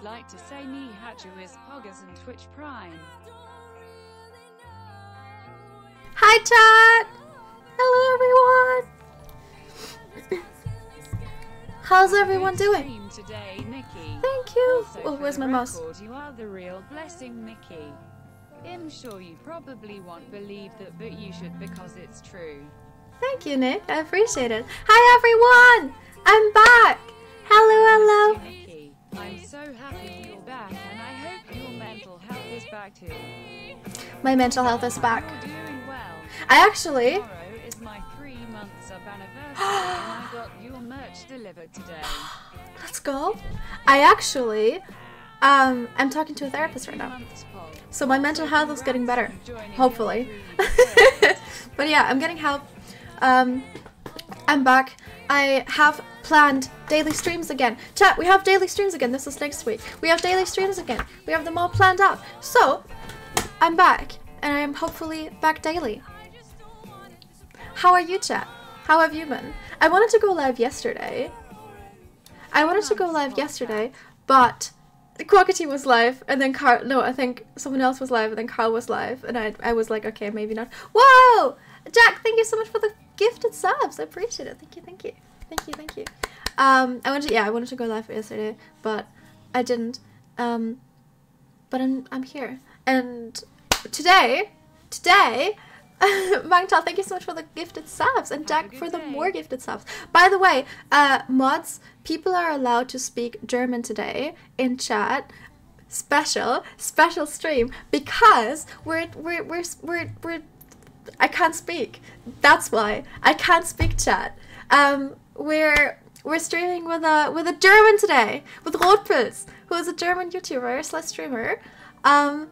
would like to say Nihachu is Poggers and Twitch Prime. Hi, chat. Hello, everyone. How's everyone doing? Today, Nikki. Thank you. Also, Oh, where's my mouse? You are the real blessing, Nikki. I'm sure you probably won't believe that, but you should because it's true. Thank you, Nick. I appreciate it. Hi, everyone. I'm back. Hello, hello. Thank you, Nikki. I'm so happy you're back, and I hope your mental health is back too. My mental health is back. Well. I actually. Tomorrow is my three months of anniversary, and I got your merch delivered today. Let's go. I actually. Um, I'm talking to a therapist right now. So my mental health is getting better. Hopefully. but yeah, I'm getting help. Um, I'm back. I have planned daily streams again. Chat, we have daily streams again. This is next week. We have daily streams again. We have them all planned out. So, I'm back. And I am hopefully back daily. How are you, chat? How have you been? I wanted to go live yesterday. I wanted to go live yesterday, but Quackity was live, and then Carl. No, I think someone else was live, and then Carl was live, and I, I was like, okay, maybe not. Whoa, Jack, thank you so much for the gifted subs. I appreciate it. Thank you, thank you, thank you, thank you. Um, I wanted, to, yeah, I wanted to go live yesterday, but I didn't. Um, but I'm, I'm here, and today, today. Mangtal, thank you so much for the gifted subs, and Jack for the day. more gifted subs. By the way, uh, mods, people are allowed to speak German today in chat. Special, special stream because we're we're we're we're, we're I can't speak. That's why I can't speak chat. Um, we're we're streaming with a with a German today with Rotpilz, who is a German YouTuber slash streamer. Um,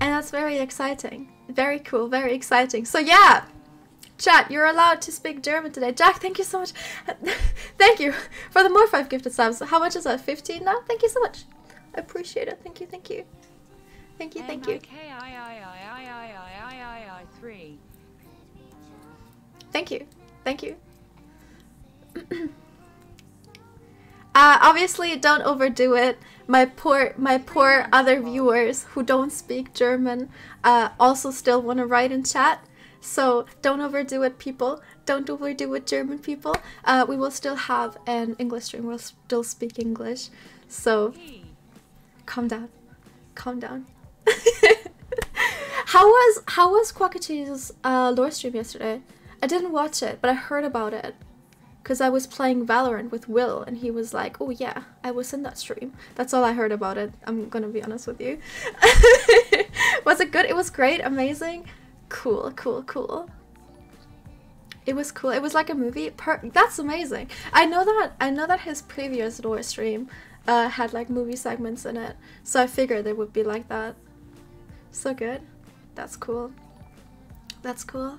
and that's very exciting. Very cool, very exciting. So yeah, chat, you're allowed to speak German today. Jack, thank you so much. thank you for the more five gifted subs. How much is that? 15 now? Thank you so much. I appreciate it. Thank you, thank you. Thank you, thank you. Thank you. Thank you. uh, obviously, don't overdo it. My poor, my poor other viewers who don't speak German uh, also still want to write in chat. So don't overdo it, people. Don't overdo it, German people. Uh, we will still have an English stream. We'll still speak English. So calm down, calm down. how was how was Quackity's uh, lore stream yesterday? I didn't watch it, but I heard about it because I was playing Valorant with Will, and he was like, "Oh yeah, I was in that stream." That's all I heard about it. I'm gonna be honest with you. was it good? It was great, amazing, cool, cool, cool. It was cool. It was like a movie. Per- That's amazing. I know that. I know that his previous lore stream uh, had like movie segments in it, so I figured it would be like that. So good. That's cool. That's cool.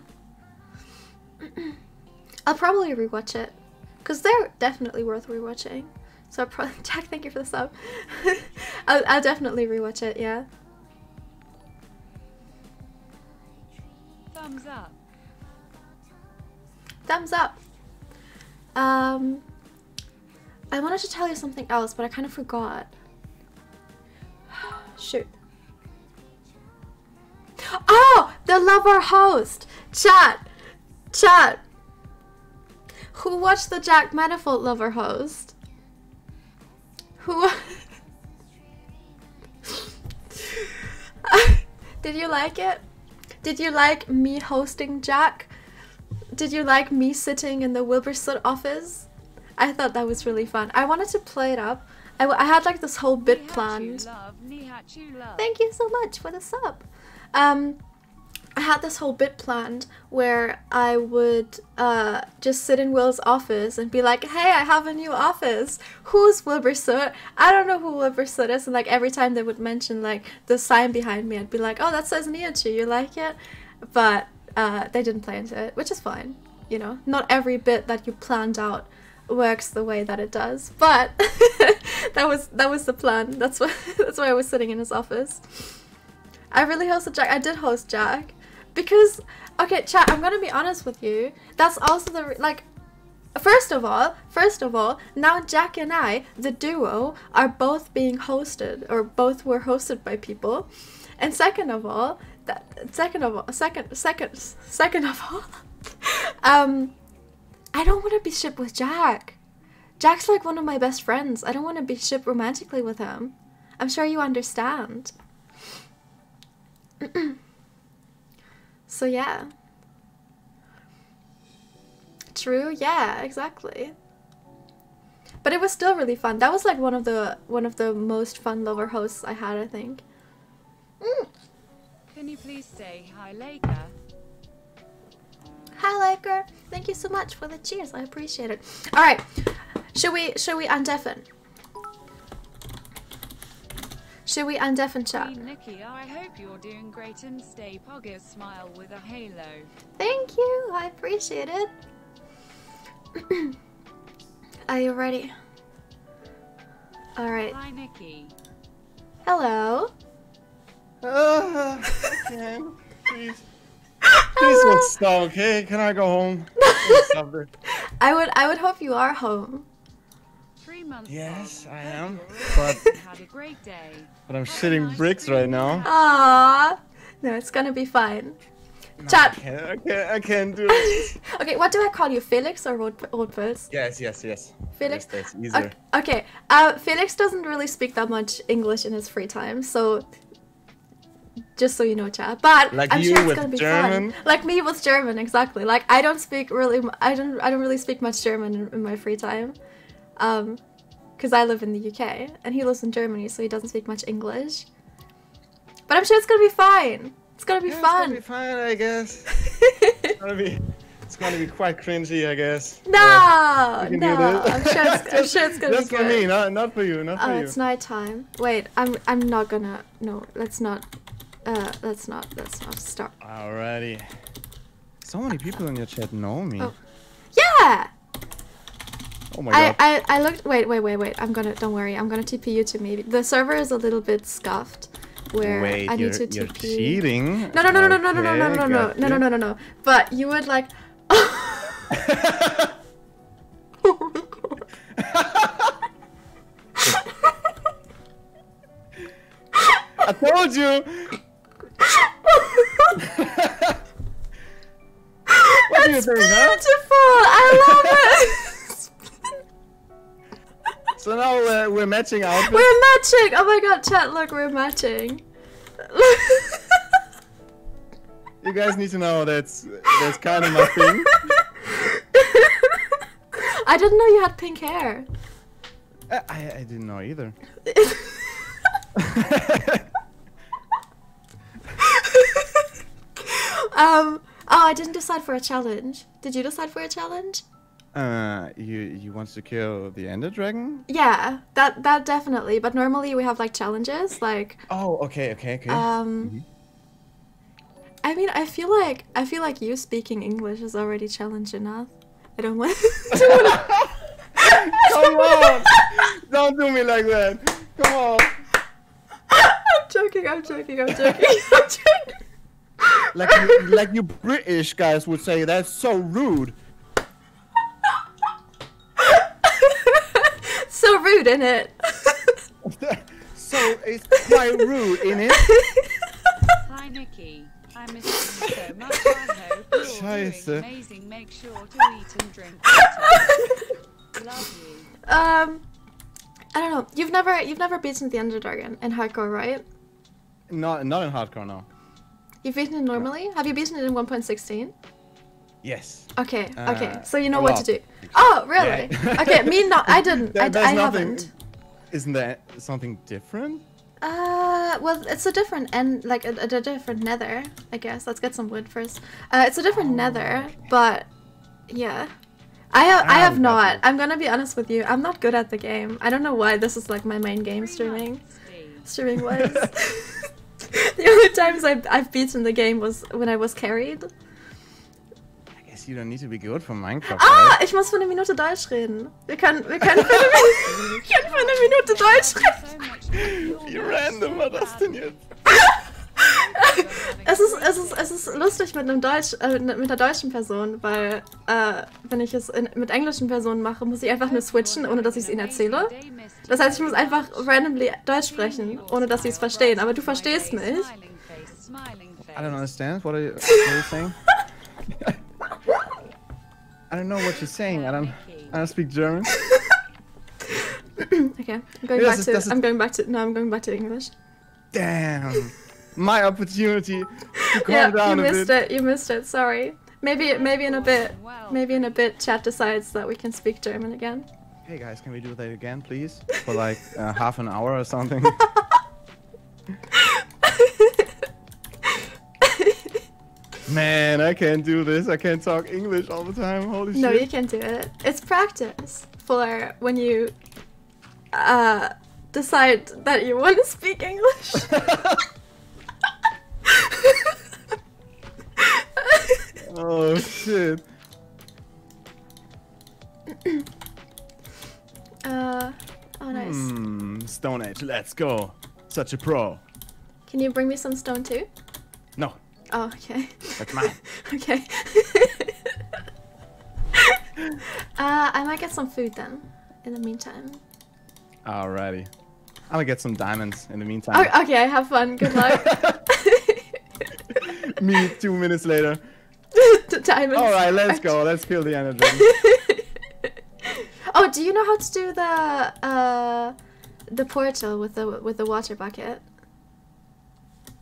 I'll probably rewatch it because they're definitely worth rewatching. So I'll probably Jack, thank you for the sub. I'll, I'll definitely rewatch it. Yeah. Thumbs up. Thumbs up. Um, I wanted to tell you something else, but I kind of forgot. Shoot. Oh, the lover host. Chat. Chat. Who watched the Jack Manifold lover host? Who? Did you like it? Did you like me hosting Jack? Did you like me sitting in the Wilbur Soot office? I thought that was really fun. I wanted to play it up. I, w- I had like this whole bit planned. love, Nihachu love. Thank you so much for the sub. Um, I had this whole bit planned where I would uh, just sit in Will's office and be like, "Hey, I have a new office. Who's Wilbur Soot? I don't know who Wilbur Soot is." And like every time they would mention like the sign behind me, I'd be like, "Oh, that says Nihachu. You like it?" But uh, they didn't play into it, which is fine. You know, not every bit that you planned out works the way that it does. But that was that was the plan. That's why that's why I was sitting in his office. I really hosted Jack. I did host Jack because okay, chat. I'm gonna be honest with you. That's also the like. First of all, first of all, now Jack and I, the duo, are both being hosted, or both were hosted by people. And second of all, that second of all, second, second, second of all, um, I don't want to be shipped with Jack. Jack's like one of my best friends. I don't want to be shipped romantically with him. I'm sure you understand. so yeah. True, yeah, exactly. But it was still really fun. That was like one of the one of the most fun lover hosts I had, I think. Mm. Can you please say hi, Laker? Hi, Laker. Thank you so much for the cheers. I appreciate it. All right, should we should we undeafen? Should we undeafen chat? Queen Nikki, I hope you're doing great and stay poggers smile with a halo. Thank you. I appreciate it. Are you ready? All right. Hi, Nikki. Hello. Uh, I can. Please. Please don't stop, okay? Can I go home? Please stop it. I would I would hope you are home. Three months Yes. I am, but- Had a great day. But I'm shitting bricks right now. Ah. No, it's gonna be fine. I Chat. can't, I can't, I can't do it. Okay, what do I call you? Felix or Rot- Rotpilz? yes, yes, yes. Felix? Yes, that's Okay, easier. okay. Uh, Felix doesn't really speak that much English in his free time, so just so you know, chat. But Like I'm you sure it's with gonna be German? fun. Like me with German, exactly. Like I don't speak really. m- I don't. I don't really speak much German in, in my free time, um, because I live in the UK and he lives in Germany, so he doesn't speak much English. But I'm sure it's gonna be fine. It's gonna be Yeah, It's gonna be fine, I guess. It's gonna be, it's gonna be quite cringy, I guess. no, no. I'm sure it's, I'm sure it's gonna Just be for me, not, not for you, not for Oh, you. it's nighttime. Wait, I'm I'm not gonna. No, let's not. Uh, let's not. Let's not start. Alrighty. So many people in your chat know me. Oh. Yeah. Oh my I, god. I I looked. Wait, wait, wait, wait. I'm gonna. Don't worry. I'm gonna TP you to me. The server is a little bit scuffed, where Wait, I you're, need to you're TP. cheating? No, no, no, no, no, no, no, no, no, Okay, no, no, no, no, no, no, no. But you would like. oh my god. I told you! what do you That's think, beautiful. huh? I love it. So now uh, we're matching outfits. We're matching! Oh my god, chat, look, we're matching. You guys need to know that's that's kind of my thing. I didn't know you had pink hair. Uh, I, I didn't know either. um, oh, I didn't decide for a challenge. Did you decide for a challenge? Uh, you you want to kill the Ender Dragon? Yeah, that that definitely. But normally we have like challenges, like Oh, okay, okay, okay. um. I mean, I feel like I feel like you speaking English is already challenge enough. I don't want. to... Come on! Don't do me like that. Come on. I'm joking. I'm joking. I'm joking. I'm joking. Like you, like you British guys would say, that's so rude. So rude, in it? so it's quite rude, innit? Hi, Nikki. I miss you so much. I hope you're Scheiße. doing amazing. Make sure to eat and drink water. Love you. um, I don't know. You've never you've never beaten the Ender Dragon in hardcore, right? Not not in hardcore, no. You've beaten it normally. Have you beaten it in 1.16? Yes. Okay. Okay. Uh, So you know what lot. to do. Oh, really? Yeah. okay. Me not. I didn't. There- I, I nothing- haven't. Isn't that something different? Uh, well, it's a different and like a, a different nether. I guess. Let's get some wood first. Uh, it's a different nether, but yeah. I have, I have not. you. I'm gonna be honest with you. I'm not good at the game. I don't know why this is like my main game streaming. Streaming was. the only times I've, I've beaten the game was when I was carried. You don't need to be good for Minecraft. Ah, right? ich muss für eine Minute Deutsch reden. Wir können, wir können für eine, wir können für eine Minute Deutsch reden. Wie random war das denn jetzt? Es ist, es ist, es ist lustig mit einem Deutsch, äh, mit einer deutschen Person, weil äh, wenn ich es in, mit englischen Personen mache, muss ich einfach nur switchen, ohne dass ich es ihnen erzähle. Das heißt, ich muss einfach randomly Deutsch sprechen, ohne dass sie es verstehen. Aber du verstehst mich. I don't understand. What are you, what are you saying? I don't know what you're saying. I don't. I don't speak German. Okay, I'm going Ja, back to. I'm going back to. No, I'm going back to English. Damn. My opportunity to calm yeah, you down a missed bit. it. You missed it. Sorry. Maybe, maybe in a bit. Maybe in a bit, chat decides that we can speak German again. Hey guys, can we do that again, please? For like uh, half an hour or something. Man, I can't do this. I can't talk English all the time. Holy shit. No, you can do it. It's practice for when you uh, decide that you want to speak English. oh shit. uh, oh, nice. Hmm, Stone Age, let's go. Such a pro. Can you bring me some stone too? Oh, okay. that's mine. okay. uh, I might get some food then. In the meantime. Alrighty. I'm gonna get some diamonds in the meantime. Oh, okay, have fun. Good luck. Me two minutes later. the diamonds. Alright, let's go. Let's kill the Dragon. oh, do you know how to do the uh the portal with the with the water bucket?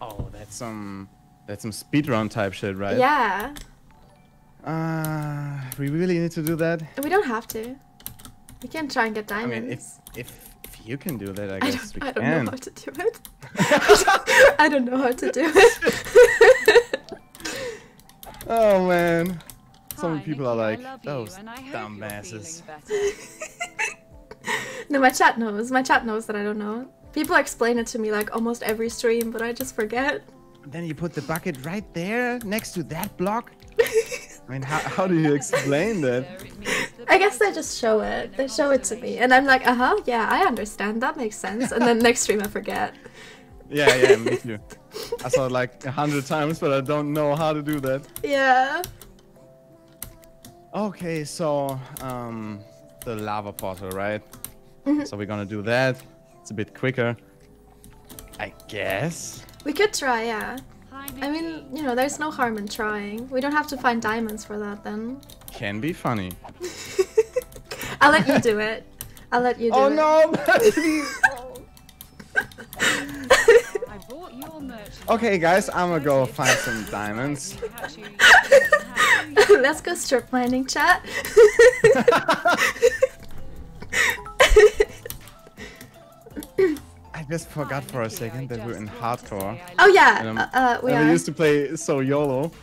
oh, that's some that's some speedrun type shit, right? Yeah. Uh, we really need to do that. We don't have to. We can try and get diamonds. I mean, if if if you can do that, I I guess don't, we I don't can. know how to do it. I don't know how to do it. Oh man. Some Hi, people are like I love you, those and I hope dumb you're asses. feeling better. no, my chat knows. My chat knows that I don't know. People explain it to me like almost every stream, but I just forget. Then you put the bucket right there next to that block. I mean, how, how do you explain that? There it means the I guess they just show it. They show it to me, and I'm like, uh huh, yeah, I understand. That makes sense. And then next stream I forget. Yeah, yeah, me too. I saw it like a hundred times, but I don't know how to do that. Yeah. Okay, so um, the lava portal, right? Mhm. So we're gonna do that. It's a bit quicker, I guess. We could try, yeah. Hi, I mean, you know, there's no harm in trying. We don't have to find diamonds for that then. Can be funny. I'll let you do it. I'll let you do it. Oh it. no, please. I bought your merchandise. Okay, guys, I'm gonna go find some diamonds. Catch you, catch you. Let's go strip mining chat. I just forgot for a second that we're in hardcore. oh yeah, Um, uh, uh, we And are. we used to play so YOLO.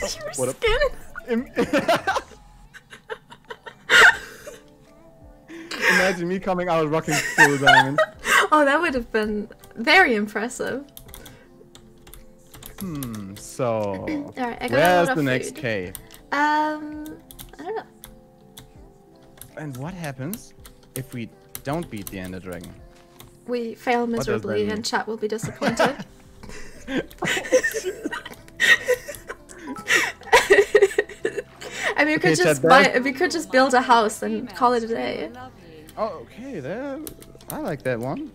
Your what skin. Im- Imagine me coming out rocking full diamond. Oh, that would have been very impressive. Hmm, so. Alright, I got a Where's the next cave? Um, I don't know. And what happens if we don't beat the Ender Dragon? We fail miserably, and chat will be disappointed. I mean, we could Okay, just buy. We could just build a house and call it a day. Oh, okay, there. I like that one.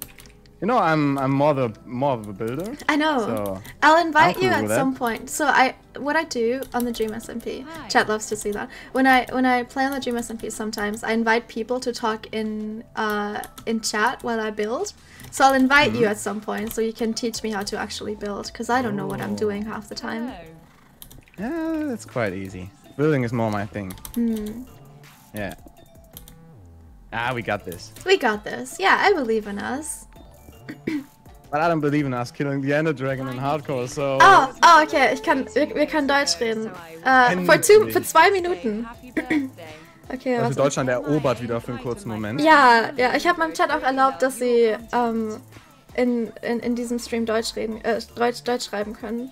You know, I'm I'm more the more of a builder. I know. So I'll invite I'm you at with that. some point. So I, what I do on the Dream SMP, Hi. chat loves to see that. When I when I play on the Dream SMP, sometimes I invite people to talk in uh in chat while I build. So I'll invite Mm-hmm. you at some point so you can teach me how to actually build because I don't know what I'm Oh. doing half the time. Oh. yeah, that's quite easy. Building is more my thing. Hmm. Yeah. Ah, we got this. We got this. Yeah, I believe in us. But I don't believe in us killing the Ender Dragon in hardcore, so. Oh, oh, okay. Ich kann, wir, wir können Deutsch reden. Äh, für, two, für zwei Minuten. Okay, Also was? Deutschland erobert wieder für einen kurzen Moment. Ja, ja, ich habe meinem Chat auch erlaubt, dass sie ähm, in, in, in diesem Stream Deutsch reden, äh, Deutsch, Deutsch schreiben können.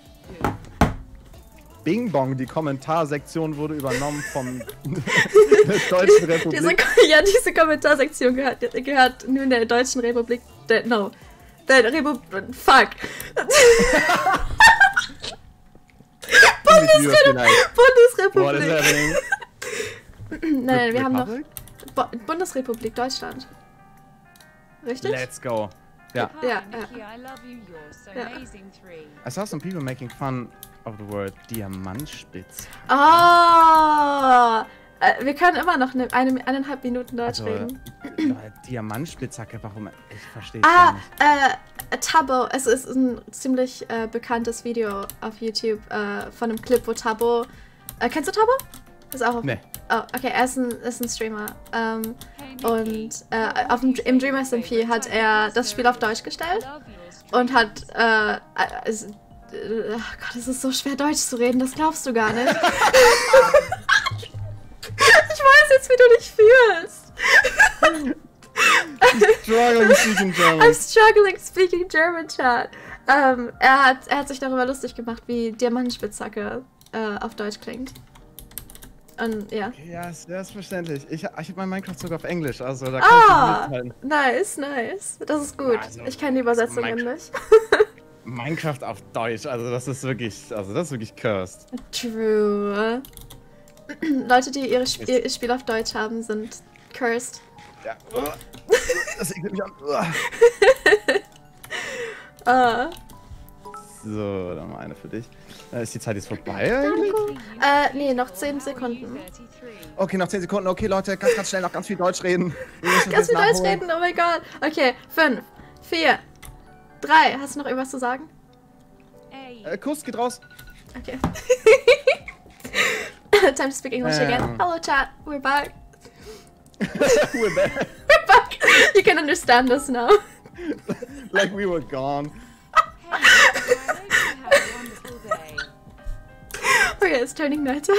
Bing Bong, die Kommentarsektion wurde übernommen vom Deutschen Diese, Republik. ja, diese Kommentarsektion gehört, gehört nun der Deutschen Republik. Der, no. Der Republik. Fuck. Bundesrepublik. vielleicht. Bundesrepublik. What is happening? nein, nein, wir haben noch Republic? Bo Bundesrepublik Deutschland. Richtig? Let's go. Yeah. Hi, Yeah, Nikki, yeah. I love you. You're so Yeah. amazing. Three. I saw some people making fun of the word Diamantspitz. Ah, äh, wir können immer noch eine, eine, eineinhalb Minuten Deutsch Also, reden. äh, Diamantspitzhacke, warum? Ich verstehe Ah, nicht. äh, Tabo. Es ist ein ziemlich äh, bekanntes Video auf YouTube äh, von einem Clip, wo Tabo. Äh, kennst du Tabo? Ist auch auf. Nee. Oh, okay, er ist ein, ist ein Streamer. Ähm, und äh, auf dem, you im Dream SMP hat er das Spiel auf Deutsch gestellt und hat. Äh, äh, äh, ach Gott, es ist so schwer Deutsch zu reden, das glaubst du gar nicht. ich weiß jetzt, wie du dich fühlst. Struggling speaking German. I'm struggling speaking German, Chat. Ähm, er, hat, er hat sich darüber lustig gemacht, wie Diamantenspitzhacke äh, auf Deutsch klingt. Und ja. Ja, selbstverständlich. Ich, ich habe mein Minecraft sogar auf Englisch, also da Ah, kann ich nicht nice, nice. Das ist gut. Also, ich kenne die Übersetzungen Minecraft- nicht. Minecraft auf Deutsch, also das ist wirklich, also das ist wirklich cursed. True. Leute, die ihre Sp ihr Spiel auf Deutsch haben, sind cursed. Ja. Das ekelt mich an. Äh, So, dann mal eine für dich. Äh, Ist die Zeit jetzt vorbei eigentlich? Äh, nee, noch 10 how are you Sekunden. 33? Okay, noch 10 Sekunden. Okay, Leute, ganz, ganz schnell noch ganz viel Deutsch reden. Ganz viel Deutsch reden, oh mein Gott. Okay, 5, 4, 3. Hast du noch irgendwas zu sagen? Äh, Kuss geht raus. Okay. Time to speak English again. Um. Hello, chat. We're back. We're back. We're back. You can understand us now. like we were gone. hey, I hope you have a wonderful day. Okay, it's turning nighter.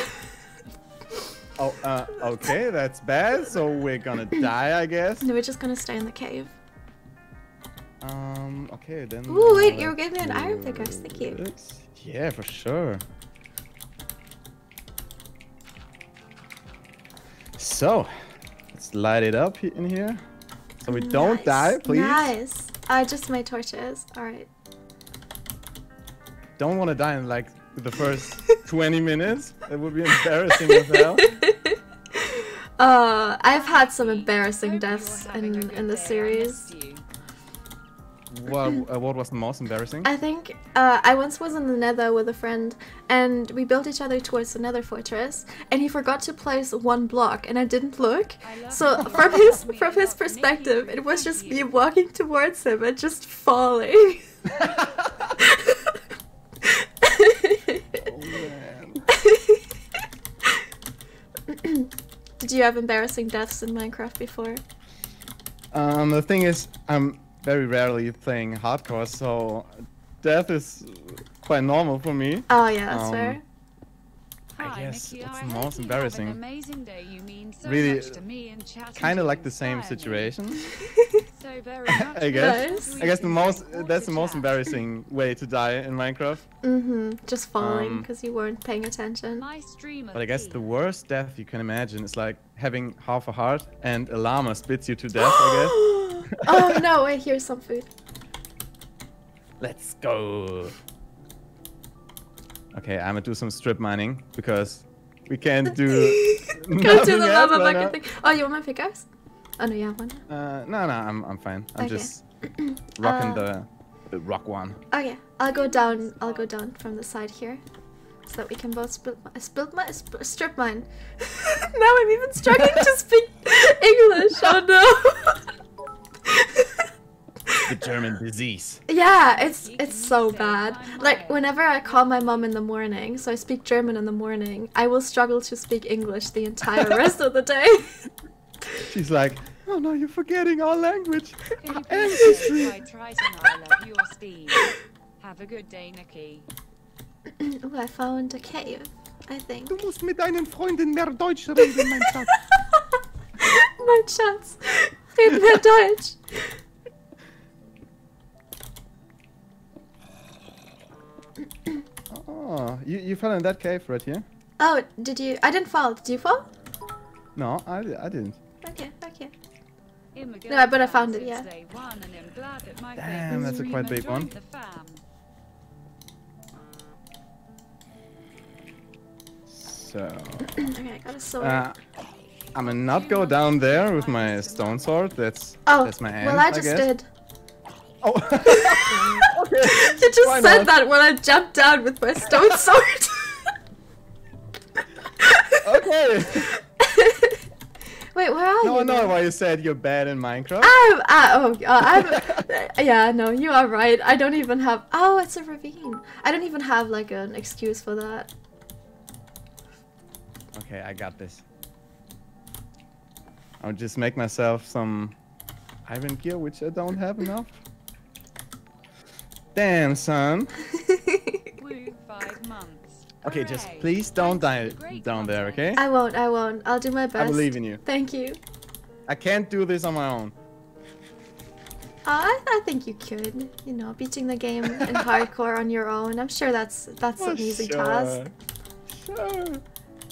Oh, uh, okay, that's bad. So we're gonna die, I guess. No, we're just gonna stay in the cave. Um, okay, then. Ooh, wait, you were giving me an iron pickaxe, thank you. Yeah, for sure. So, let's light it up in here. So we don't die, please. Nice. I just made torches. Alright. Don't want to die in like the first 20 minutes. It would be embarrassing as hell. Uh, I've had some embarrassing deaths in, in the day. Series. Missed you. What, uh, what was the most embarrassing? I think uh, I once was in the nether with a friend and we built each other towards the nether fortress and he forgot to place one block and I didn't look. I So from his from his perspective, it was just me walking towards him and just falling. Oh. Did you have embarrassing deaths in Minecraft before? Um, the thing is, I'm very rarely playing hardcore, so death is quite normal for me. Oh yeah, that's Um, fair. I Hi, guess Nikki, it's I the most embarrassing. Amazing day. You mean so Really, much to me and chat. Kind of like the same situation. So very much. I guess. Nice. I guess the most that's the most embarrassing way to die in Minecraft. Mm-hmm. Just falling Um, because you weren't paying attention. My But I guess the worst death you can imagine is like having half a heart and a llama spits you to death. I guess. oh no! Wait, here's some food. Let's go. Okay, I'm gonna do some strip mining because we can't do. Go to the lava right bucket now. thing. Oh, you want my pickaxe? Oh no, you have one. Uh, no, no, I'm I'm fine. I'm Okay. just rocking Uh, the the rock one. Okay, I'll go down. I'll go down from the side here, so that we can both split my, split my sp- strip mine. now I'm even struggling to speak English. Oh no. The German disease. yeah, it's it's so bad. Like whenever I call my mom in the morning, so I speak German in the morning, I will struggle to speak English the entire rest of the day. She's like, oh no, you're forgetting our language. Can you Our please ancestry. try Triton? Your steed. Have a good day, Nikki. oh, I found a cave. I think. Du musst mit deinen Freunden mehr Deutsch reden, mein Schatz. mein Schatz, Eben Deutsch. Oh, you, you fell in that cave right here. Oh, did you? I didn't fall. Did you fall? No, I, I didn't. Okay, okay. No, but I found it, yeah. Damn, that's a quite big one. So... okay, I got a sword. Uh, I'm gonna not go down there with my stone sword. That's oh, that's my aim. well, I just guess. did. Oh. okay. You just Why said not? that when I jumped down with my stone sword. Okay. Wait, where are No, you? no. then? Why you said you're bad in Minecraft? I'm, uh, oh, uh, I'm, yeah, no, you are right. I don't even have, oh, it's a ravine. I don't even have, like, an excuse for that. Okay, I got this. I'll just make myself some iron gear, which I don't have enough. Damn, son. Five months. Okay, just please don't die Thanks for the great down there, okay? I won't, I won't. I'll do my best. I believe in you. Thank you. I can't do this on my own. Uh, I, I think you could, you know, beating the game in hardcore on your own. I'm sure that's that's Oh, an easy sure. task. Sure.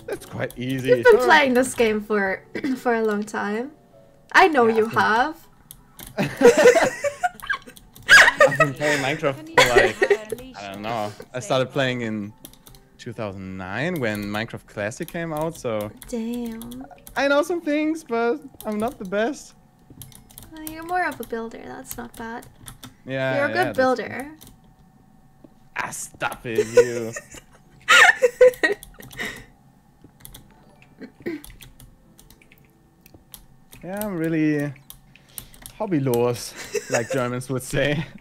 That's quite easy. You've been Sure. playing this game for for a long time. I know Yeah, you I've been- have. I've been playing Minecraft for like I don't know. I started playing in 2009 when Minecraft Classic came out, so Damn. I know some things, but I'm not the best. Uh, You're more of a builder. That's not bad. Yeah, You're a yeah, good that's- builder. Ah, stop it, you. yeah, I'm really hobbylos, like Germans would say.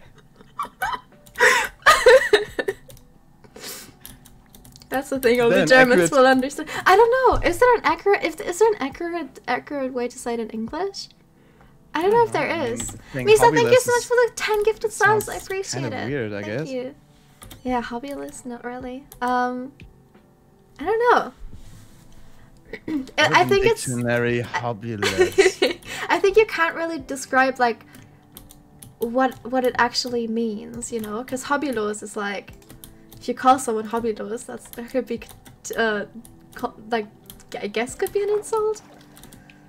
That's the thing only Then Germans accurate- will understand. I don't know. Is there an accurate? If is there an accurate accurate way to say it in English? I don't know if know, there I mean, is. saying Misa, thank you so much for the ten gifted subs. I appreciate kinda it. weird, I thank guess. you. Yeah, hobbyless, not really. Um, I don't know. I think it's. dictionary hobbyless. I think you can't really describe like what what it actually means, you know, because hobbylos is like if you call someone hobbylos, that's that could be uh like I guess could be an insult.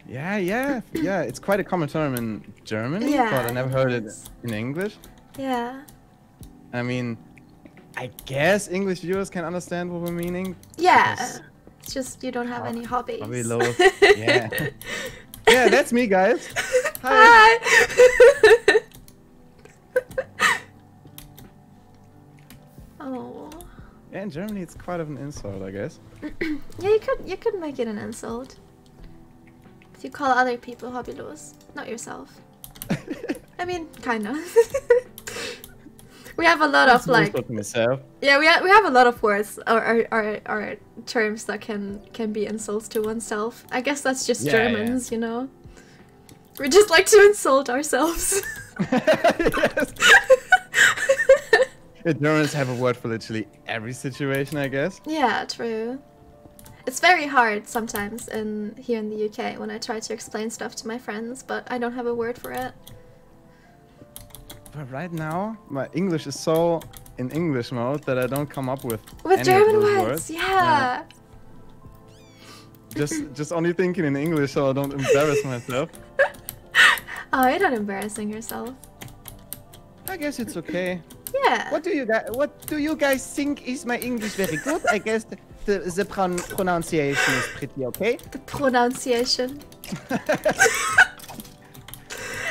yeah, yeah, yeah. It's quite a common term in Germany, Yeah, but I never heard it in English. Yeah. I mean, I guess English viewers can understand what we're meaning. Yeah. Yes. It's just you don't have any hobbies. Hobbylos, yeah. Yeah, that's me, guys. Hi. Hi. oh. Yeah, in Germany, it's quite of an insult, I guess. Yeah, you could you could make it an insult. If you call other people hobby hobbylos, not yourself. I mean, kind of. We have a lot of like myself. yeah, we we have a lot of words or, or, or, terms that can can be insults to oneself. I guess that's just Yeah, yeah. Germans, you know. We just like to insult ourselves. yes. Yeah, Germans have a word for literally every situation, I guess. yeah, true. It's very hard sometimes in here in the UK when I try to explain stuff to my friends, but I don't have a word for it. But right now, my English is so in English mode that I don't come up with With any German words, words. yeah. Just, just only thinking in English so I don't embarrass myself. Oh, you're not embarrassing yourself. I guess it's okay. Yeah. What do you guys What do you guys think is my English very good? I guess the the pron pronunciation is pretty okay. The pronunciation.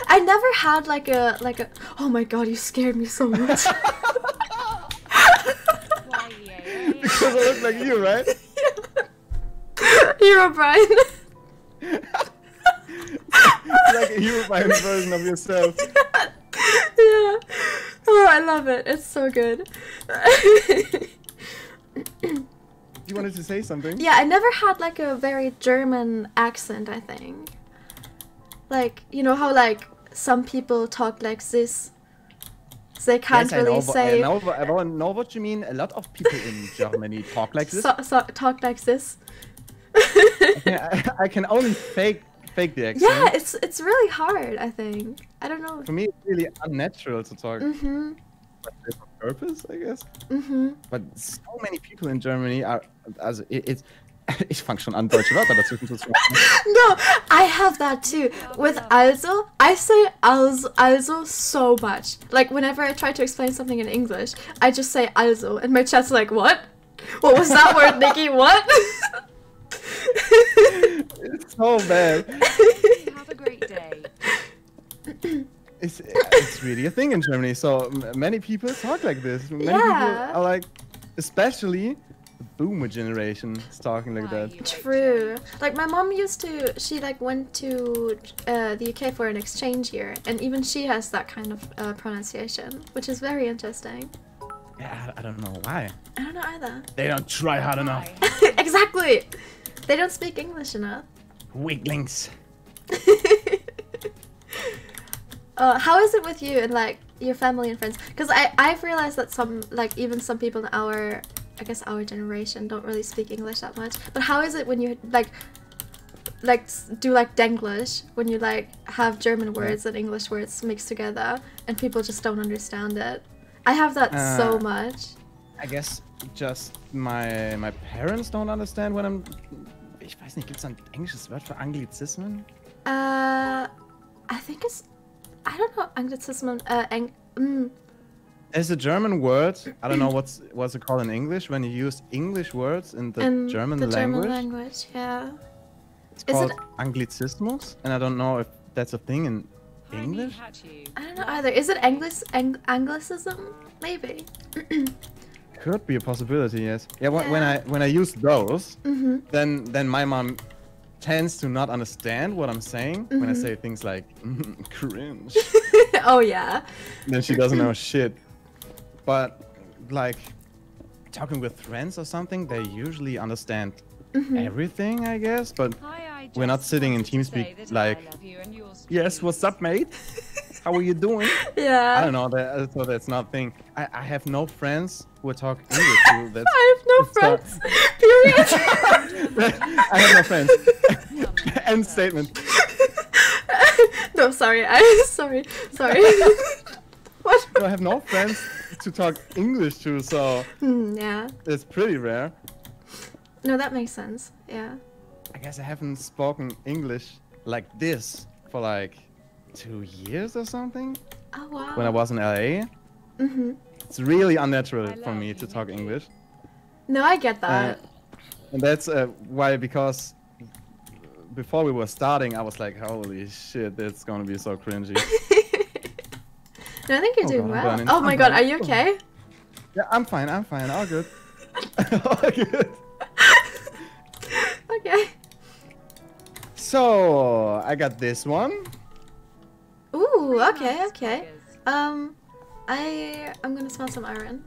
I never had like a like a. Oh my god, you scared me so much. Why, yeah, yeah, Because I look like you, right? You're O'Brien. like a human version of yourself. yeah. Oh, I love it. It's so good. You wanted to say something? yeah, I never had like a very German accent. I think. Like you know how like some people talk like this. They can't yes, really know, say I know, I don't know what you mean. A lot of people in Germany talk like this. so, so, talk like this. I, I can only fake fake the accent. Yeah, it's it's really hard. I think. I don't know. For me, it's really unnatural to talk Mhm. like on purpose, I guess. Mhm. But so many people in Germany are, as it, it's, ich fange schon an, deutsche Wörter dazwischen zu sprechen. No, I have that too. With also, I say also, also so much. Like whenever I try to explain something in English, I just say also, and my chat's like, "What? What was that word, Nikki? What?" it's so bad. Have a great day. It's it's really a thing in Germany. So m- many people talk like this. Many Yeah. people are like, especially the boomer generation is talking like that. True. Like my mom used to. She like went to uh, the UK for an exchange year, and even she has that kind of uh, pronunciation, which is very interesting. Yeah, I, I don't know why. I don't know either. They don't try hard enough. Exactly. They don't speak English enough. Weaklings. Uh, how is it with you and like your family and friends? Because I I've realized that some like even some people in our I guess our generation don't really speak English that much. But how is it when you like like do like Denglish when you like have German words and English words mixed together and people just don't understand it? I have that so Uh, much. I guess just my my parents don't understand when I'm. Ich weiß nicht, gibt's ein englisches Wort für Anglizismen? Uh, I think it's I don't know Anglicism. Uh, ang- mm, There's a German word. I don't know what's what's it called in English when you use English words in the in German the language. German language, yeah. It's Is called it- Anglicismus, and I don't know if that's a thing in English. I don't know either. Is it Anglis ang- Anglicism? Maybe. Could be a possibility, yes. Yeah, when, when I when I use those, Mm-hmm. then then my mom tends to not understand what I'm saying when I Mhm. say things like "Mm, cringe. oh yeah. then she doesn't know shit. But like talking with friends or something, they usually understand Mm-hmm. everything, I guess. But Hi, I We're not sitting in wanted to TeamSpeak like, you yes, what's up, mate? How are you doing? Yeah. I don't know. That, uh, so that's not a thing. I, I have no friends who talk English. Too. That's I have no friends. Period. I have no friends. End statement. no, sorry. I'm sorry. Sorry. what? No, I have no friends to talk English to, so Hmm, yeah. it's pretty rare. No, that makes sense. Yeah. I guess I haven't spoken English like this for like two years or something. Oh wow. When I was in LA, Mhm. it's really unnatural for me to talk English. No, I get Uh, that. and that's uh, why, because before we were starting, I was like, holy shit, it's gonna be so cringy. no, I think you're oh doing God, well. burning. Oh my I'm god, are you okay? yeah, I'm fine, I'm fine, all good. all good. okay. So, I got this one. Ooh, okay, okay. Um, I I'm gonna smell some iron.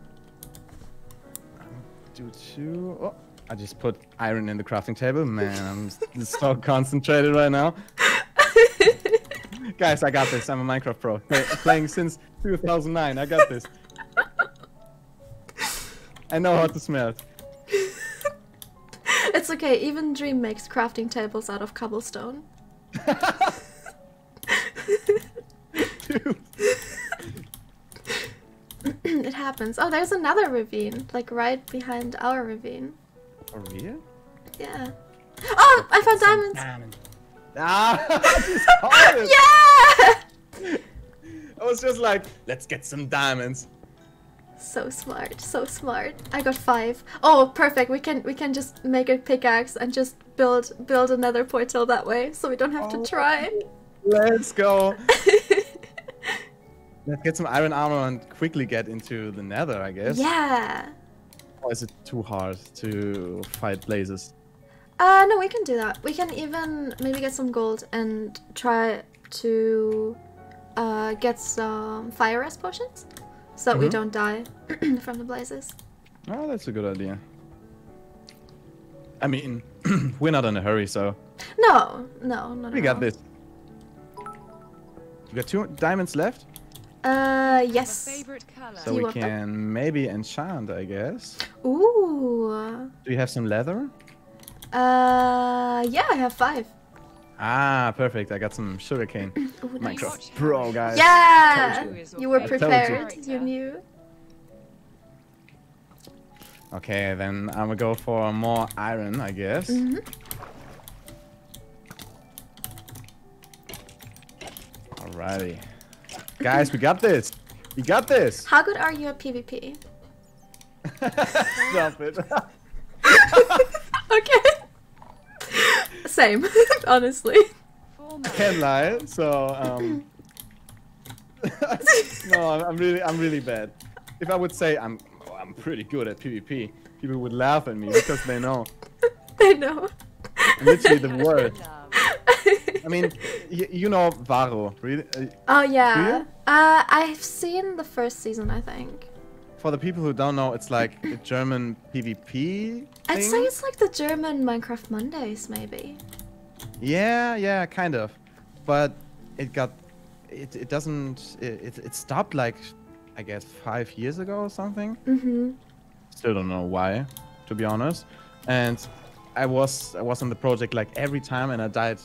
Do two. Oh, I just put iron in the crafting table. Man, I'm so concentrated right now. Guys, I got this. I'm a Minecraft pro. Play, playing since 2009. I got this. I know how to smell. It's okay. Even Dream makes crafting tables out of cobblestone. It happens. Oh, there's another ravine, like right behind our ravine. Oh, For real? Yeah. Oh, I found diamonds. Diamond. Ah, I just caught it. Yeah. I was just like, let's get some diamonds. So smart, so smart. I got five. Oh, perfect. We can we can just make a pickaxe and just build build another portal that way, so we don't have Oh. to try. Let's go. Let's get some iron armor and quickly get into the nether, I guess. yeah. Or is it too hard to fight blazes? Uh, no, we can do that. We can even maybe get some gold and try to uh, get some fire rest potions so that we Mhm. don't die from the blazes. Oh, that's a good idea. I mean, we're not in a hurry, so No, no, no, we got this. We got two diamonds left, Uh, yes. so we want them? can maybe enchant, I guess. Ooh. Do you have some leather? Uh, yeah, I have five. Ah, perfect. I got some sugarcane. Ooh, nice. Minecraft Pro, guys. Yeah, you. you were I told you. prepared. You knew. Okay, then I'm gonna go for more iron, I guess. hmm Alrighty. Guys, we got this. We got this. How good are you at PvP? Stop it. okay. Same, honestly. Former Can't lie. So um, no, I'm, I'm really I'm really bad. If I would say I'm oh, I'm pretty good at PvP, people would laugh at me because they know They know. I'm literally the Hashtag worst. I mean, y- you know Varo, really? Uh, oh yeah. you? Uh, I've seen the first season, I think. For the people who don't know, it's like a German PvP I'd say it's like the German Minecraft Mondays, maybe. Yeah, yeah, kind of. But it got, it, it doesn't, it, it, stopped like, I guess, five years ago or something. Mm-hmm. Still don't know why, to be honest. And I was, I was on the project like every time and I died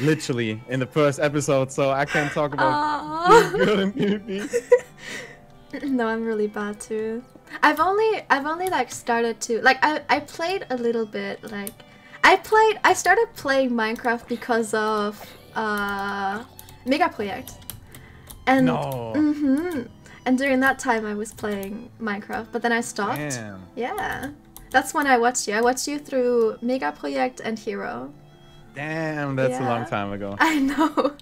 literally in the first episode, so I can't talk about being good in PvP. no, I'm really bad too. I've only I've only like started to like I I played a little bit like I played I started playing Minecraft because of uh Mega Project. And No. Mhm. And during that time I was playing Minecraft, but then I stopped. Damn. Yeah. That's when I watched you. I watched you through Mega Project and Hero. Damn, that's a long time ago. I know.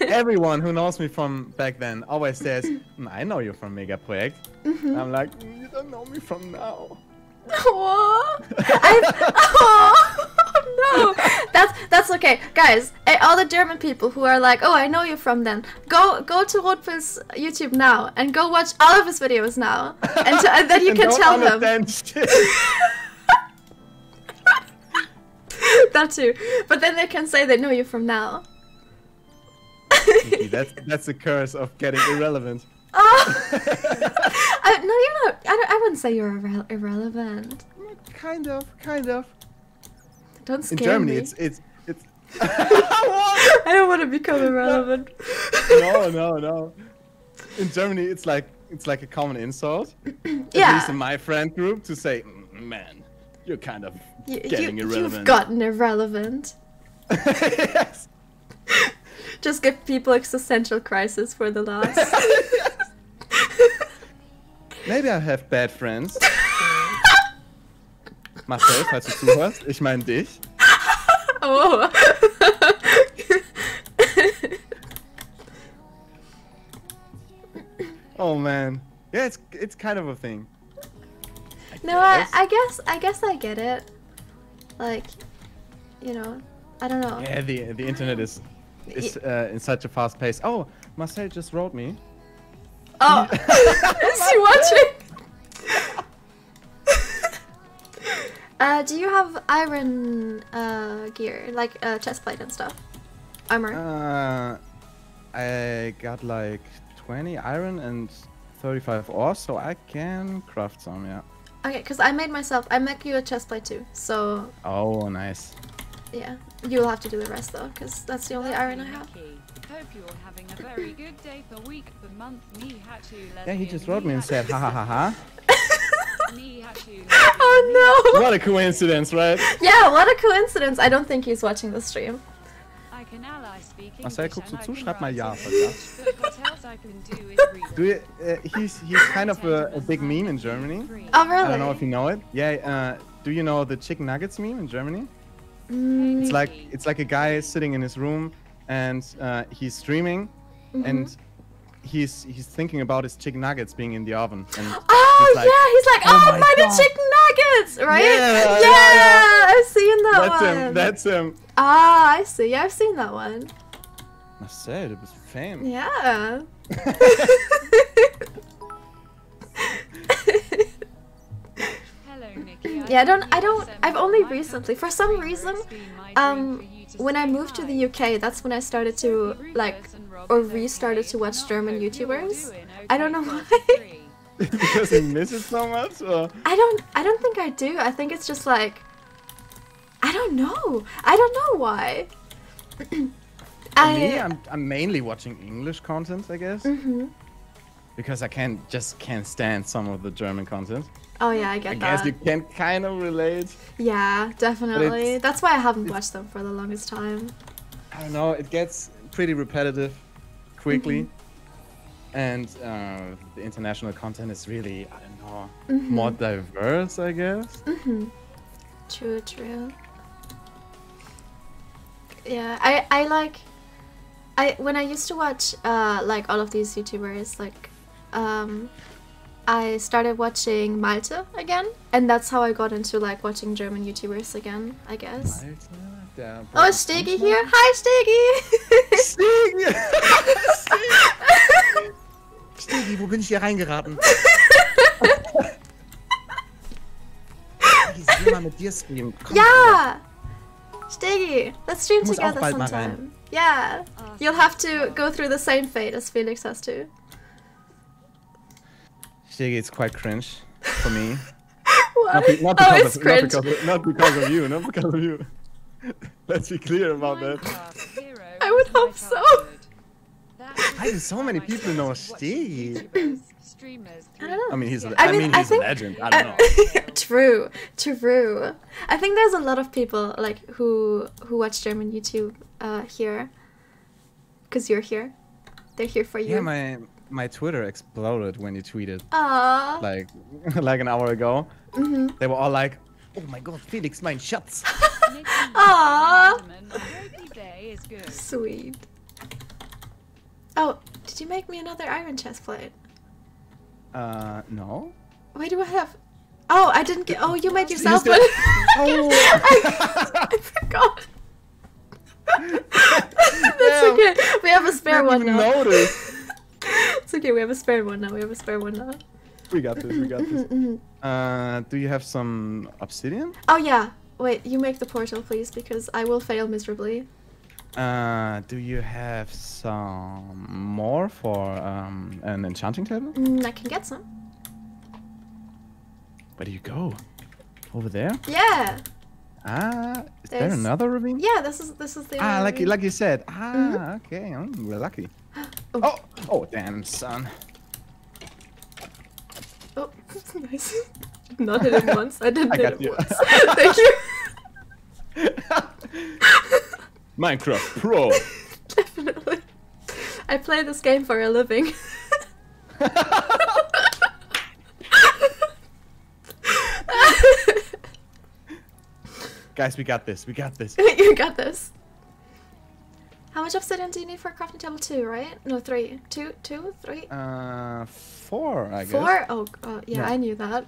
Everyone who knows me from back then always says, "Mm, I know you from Mega Project. Mm-hmm. I'm like, "Mm, you don't know me from now. Aw. I, oh, no, that's that's okay, guys. eh, All the German people who are like, "Oh, I know you from then," go go to Rotpilz's YouTube now and go watch all of his videos now, and, to, and then you And can tell them. that too. But then they can say they know you from now. That's that's the curse of getting irrelevant. Oh, I, no, you're not. I, I wouldn't say you're irre- irrelevant. Kind of, kind of. Don't scare me. In Germany, me. it's it's it's. I don't want to become irrelevant. no, no, no. In Germany, it's like it's like a common insult. At Yeah. least in my friend group, to say, "Mm, "Man, you're kind of You, getting you, irrelevant." You've gotten irrelevant. yes. Just give people existential crisis for the last. Maybe I have bad friends. Marcel, falls du zuhörst, ich meine dich. oh. Oh man. Yeah, it's it's kind of a thing. No, I, guess. I guess I guess I get it. Like, you know, I don't know. Yeah, the the internet is is uh, in such a fast pace. Oh, Marcel just wrote me. Oh, is he watching? uh, do you have iron uh, gear, like uh, chestplate and stuff? Armor. Uh, I got like 20 iron and 35 ore, so I can craft some. Yeah. Okay, because I made myself. I make you a chestplate too. So Oh, nice. yeah, you'll have to do the rest though, because that's the only iron I have. Hope you're having a very good day for week, for month, Nihachu, Yeah, he just wrote me and said, ha ha ha ha. Oh no! What a coincidence, right? Yeah, what a coincidence. I don't think he's watching the stream. I can ally speak Marcel, English guckst du and I zu? can Schreib mal ja, English, Volker. but what else I can do is read Do you, uh, he's he's kind of a, a big meme in Germany. Oh really? I don't know if you know it. Yeah. Uh, do you know the chicken nuggets meme in Germany? Mm, It's like it's like a guy sitting in his room and uh, he's streaming, Mm-hmm. and he's he's thinking about his chicken nuggets being in the oven. And Oh he's like, yeah, he's like, "Oh oh, my my chicken nuggets, right? Yeah, yeah, yeah, I've seen that That's one. him. That's him. ah, I see. Yeah, I've seen that one. Marcel, it was fame. Yeah. Yeah, I don't- I don't- I've only recently- for some reason, it's been my dream um, for you to when I moved to the. UK, that's when I started to like, Rivers and Rob or restarted to watch German YouTubers. I don't know why. 43. because he misses so much. Or? I don't. I don't think I do. I think it's just like. I don't know. I don't know why. For me, I'm, I'm mainly watching English content, I guess, hmm because I can't just can't stand some of the German content. Oh yeah, I get that. I guess you can kind of relate. Yeah, definitely. That's why I haven't watched them for the longest time. I don't know. It gets pretty repetitive quickly, Mm-hmm. and uh, the international content is really I don't know Mhm. more diverse, I guess. hmm True, true. Yeah, I I like I when I used to watch uh like all of these YouTubers like um I started watching Malte again and that's how I got into like watching German YouTubers again, I guess. Der Oh, is Stegi here? Hi Stegi! Stegi! Stegi, wo bin ich hier reingeraten? Ich will mal mit dir streamen. Komm, ja! Stegi, let's stream Du musst auch together bald sometime. Yeah. You'll have to go through the same fate as Felix has to. Stegi, it's quite cringe for me. What? Not, be, not, oh, because it's of, not, cringe. because of, not because of you, not because of you. Let's be clear about that. Minecraft hero I would hope so. Childhood. That Why do so many people know choice to watch Stegi? YouTubers, streamers I don't know. I mean, he's. Yeah. I, I mean, mean, I he's think- a legend. I don't know. Uh, true, true. I think there's a lot of people like who who watch German YouTube uh, here, because you're here. They're here for you. Yeah, my my Twitter exploded when you tweeted Aww. like like an hour ago. hmm They were all like, "Oh my God, Felix, mein Schatz." Nikki Aw. Vanderman, I hope your day is good. Sweet. Oh, did you make me another iron chest plate? Uh, no. Why do I have? Oh, I didn't get. Oh, you made yourself one. Oh. I forgot. That's Damn. okay. We have a spare one now. notice. It's okay. We have a spare one now. We have a spare one now. We got this. We got this. Uh, do you have some obsidian? Oh yeah. Wait, you make the portal, please, because I will fail miserably. Uh, do you have some more for um an enchanting table? Mm, I can get some. Where do you go? Over there? Yeah. Ah, is there another ravine? Yeah. This is this is the. Ah, like ravine. like you said. Ah, okay. mm, we're lucky. Oh. Oh, oh, damn, son. Oh, nice. Not hit it once. I didn't I hit got it you. once. Thank you. Minecraft Pro. Definitely. I play this game for a living. Guys, we got this. We got this. you got this. How much obsidian do you need for a crafting table? Two, right? No, three. Two, two, three, Uh, four, I guess. four. Oh, uh, yeah, Yeah. I knew that.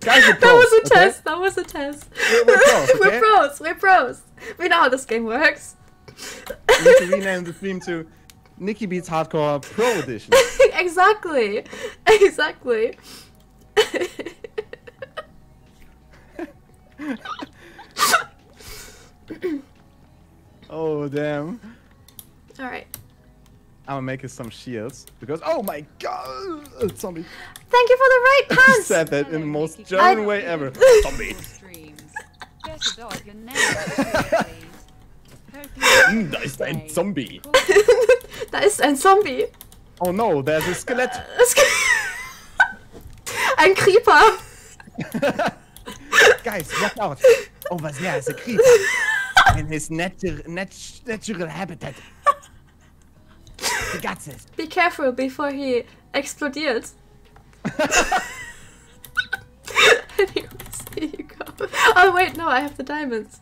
Guys, we're that was a okay? test. That was a test. We're- we're pros, okay? we're pros. We're pros. We know how this game works. We need to rename the theme to Nikki Beats Hardcore Pro Edition. exactly. Exactly. Oh, damn. All right. I'm gonna make us some shields because oh my god, zombie. Thank you for the right He pants. said that in the most German I- way ever. Zombie. Streams. Get a dog and name it, please. Hope you Mm, da ist ein Zombie. that is ein Zombie. Oh no, there's a skeleton. ein Creeper. Guys, watch out. Over there is a creeper. In his natu nat natural habitat. Got this. Be careful before he explodes. Anyways, here you go. Oh wait, no, I have the diamonds.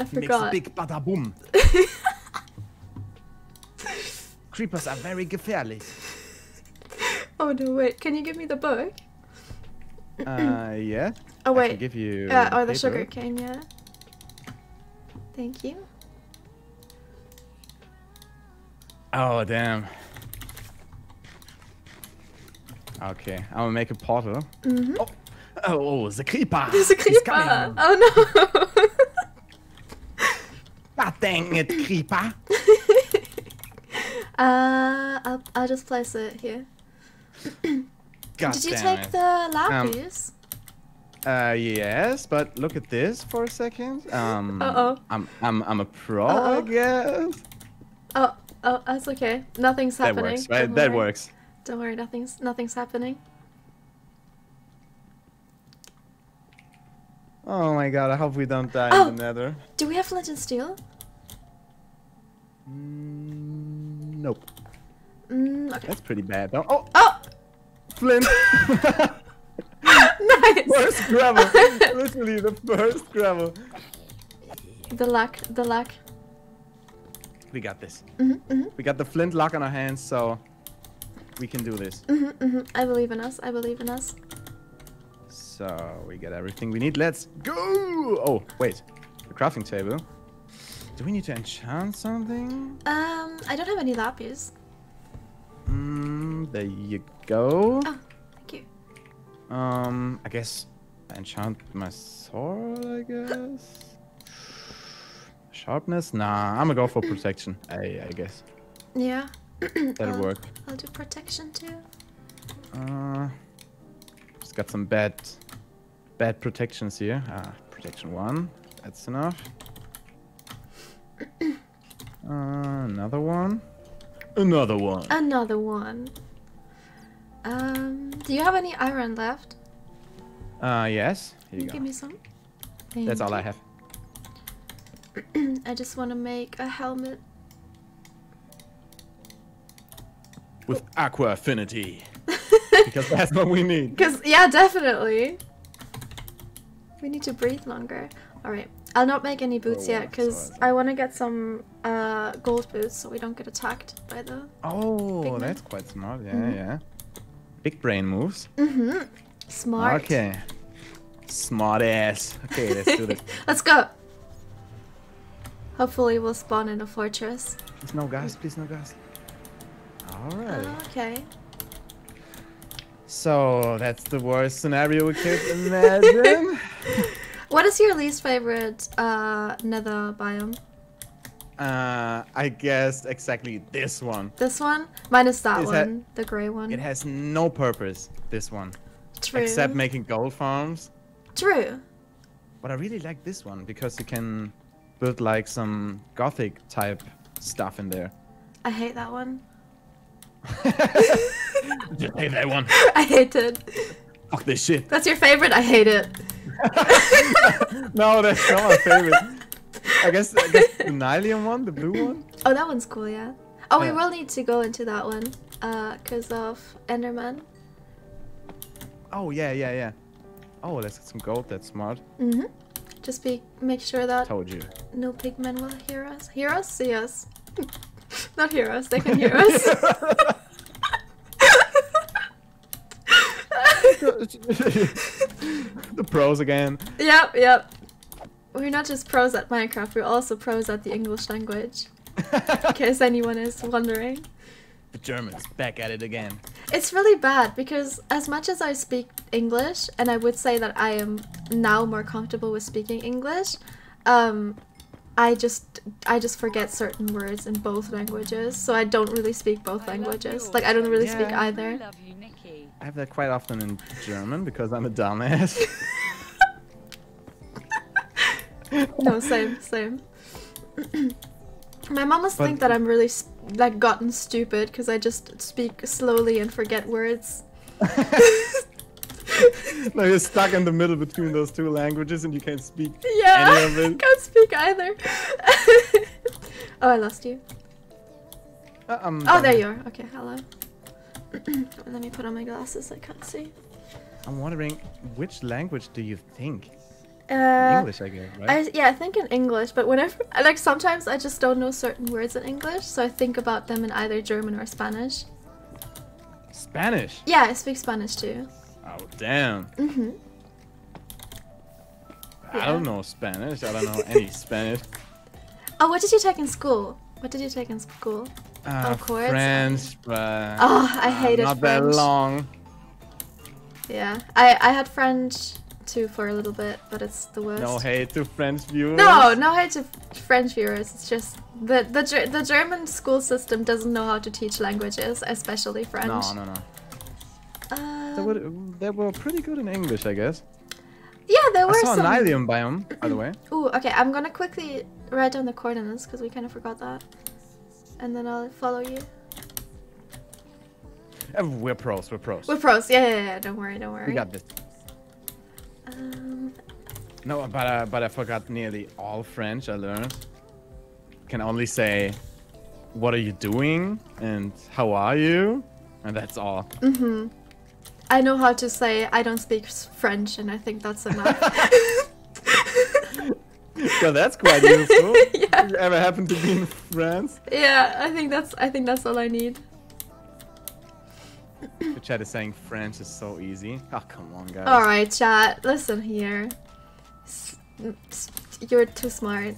I He makes a big bada boom. Creepers are very gefährlich. oh no, wait. Can you give me the book? Uh, yeah. Oh I can wait. give you. Yeah, or the paper. sugar cane, yeah. Thank you. Oh damn. Okay, I'm gonna make a portal. Mm-hmm. Oh, oh, the creeper. There's a creeper. Oh no. God dang it, creeper. uh, I'll I'll just place it here. God Did you damn take it. the lapis? Uh, yes, but look at this for a second. Um, Uh-oh. I'm I'm I'm a pro, Uh-oh. I guess. oh, oh, that's okay. Nothing's That happening. works, right? That worry. works. Don't worry, nothing's nothing's happening. Oh my god, I hope we don't die Oh. in the nether. Do we have flint and steel? Mm, nope. Mm, okay. That's pretty bad. though. Oh, Oh, flint. nice. first gravel. Literally the first gravel. The luck, the luck. We got this. Mm-hmm, We got the flint lock on our hands, so we can do this. hmm I believe in us. I believe in us. So we got everything we need. Let's go! Oh, wait. The crafting table. Do we need to enchant something? Um, I don't have any lapis. Mm, there you go. Oh, thank you. Um, I guess I enchant my sword, I guess. Sharpness? Nah, I'm gonna go for protection. I, I guess. Yeah. That'll I'll- work. I'll do protection too. Uh, just got some bad, bad protections here. Ah, protection one. That's enough. Uh, another one. Another one. Another one. Um, do you have any iron left? Uh, yes. Here you you go. give me some? That's all I have. You. I just want to make a helmet. With aqua affinity. because that's what we need. Cause yeah, definitely. We need to breathe longer. All right. I'll not make any boots Oh, yet because sorry. I want to get some uh, gold boots so we don't get attacked by the. Oh, that's quite smart. Yeah, Mhm. yeah. Big brain moves. Mm-hmm. Smart. Okay. Smart ass. Okay, let's do this. Let's go. Hopefully we'll spawn in a fortress. Please no gas, please no gas. Alright. Okay. So that's the worst scenario we could imagine. What is your least favorite uh, nether biome? uh, I guess exactly this one. This one? Minus Is that- one, the gray one. It has no purpose, this one. True. Except making gold farms. True. But I really like this one because you can build like some gothic type stuff in there. I hate that one. Just hate that one. I hate it. Fuck this shit. That's your favorite? I hate it. no, that's not my favorite. I guess, I guess the Nylium one, the blue one. Oh, that one's cool, yeah. Oh, we Yeah. will need to go into that one. Uh, cause of Enderman. Oh yeah, yeah, yeah. Oh, let's get some gold. That's smart. Mm-hmm. Just be make sure that Told you. no pigmen will hear us. Hear us? See us. Not hear us. They can hear us. the pros again. yep, yep. We're not just pros at Minecraft. We're also pros at the English language. In case anyone is wondering. The Germans back at it again. It's really bad because as much as I speak English, and I would say that I am now more comfortable with speaking English, um, I just I just forget certain words in both languages, so I don't really speak both I languages. Like I don't really Yeah. speak I either. love you, I have that quite often in German because I'm a dumbass. No, same, same. My mom must But- think that I'm really s- like gotten stupid because I just speak slowly and forget words. no, you're stuck in the middle between those two languages and you can't speak Yeah, any of it. can't speak either. oh, I lost you. Uh, I'm Oh, done. there you are. Okay, hello. Let me put on my glasses. I can't see. I'm wondering which language do you think? Uh, English, I guess, right? I, yeah, I think in English, but whenever, like sometimes I just don't know certain words in English, so I think about them in either German or Spanish. Spanish. Yeah, I speak Spanish too. Oh damn. Mm-hmm. I don't know Spanish. I don't know any Spanish. Oh, what did you take in school? What did you take in school? Uh, Of course. French, but Oh, I uh, hated not French. that long. Yeah, I I had French too for a little bit, but it's the worst. No hate to French viewers. No, no hate to French viewers. It's just the the Ger- the German school system doesn't know how to teach languages, especially French. No, no, no. Uh, They were, they were pretty good in English, I guess. yeah, there I were saw some. a Nylium biome, by the way. Ooh, okay. I'm gonna quickly write down the coordinates because we kind of forgot that, and then I'll follow you. Uh, We're pros, we're pros. We're pros. Yeah, yeah, yeah. Don't worry, don't worry. We got this. Um, No, but uh, but I forgot nearly all French I learned. Can only say, "What are you doing?" and "How are you?" and that's all. mhm. I know how to say I don't speak French, and I think that's enough. So that's quite useful. Yeah. You ever happen to be in France? yeah, I think that's I think that's all I need. The chat is saying French is so easy. Oh, come on, guys. All right, chat. Listen here. S- You're too smart.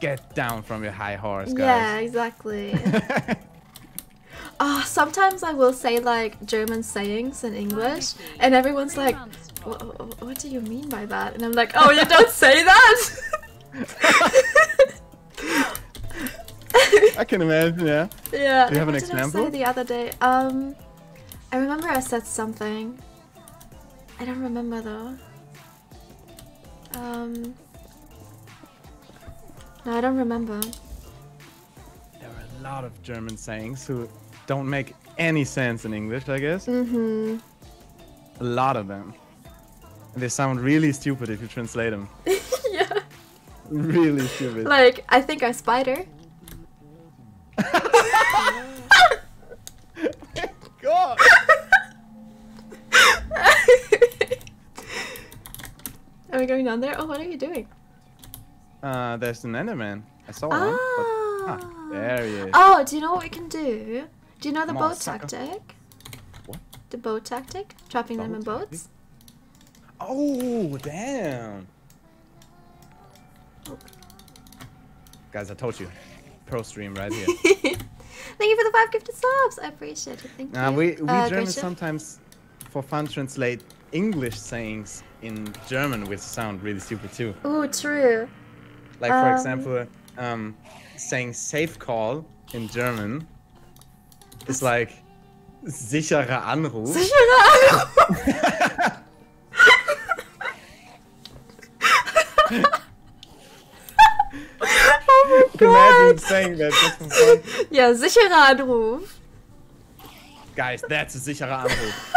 Get down from your high horse, guys. Yeah, exactly. Ah, sometimes I will say like German sayings in English, and everyone's like, "Wha- wha- "What do you mean by that?" And I'm like, "Oh, you don't say that." I can imagine, yeah. yeah. Do you have an what did I example? say the other day? Um, I remember I said something. I don't remember though. Um. No, I don't remember. There are a lot of German sayings who don't make any sense in English, I guess. Mm-hmm. A lot of them. They sound really stupid if you translate them. yeah. Really stupid. Like, I think I spider. Are we going down there? Oh, what are you doing? Uh, there's an Enderman. I saw one. But, ah, Ah. there he is. Oh, do you know what we can do? Do you know the Come on, boat sucker. tactic? What? The boat tactic? Trapping them in Boat boats? Oh, damn. Oh. Guys, I told you. Pro stream right here. Thank you for the five gifted subs. I appreciate it. Thank Now you. we we Uh, Germans sometimes, for fun, translate English sayings in German, which sound really stupid too. Oh, true. Like for Um. example, um, saying "safe call" in German is like sicherer Anruf. Sicherer Anruf. oh my Imagine saying that just for fun. Ja, sicherer Anruf. Guys, that's a sicherer Anruf.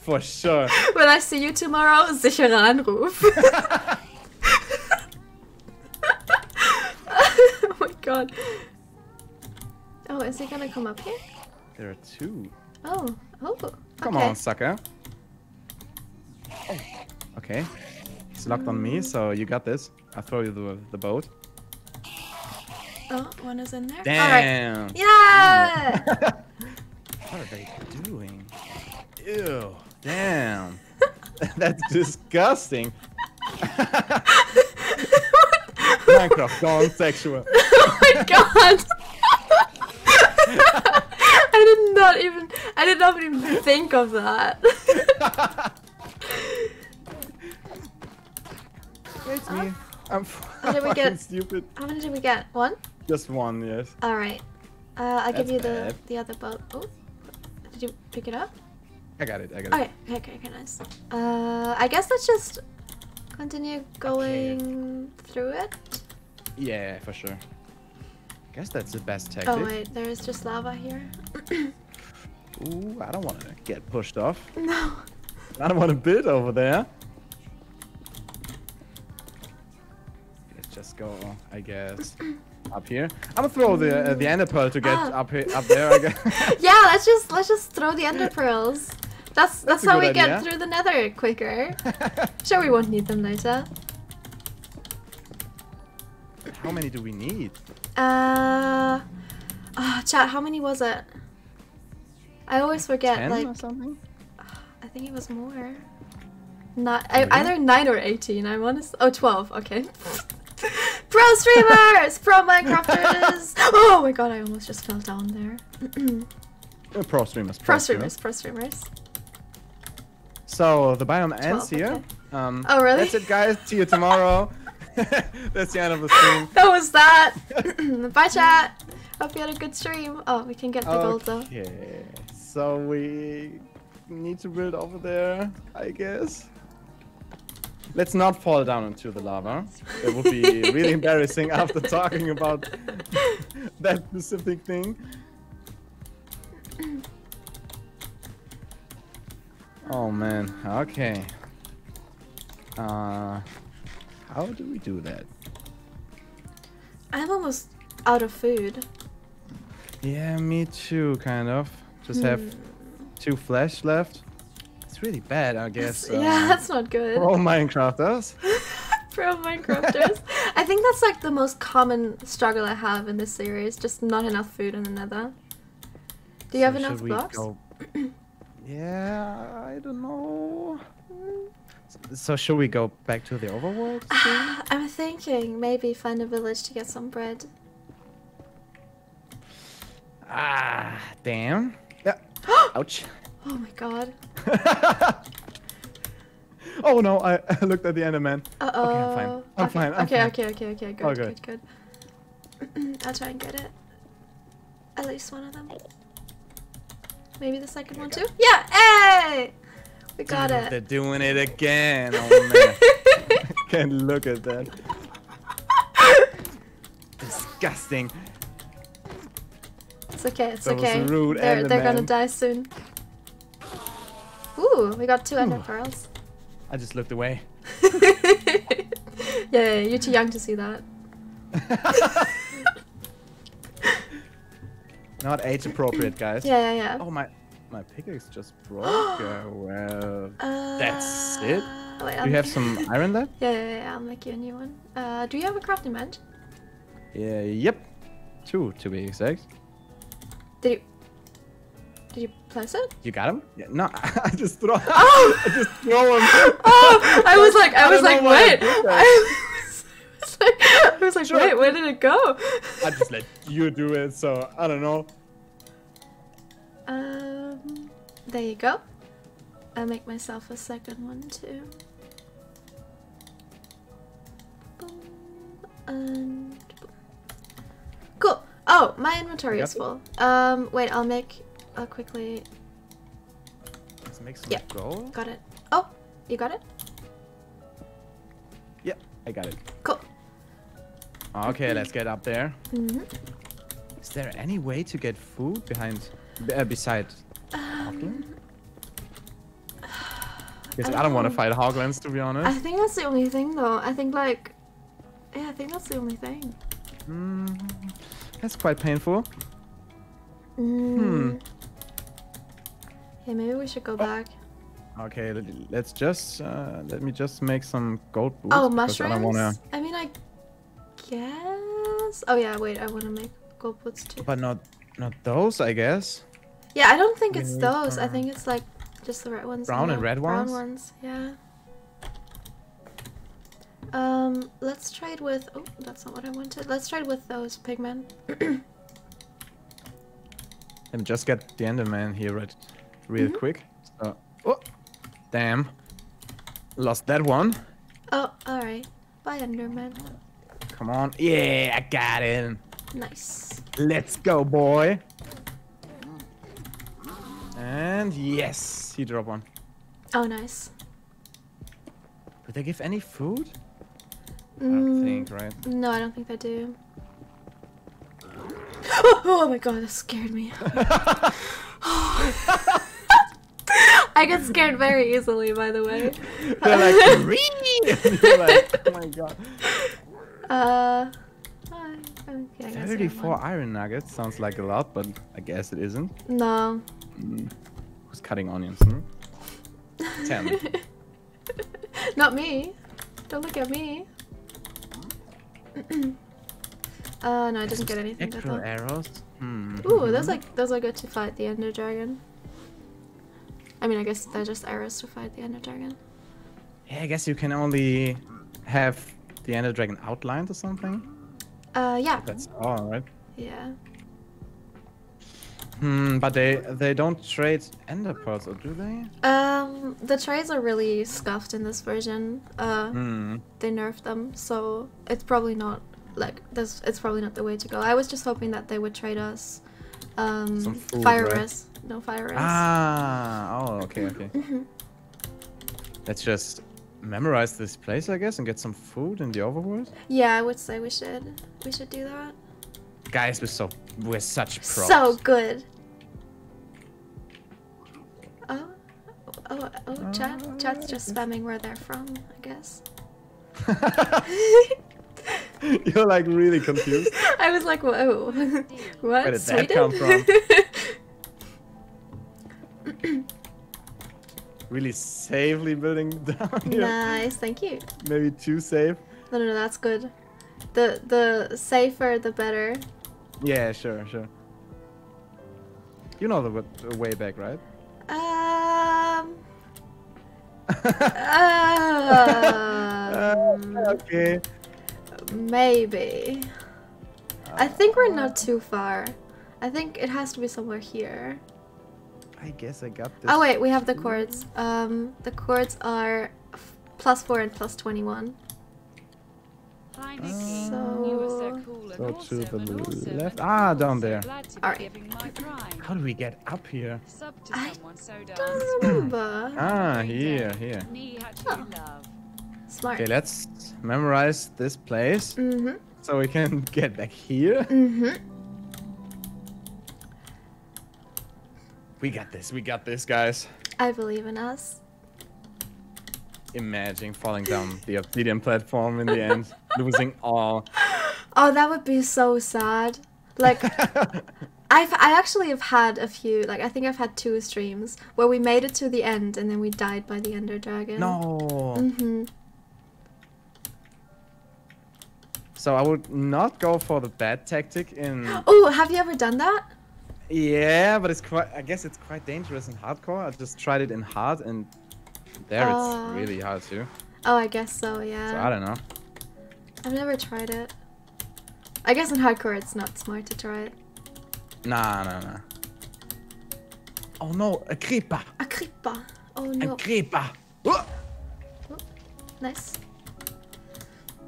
For sure. When I see you tomorrow, sicherer Anruf. oh my god. Oh, is he gonna come up here? There are two. Oh, oh. Come okay. on, sucker. Okay. It's locked on me, so you got this. I'll throw you the, the boat. Oh, one is in there. Damn! Yeah! What are they doing? Ew! Damn! That's disgusting! Minecraft gone sexual. oh my god! I did not even I did not even think of that. It's me. I'm How did we fucking get- stupid. How many did we get? One? Just one, yes. Alright. Uh, I'll give That's you the the other boat. Oh. Did you pick it up? I got it, I got it. Okay, okay, okay, okay, nice. Uh, I guess let's just continue going through it. Yeah, for sure. I guess that's the best tactic. Oh wait, there is just lava here. Ooh, I don't want to get pushed off. no. I don't want to build over there. Let's just go, I guess, up here. I'm gonna throw the uh, the ender pearl to get Ah. up here, up there. I guess. Yeah, let's just let's just throw the ender pearls. That's that's, That's how we good get through the nether quicker. Sure, we won't need them later. How many do we need? Uh, ah, chat. How many was it? I always forget. Ten like, or something? I think it was more. Not I, either nine or eighteen. I'm honest. Oh, 12. Okay. Pro streamers, pro Minecrafters. oh my god! I almost just fell down there. Uh, pro streamers. pro streamers, pro streamers. So the biome ends 12, here. okay. Um, Oh, really? That's it, guys. See you tomorrow. that's the end of the stream. That was that. Bye, chat. Hope you had a good stream. Oh, we can get the gold though. Okay, so we need to build over there, I guess. Let's not fall down into the lava. It would be really embarrassing after talking about that specific thing. Oh man, okay. Uh, how do we do that? I'm almost out of food. Yeah, me too, kind of. Just have Hmm. two flesh left. It's really bad, I guess. yeah, uh, that's not good. for all Minecrafters. Pro Minecrafters. I think that's like the most common struggle I have in this series. Just not enough food in the nether. Do you have enough blocks? go- Yeah, I don't know. So should we go back to the overworld? I'm thinking maybe find a village to get some bread. ah, damn. Yeah. Ouch. Oh my god. oh no, I, I looked at the Enderman. Uh oh. I'm fine. I'm okay. fine, I'm okay, fine. okay, okay, okay, good, All good, good. good. I'll try and get it. At least one of them. Maybe the second one too? Yeah! Hey! We got Dude, it. They're doing it again. Oh man. Can't look at that. Disgusting. It's okay, it's Those okay. rude they're, they're gonna die soon. Ooh, we got two ender hmm. pearls. I just looked away. yeah, yeah, you're too young to see that. Not age appropriate, guys. Yeah, yeah, yeah. Oh my, my pickaxe just broke. uh, well, That's it? Uh, Wait, do I'll you have some iron left? Yeah, yeah, yeah, I'll make you a new one. Uh, do you have a crafting bench? Yeah. Yep. Two to be exact. Did you... Did you place it? You got him? Yeah. No, I just throw. Oh! I just throw him. Oh! I was like, I, I was don't like, know like, I was like Sure. wait, where did it go? I just let you do it. So I don't know. Um, there you go. I'll make myself a second one too. Boom, and boom. Cool. Oh, my inventory is full. Um, wait, I'll make. I'll quickly. Let's make some Yeah. gold. Got it. Oh, you got it. Yep, I got it. Cool. Okay, let's get up there. hmm Is there any way to get food behind, uh, beside Um, Because I I don't want to fight Hoglins, to be honest. I think that's the only thing, though. I think like, yeah, I think that's the only thing. Mm, that's quite painful. Mm. Yeah, maybe we should go back. Okay, let- let's just uh, let me just make some gold boots. Oh, mushrooms? I don't wanna, I mean, I guess. Oh yeah, wait. I want to make gold boots too. but not not those, I guess. Yeah, I don't think We it's those. I think it's like just the red ones. brown and red brown ones? Brown ones. Yeah. Um, let's try it with. Oh, that's not what I wanted. Let's try it with those pigmen. Let me just get the Enderman here right, real Mhm. quick. So, oh, damn, lost that one. oh, all right. Bye, Enderman. Come on, yeah, I got it. Nice. Let's go, boy. And yes, he dropped one. Oh, nice. Did they give any food? I Mm, don't think, right? No, I don't think they do. Oh, my god, that scared me. I get scared very easily, by the way. They're like, like, oh my god. Uh, okay, I guess I have 34 one. iron nuggets sounds like a lot, but I guess it isn't. No. Mm. Who's cutting onions? Hmm? Tell me. Not me. Don't look at me. uh, no, I didn't get anything though. arrows. Hmm. Ooh, those like those are good to fight the Ender Dragon. I mean, I guess they're just arrows to fight the Ender Dragon. Yeah, I guess you can only have the Ender Dragon outlined or something. Uh, yeah. That's all right. Yeah. Hmm, but they they don't trade Ender pearls, or do they? Um, the trades are really scuffed in this version. Uh, Hmm. they nerfed them, so it's probably not like this. It's probably not the way to go. I was just hoping that they would trade us, um, food, fire right? res. No fire res. Ah. Oh, okay, okay. Mhm. Let's just memorize this place, I guess, and get some food in the overworld. Yeah, I would say we should. We should do that. Guys, we're so we're such pros. So good. Oh, oh, oh! oh chat, chat's just spamming where they're from. I guess. You're like really confused. I was like, whoa, what? Where did that come from? Really safely building down here. Nice, thank you. Maybe too safe. No, no, no, that's good. The the safer, the better. Yeah, sure, sure. You know the, the way back, right? Um. Uh, um, okay. maybe. I think we're not too far. I think it has to be somewhere here. I guess I got this. Oh wait, we have the chords. Um, the chords are f- plus four and plus twenty-one. Hi, Nikki. So- you so cool and So to the left. Ah, down there. glad to be Alright. giving my prime. How do we get up here? I Don't remember. Ah, here, here. Me had to Oh. Smart. Okay, let's memorize this place Mm-hmm. so we can get back here. Mm-hmm. We got this, we got this, guys. I believe in us. Imagine falling down the obsidian platform in the end, losing all. Oh, that would be so sad. Like, I've I actually have had a few. Like, I think I've had two streams where we made it to the end and then we died by the Ender Dragon. no. Mm-hmm. So I would not go for the bed tactic in. Oh, have you ever done that? Yeah, but it's quite. I guess it's quite dangerous in hardcore. I just tried it in hard, and there it's really hard too. Oh, I guess so. Yeah. So I don't know. I've never tried it. I guess in hardcore it's not smart to try it. Nah, nah, nah. Oh no, a creeper! A creeper. Oh no. A creeper! Oh! Nice.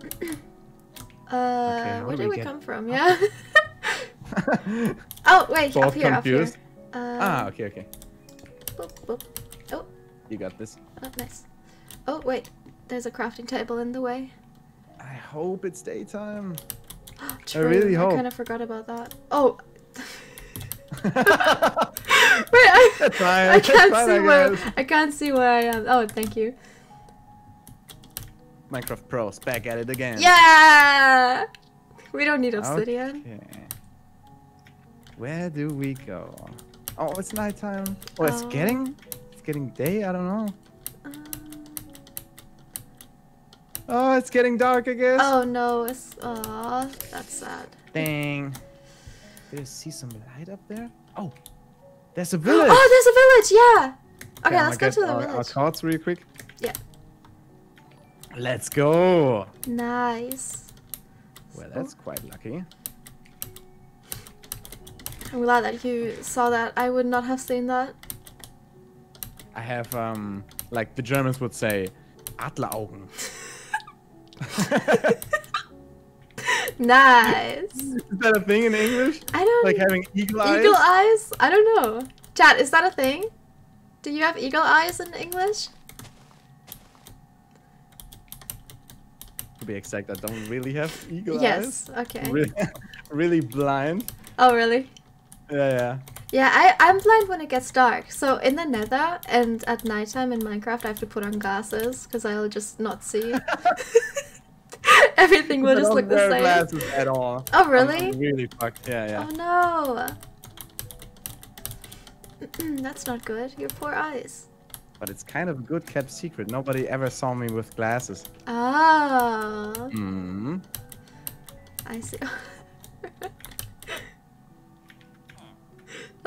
uh, how where did we we come from? Yeah. oh wait, up Both here, up here. Uh, ah, okay, okay. boop, boop. Oh, You got this. oh, nice. Oh wait, there's a crafting table in the way. I hope it's daytime. True. really hope. I kind of forgot about that. Oh. wait, I, fine. I can't fine, see I where. I can't see where I am. Oh, thank you. Minecraft Pros back at it again. Yeah. We don't need obsidian. Okay. Where do we go? Oh, it's nighttime. Oh, it's Oh. getting, it's getting day. I don't know. Um, Oh, it's getting dark. I guess. oh no, it's oh that's sad. Dang. Did I see some light up there? Oh, there's a village. Oh, there's a village. Yeah. Okay, let's go to the our, Our village. cards real quick. Yeah. Let's go. Nice. Well, that's quite lucky. I'm glad that you saw that. I would not have seen that. I have um, like the Germans would say, Adleraugen. Nice. Is that a thing in English? I don't. Like having eagle eyes? eagle eyes? I don't know. Chat, is that a thing? Do you have eagle eyes in English? To be exact, I don't really have eagle yes. eyes. Yes. Okay. Really, really blind. Oh, really? Yeah, yeah. Yeah, I, I'm blind when it gets dark. So in the nether and at nighttime in Minecraft, I have to put on glasses because I'll just not see. Everything will I just look the same. glasses at all. Oh, I'm really? really fucked. Yeah, yeah. Oh no. That's not good. Your poor eyes. But it's kind of a good kept secret. Nobody ever saw me with glasses. Oh, Hmm. I see.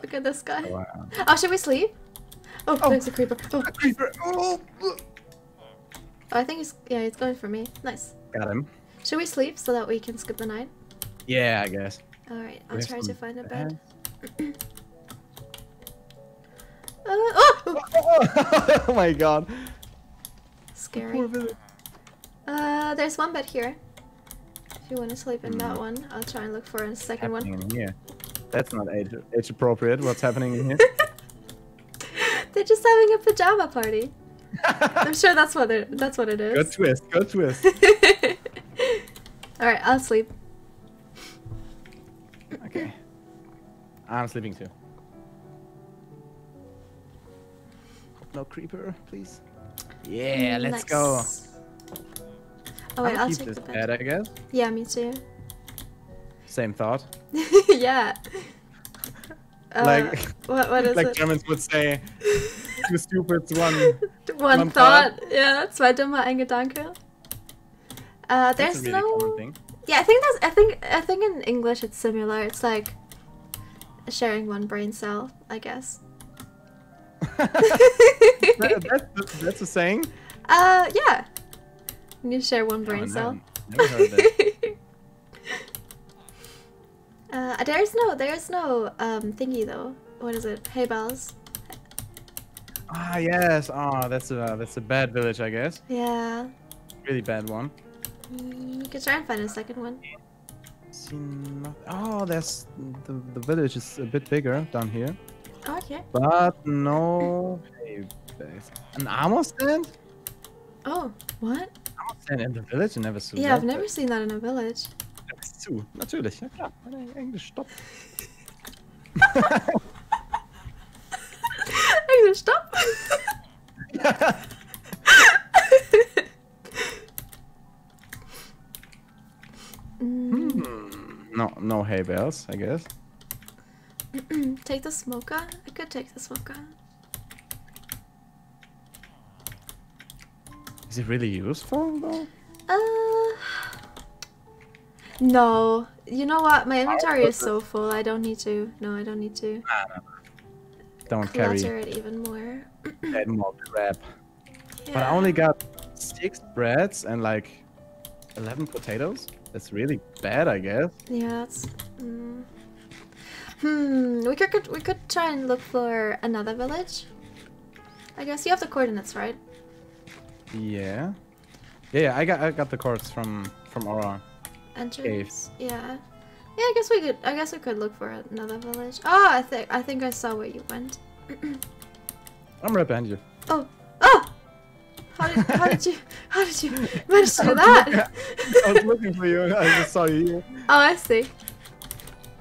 Look at this guy. Wow. Oh, should we sleep? Oh, Oh. there's a creeper. Oh, A creeper. Oh, oh, I think he's yeah, he's going for me. Nice. got him. Should we sleep so that we can skip the night? Yeah, I guess. All right, I'll try to find a bed. bed. Uh, oh, oh, my god. scary. Poor. Uh, there's one bed here. If you want to sleep in that Hmm. one, I'll try and look for a second one. happening in here? That's not age, age appropriate. What's happening in here? They're just having a pajama party. I'm sure that's what it. That's what it is. good twist. Good twist. All right, I'll sleep. Okay. I'm sleeping too. No creeper, please. Yeah, let's go. Nice. Oh wait, I'll I'll this the bed. bed, I guess. Yeah, me too. Same thought. yeah. Uh, like what what is like it? Germans would say, two stupids, one. One, one thought. thought. Yeah, zwei dumme, ein Gedanke. Uh, there's really no. thing. Yeah, I think that's. I think. I think in English it's similar. It's like sharing one brain cell. I guess. That- that's, that's a saying. uh, yeah. You share one brain no, cell. Never heard that. Uh, there's no. There's no um thingy though. What is it? Hay bells. ah yes. Ah, that's a that's a bad village, I guess. Yeah. Really bad one. Mm, You could try and find a second one. See Oh, there's the the village is a bit bigger down here, Oh, okay. but no. Hey, there's an armor stand. Oh, what? Armor stand in the village. I never saw Yeah. I've never seen that in a village. Zu, natürlich, ja klar. Englisch, stopp. English, stop. Mm, Hmm. No, no hay bales, I guess. take the smoker. I could take the smoker. Is it really useful though? Uh, no. You know what? My inventory is so full. I don't need to. No, I don't need to Don't carry clutter it even more. that more crap. But I only got six breads and like eleven potatoes. That's really bad, I guess. Yeah, that's. Mm. Hmm. We could, could we could try and look for another village. I guess you have the coordinates, right? Yeah. Yeah, yeah. I got I got the cords from from Aura. Entrance. Yeah. Yeah, I guess we could. I guess we could look for another village. Oh, I think I think I saw where you went. I'm right behind you. Oh, oh! How did how did you how did you manage to do that? I was looking for you. and I just saw you. Oh, I see.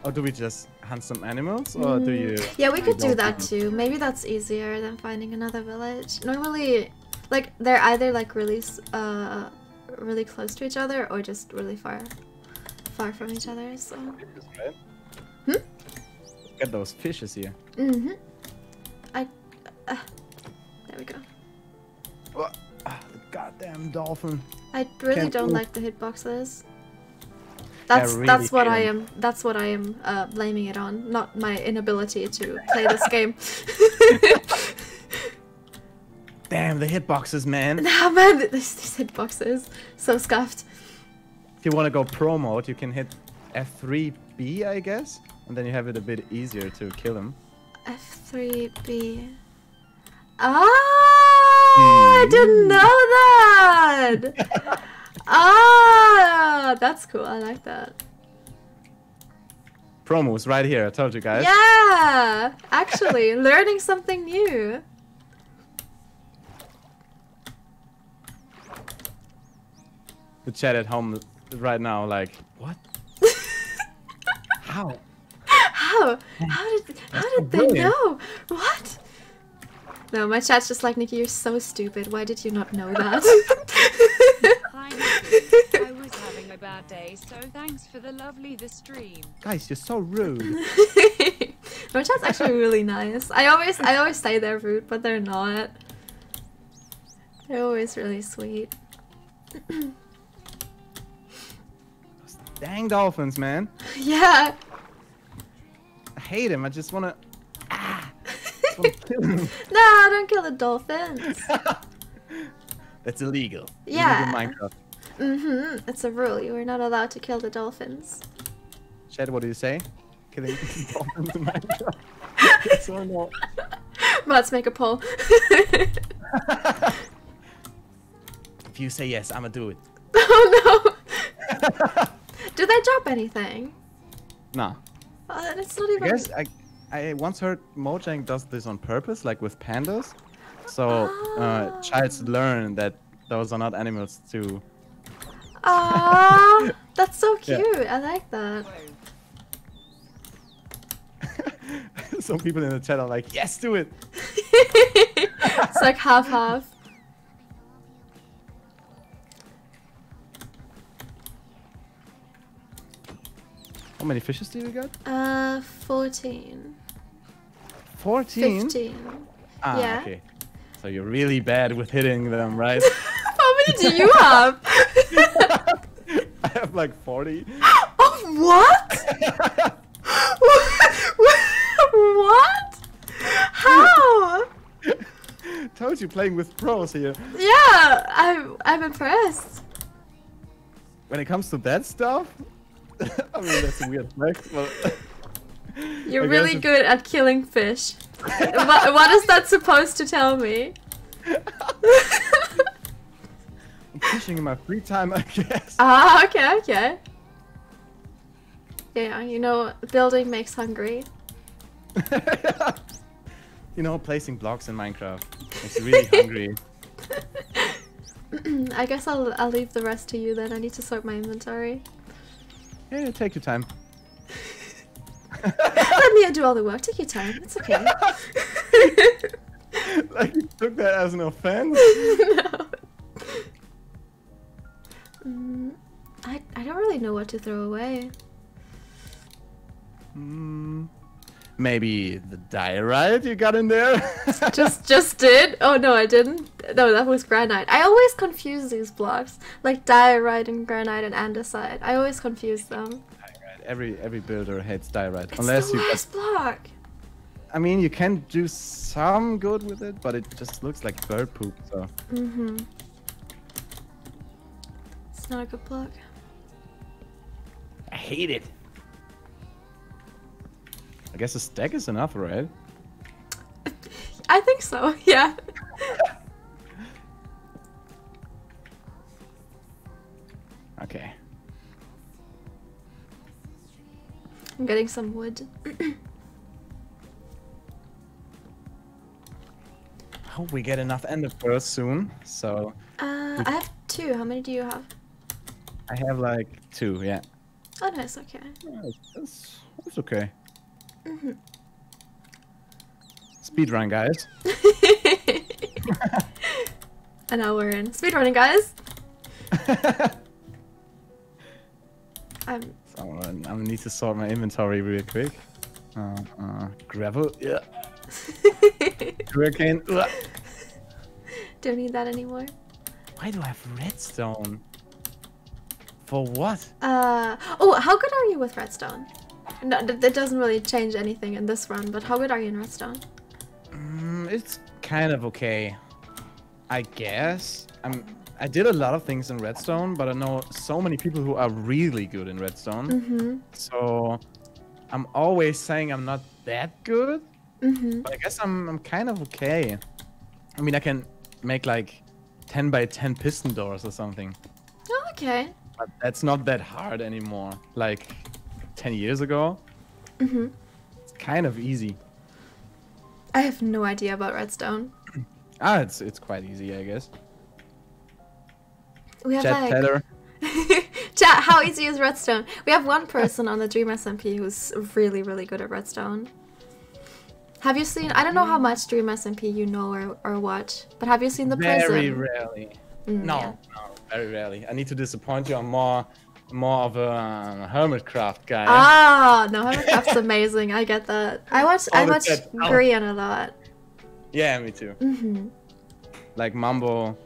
Or do we just hunt some animals, or do you? Mm, Yeah, we could do that too. Maybe that's easier than finding another village. Normally, like they're either like really uh really close to each other or just really far far from each other. So. Hmm? Get those fishes here. Mhm. I. Uh, there we go. Ah, the goddamn dolphin. I really Can't don't move. like the hitboxes. That's really that's what hate I am. That's what I am uh, blaming it on, not my inability to play this game. Damn the hitboxes, man. nah, man, these, these hitboxes so scuffed. If you want to go pro mode, you can hit F3B, I guess, and then you have it a bit easier to kill him. F3B. Ah, I didn't know that. ah, that's cool. I like that. Pro moves right here. I told you guys. Yeah, actually, learning something new. The chat at home right now, like, what? How? How? How did how did they know? What? No, my chat's just like Nikki. You're so stupid. Why did you not know that? Hi, Nikki. I was having a bad day, so thanks for the lovely the stream. Guys, you're so rude. my chat's actually really nice. I always I always say they're rude, but they're not. They're always really sweet. Dang dolphins, man. Yeah. I hate him. I just wanna. Ah! Kill him. No, don't kill the dolphins. That's illegal. Yeah. Illegal Minecraft. Mm-hmm. It's a rule. You are not allowed to kill the dolphins. Chat, what do you say? Killing dolphins in Minecraft? yes or no? Let's make a poll. If you say yes, I'ma do it. oh no. Do they drop anything? Nah. Oh, then it's not I even. guess I, I once heard Mojang does this on purpose, like with pandas. So uh, childs learn that those are not animals too. Aww, that's so Yeah. cute. I like that. Some people in the chat are like, yes, do it. it's like half half. How many fishes do you got? Uh, 14. 14? 15. Ah, Yeah. okay. So you're really bad with hitting them, right? How many do you have? I have like 40. oh, what? what? How? Told you playing with pros here. Yeah, I'm I'm impressed. When it comes to that stuff, I mean that's a weird fact, but You're really good at killing fish. what, what is that supposed to tell me? I'm fishing in my free time, I guess. ah, okay, okay. Yeah, you know, building makes hungry. you know, placing blocks in Minecraft makes you really hungry. I guess I'll I'll leave the rest to you then. I need to sort my inventory. Yeah, take your time. Let me do all the work. Take your time. It's okay. like you took that as an offense. no. Mm, I I don't really know what to throw away. Hmm. Maybe the diorite you got in there? just just did. Oh no, I didn't. No, that was granite. I always confuse these blocks, like diorite and granite and andesite. I always confuse them. Diorite. Every every builder hates diorite. It's Unless the you worst block. I mean you can do some good with it, but it just looks like bird poop, so Mm-hmm. It's not a good block. I hate it. I guess a stack is enough, right? I think so. Yeah. Okay. I'm getting some wood. I Hope we get enough ender pearls soon. So Uh, I have two. How many do you have? I have like two, yeah. Oh, nice. Okay. Yeah, That's, that's okay. Mm-hmm. Speedrun, guys. and now we're in speedrunning, guys. I'm uh, I need to sort my inventory real quick. Uh, uh, gravel, yeah. Hurricane. ugh. don't need that anymore. Why do I have redstone? For what? Uh oh, how good are you with redstone? No, that doesn't really change anything in this run, but how good are you in redstone? Mm, it's kind of okay. I guess. I'm. I did a lot of things in redstone, but I know so many people who are really good in redstone. Mm-hmm. So I'm always saying I'm not that good, Mm-hmm. but I guess I'm I'm kind of okay. I mean, I can make like 10 by 10 piston doors or something, Oh, okay. but that's not that hard anymore. Like 10 years ago, Mm-hmm. it's kind of easy. I have no idea about redstone. Ah, it's it's quite easy, I guess. We have Chat like Chat, how easy is redstone? We have one person on the Dream SMP who's really, really good at redstone. Have you seen? I don't know how much Dream SMP you know or, or watch, but have you seen the Very prison? rarely. Mm, No, yeah. no, very rarely. I need to disappoint you. I'm more, more of a uh, hermitcraft guy. Ah, no, Hermitcraft's amazing. I get that. I watch. I All the watch chat- oh. A lot. Yeah, me too. hmm Like Mumbo.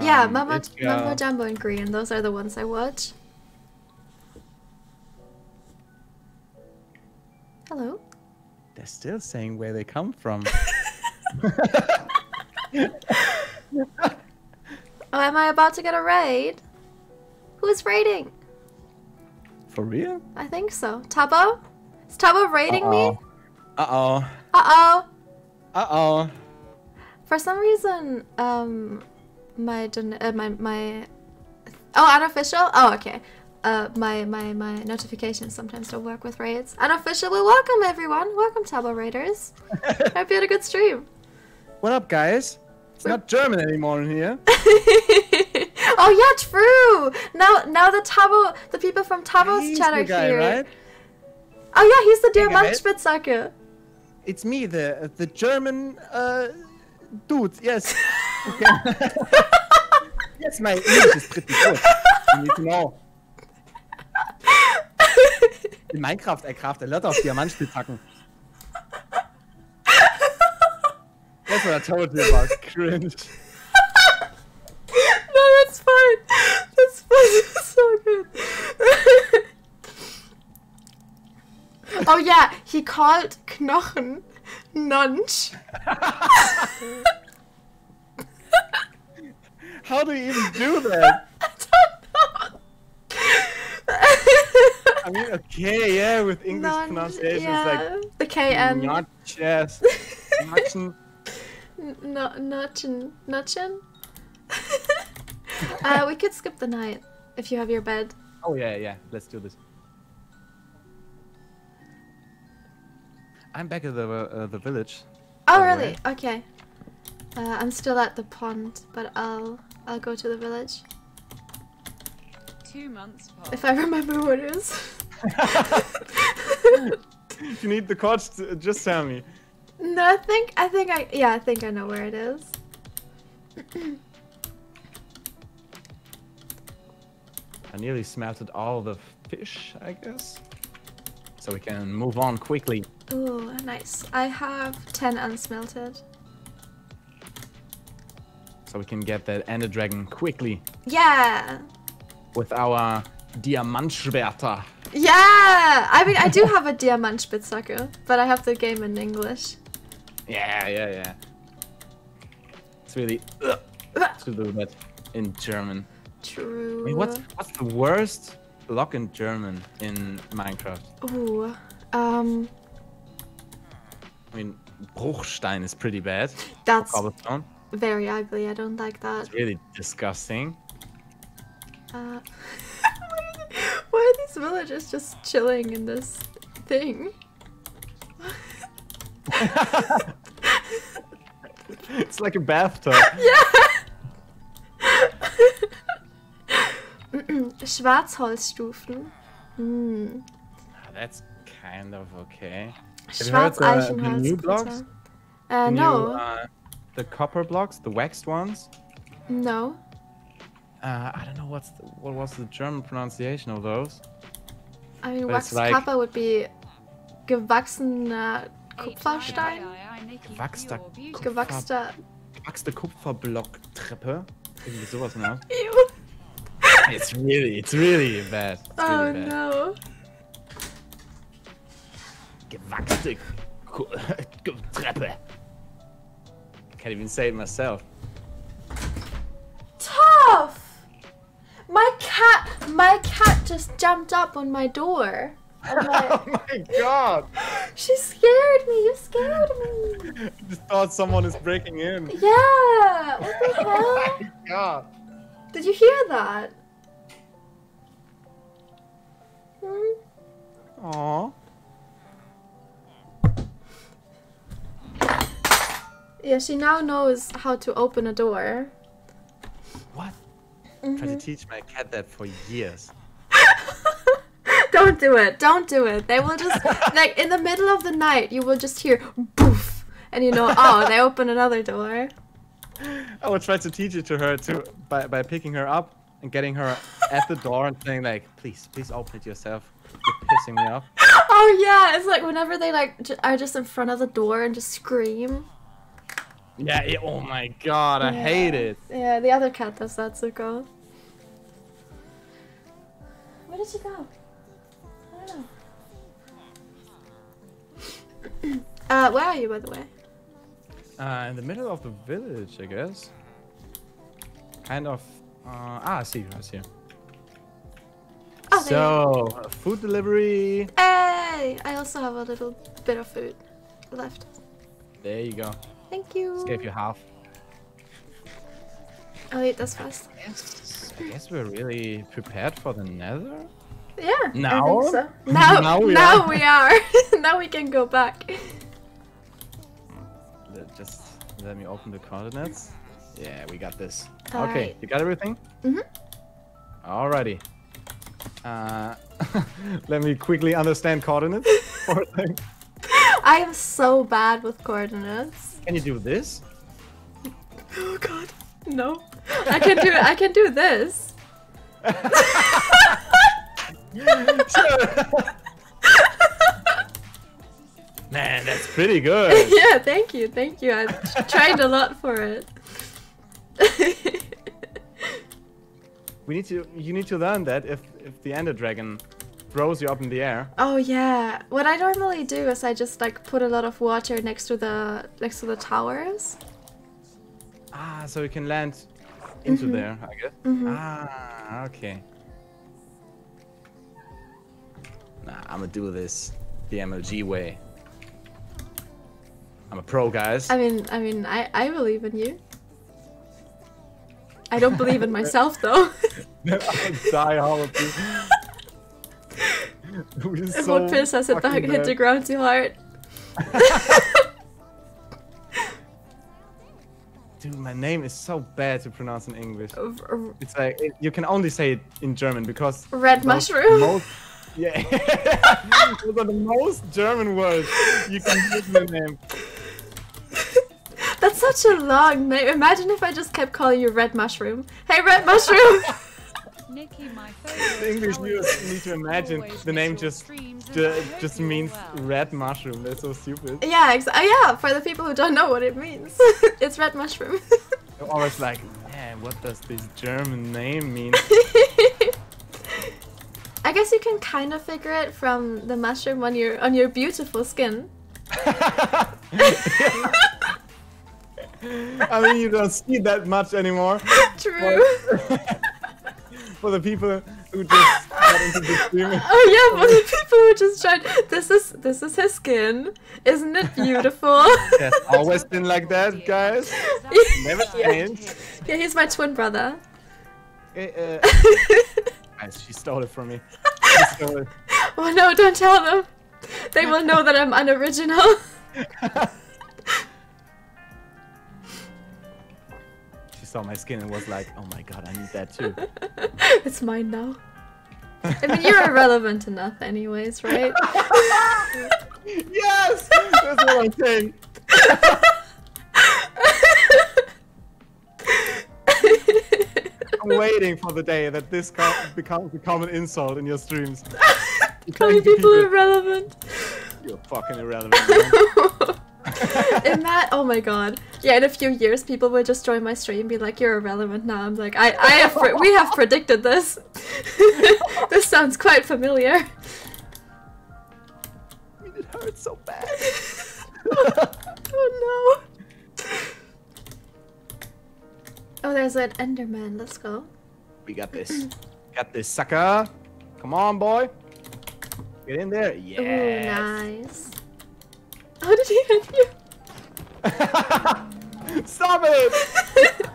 yeah, um, Mumbo, Iskall. Mumbo Jumbo, and Grian. Those are the ones I watch. Hello. They're still saying where they come from. Oh, am I about to get a raid? Who's raiding? For real? I think so. Tubbo? Is Tubbo raiding me? Uh oh. Uh oh. Uh oh. For some reason, um, my uh, my my oh unofficial. Oh okay. Uh, my my my notifications sometimes don't work with raids. Unofficial. Well, welcome everyone. Welcome Tubbo Raiders. Hope you had a good stream. What up, guys? It's not German anymore in here. oh yeah, true. Now now the Tubbo the people from Tubbo's He's chat are guy, here. right? Oh yeah, he's the dear guy. It's me, the the German uh, dude. Yes. yes, my English is pretty good. You need to know. In Minecraft, I craft a lot of Diamantspitzhacken. That's what I told you about. Cringe. no, that's fine. That's fine. That's so good. oh yeah, he called Knochen Nunch. How do you even do that? I mean, okay, yeah, with English Nunch, pronunciation, yeah. the it's KN. like not yes, Notchen. No, Notchen. Notchen? uh, we could skip the night if you have your bed. Oh yeah, yeah. Let's do this. I'm back at the uh, the village. Oh, the really? way. Okay. Uh, I'm still at the pond, but I'll I'll go to the village Two months past. if I remember what it is. If you need the codes, t- just tell me. no, I think I think I yeah I think I know where it is. I nearly smelted all the fish, I guess. So we can move on quickly. Ooh, nice. I have ten unsmelted. So we can get that Ender Dragon quickly Yeah, with our Diamantschwerter. yeah. I mean I do have a Diamantspitzhacke, but I have the game in English. Yeah, yeah, yeah. It's really ugh, to do that in German. True. I mean, what's what's the worst block in German in Minecraft? Ooh. Um. I mean, Bruchstein is pretty bad. That's Cobblestone. very ugly. I don't like that. It's really disgusting. Uh, why are these villagers just chilling in this thing? it's like a bathtub. Schwarzholzstufen. Hm. That's kind of okay. The, the new blocks? Uh, new, no, uh, the copper blocks, the waxed ones. no. Uh, I don't know what's the, what was the German pronunciation of those. I mean, But it's wax like- kappa would be gewachsener Kupferstein. Gewachster Kupfer, Gewachster. gewachste Kupferblocktreppe. Irgendwie sowas, ne? Ew. It's really, it's really bad. It's Oh really bad. no. Gewachste Treppe. Can't even say it myself. Tough! My cat, my cat just jumped up on my door. Like, Oh my god! she scared me. You scared me. I just thought someone is breaking in. Yeah. What the hell? Oh my god! Did you hear that? Aww. Yeah, she now knows how to open a door. What? Mm-hmm. Tried to teach my cat that for years. Don't do it. Don't do it. They will just like in the middle of the night you will just hear boof and you know, oh, they open another door. I will try to teach it to her too by, by picking her up and getting her at the door and saying like, please, please open it yourself. You're pissing me off. Oh yeah, it's like whenever they like j- are just in front of the door and just scream. Yeah, yeah, oh my god, I hate it. Yeah, the other cat does that, so go. Where did she go? I don't know. uh, where are you, by the way? Uh, in the middle of the village, I guess. Kind of. Uh, ah, I see you. I see you. Oh, there you so, food delivery. Hey! I also have a little bit of food left. There you go. Thank you. Just gave you half. I'll eat this fast. Yes. I guess we're really prepared for the nether. Yeah. I Now? think so. Now, Now now we we are. are. now we can go back. Just let me open the coordinates. Yeah, we got this. Okay, Alright. you got everything? Mhm. Alrighty. Uh, let me quickly understand coordinates. for. I am so bad with coordinates. Can you do this? Oh god. No. I can do I can do this. Man, that's pretty good. yeah, thank you, thank you. I tried a lot for it. We need to. You need to learn that if if the Ender Dragon throws you up in the air. oh yeah. What I normally do is I just like put a lot of water next to the next to the towers. Ah, so you can land into Mhm. there, I guess. Mhm. Ah, okay. Nah, I'm gonna do this the MLG way. I'm a pro, guys. I mean, I mean, I I believe in you. I don't believe in myself though. Die horribly. We're If so one piss has hit the, hit the ground too hard. Dude, my name is so bad to pronounce in English. Uh, r- It's like it, you can only say it in German because Red those mushroom. Most, yeah, those are the most German words you can use in the name. That's such a long name. Imagine if I just kept calling you Red Mushroom. Hey, Red Mushroom! Nikki, my favorite. The English How viewers need to imagine the name just streams and ju- I hope just means well. red mushroom. That's so stupid. yeah, ex- uh, yeah. For the people who don't know what it means, it's Red Mushroom. They're always like, man, what does this German name mean? I guess you can kind of figure it from the mushroom on your on your beautiful skin. I mean, you don't see that much anymore. True. For the people who just got into the stream. Oh yeah, for the people who just tried. This is this is his skin. Isn't it beautiful? Always been like that, guys. Never changed. yeah, he's my twin brother. Uh, guys, she stole it from me. She stole it. Oh no, don't tell them. They will know that I'm unoriginal. Saw my skin and was like, oh my god, I need that too. it's mine now. I mean, you're irrelevant enough, anyways, right? yes! That's what I'm saying. I'm waiting for the day that this becomes a common insult in your streams. Calling people irrelevant. You're fucking irrelevant. Man." in that, oh my god. Yeah, in a few years, people will just join my stream and be like, "You're irrelevant now." I'm like, I, I have, we have predicted this. this sounds quite familiar. I mean, it hurts so bad. oh no. Oh, there's an Enderman. Let's go. We got this. Got this, sucker. Come on, boy. Get in there. Yes. Ooh, nice. How did he hit you? Stop it!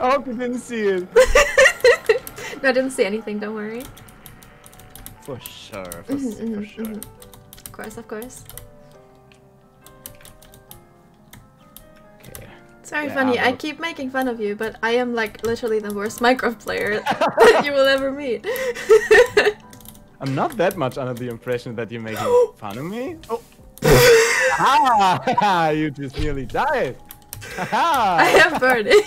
I hope you didn't see it. no, I didn't see anything. Don't worry. For sure, for, Mhm, s- for mhm, sure. mhm. Of course, of course. Okay. It's very Yeah, funny. I well- keep making fun of you, but I am like literally the worst Minecraft player that you will ever meet. I'm not that much under the impression that you're making fun of me. Oh. ah! You just nearly died. I Ha am burning.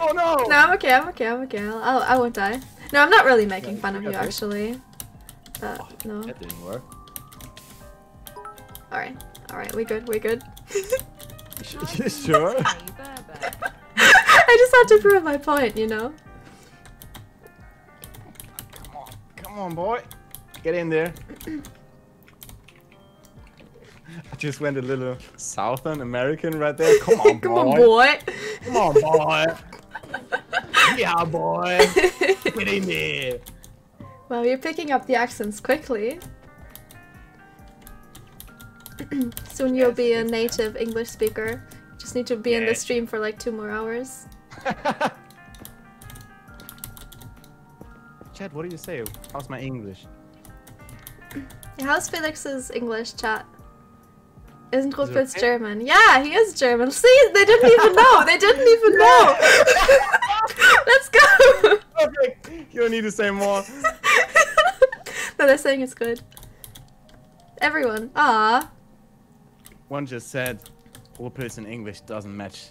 Oh no! no, I'm okay. I'm okay. I'm okay. I'll, I'll, I won't die. No, I'm not really making Yeah, fun of you this. actually. But no. That didn't work. All right. All right. We good. We good. You sure? I just had to prove my point, you know. Come on, boy. Get in there. I just went a little Southern American right there. Come on, Come boy. on, boy. Come on, boy. yeah, boy. Get in there. Well, you're picking up the accents quickly. Soon you'll be a native English speaker. Just need to be in the stream for like two more hours. Chad, what do you say? How's my English? How's Felix's English chat? Isn't it Rupert okay? German? Yeah, he is German. See, they didn't even know. They didn't even know. Let's go. Perfect. You don't need to say more. no, they're saying it's good. Everyone. Ah. One just said, Rupert's in English doesn't match.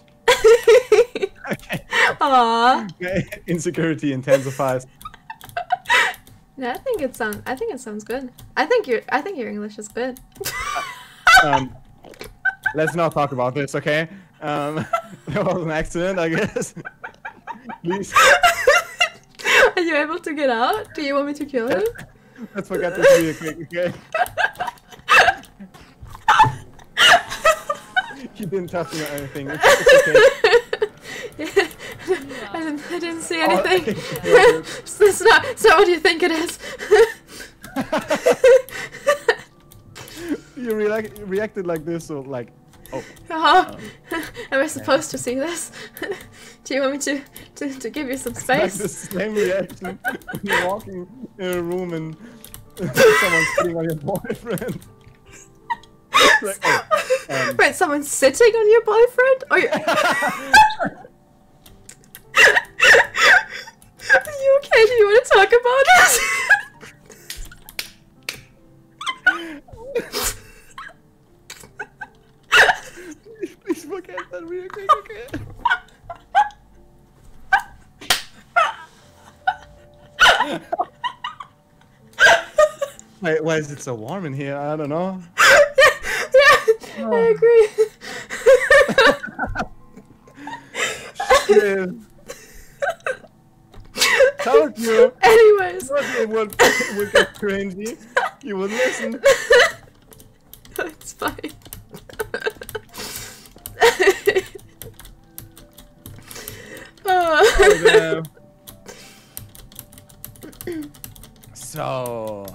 Okay. Ah. Insecurity intensifies. No, I think it sounds. I think it sounds good. I think your. I think your English is good. um, let's not talk about this, okay? Um, there was an accident, I guess. Please, Are you able to get out? Do you want me to kill him? let's forget this really quick, okay? he didn't touch me or anything. It's, it's okay. I didn't, I didn't see Oh, anything. yeah. it's, it's not, it's not what you think it is. you react, reacted like this, so like, oh, oh, am I supposed to see this? Do you want me to, to, to give you some like the space? same reaction when you're walking in a room and someone's sitting on your boyfriend. like, oh, um, Wait, someone's sitting on your boyfriend? Or you... Are you okay? Do you want to talk about this? please forget that real quick, okay? Wait, why is it so warm in here? I don't know. yeah, I agree. Told you. Anyways, it would, it would get cringy. You would listen. it's fine. Oh, oh. so,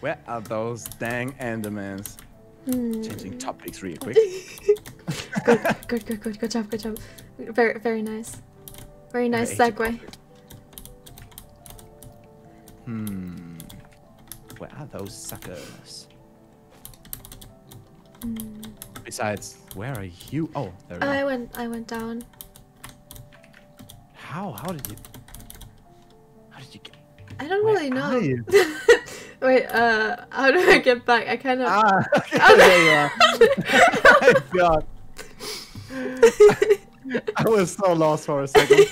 where are those dang Endermans? Hmm. Changing topics real quick. good, good, good, good, good job, good job. Very, very nice. Very nice segue. Hmm. Where are those suckers? Hmm. Besides, where are you? Oh, there we I went, I went down. How? How did you? How did you get? I don't Where really know. Wait, uh, how do I get back? I kind of. Ah, okay, Oh, there you are. My God, I was so lost for a second.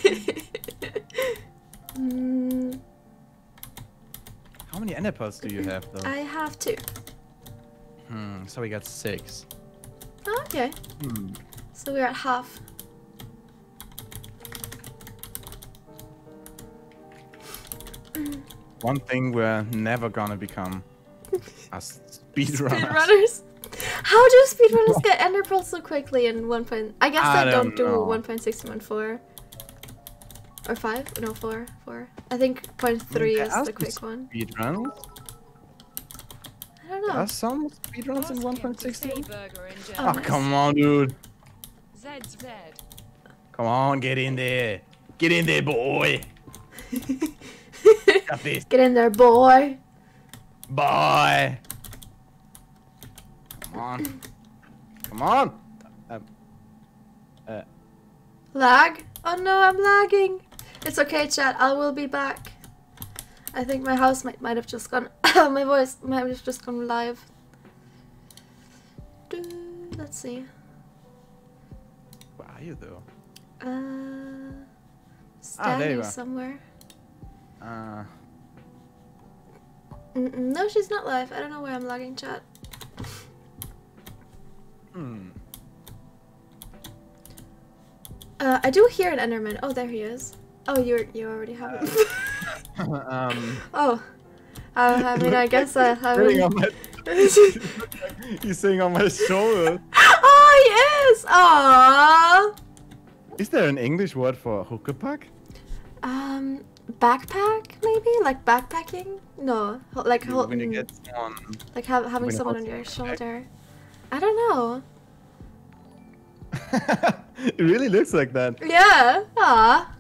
mm, How many ender pearls do you have, though? I have two. Hmm. So we got six. Oh, okay. Hmm. So we're at half. One thing we're never gonna become as speedrunners. Speedrunners. How do speedrunners get ender pearls so quickly in one point? I guess I they don't don't, do know. 1.614. Or 5? No, 4. 4. I think point 3 there is are the some quick one. Speedruns? I don't know. are some speedruns in Ask him to 1.16? say Oh, Oh, come on, dude. Zed's Zed. Come on, get in there. Get in there, boy. Get in there, boy. boy. Come on. Come on. Um, uh, Lag? Oh no, I'm lagging. It's okay, chat. I will be back. I think my house might might have just gone. my voice might have just gone live. Let's see. where are you, though? Uh, Ah, standing you somewhere. Uh, no, she's not live. I don't know where I'm lagging, chat. hmm. Uh, I do hear an Enderman. Oh, there he is. Oh, you you already have him. um, oh, uh, I mean, I guess uh, I sitting mean. on my, he's sitting on my shoulder. oh, yes! is. Aww. Is there an English word for huckepack? Um, backpack maybe like backpacking. No, like When holding, you get someone like have, having when someone on your someone back. shoulder. I don't know. it really looks like that. Yeah. Ah.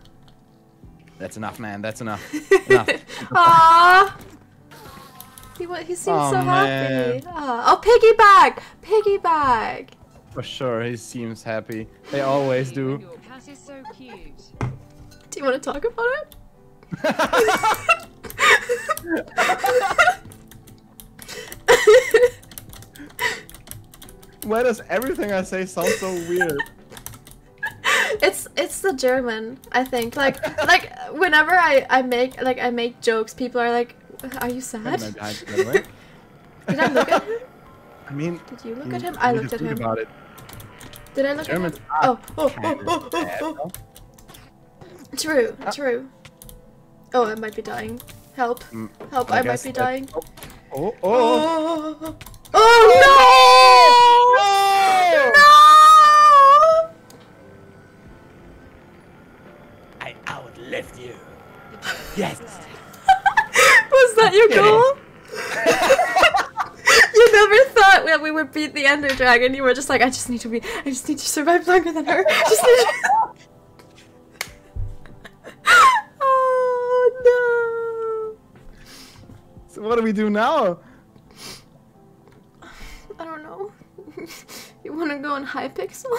That's enough, man. That's enough. enough. Ah. He wa- he seems Oh, so man. happy. Oh, piggyback! Piggyback! For sure, he seems happy. They always do. Your cat is so cute. Do you want to talk about it? Why does everything I say sound so weird? It's it's the German, I think. Like like whenever I I make like I make jokes, people are like, "Are you sad?" Man behind you, by the way. Did I look at him? I mean, Did you look you- at him? I looked at him. About it. Did I look Germans at him? Ah, oh, oh, oh, oh, oh, oh, oh, oh. True, ah. true. Oh, I might be dying. Help. Mm, Help, I I, might be dying. Oh, oh, oh. Oh, oh no! Oh, no! I outlived you. Yes. Was that your goal? you never thought that we would beat the Ender Dragon. You were just like, I just need to be, I just need to survive longer than her. Just need oh no. So what do we do now? I don't know. you want to go on Hypixel?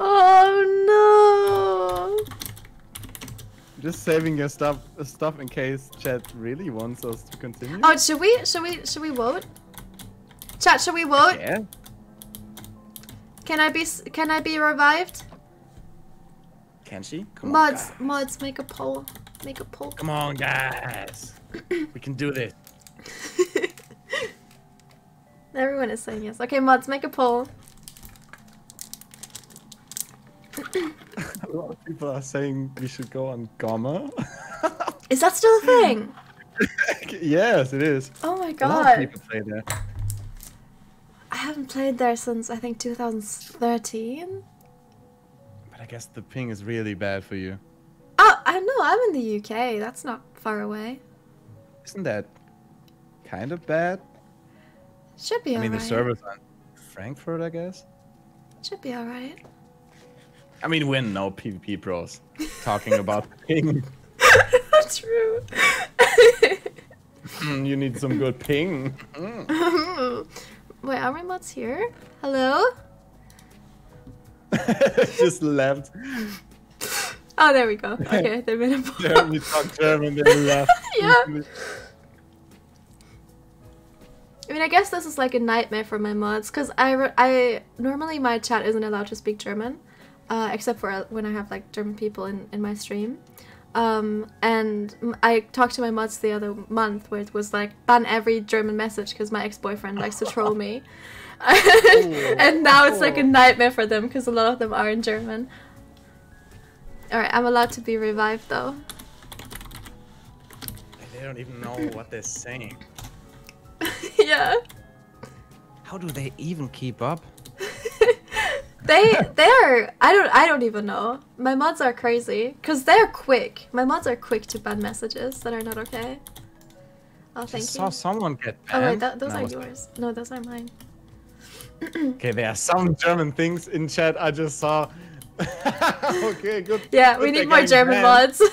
Oh no! Just saving your stuff uh, stuff in case Chad really wants us to continue. Oh, should we? Should we? Should we vote? Chat, should we vote? yeah. Can I be? Can I be revived? Can she? Come on, Mods, guys. mods, make a poll. Make a poll. Come on, guys. we can do this. Everyone is saying yes. Okay, mods, make a poll. A lot of people are saying we should go on Gomme. Is that still a thing? yes, it is. Oh my god. A lot of people play there. I haven't played there since I think 2013. But I guess the ping is really bad for you. Oh, I know. I'm in the UK. That's not far away. Isn't that kind of bad? Should be I mean, alright. the servers in Frankfurt, I guess. Should be alright. I mean, we're no PvP pros talking about ping. That's True. Mm, you need some good ping. Mm. Wait, are my mods here? Hello? Just left. Oh, there we go. Okay, they made a poll. Germany talk German, they left. Yeah. I mean, I guess this is like a nightmare for my mods because I, I normally my chat isn't allowed to speak German, uh, except for uh, when I have like German people in, in my stream. Um, and I talked to my mods the other month where it was like ban every German message because my ex boyfriend likes to troll me. and now it's like a nightmare for them because a lot of them are in German. Alright, I'm allowed to be revived though. They don't even know what they're saying. yeah. How do they even keep up? They they're I don't I don't even know. My mods are crazy because they're quick. My mods are quick to ban messages that are not okay. Oh, thank Just you. saw someone get banned. Oh wait, that, those I are yours. No, those are mine. Okay, there are some German things in chat I just saw. okay, good. Yeah, we need more German banned mods.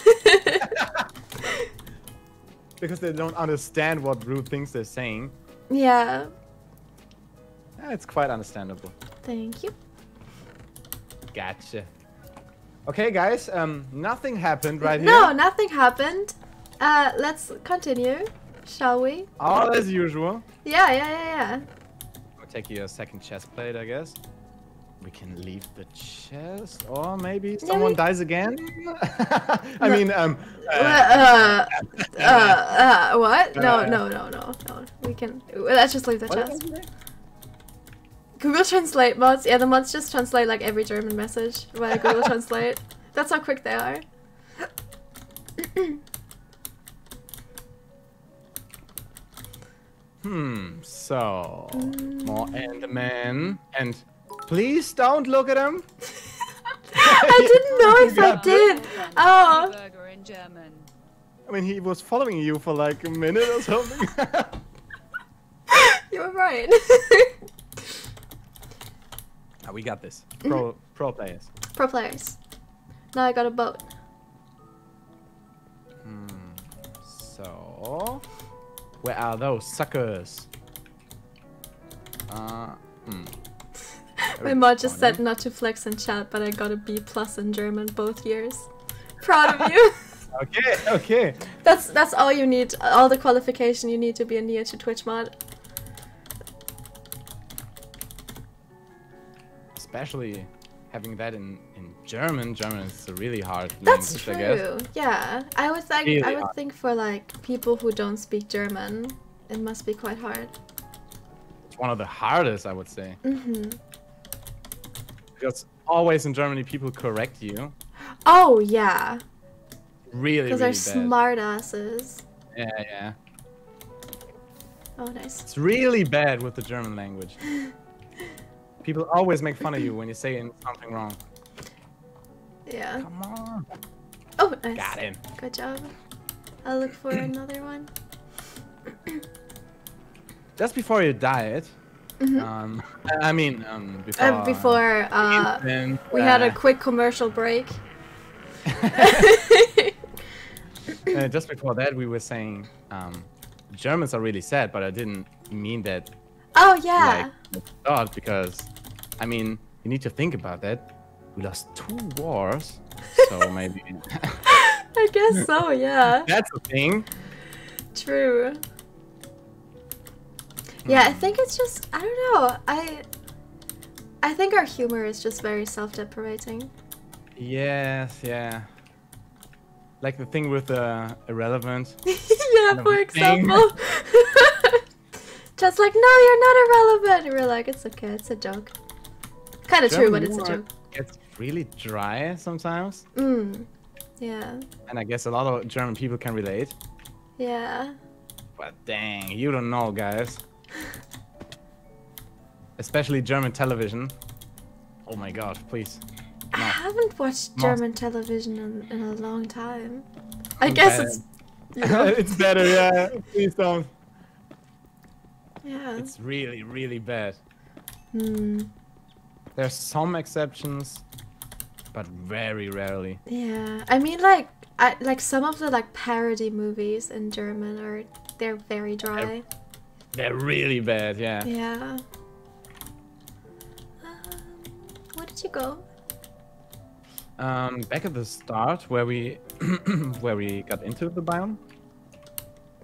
Because they don't understand what rude things they're saying. yeah. Yeah, it's quite understandable. Thank you. Gotcha. Okay, guys, um, nothing happened right No, here. nothing happened. Uh, let's continue, shall we? All as usual. Yeah, yeah, yeah, yeah. I'll take you a second chest plate, I guess. We can leave the chest, or maybe someone we- dies again. I mean, um, uh, Uh, uh, uh, what? No, Uh, no, no, no, no. We can. Let's just leave the what chest. Did I say? Google Translate mods. Yeah, the mods just translate like every German message via Google Translate. That's how quick they are. Hmm, so more Enderman. And please don't look at him. I didn't know if I did. Oh, in German. I mean, he was following you for like a minute or something. you were right. Ah, we got this. Pro, pro players. Pro players. Now I got a boat. Hmm. So, where are those suckers? Uh, hmm. My mod just said not to flex in chat, but I got a B plus in German both years. Proud of you. Okay, okay. that's that's all you need. All the qualification you need to be a near to Twitch mod. Especially having that in in German, German is a really hard That's language, I guess. true. Yeah, I would think Really I would hard. think for like people who don't speak German, it must be quite hard. It's one of the hardest, I would say, hmm because always in Germany people correct you. Oh yeah, Really, because really they're bad. smart asses. Yeah, yeah. Oh nice. It's really bad with the German language. People always make fun of you when you say something wrong. Yeah. Come on. Oh nice. Got him. Good job. I'll look for another one. Just before you died, Mhm. um, I I mean, um, before. Uh, before uh, then, we had a uh, quick commercial break. uh, just before that, we were saying um, Germans are really sad, but I didn't mean that Oh yeah. like because, I mean, you need to think about that. We lost two wars, so maybe I guess so. Yeah. that's a thing. True. Yeah. I think it's just I don't know. I I think our humor is just very self-deprecating. Yes, yeah. Like the thing with uh, the irrelevant. yeah, for example. just like, no, you're not irrelevant. And we're like, it's okay, it's a joke. Kind of true, but it's a joke. Gets really dry sometimes, Mm. Yeah. and I guess a lot of German people can relate. Yeah. But dang, you don't know, guys. Especially German television. Oh my god, please. I haven't watched Must- German television in, in a long time. I I'm guess bad. it's you know, it's better, yeah. Please don't. yeah. It's really, really bad. Hmm. There's some exceptions, but very rarely. Yeah, I mean, like, I like some of the like parody movies in German are they're very dry. They're really bad, yeah. Yeah. Um, where did you go? Um, back at the start, where we where we got into the biome,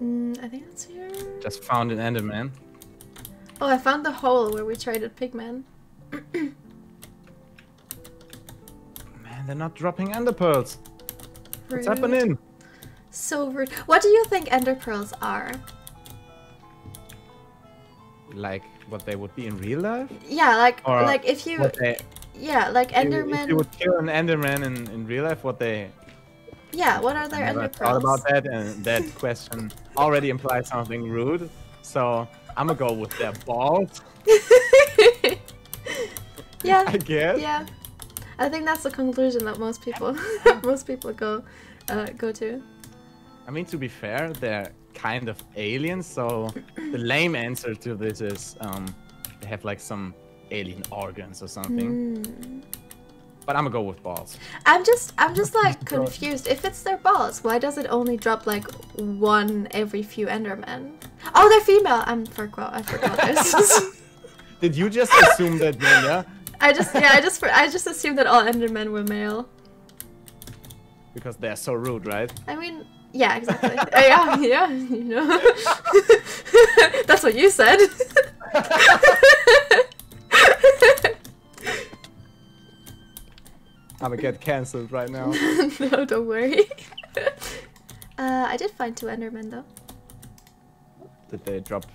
Mm, I think that's here. just found an Enderman. Oh, I found the hole where we traded pigmen. Man, they're not dropping Ender pearls. What's happening? So rude. What do you think ender pearls are? Like what they would be in real life? Yeah, like Or like if you they, yeah, like if you- If you would kill an Enderman in, in real life, what they Yeah, what are I their never ender thought pearls? about that, and that question already implies something rude. So I'm gonna go with their balls, yeah, I guess. yeah. I think that's the conclusion that most people most people go uh, go to. I mean, to be fair, they're kind of aliens, so the lame answer to this is um, they have like some alien organs or something. Hmm. But I'm gonna go with balls. I'm just I'm just like confused. If it's their balls, why does it only drop like one every few Endermen? Oh, they're female. I'm forgot. I forgot this. Did you just assume that, Nina? I just yeah I just I just assumed that all Endermen were male. Because they're so rude, right? I mean, yeah, exactly. Uh, yeah, yeah, you know. That's what you said. I'm gonna get cancelled right now. no, don't worry. Uh, I did find two Endermen though. Did they drop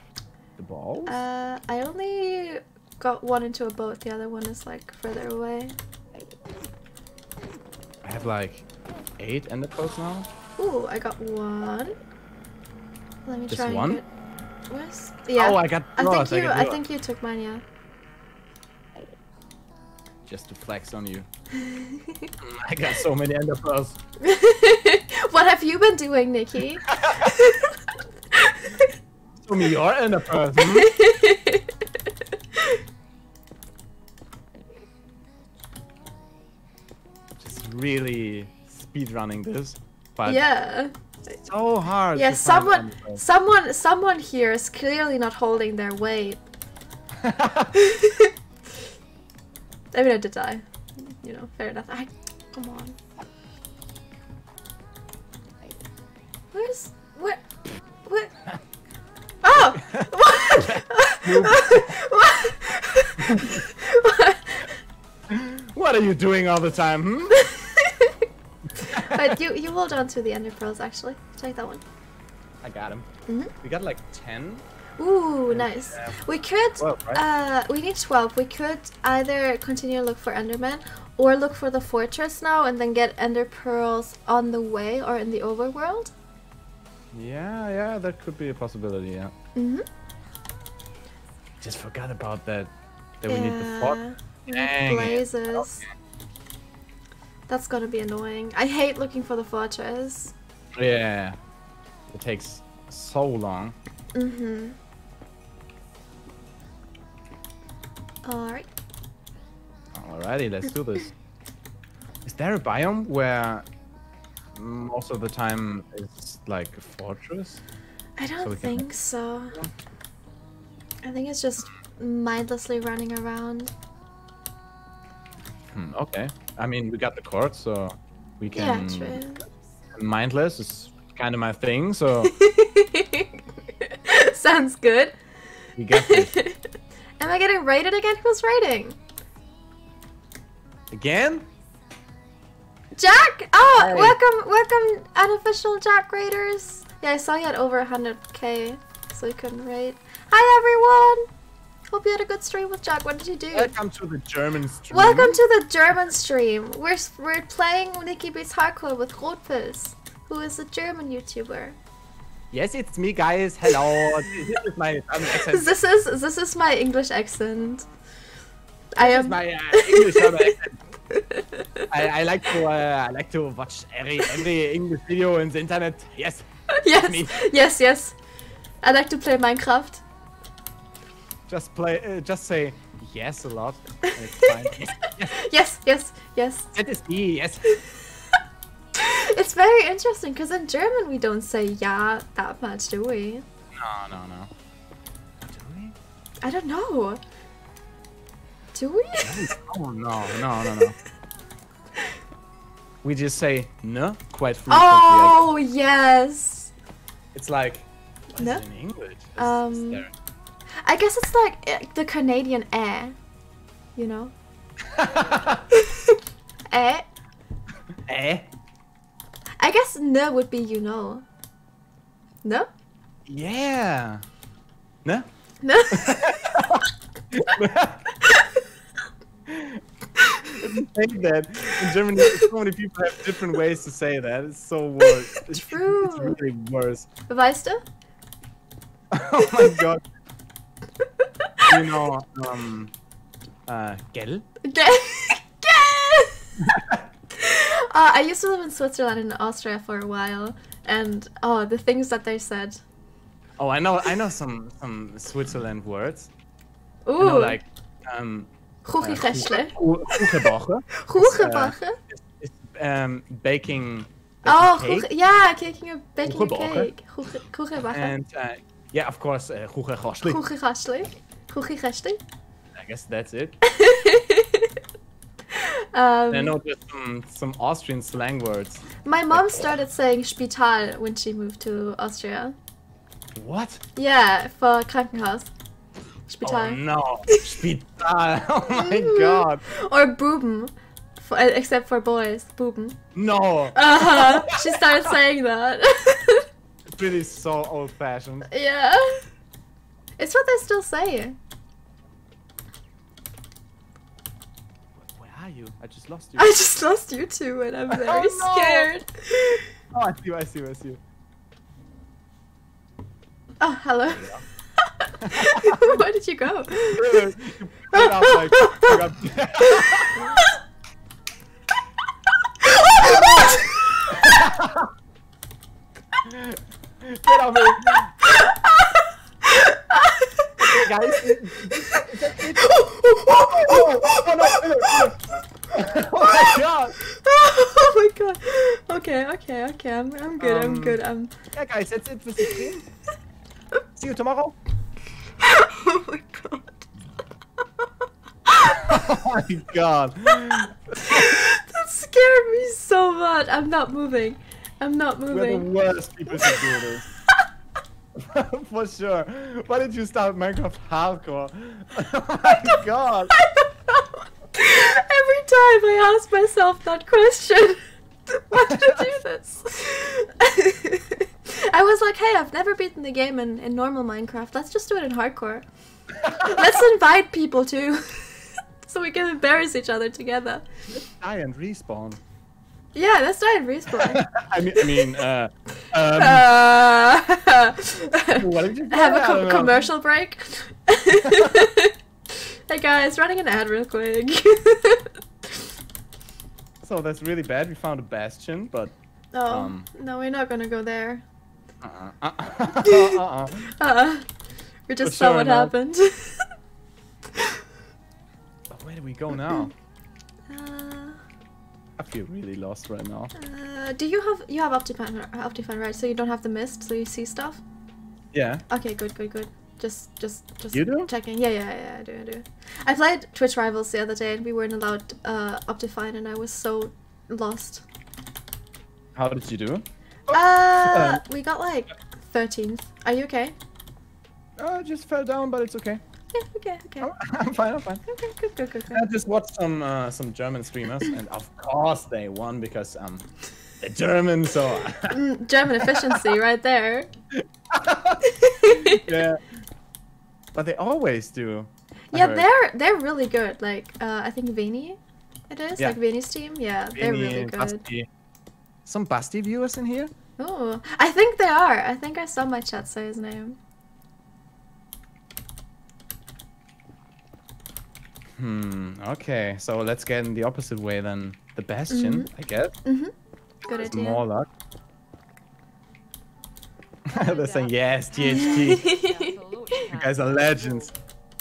the balls? Uh, I only got one into a boat. The other one is like further away. I have like eight ender pearls now. Ooh, I got one. Let me Just try. one? get- Where's? Yeah. Oh, I got I think you. got I think you took mine. Yeah. Just to flex on you. I got so many ender pearls. what have you been doing, Nikki? Show me your ender pearls. hmm? Really speed running this, but yeah. so hard. Yeah. Someone. Someone. Someone here is clearly not holding their weight. I mean, I did die. You know, fair enough. I, come on. Where's where? What? Oh! What? what? what What are you doing all the time? Hmm? but you you hold on to the ender pearls actually. Take that one. I got him. Mhm. We got like ten. Ooh, nice. Yeah. We could. Twelve, right? Uh, we need twelve. We could either continue to look for Enderman or look for the fortress now and then get ender pearls on the way or in the overworld. Yeah, yeah, that could be a possibility. Yeah. Mhm. Just forgot about that. That we need the fort. We Dang it. blazes. That's gonna be annoying. I hate looking for the fortress. Yeah. It takes so long. Mm-hmm. Alright. Alrighty, let's do this. Is there a biome where most of the time it's like a fortress? I don't can- think so. I think it's just mindlessly running around. Hmm, okay. I mean, we got the court, so we can. Yeah, can. true. Mindless is kind of my thing, so Sounds good. we got this. Am I getting raided again? Who's raiding? Again? Jack! Oh, Hey. welcome, welcome, unofficial Jack Raiders. Yeah, I saw you had over 100k, so you couldn't raid. Hi, everyone! Hope you had a good stream with Jack. What did you do? Welcome to the German stream. Welcome to the German stream. We're we're playing Nikki Beats Hardcore with Rotpilz, who is a German YouTuber. Yes, it's me, guys. Hello. this is my um, accent. This is this is my English accent. I This is am. my uh, English accent. I, I like to uh, I like to watch every every English video in the internet. Yes. yes, yes, yes. I like to play Minecraft. Just play. Uh, just say yes a lot. and It's fine. yes, yes. Yes, yes, yes. That is me. Yes. It's very interesting because in German we don't say ja that much, do we? No, no, no. Do we? I don't know. Do we? Oh no, no, no, no. We just say no quite frequently. Oh yes. It's like No? in English? Is- is Um, there- I guess it's like eh, the Canadian air, You know? eh. eh? I guess no would be you know. No? Yeah. No? No? say that in Germany, so many people have different ways to say that. It's so worse. It's, True. It's really worse. Weißt du? Oh my god. you know, um, uh, gell? Ge- Ge- uh, I used to live in Switzerland and Austria for a while, and oh, the things that they said. Oh, I know, I know some some Switzerland words. Ooh, know, like um, Kuchenrechtle. Kuchenbacher. Kuchenbacher. It's um baking. Oh, baking kuchen, cake. yeah, caking a baking a cake. Kuchen- Kuchenbacher. And uh, yeah, of course, uh, Kuchenrostli. Kuchenrechtle. Kuchenrechtle. I guess that's it. Um, I know just some some Austrian slang words. my mom started saying Spital when she moved to Austria. What? Yeah, for Krankenhaus. Oh Spital. no, Spital. Oh my Mhm. god. Or Buben. For, uh, except for boys. Buben. No, Uh-huh. she started saying that. It's really so old-fashioned. yeah. It's what they still say. Where are you? I just lost you. I just lost you too and I'm oh, very Oh, no. scared. Oh, I see you. I see you. I see you. Oh, hello. Where did you go? you put it up like. I got- Get off me. Hey, guys. Oh, oh, oh my god. oh my god. Okay, okay, okay. I'm, I'm good. I'm Um, good. I'm. Yeah, guys, that's it for the. See you tomorrow. oh my god. Oh my god. That scared me so much. I'm not moving. I'm not moving. We're the worst people to do this. For sure. Why did you start Minecraft hardcore? Oh my god. I don't know. Every time I ask myself that question. Why did I do this? I was like, hey, I've never beaten the game in, in normal Minecraft. Let's just do it in hardcore. Let's invite people too. so we can embarrass each other together. Die and respawn. Yeah, die and respawn. I mean, I mean, uh, um, uh, what did you have a get? I co- don't know. commercial break. hey guys, running an ad real quick. So that's really bad. We found a bastion, but oh, Um. no, we're not gonna go there. uh-uh. uh-uh. uh-uh. Uh, we just saw sure what not. happened. Where do we go now? uh, I feel really lost right now. uh, do you have you have Optifine Optifine right? So you don't have the mist, so you see stuff. Yeah. Okay, good, good, good. Just, just, just You do? checking. Yeah, yeah, yeah, I do, I do. I played Twitch Rivals the other day, and we weren't allowed uh, Optifine, and I was so lost. How did you do? Uh, we got like 13th. Are you okay? I just fell down, but it's okay. Yeah, okay, okay. I'm, I'm fine. I'm fine. Okay, good, good, good, good. I just watched some uh, some German streamers, and of course they won because um they're German, so Mm, German efficiency right there. yeah. But they always do. I Yeah, heard. they're they're really good. Like uh, I think Vini, it is Yeah. like Vini's team. Yeah, they're really good. Basti. Some Basti viewers in here? Oh, I think they are. I think I saw my chat say his name. Hmm. Okay. So let's get in the opposite way then. The Bastion, I guess. Mhm. Good There's idea. more luck. They're saying yes, THT. you guys are legends.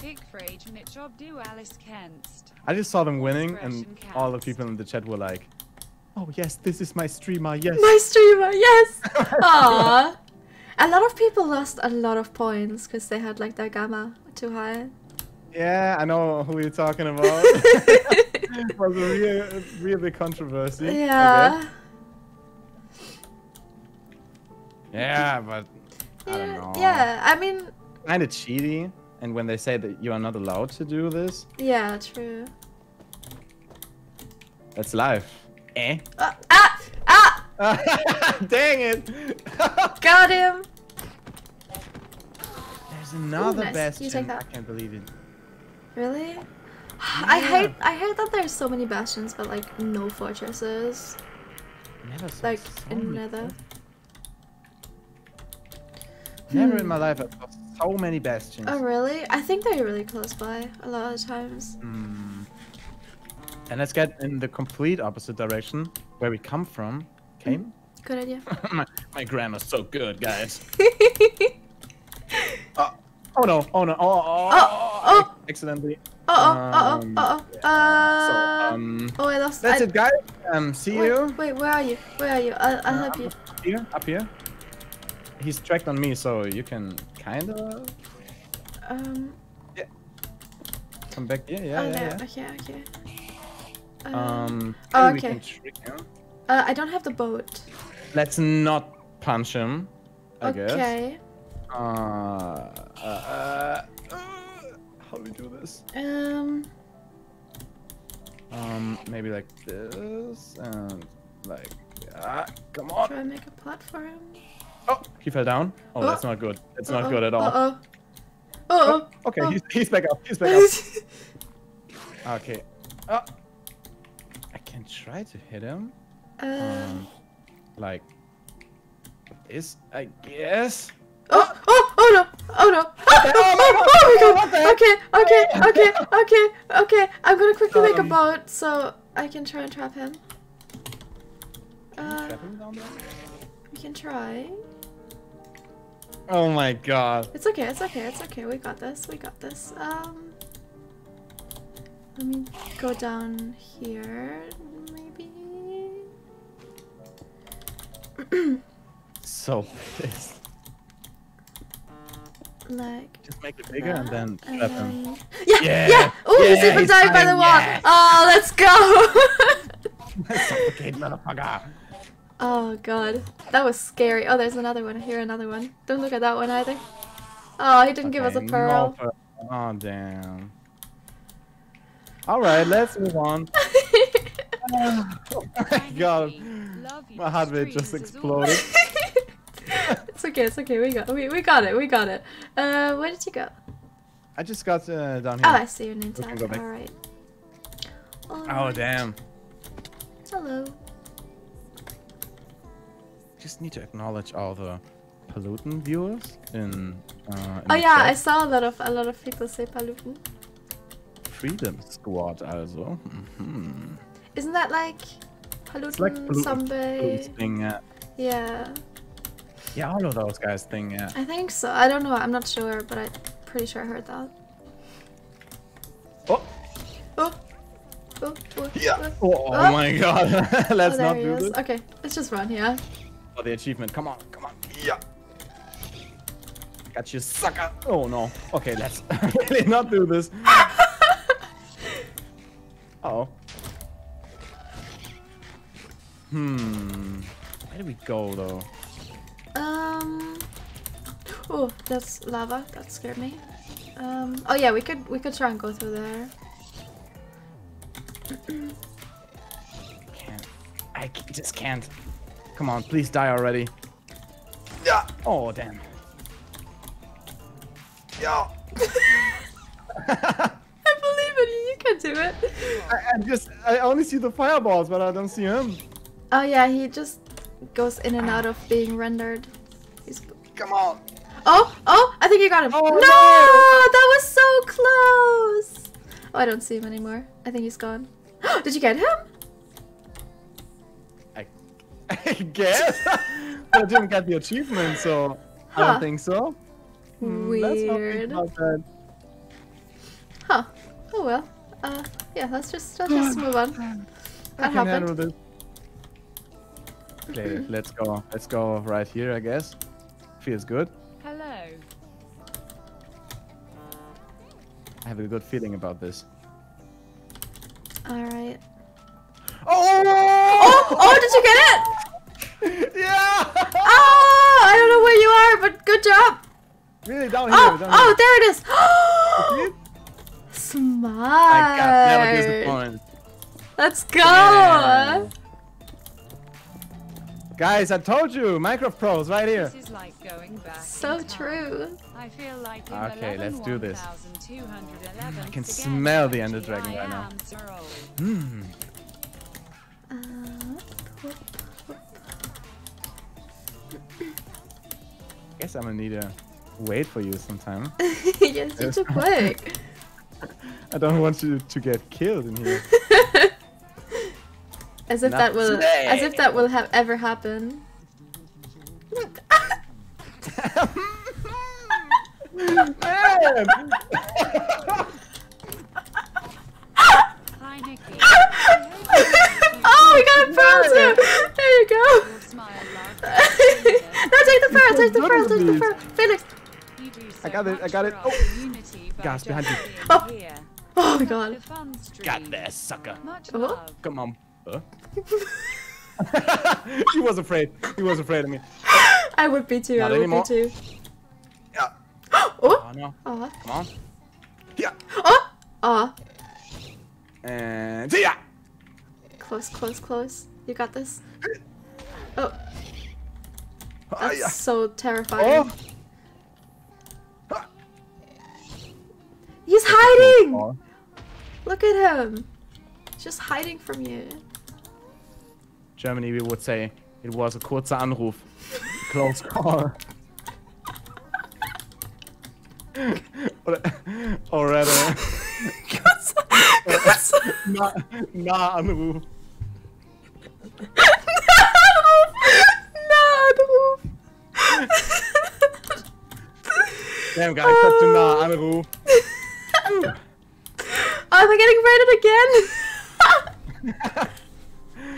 Ik vreed met job do Alice Kenst. I just saw them winning, and all the people in the chat were like, "Oh yes, this is my streamer. Yes." My streamer, yes. Aww. A lot of people lost a lot of points because they had like their gamma too high. Yeah, I know who you're talking about. it was a real, real big controversy. I Yeah. guess. Yeah, but I don't know. yeah. I mean, Kind of cheaty. And when they say that you are not allowed to do this, yeah, true. that's life. Eh? Uh, ah! Ah! Dang it! Got him! There's another nice. You take that. I can't believe it. Really? I hate I hate that there's so many bastions but like no fortresses. Never Like so in Nether. Never in Hmm. my life I saw so many bastions. Oh really? I think they're really close by a lot of times. Hmm. And let's get in the complete opposite direction, where we come from. Came? Good idea. my, my grammar's so good, guys. oh, oh no, oh no, oh, oh, Oh, oh. accidentally. Uh oh, uh oh, Um, uh oh. Uh So, um, Oh I lost that's I, it, guys. Um, see wait, you. Wait, where are you? Where are you? I'll, I'll help Um, you. Up here, up here. He's tracked on me, so you can kinda Um come back here. Yeah, oh yeah, there, yeah. okay, okay. Um, Um, oh, okay. can trick him. uh, I don't have the boat. Let's not punch him. I guess. okay. Uh, uh, uh, uh, how do we do this? Um Um, maybe like this and like, ah, come on. try and make a platform. Oh, he fell down. Oh, Oh. that's not good. That's not Uh-oh, good at all. Uh-oh. Uh-oh. Okay, Oh. he's, he's back up. He's back up. Okay. Oh. I can try to hit him. uh, Um, like this, I guess. Oh, oh, oh no, oh no. Oh, oh, oh, oh my god. Okay, okay, okay, okay, okay. I'm gonna quickly make a Um, boat so I can try and trap him. Uh, trap him down there? we can try. Oh my god. It's okay, it's okay, it's okay. We got this, we got this. Um, let me go down here, maybe. So pissed. Like Just make it uh, bigger and that, then uh, and trap him. Yeah, yeah. Yeah, Oh, he's yeah, even he's dying by the wall. yeah. Oh, let's go. Suffocate, motherfucker. oh god, that was scary. Oh, there's another one. Here, another one. Don't look at that one either. Oh, he didn't give us a Okay, no pearl. pearl. Oh damn. All right, let's move on. Oh my god. My heart rate just exploded. it's okay, it's okay. We got we, we got it. We got it. Uh, where did you go? I just got uh, down here. Oh, I see your name tag. go back. All right. Oh Alright. damn. Hello. Just need to acknowledge all the Paluten viewers in. Uh, in Oh the yeah, I saw a lot of a lot of people say Paluten. Freedom Squad also. Mhm. Isn't that like Paluten, It's like Paluten, Zombey? thing. Yeah. Yeah, yeah, all of those guys thing. Yeah. I think so. I don't know. I'm not sure, but I'm pretty sure I heard that. Oh. Oh. Oh, oh, Yeah. oh. Oh, Oh. my god. Let's oh, not do this. Okay, let's just run, yeah. For the achievement. Come on. Come on. Yeah. Got you, sucker. Oh no. Okay, let's really not do this. Uh oh. Hmm. Where do we go though? Um. Oh, that's lava. That scared me. Um. Oh yeah, we could we could try and go through there. Can't. I c- just can't. Come on, please die already. Yeah. Oh damn. Yeah. I believe in you. You can do it. I, I just I only see the fireballs, but I don't see him. Oh yeah, he just goes in and out of being rendered. He's... Come on. Oh, oh! I think you got him. Oh, no, no! that was so close. Oh, I don't see him anymore. I think he's gone. Did you get him? I, I guess. but I didn't get the achievement, so I don't think so. Hmm, let's not Weird. about that. Huh. Oh well. Uh, yeah. Let's just let's just move on. I That can handle happened. This. Okay, let's go. Let's go right here, I guess. Feels good. Hello. I have a good feeling about this. All right. Oh! Oh, oh! Did you get it? yeah! Oh! I don't know where you are, but good job. really down here. Oh, down oh, there it is. here. See? Smart. I got never disappointed. Let's go. Yeah. Guys, I told you, Minecraft pros right here. This is like going back. So true. I feel like in Okay, let's do this. 11,211 I can smell the Ender Dragon right now. am. Hmm. Uh, whoop, whoop. Guess I'm gonna need to wait for you sometime. yes, you're too quick. I don't want you to get killed in here. As if Not that will, today. as if that will have ever happen. Man! Oh, we got a pearl too. There you go. Your smile laugh. no, take the pearl, take the good pearl, take the these. pearl. Felix. I got it, I got it. Oh. our Guys, behind you. Oh. Oh my god. a fun stream. Got this, sucker. Oh. Come on. Huh? he was afraid. He was afraid of me. I would be too. Not I would anymore. be too. Yeah. Oh. Oh no. Oh. Come on. Yeah. Oh. Oh. And yeah. Close, close, close. You got this. Oh, Ah, that's yeah. so terrifying. Oh. Ah. He's hiding! Look at him. Just hiding from you. Germany, we would say it was a kurzer Anruf. Close call. or, or rather, nah, nah Anruf. Damn guys, such a nah Anruf. Oh, am I getting raided again?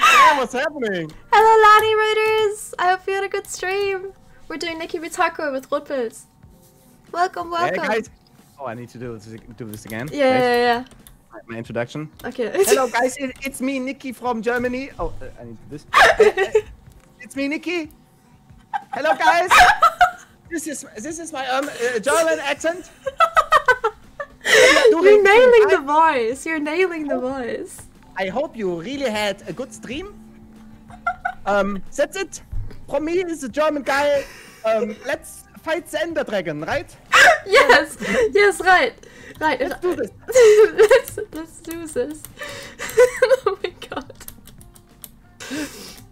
Damn, what's happening? Hello, Lani Raiders! I hope you had a good stream. We're doing Nikki Ritako with Rotpilz. Welcome, welcome. Hey guys. Oh, I need to do this, do this again. Yeah, Wait, yeah, My introduction. Okay. Hello guys, it, it's me, Nikki from Germany. Oh, uh, I need this. it's me, Nikki. Hello guys. this is this is my um uh, German accent. You're nailing the voice. You're nailing the voice. I hope you really had a good stream. Um, that's it. From me is a German guy. Um, let's fight the Ender Dragon, right? yes, yes, right, right. Let's do this. let's let's do this. oh my god.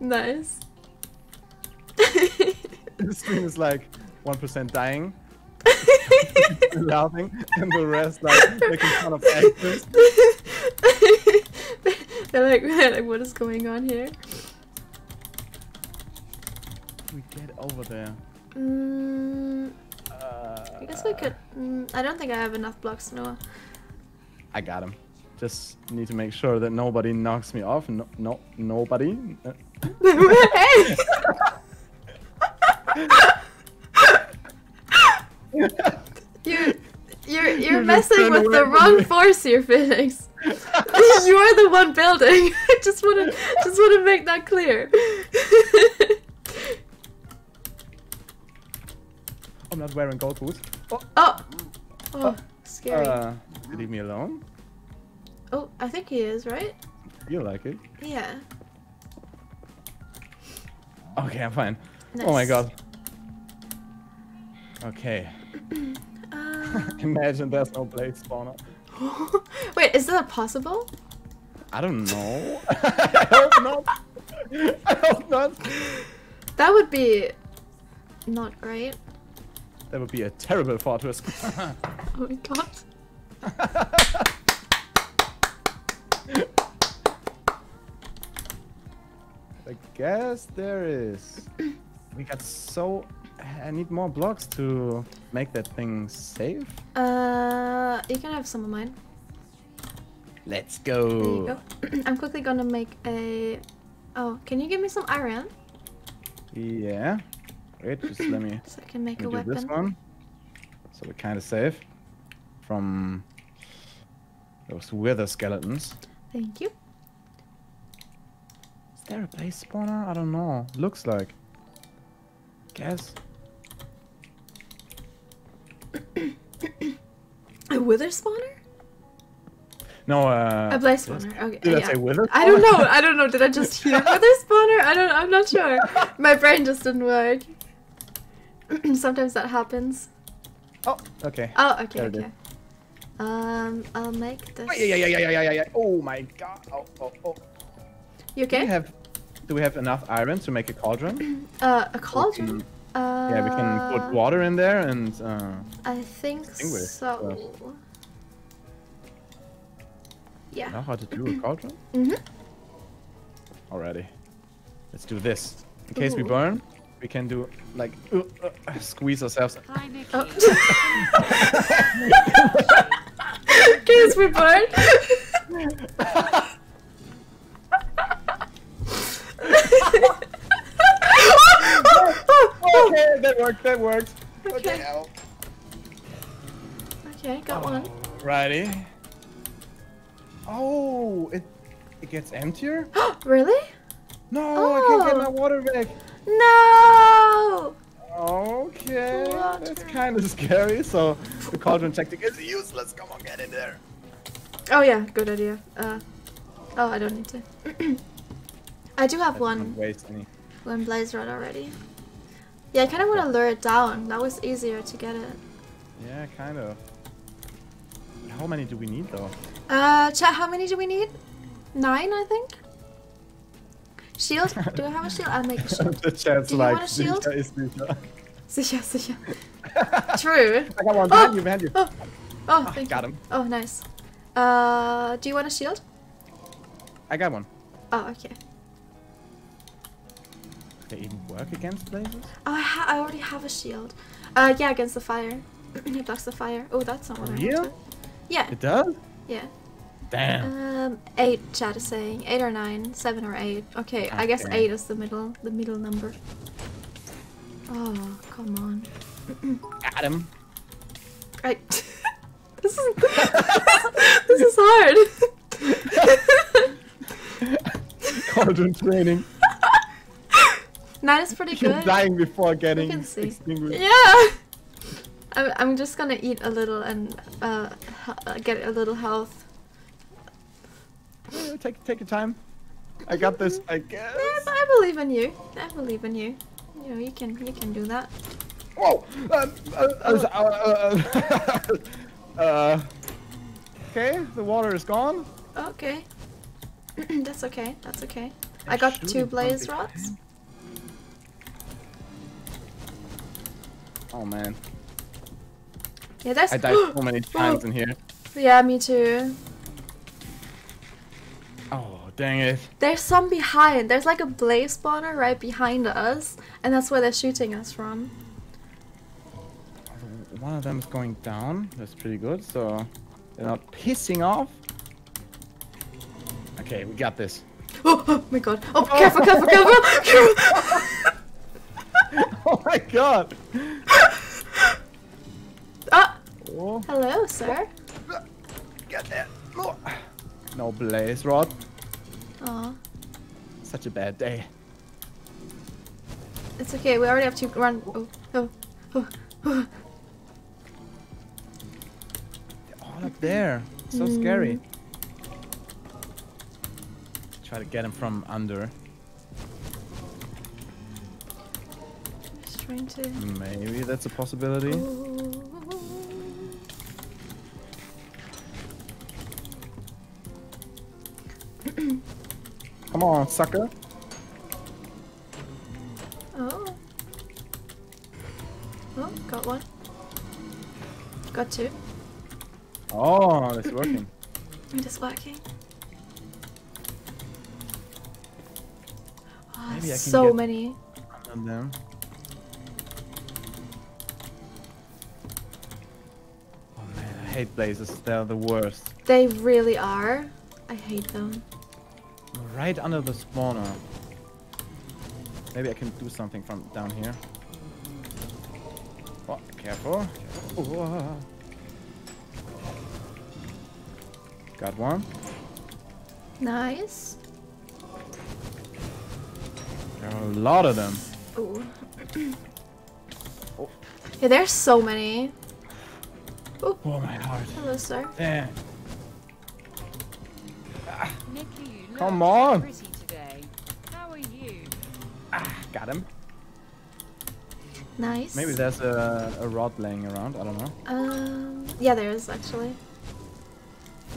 Nice. The stream is like 1% dying, laughing, and the rest like making fun of actors. They're like, they're like, what is going on here? We get over there. Mm, Uh, I guess we could. Mm, I don't think I have enough blocks, Noah. I got him. Just need to make sure that nobody knocks me off. No, no, nobody. Uh, hey! You, you're, you're You just messing with the wrong me. force here, Phoenix. you're the one building. I just wanna, just wanna make that clear. I'm not wearing gold boots. Oh, oh, oh, scary. uh, leave me alone. oh, I think he is right. You like it? Yeah. Okay, I'm fine. Oh my god. Okay. Uh, Imagine there's no blaze spawner. wait, is that possible? I don't know. I hope not. I hope not. That would be not great. That would be a terrible fortress. Oh my god. I guess there is. We got so. I need more blocks to make that thing safe. Uh, you can have some of mine. Let's There you go. go. I'm quickly gonna make a. Oh, can you give me some iron Yeah. Wait, just let me, so I can make a do this one. So we're kind of safe from those wither skeletons. Thank you. Is there a blaze spawner? I don't know. Looks like. Guess. A wither spawner? No, uh. A blaze spawner. Okay. Did I yeah. say wither? I don't know. I don't know. Did I just hear wither spawner? I don't. I'm not sure. My brain just didn't work. Sometimes that happens. Oh, okay. Oh, okay, There it is. okay. Um, I'll make this. Oh, yeah, yeah, yeah, yeah, yeah, yeah, yeah. Oh my god. Oh, oh, oh. You Do we okay? have, do we have enough iron to make a cauldron? Uh, a cauldron. Mm, Uh, Yeah, we can put water in there and. Uh, I think Extinguish so. Yeah. know how to do a cauldron? Mhm. Already. Let's do this. In case we burn, we can do like uh, uh, squeeze ourselves. Hi, Nikki. Oh. Guess we burn. okay, that worked. That worked. Okay. ow. Okay, got one. Righty. Oh, it it gets emptier. really? No, I can't get Oh. my water back. No! Okay, that's kind of scary. So the cauldron tactic is useless. Come on, get in there. Oh yeah, good idea. Uh, oh, I don't need to. I do have Let's one waste any. One blaze rod already. Yeah, I kind of want to lure it down. That was easier to get it. Yeah, kind of. How many do we need though? Uh, chat, how many do we need? Nine, I think. Shield? Do I have a shield? I'll make a shield. the chat's Do you like, want a shield? sicher ist sicher. Sicher, sicher. True. I got one Oh, behind you, behind you. Oh, oh, Ah, thank got you. him. Oh, nice. Uh, do you want a shield? I got one. Oh, okay. They even work against blazes? Oh, I, ha- I already have a shield. Uh, yeah, against the fire. he blocks the fire. Oh, that's not what I wanted. Yeah, It does? yeah. Damn. Um, eight. Chat is saying eight or nine, seven or eight. Okay, I guess eight is the middle, the middle number. Oh, come on. Adam. Right. this is this is hard. Cauldron training. Nine is pretty You're good. dying before getting can see. extinguished. Yeah. I'm, I'm just gonna eat a little and uh, uh, get a little health. Take take your time. I got this. I guess. Yes, I believe in you. I believe in you. You know, you can you can do that. Whoa! Uh, uh, uh, uh, uh, okay, the water is gone. Okay. That's okay. That's okay. I got two blaze rods. Oh man, Yeah, that's. I died so many times in here. yeah, me too. Oh dang it! There's some behind. There's like a blaze spawner right behind us, and that's where they're shooting us from. One of them is going down. That's pretty good. So they're not pissing off. Okay, we got this. Oh, oh my god. Oh, careful, careful, careful, careful. oh my god! Oh, hello, sir. get that! No, blaze rod. Aw. Such a bad day. It's okay, we already have to run. Oh, oh, oh, oh. They're all up there. So mm-hmm. scary. Try to get him from under. Just trying to. Maybe that's a possibility. Oh. Come on, sucker. Oh. Oh, got one. Got two. Oh, that's working. It is working. Oh, Maybe I can so get- many. On them. Oh man, I hate blazes. They're the worst. They really are. I hate them. Right under the spawner. Maybe I can do something from down here. Oh, careful. careful. Oh. Got one. Nice. There are a lot of them. Ooh. Oh. Yeah, there's so many. Oh my heart. Hello, sir. Damn. Nikki, you look Come on. today. How are you? Ah, got him. Nice. Maybe there's a, a rod laying around. I don't know. Um. Yeah, there is actually.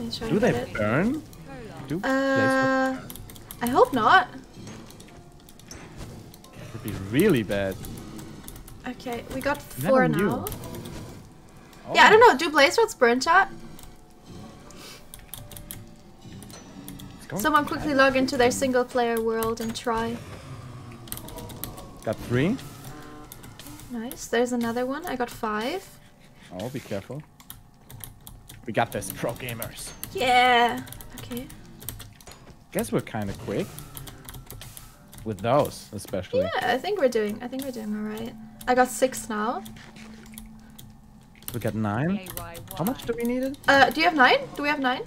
Let Do they it. burn? Do Uh. I hope not. blazes would be really bad. Okay, we got four knew. now. Oh, Yeah, I don't know. Do blaze rods burn chat? Someone quickly log into their single player world and try. Got three. Nice. There's another one. I got five. Oh, be careful. We got this, pro gamers. Yeah. Okay. Guess we're kind of quick. With those, especially. Yeah, I think we're doing. I think we're doing all right. I got six now. We got nine. How much do we need it? Uh, do you have nine? Do we have nine?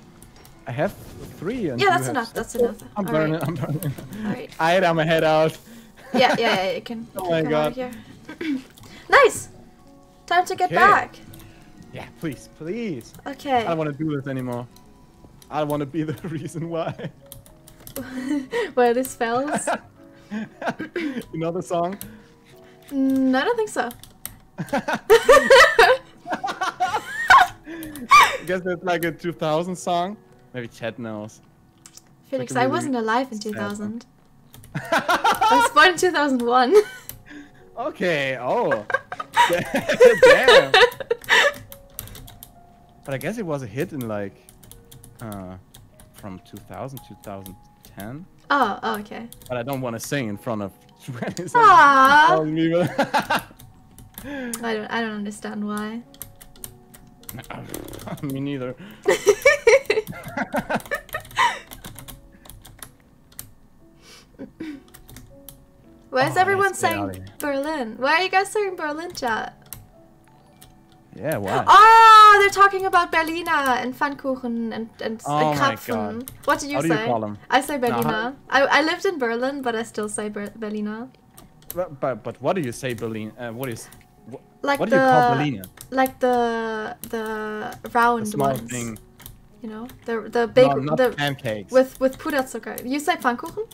I have three. And Yeah, that's enough. six. That's enough. I'm All burning. right. I'm burning. Alright. I had my head out. Yeah, yeah, yeah. You can. Oh my God. Nice. Time to get Okay. back. Yeah, please, please. Okay. I don't want to do this anymore. I don't want to be the reason why. Where this fails? you know the song? mm, I don't think so. I guess it's like a 2000 song. Maybe Chad knows. Felix, a I wasn't alive in 2000. I was born in 2001. Okay. Oh. Damn. But I guess it was a hit in like, uh, from 2000 2010. oh, oh, okay. But I don't want to sing in front of 20 Aww. people. I don't. I don't understand why. Me neither. Why is Oh, everyone let's get outta saying. Berlin? Why are you guys saying Berlin chat? Yeah, why? Oh, they're talking about Berliner and Pfannkuchen and and, Oh and Krapfen. What do you How do you say? call 'em? I say No, Berliner. I, I lived in Berlin, but I still say Ber- Berliner. But, but, but what do you say, Berlin? Uh, what is. What, Like what the do you call Berliner? like the the The round small ones. thing. You know, the the big no, the pancakes. with with Puderzucker. You say Pfannkuchen?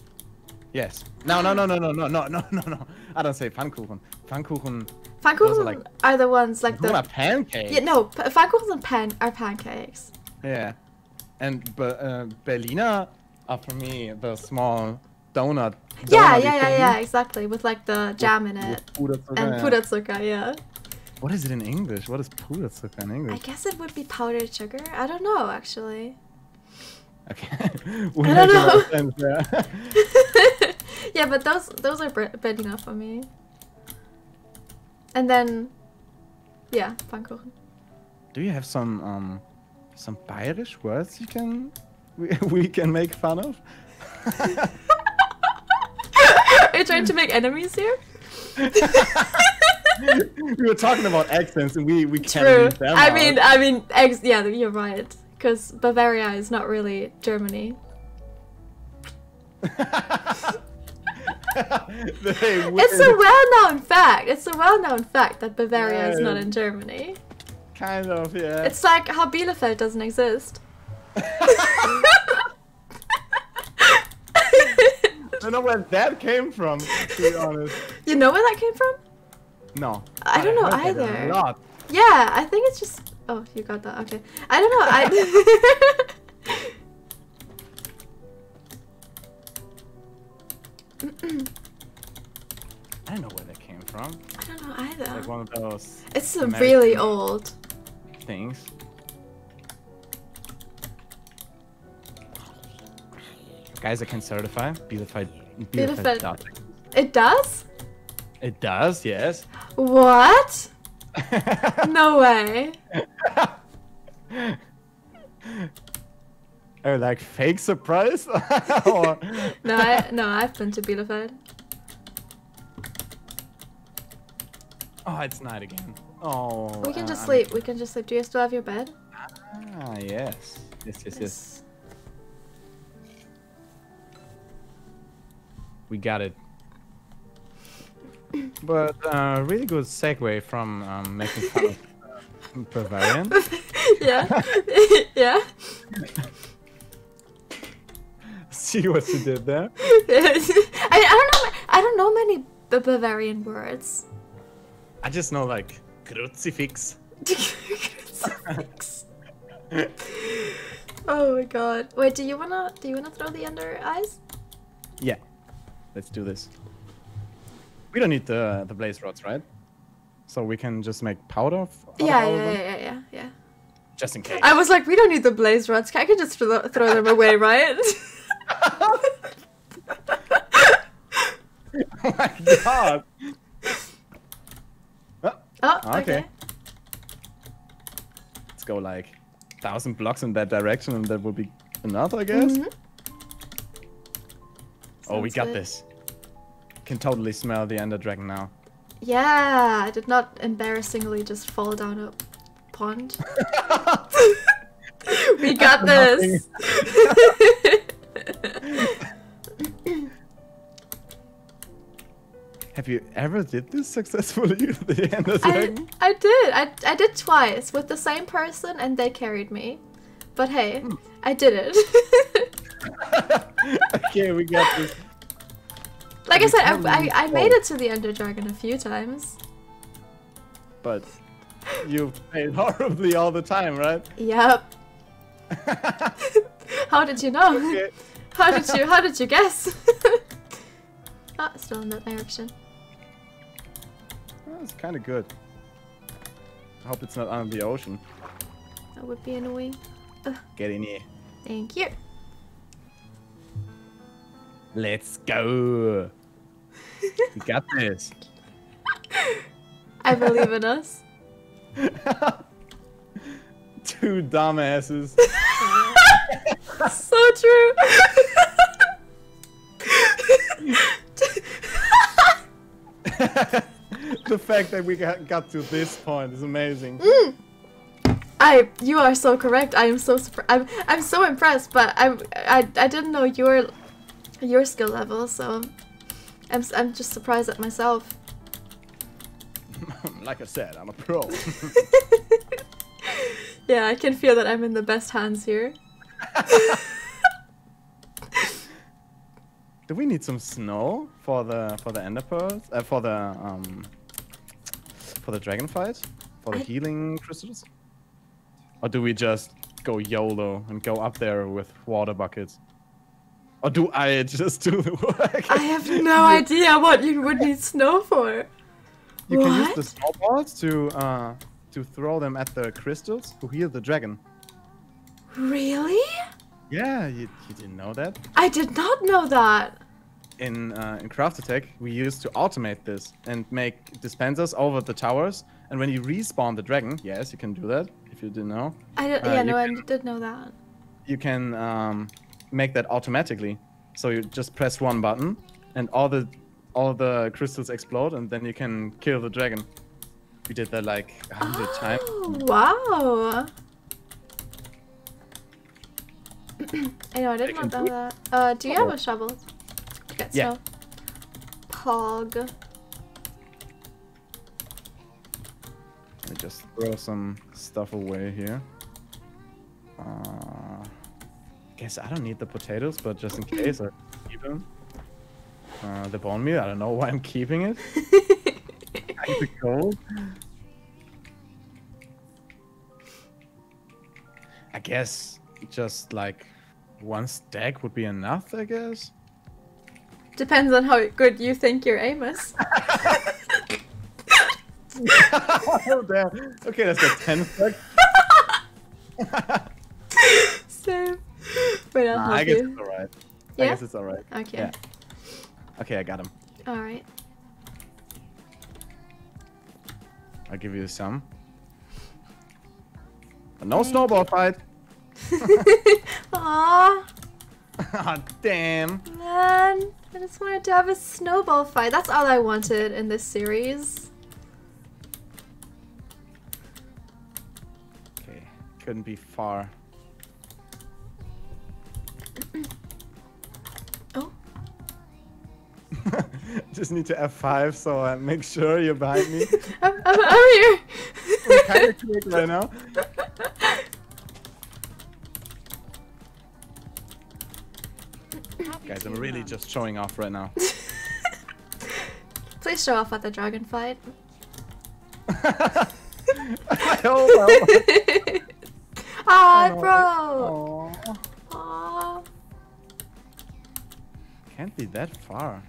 yes. No, no, no, no, no, no, no, no, no, no. I don't say Pfannkuchen. Pfannkuchen. Pfannkuchen are like- are the ones like the pancakes? yeah no Pfannkuchen and pan are pancakes. Yeah. And uh, Berliner are for me the small donut. Yeah, donut-y yeah, yeah, yeah, exactly. With like the jam in with it Puderzucker, and yeah. Puderzucker. Yeah. What is it in English? What is Puderzucker in English? I guess it would be powdered sugar. I don't know actually. Okay. I don't make a lot know. sense there. yeah, but those those are big enough for me. And then, yeah, Pfannkuchen. Do you have some um some Bayerish words you can we, we can make fun of? Are you trying to make enemies here? we were talking about accents and we we can't True. leave them I out. mean, I mean, ex- yeah, you're right. Because Bavaria is not really Germany. It's a well-known fact. It's a well-known fact that Bavaria is not in Germany. kind of yeah. It's like how Bielefeld doesn't exist. I don't know where that came from. To be honest, you know where that came from? No. I don't know either. A lot. Yeah, I think it's just. Oh, you got that. Okay. I don't know. I. I don't know where that came from. I don't know either. Like one of those It's American- really old. things. Guys, I can certify. Bielefeld. Bielefeld. does. It does? It does, yes. What? No way. oh, like fake surprise? No, I no, I've been to Bielefeld. Oh, it's night again. Oh. We can just um, sleep. We can just sleep. Do you still have your bed? Ah, yes. Yes, yes, yes. We got it. But uh, really good segue from um, making fun of uh, Bavarian. yeah. yeah. See what you did there? I, I don't know. I don't know many B- Bavarian words. I just know like crucifix. oh my god. Wait, do you wanna do you wanna throw the Ender eyes? Yeah, let's do this. We don't need the the blaze rods, right? So we can just make powder. Of, out of Yeah, yeah, yeah, yeah, yeah, yeah. Just in case. I was like, we don't need the blaze rods. I can just throw, throw them away, right? oh my god. Oh, oh, Okay. okay. let's go like thousand blocks in that direction, and that will be enough, I guess. Mhm. Oh, we got good. this. Can totally smell the Ender Dragon now. Yeah, I did not embarrassingly just fall down a pond. we got this. Have you ever did this successfully, the Ender I, Dragon? I did. I, I did twice with the same person and they carried me. But hey, Hmm. I did it. okay, we got this. Like I said, I, I, I made it to the Ender Dragon a few times. But you played horribly all the time, right? Yep. How did you know? Okay. How did you how did you guess? Ah, still in that direction. That's kind of good. I hope it's not under the ocean. That would be annoying. Get in here. Thank you. Let's go. We got this. I believe in us. Two dumbasses. so true. the fact that we got, got to this point is amazing. Mm. I, you are so correct. I am so. I'm, I'm so impressed. But I, I, I didn't know your, your skill level. So, I'm, I'm just surprised at myself. like I said, I'm a pro. Yeah, I can feel that I'm in the best hands here. Do we need some snow for the for the ender pearls? Uh, for the um for the dragon fight? For the I- healing crystals? Or do we just go YOLO and go up there with water buckets? Or do I just do the work? I have no idea what you would need snow for. you can use What? the snowballs to uh to throw them at the crystals to heal the dragon. Really? Yeah, you, you didn't know that? I did not know that. in uh, in Craft Attack, we used to automate this and make dispensers over the towers. And when you respawn the dragon, yes, you can do that if you didn't know. I did, Uh, yeah, you no, I can- did know that. You can um, make that automatically. So you just press one button, and all the all the crystals explode, and then you can kill the dragon. We did that like a hundred times. Oh, wow. I know, I did not can know do that. Uh, do you have Oh. a shovel? To get Yeah. snow? Pog. Let me just throw some stuff away here. Uh, guess I don't need the potatoes, but just in case, I keep them. Uh, the bone meal, I don't know why I'm keeping it. Kind of cold. I guess just like one stack would be enough, I guess. Depends on how good you think your aim is. oh, damn. Okay, that's got 10 stack. Same. Wait, I'll Nah, help I guess you. it's alright. I Yeah? guess it's alright. Okay. Yeah. Okay, I got him. Alright. I'll give you some. But no snowball fight. Aww, Ah, damn. man. I just wanted to have a snowball fight. That's all I wanted in this series. Okay, couldn't be far. Oh. Just need to F5 so I make sure you're behind me. I'm, I'm, I'm here. I'm kind of quick right now. Guys, I'm really just showing off right now. Please show off at the dragon fight. oh, Ah, Oh. bro. oh. Aw. Can't be that far.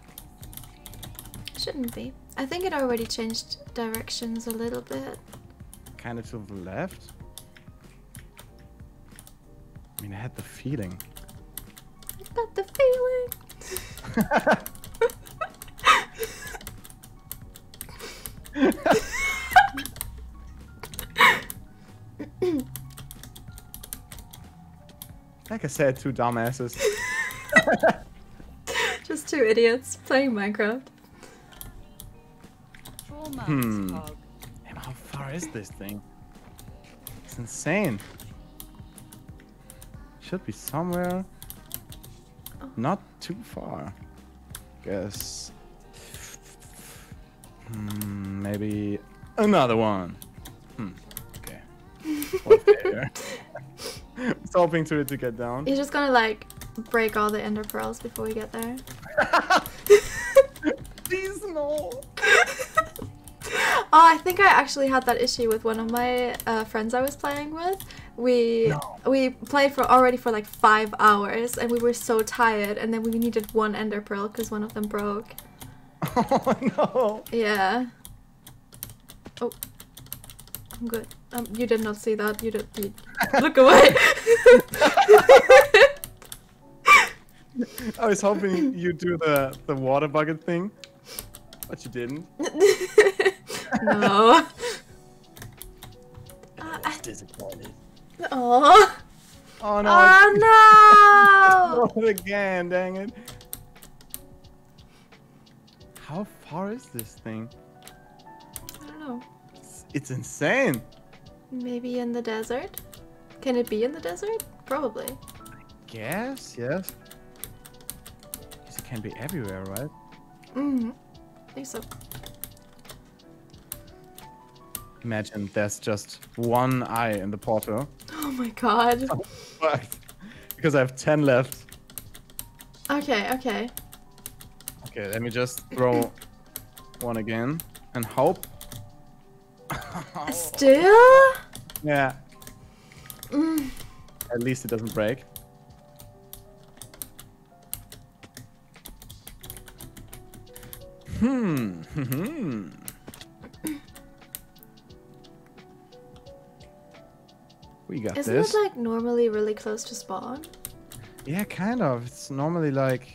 Shouldn't be. I think it already changed directions a little bit. Kind of to the left. I mean, I had the feeling. I got the feeling. like I said, two dumbasses. Just two idiots playing Minecraft. Hmm. Damn, how far is this thing? It's insane. Should be somewhere not too far. Guess. Hmm, maybe another one. Hmm. Okay. Well, there. I was hoping to it to get down. You're just gonna like break all the ender pearls before we get there. Please no. Oh, I think I actually had that issue with one of my uh, friends I was playing with. We No. we played for already for like five hours, and we were so tired. And then we needed one ender pearl because one of them broke. Oh no. Yeah. Oh, I'm good. Um, you did not see that. You did. You... Look away. I was hoping you do the the water bucket thing, but you didn't. no. Uh, Disappointed. Oh. Oh no. Oh no. Not again, dang it. How far is this thing? I don't know. It's, it's insane. Maybe in the desert? Can it be in the desert? Probably. I Guess, yes. Can be everywhere, right? Mm. I think so. Imagine there's just one eye in the portal. Oh my god. Because I have 10 left. Okay, okay. Okay, let me just throw one again and hope. Still? Yeah, Mm. at least it doesn't break. Hmm. Hmm. we got Isn't this. it like normally really close to spawn? Yeah, kind of. It's normally like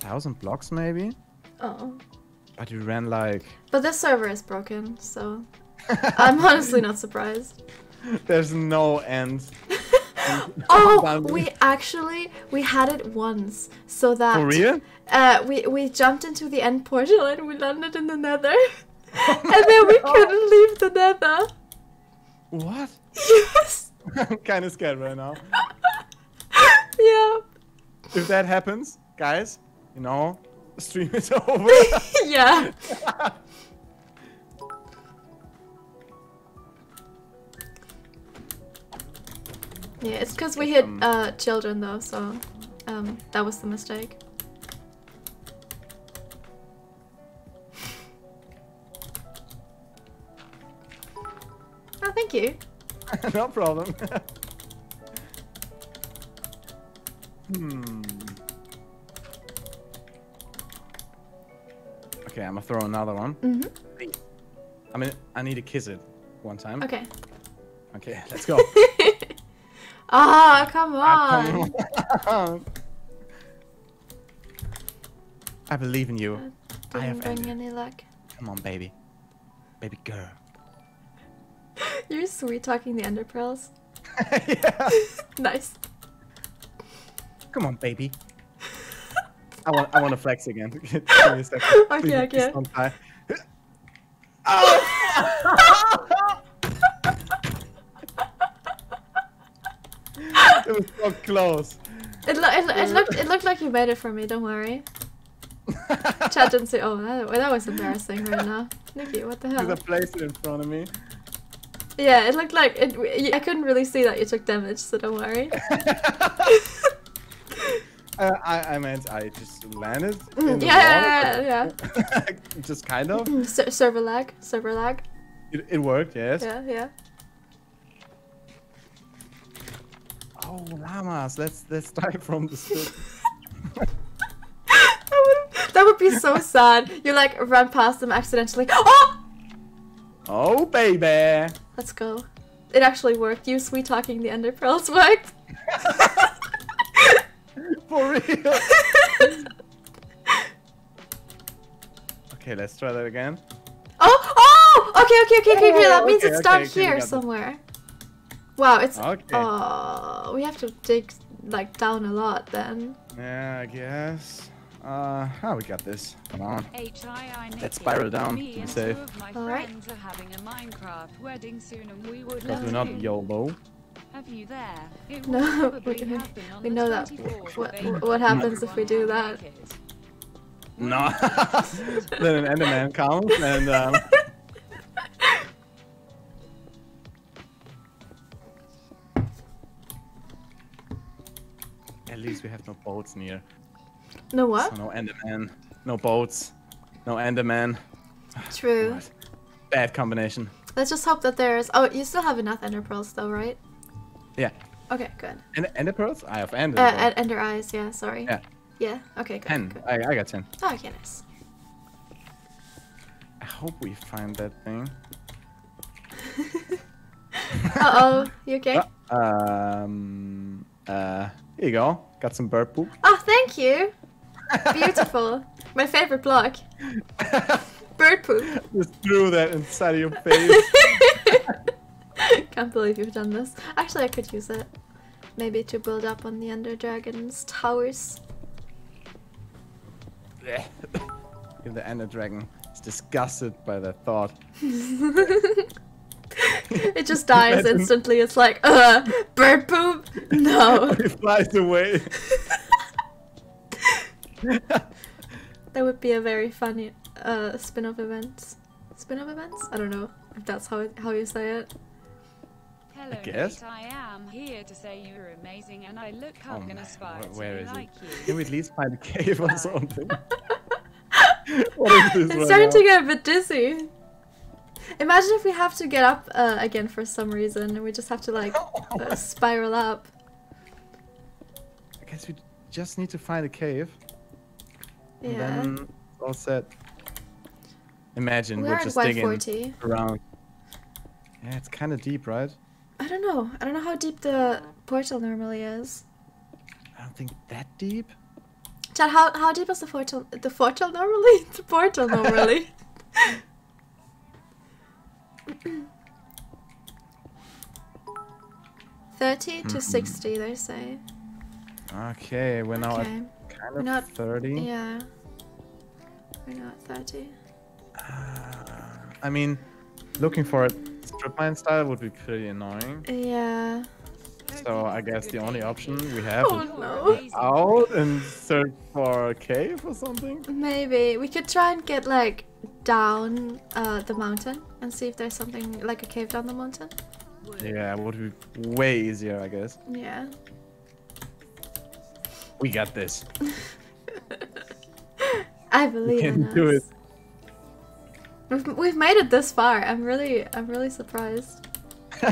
thousand blocks maybe, Oh. but we ran like. But this server is broken, so I'm honestly not surprised. There's no end. Oh, we actually we had it once, so that uh, we we jumped into the end portal and we landed in the Nether, and then we couldn't leave the Nether. What? Yes. I'm kind of scared right now. yeah. If that happens, guys, you know, stream is over. yeah. Yeah, it's because we hit Um, uh, children though, so um, that was the mistake. Oh, thank you. no problem. hmm. Okay, I'm gonna throw another one. hmm I mean, I need to kiss it one time. Okay. Okay, let's go. Ah, come Ah, on. come on. I believe in you. I Didn't have bring ended. any luck. Come on, baby. Baby girl. You're sweet talking the ender pearls. yeah. Nice. Come on, baby. I want, I want to flex again. Give me a second. Okay, please okay. die. It was so close. It, lo- it, it looked it looked like you made it for me. Don't worry. Chat didn't say. Oh, that, that was embarrassing right now. Nikki, what the hell? I a placed it in front of me. Yeah, it looked like it. I couldn't really see that you took damage, so don't worry. Uh, I, I meant I just landed in Mm, the yeah, yeah, just kind of. yeah. Ser- server lag, server lag. It, it worked, yes. Yeah, yeah. Oh, llamas! Let's let's die from the spit. That would that would be so sad. You like run past them accidentally. Oh! oh, baby! Let's go. It actually worked. You sweet talking the ender pearls worked. For real. okay, let's try that again. Oh! Oh! Okay, okay, okay, okay, okay. Oh, That means okay, it's down okay, here somewhere. Wow, it's. Okay. Oh, we have to dig like down a lot then. Yeah, I guess. Uh, oh, we got this. Come on. Let's spiral down, Me be safe. two of my Alright. friends are having a Minecraft wedding soon and we would Because love we're not to. YOLO. Have you there? It No, we- we- we know that. What- what happens if we do that? will make it. No. then an Enderman comes and um, At least we have no boats near. No what? So no Enderman, no boats, no Enderman. True. Bad combination. Let's just hope that there's. Oh, you still have enough ender pearls though, right? Yeah. Okay, good. And Ender pearls? I have Ender. Uh, ender eyes, yeah. Sorry. Yeah. Yeah. Okay, good. ten. good. I, I got ten. Oh, okay, nice. I hope we find that thing. Uh oh, you okay? Uh, um. Uh. Here you go. Got some bird poop. Oh, thank you. Beautiful. My favorite block. Bird poop. Just threw that inside of your face. Can't believe you've done this. Actually, I could use it. Maybe to build up on the Ender Dragon's towers. if the Ender Dragon is disgusted by that thought. It just dies Imagine- instantly. It's like, uh, bird poop? No. it flies away. That would be a very funny uh, spin-off event. Spin-off events? I don't know. If that's how how you say it. Hello, I guess. Nate, I am here to say you're amazing and I look Oh up and man, aspire wh- to where be is it? like you. Can we at least find a cave or something? what is this It's right starting now? to get a bit dizzy. Imagine if we have to get up uh, again for some reason and we just have to like uh, spiral up. I guess we just need to find a cave. And Yeah. then all set. Imagine We're we're just digging 40. around. Yeah, it's kind of deep, right? I don't know. I don't know how deep the portal normally is. I don't think that deep. Chad, how, how deep is the portal? The portal normally? The portal normally. Thirty to mm-hmm. sixty, they say. Okay, we're now Okay. at kind We're of not- 30. Yeah. We're not thirty. Uh, I mean, looking for a strip mine style would be pretty annoying. Yeah. So I guess the only option we have Oh is no. out and search for a cave or something. Maybe we could try and get like down uh, the mountain and see if there's something like a cave down the mountain. Yeah, it would be way easier, I guess. Yeah. We got this. I believe we can in do us. We've, we've made it this far. I'm really I'm really surprised.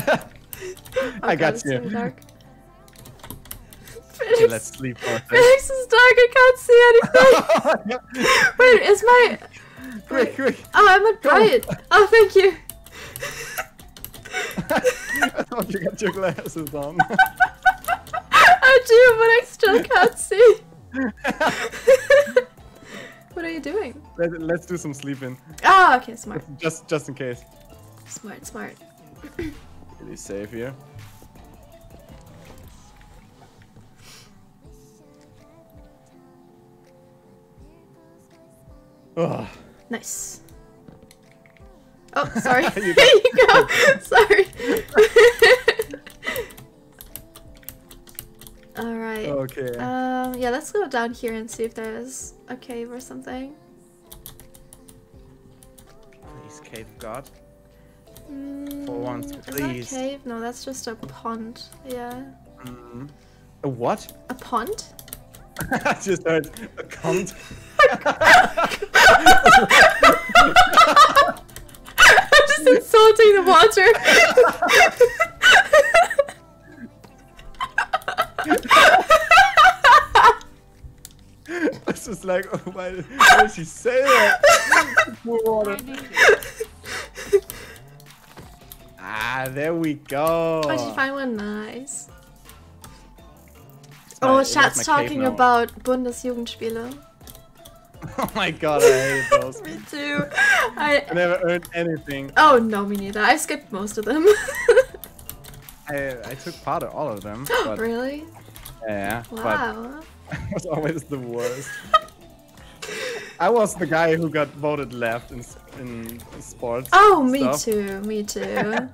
I got you. so dark. Okay, let's sleep for a sec. Felix is dark. I can't see anything. Wait, is my quick, quick! oh I'm at bright. Oh, thank you. I thought you got your glasses on. I do, but I still can't see. what are you doing? Let, let's do some sleeping, Oh, okay, smart, just just in case. smart, smart. Really safe here. Ugh. Nice. Oh, sorry. You there you go. sorry. All right. Okay. Um. Yeah. Let's go down here and see if there's a cave or something. Please, cave god. Mm, once, please. is please. that a cave? No, that's just a pond. Yeah. Mm. A what? A pond? I just heard a cunt. I'm just insulting the water. this is like, oh, why, did- why did she say that? Poor water. Ah, there we go. Oh, did you find one? Nice. Oh, chat's talking now. about Bundesjugendspiele. Oh my god, I hate those. Me too. I. I never earned anything. Oh no, me neither. I skipped most of them. I, I took part of all of them, but really? yeah, Wow. but I was always the worst. I was the guy who got voted left in in sports. Oh, me stuff, too. Me too.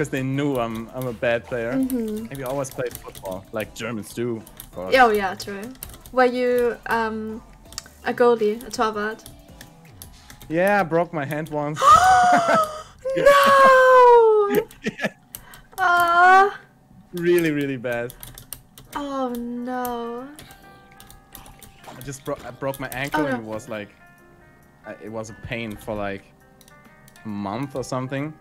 Because they knew I'm I'm a bad player. hmm Maybe I always played football, like Germans do. Oh yeah, true. Were you um a goalie, a torwart? Yeah, I broke my hand once. no! Ah. really, really bad. oh no. I just broke I broke my ankle Oh, and it was like, I- it was a pain for like a month or something.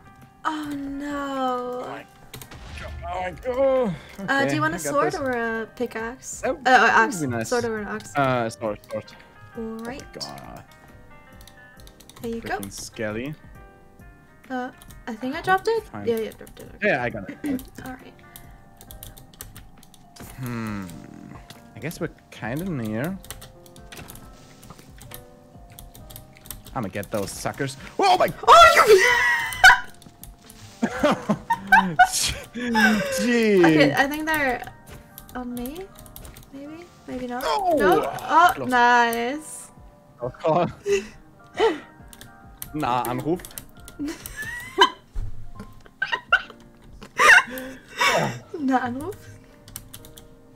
Oh no. Oh my god. Uh, do you want a sword this. or a pickaxe? That Uh, would- or that would axe. nice. Sword or an axe. Uh, sword, sword. right. God, There you go. freaking skelly. Uh, I think I dropped it. Fine. Yeah, yeah, dropped it. Okay. Yeah, I got it. All right. hmm. I guess we're kind of near. I'm gonna get those suckers. Oh my! Oh, Gee. Okay, I think they're on me. Maybe, maybe not. No! No. Oh, Close. nice. Oh. Na, Anruf. Na Anruf.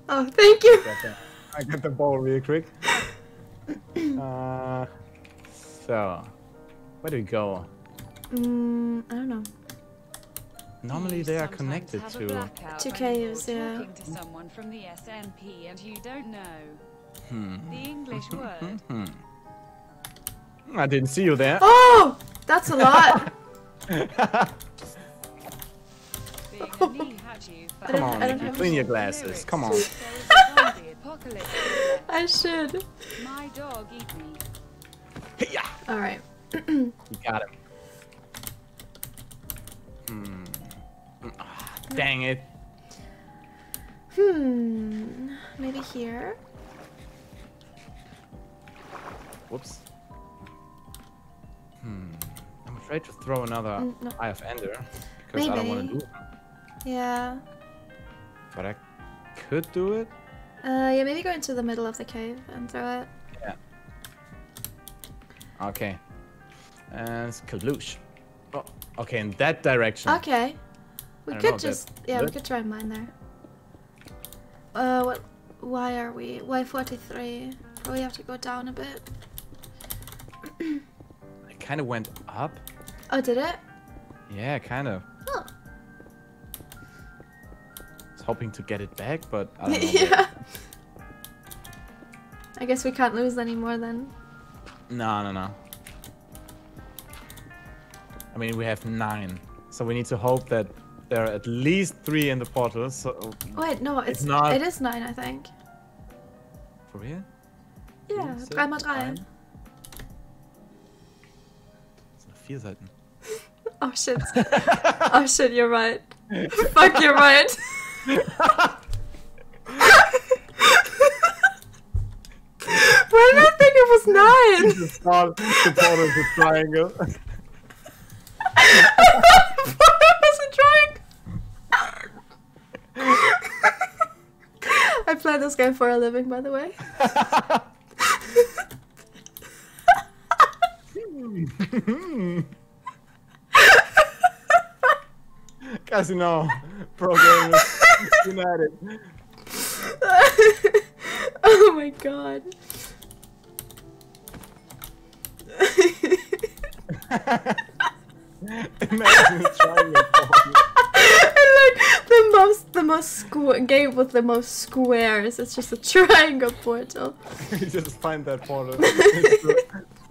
Oh, thank you. Get. I get the ball real quick. Uh, so, where do we go? Mm, I don't know. Normally You they are connected have a to. to when caves, yeah. Talking to someone from the SMP and you don't know Hmm. the English word. Hmm. I didn't see you there. Oh! That's a lot! Being a Nihachu I Come on, I Nikki, clean your glasses. Come on. There is a zombie apocalypse. I should. My dog eat me. Yeah. Alright. You got him. Dang it. Hmm. Maybe here? Whoops. Hmm. I'm afraid to throw another Mm, no. Eye of Ender because I don't want to do it. Yeah. But I could do it. Uh, yeah, maybe go into the middle of the cave and throw it. Yeah. Okay. And it's Kalush. Oh, okay, in that direction. Okay. We could know, just yeah, we could try mine there. Uh, what? Why are we? Why forty three? Probably have to go down a bit. It kind of went up. Oh, did it? Yeah, kind of. Oh. I was hoping to get it back, but I don't know. yeah. I guess we can't lose anymore then. No, no, no. I mean, we have nine, so we need to hope that there are at least three in the portal. So, Wait, no, it's, not- it is nine, I think. for real? Yeah, dreimal sechs, drei. Das sind vier Seiten. Oh shit. oh shit, you're right. Fuck, you're right. Why did I think it was nine? the portal the portal is a triangle. I wasn't trying. I play this game for a living, by the way. Casino Pro Gamers United. oh my god. Imagine triangle portal. And like the most, the most squ- game with the most squares. It's just a triangle portal. you just find that portal. It's the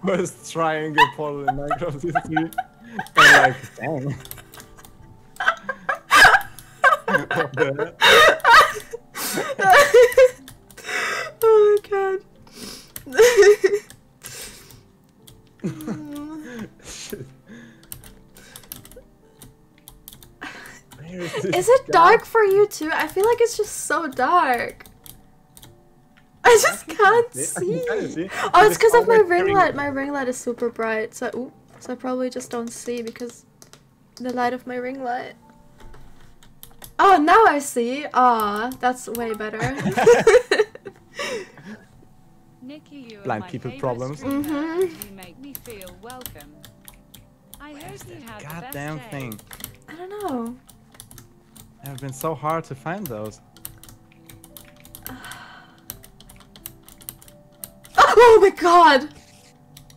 first triangle portal in Minecraft history. And like, dang. oh my god. is Is it guy? dark for you too? I feel like it's just so dark. I just can't I can see. kinda see. Oh, it's It's because of my ring light. My ring light is super bright, so ooh, so I probably just don't see because the light of my ring light. Oh, now I see. Ah, that's way better. Nikki, you are Blind my people problems. streamer, Mhm. You make me feel welcome. I hope you have the best Goddamn day. thing. I don't know. It's been so hard to find those. Oh my god!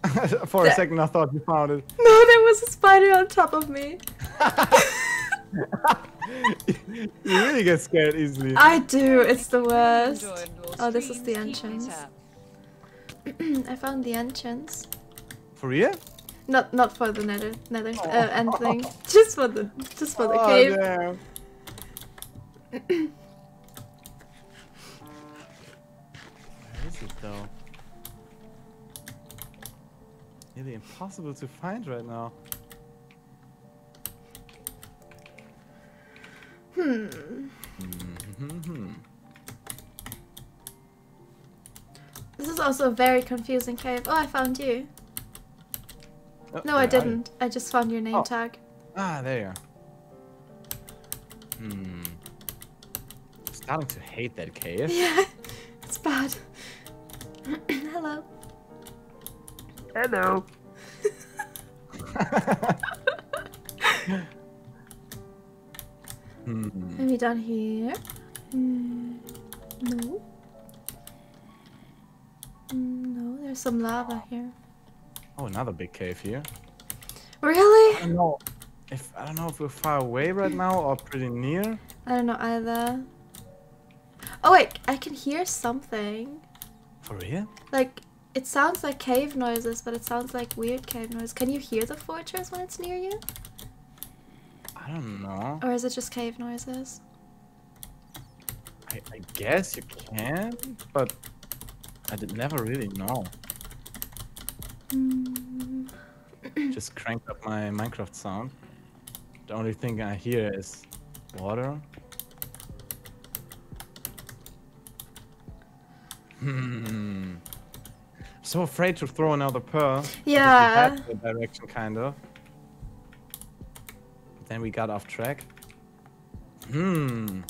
For a second, I thought you found it. No, there was a spider on top of me. you really get scared easily. I do. It's the worst. Oh, this is the entrance. I found the entrance. For real? Not not for the nether nether uh, end thing. Just for the just for the oh, cave. damn. Where is it though? Nearly impossible to find right now. Hmm. This is also a very confusing cave. Oh, I found you. Oh, No, I didn't. I just found your name Oh. tag. Ah, there you are. Hmm. I'm starting to hate that cave. Yeah, it's bad. Hello. Hello. hmm. Maybe down here. Hmm. No. Hmm, no, there's some lava here. Oh, another big cave here. Really? I don't know if I don't know if we're far away right now or pretty near. I don't know either. Oh wait, I can hear something. For real? Like it sounds like cave noises, but it sounds like weird cave noise. Can you hear the fortress when it's near you? I don't know. Or is it just cave noises? I, I guess you can, but I did never really know. Mm. Just cranked up my Minecraft sound. The only thing I hear is water. Hmm. So afraid to throw another pearl. Yeah. the direction kind of. But then we got off track. Hmm.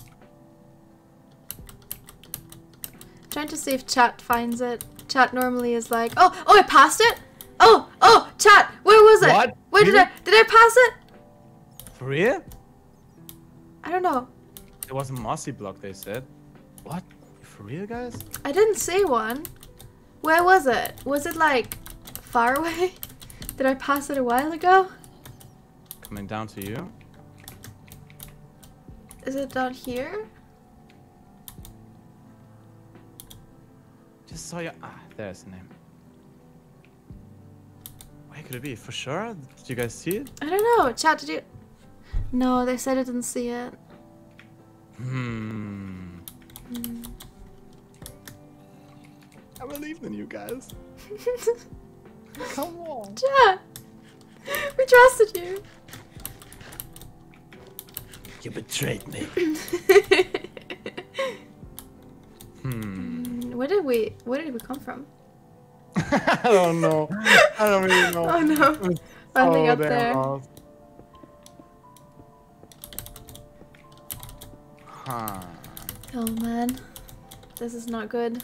Trying to see if chat finds it. Chat normally is like, oh, oh, I passed it. Oh, oh, chat, where was it? What? Where did Really? I, did I pass it? For real? I don't know. It was a mossy block, they said. What? For real, guys? I didn't see one. Where was it? Was it like far away? Did I pass it a while ago? Coming down to you. Is it down here? Just saw your. Ah, there's the name. Where could it be? For sure? Did you guys see it? I don't know. Chat, did you? No, they said I didn't see it. Hmm. Hmm. I believed leaving you guys. Come on. Chat, we trusted you. You betrayed me. Hmm. where did we? Where did we come from? I don't know. I don't really know. Oh no, It was Something up damn there. lost. Huh. Oh man, this is not good.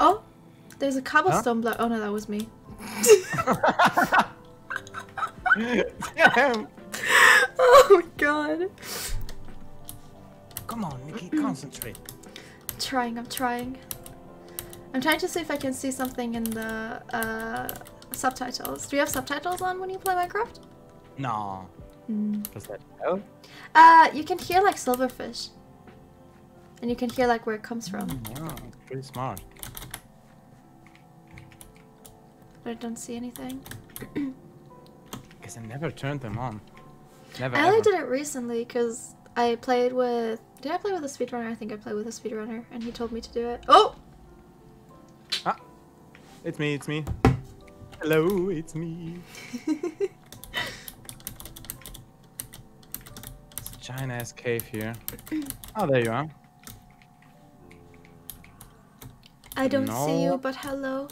Oh, there's a cobblestone block. Oh no, that was me. Oh my god. Come on, Nikki, concentrate. I'm Trying, I'm trying. I'm trying to see if I can see something in the uh, subtitles. Do you have subtitles on when you play Minecraft? No. Hmm. Does that help? Uh, you can hear like silverfish. And you can hear like where it comes from. Yeah, it's pretty smart. But I don't see anything. Guess I never turned them on. Never. I only ever. did it recently because I played with. Did I play with a speedrunner? I think I played with a speedrunner, and he told me to do it. Oh! Ah, It's me. It's me. Hello, it's me. It's a giant ass cave here. Oh, there you are. I don't see you, but hello.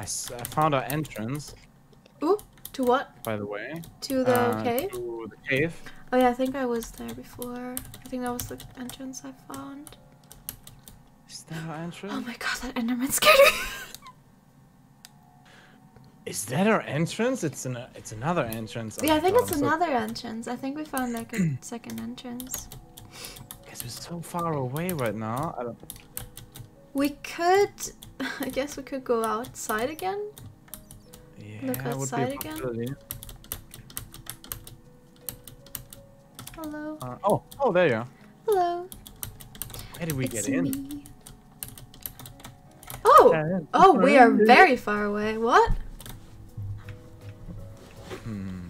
I, s- I found our entrance, Ooh, to what? by the way. To the uh, cave? To the cave. Oh yeah, I think I was there before. I think that was the entrance I found. Is that our entrance? Oh my god, that Enderman scared me. Is that our entrance? It's an it's another entrance. yeah, I think Oh, it's so- another entrance. I think we found like a second entrance. Guess we're so far away right now. We could, I guess we could go outside again. Yeah, Look would be a outside again. Hello, Uh, oh, oh, there you are. hello. Where did we it's get in? me. Oh, oh, we are very far away. What? Hmm.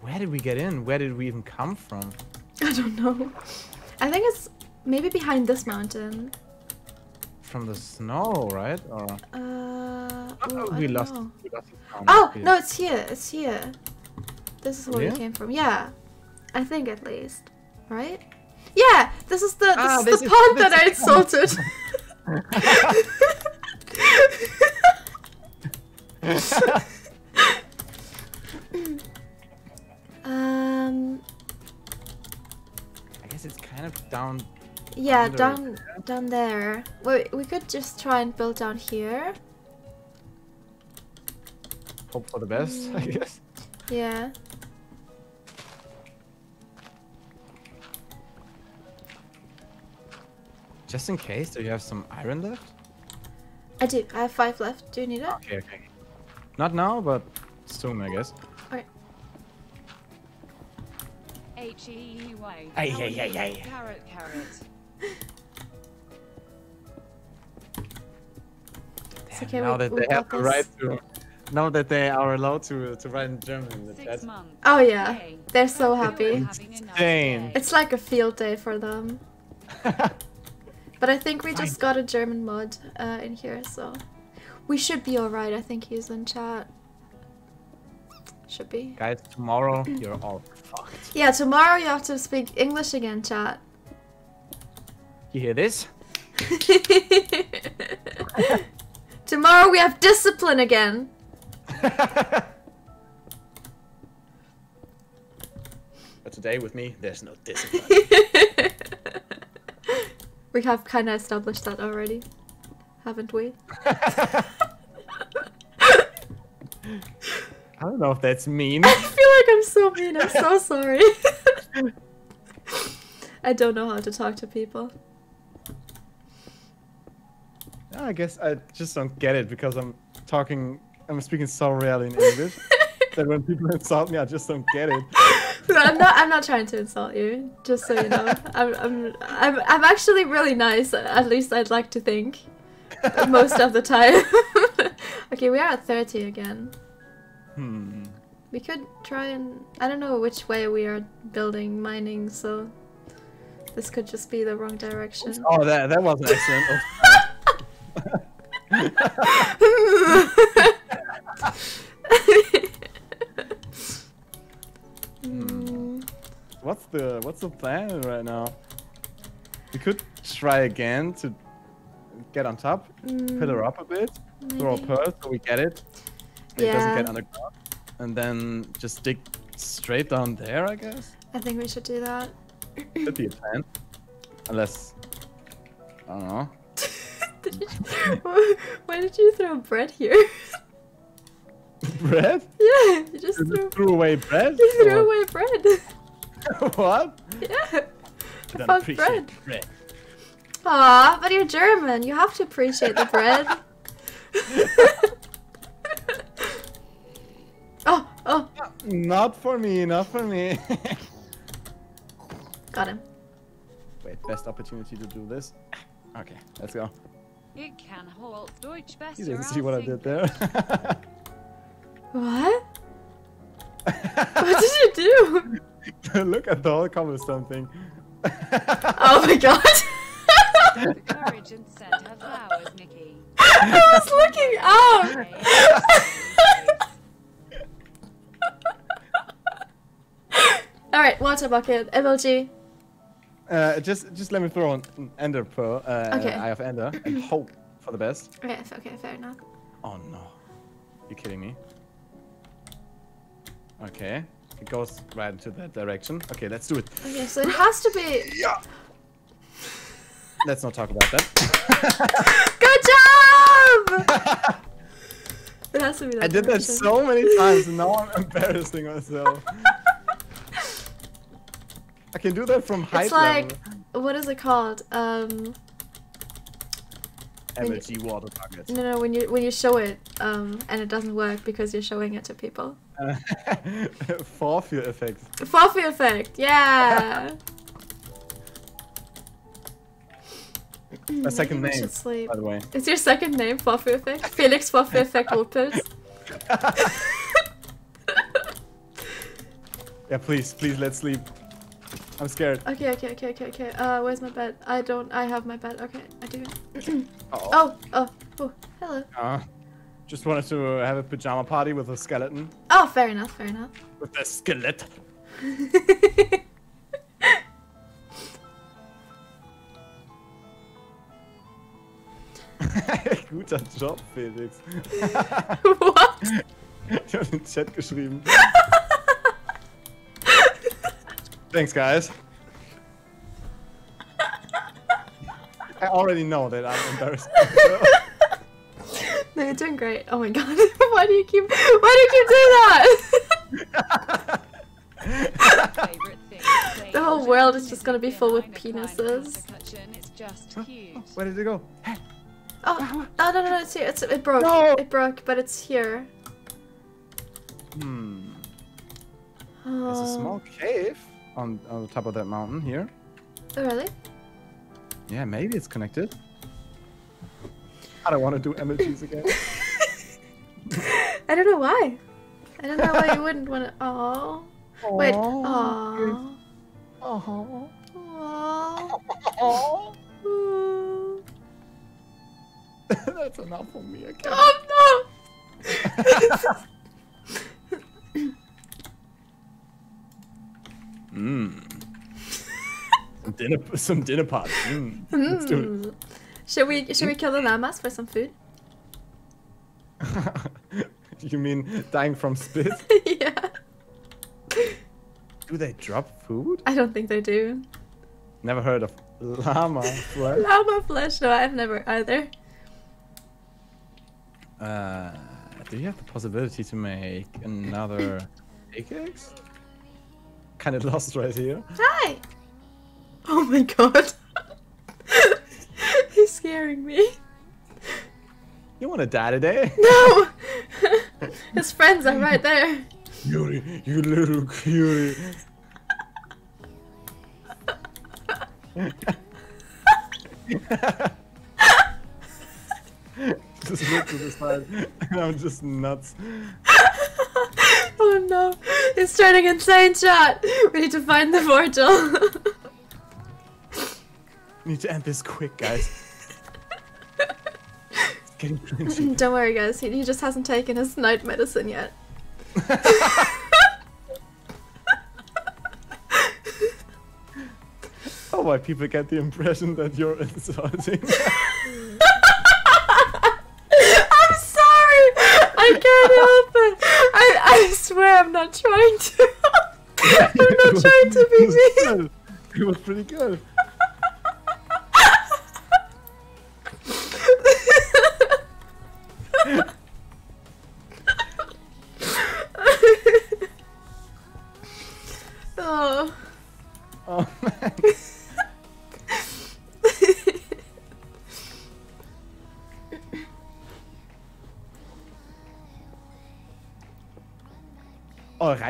Where did we get in? Where did we even come from? I don't know. I think it's maybe behind this mountain. From the snow, right? Or Uh, Oh, ooh, I we don't lost. know. We lost the sound. Oh Yeah. no, it's here. It's here. This is where Yeah? we came from. Yeah, I think at least, right? Yeah, this is the this Ah, is this the is- pond that I is- insulted. um guess it's kind of down. Yeah, under. down down there. We we could just try and build down here. Hope for the best, mm. I guess. Yeah. Just in case, do you have some iron left? I do. I have five left. Do you need it? Okay, okay. Not now, but soon, I guess. H E E Y. Ay, How ay, are ay, ay. Carrot, carrot. It's okay. now we, that we they have the right to, now that they are allowed to to write in German in the chat. Oh yeah, they're so happy. having Insane. It's like a field day for them. But I think we just got a German mod uh, in here, so we should be alright. I think he's in chat. Should be. Guys, tomorrow you're all fucked. Yeah, tomorrow you have to speak English again, chat. You hear this? tomorrow we have discipline again. But today with me, there's no discipline. we have kind of established that already, haven't we? I don't know if that's mean. I feel like I'm so mean. I'm so sorry. I don't know how to talk to people. I guess I just don't get it because I'm talking, I'm speaking so rarely in English that when people insult me, I just don't get it. I'm not. I'm not trying to insult you. Just so you know, I'm. I'm. I'm. I'm actually really nice. At least I'd like to think. Most of the time. okay, we are at 30 again. Hmm. We could try and. I don't know which way we are building mining, so this could just be the wrong direction. Oh, that that was an accident. Mm, What's the what's the plan right now? We could try again to get on top, pillar up a bit, throw a maybe. pearl so we get it. It doesn't Yeah. get underground, and then just dig straight down there. I guess I think we should do that. could be a plan, unless I don't know. Did you- Why did you throw bread here? bread? yeah, you just You threw, threw away bread? you threw away bread. what? yeah. I I don't found appreciate bread. bread. Aw, but you're German. You have to appreciate the bread. Oh, oh, Not for me, not for me. got him. Wait, best opportunity to do this. Okay, let's go. It can halt Deutsch besser You didn't see what I did there. What? What did you do? Look at the whole cobblestone thing. Oh my god. the courage and sent her flowers, Nikki. I was looking up. Alright, water bucket, MLG. Uh, just, just let me throw an ender pearl. Uh, Okay. Eye of ender and hope for the best. Okay, okay, fair enough. Oh no, you kidding me? Okay, it goes right into that direction. Okay, let's do it. Okay, so it has to be. Yeah. Let's not talk about that. Good job! It has to be that I did that so many times, and now I'm embarrassing myself. I can do that from height It's like, level. what is it called? Um, when you- water buckets. no, no, when you when you show it, um, and it doesn't work because you're showing it to people. Uh, Vorführeffekt. Fluffy effect, yeah. My second Maybe we name, sleep. by the way. Is your second name Fluffy effect? Felix Fluffy effect Rotpilz. Yeah, please, please, let's sleep. I'm scared. Okay, okay, okay, okay, okay. Uh, where's my bed? I don't. I have my bed. Okay, I do. Oh, oh, oh. Hello. Uh, just wanted to have a pajama party with a skeleton. Oh, fair enough. Fair enough. With a skeleton. Guter Job, Felix. what? Ich habe den Chat geschrieben. Thanks, guys. I already know that I'm embarrassed. No, you're doing great. Oh my god. why do you keep? Why do you keep doing that? The whole world is just gonna be full with penises. Where did it go? Oh, oh no, no, no, it's here. It's, it broke. No! It broke, but it's here. Hmm. Oh, There's a small cave on, on the top of that mountain here. Oh, really? Yeah, maybe it's connected. I don't want to do emojis again. I don't know why. I don't know why you wouldn't want to. Oh. Wait. Oh. Aw. Oh. That's enough for me. I can't. Oh Mmm. some dinner, some dinner pots. Mm. Let's do no! Should we should we kill the llamas for some food? you mean dying from spit? yeah. Do they drop food? I don't think they do. Never heard of llama flesh. Llama flesh? No, I've never either. Uh, do you have the possibility to make another eggs? Kind of lost right here. Hi. Oh my god. He's scaring me. You want to die today? No. His friends are right there. Cutie, you little cutie. just look to the side, and I'm just nuts. Oh no. He's turning insane, chat. We need to find the portal. We Need to end this quick, guys. It's getting cringy. Don't worry, guys. He, he just hasn't taken his night medicine yet. Oh, why people get the impression that you're insulting? I'm sorry. I can't help it. I, I swear I'm not trying to. I'm not trying to be mean. It was pretty good.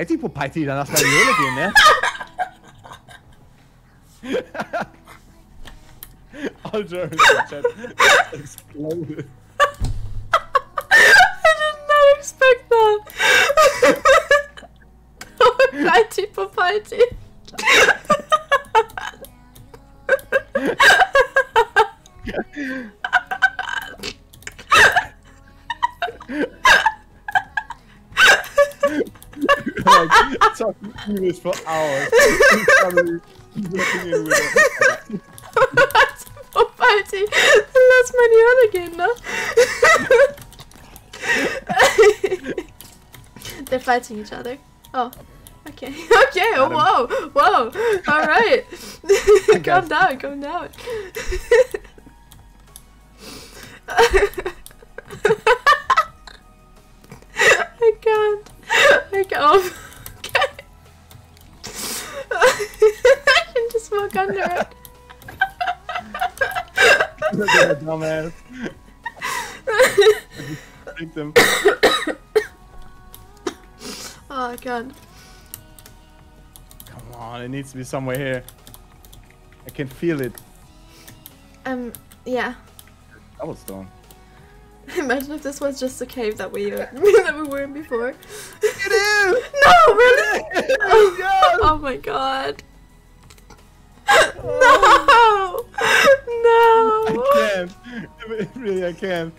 Oh, Reitipopeiti, dann lass mal in die Höhle gehen, ne? All Germans in chat exploded. I did not expect that. Righty popiety. Talking English for hours. And suddenly, looking in with a... Righty popiety. Lass mal die Hölle gehen, ne? They're fighting each other. Oh. Okay. Okay. Him. Whoa. Whoa. All right. calm down. Calm down. needs to be somewhere here. I can feel it. Um. Yeah. Cobblestone. Imagine if this was just a cave that we that we were in before. It is! No, really? Oh, yes! Oh my god. No! No. I can't. Really, I can't.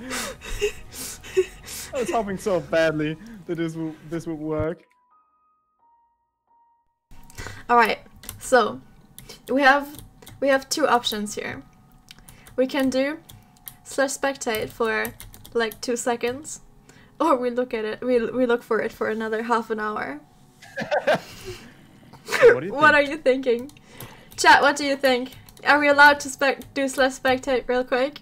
I was hoping so badly that this would this would work. Alright, so we have we have two options here. We can do slash spectate for like two seconds. Or we look at it we, we look for it for another half an hour. What What are you thinking? Chat, what do you think? Are we allowed to spec do slash spectate real quick?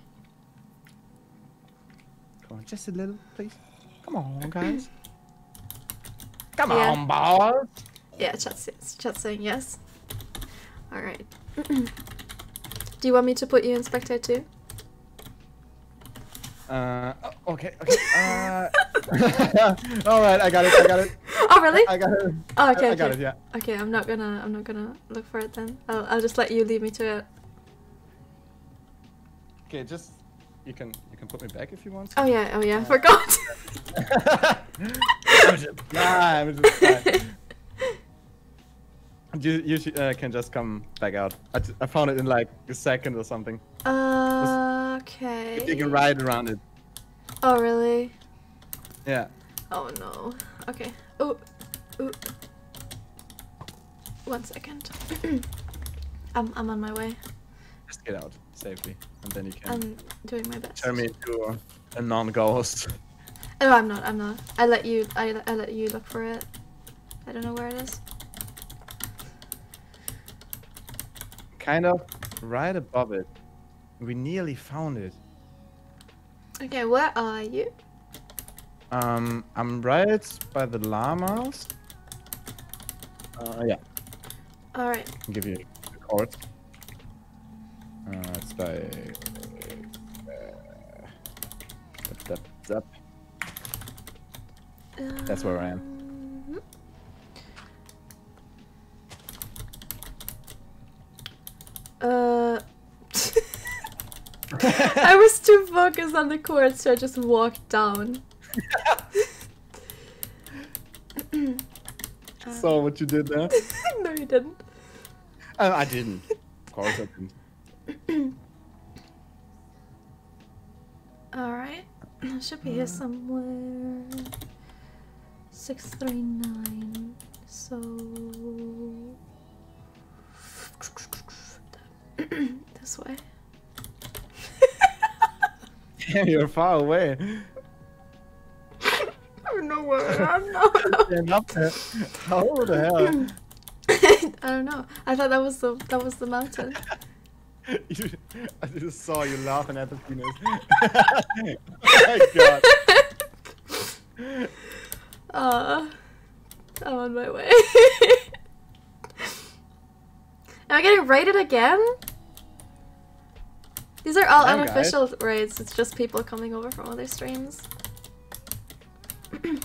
Come on, just a little, please. Come on, guys. Come Yeah. on, boss. Yeah, chat's, chat's saying yes. Alright. Do you want me to put you in spectate too? Uh, okay, okay. Uh, all right, I got it. I got it. Oh really? I got it. Oh, okay, I got okay. it. Yeah. Okay, I'm not gonna I'm not gonna look for it then. I'll I'll just let you lead me to it. Okay, just you can you can put me back if you want. Oh yeah, oh yeah, I forgot. I'm just, nah, I'm just fine. You, you uh, can just come back out. I, t- I found it in like a second or something. uh, okay. You can ride around it. Oh really? Yeah. Oh no. Okay. Oh, ooh. One second. I'm I'm on my way. Just get out safely, and then you can I'm doing my best. turn me into a, a non-ghost. No, I'm not. I'm not. I let you. I I let you look for it. I don't know where it is. Kind of right above it. We nearly found it. Okay, where are you? Um, I'm right by the llamas. Uh, yeah, All right. I'll give you a chord. Uh, it's like. Uh, zap, zap. That's where I am. Uh. I was too focused on the chord, so I just walked down. Saw what you did there. no, you didn't. Uh, I didn't. Of course I didn't. Alright. It should be here somewhere. 639. So. this way. Damn, you're far away. I don't know where I am now. Stand up. How the hell? I don't know. I thought that was the that was the mountain. You, I just saw you laughing at the penis. oh my god. Uh, I'm on my way. Am I getting raided again? These are all Damn, unofficial raids. It's just people coming over from other streams.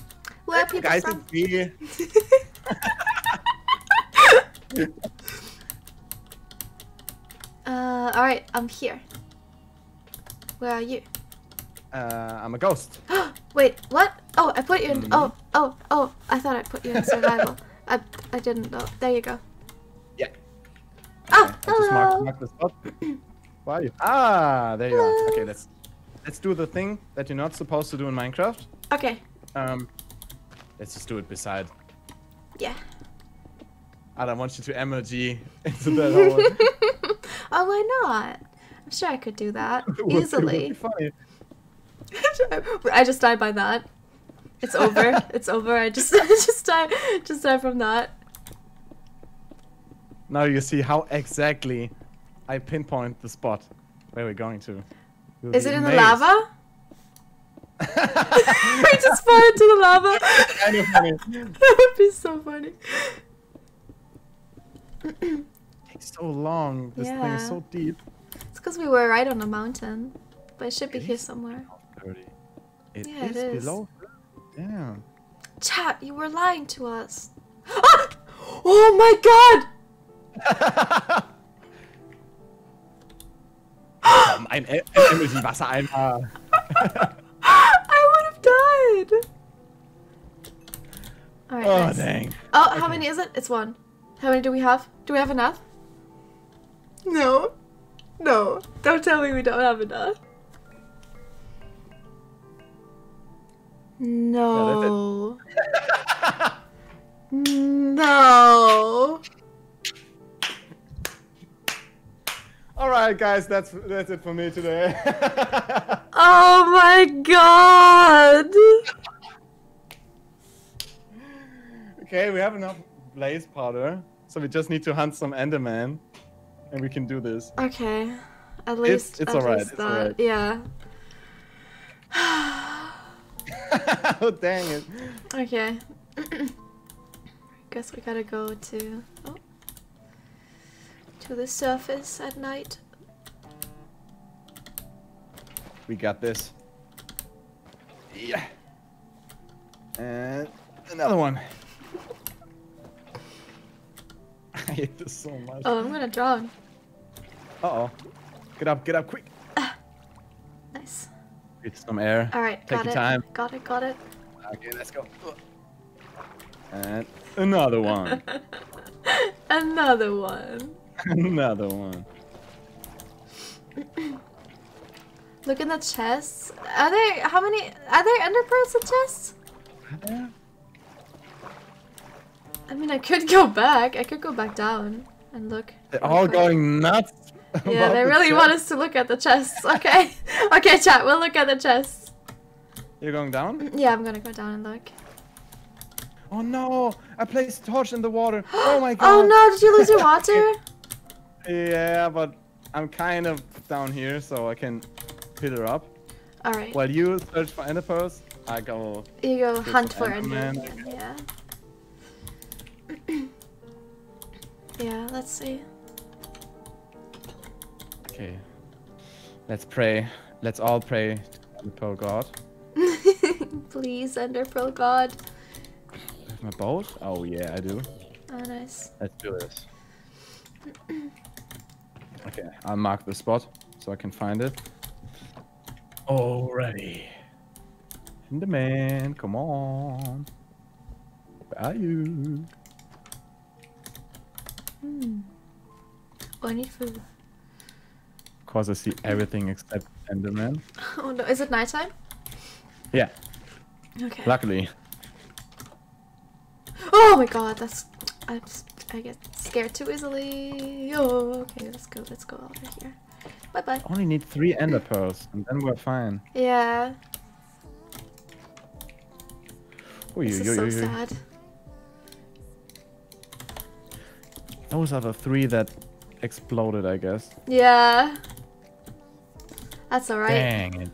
Where are people Guys, from? it's me. Uh, alright, I'm here. Where are you? Uh, I'm a ghost. Wait, what? Oh, I put you in. Mhm. Oh, oh, oh! I thought I put you in survival. I, I didn't know. There you go. Yeah. Oh, Okay, I just marked, hello. marked. Where are you? Ah, there you are. Okay, let's let's do the thing that you're not supposed to do in Minecraft. Okay. Um, let's just do it beside. Yeah. I don't want you to emoji into that hole. oh, why not? I'm sure I could do that It would be- it would easily. funny. I just died by that. It's over. it's over. I just I just died just died from that. Now you see how exactly I pinpoint the spot where we're going to. You'll Is it in the lava? we just fall into the lava. kind of funny. that would be so funny. takes so long. This thing is so deep. It's because we were right on a mountain, but it should be It here somewhere. It Yeah, it is is. below. Damn. Chat, you were lying to us. Ah! Oh my god! Komm, ein, ein Emoji Wassereimer. Ah. I would have died. Alright. Oh, nice. dang. Oh, how many is it? It's one. How many do we have? Do we have enough? No. No. Don't tell me we don't have enough. No. no. All right, guys, that's that's it for me today. Oh my god. okay, we have enough blaze powder, so we just need to hunt some Enderman, and we can do this. Okay. At least. it's at alright, it's alright. Yeah. oh, dang it. Okay. Guess we gotta go to oh, to the surface at night. We got this. Yeah. And another one. I hate this so much. Oh, I'm gonna drown. Uh oh. Get up, get up, quick. Nice. Get some air. All right, Take got your it. time. Got it. Got it. Okay, let's go. And another one. Another one. another one. Look in the chests. Are there how many? Are there ender pearls in chests? Yeah. I mean, I could go back. I could go back down and look. They're all going nuts. Yeah, they the really chest. want us to look at the chests. Okay. okay, chat. We'll look at the chests. You're going down? Mm, yeah, I'm gonna go down and look. Oh no! I placed torch in the water. Oh my god. Oh no! Did you lose your water? Yeah, but I'm kind of down here, so I can hit her up. All right. While you search for ender pearls, I go. You go hunt for ender. Enderman, Yeah. yeah. Let's see. Okay. Let's pray. Let's all pray to the pearl god. Please, ender pearl god. With my boat? Oh yeah, I do. Oh, nice. Let's do this. Okay, I'll mark the spot so I can find it. Already. Enderman, come on. Where are you? Hmm. Oh, I need food. Of course, I see everything except Enderman. Oh no! Is it nighttime? Yeah, Okay. luckily. Oh my god, that's I just I get scared too easily. Oh, okay, let's go. Let's go over here. Bye bye. Only need three ender pearls, and then we're fine. Yeah, Oy, this oy, is so oy. sad. Those are the three that exploded, I guess. Yeah, that's alright. Dang it.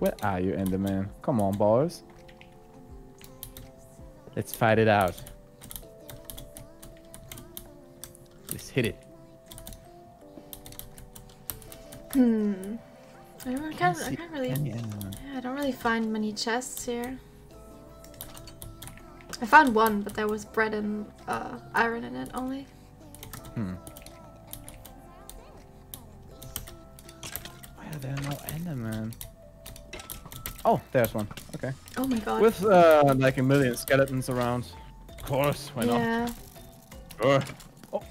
Where are you, Enderman? Come on, boys. Let's fight it out. Let's hit it. Hmm. I don't, I can't, I can't really. Yeah, I don't really find many chests here. I found one, but there was bread and uh, iron in it only. Hmm. Why are there no Enderman? Oh, there's one. Okay. Oh my god. With uh, like a million skeletons around. Of course, why not? yeah. Sure. Oh.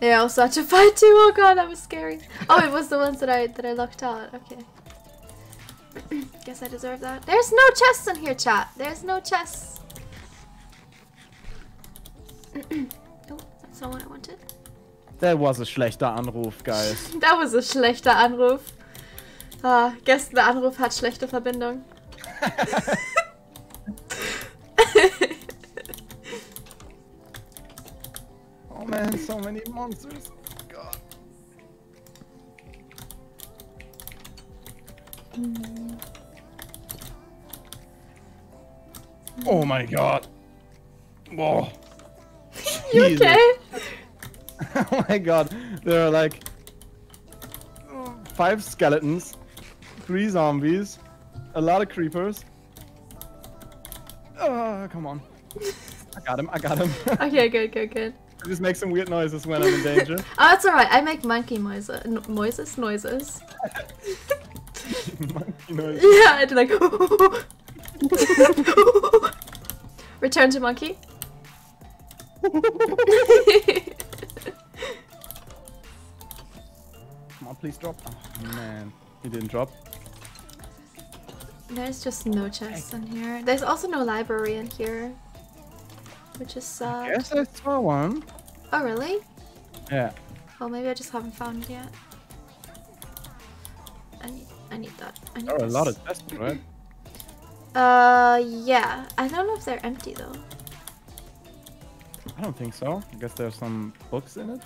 Yeah, I had to fight too. Oh god, that was scary. Oh, it was the ones that I that I locked out. Okay. Guess I deserve that. There's no chests in here, chat. There's no chests. oh, that's not what I wanted. That was a schlechter Anruf, guys. That was a schlechter Anruf. Ah, guess der Anruf hat schlechte Verbindung. oh man, so many monsters. God. Oh my god. Whoa. you okay? oh my god. There are like five skeletons, three zombies, a lot of creepers. Oh, come on. I got him, I got him. Okay, good, good, good. I just make some weird noises when I'm in danger. Oh, that's alright. I make monkey noises. Noises? Noises. Monkey noise. Yeah, I do like. Return to monkey. Come on, please drop. Oh man, he didn't drop. There's just no chests in here. There's also no library in here, which is sad. Yes, I saw one. Oh, really? Yeah. Oh, maybe I just haven't found it yet. I need, I need that. I need There are a lot of chests, right? Uh, yeah. I don't know if they're empty though. I don't think so. I guess there's some books in it.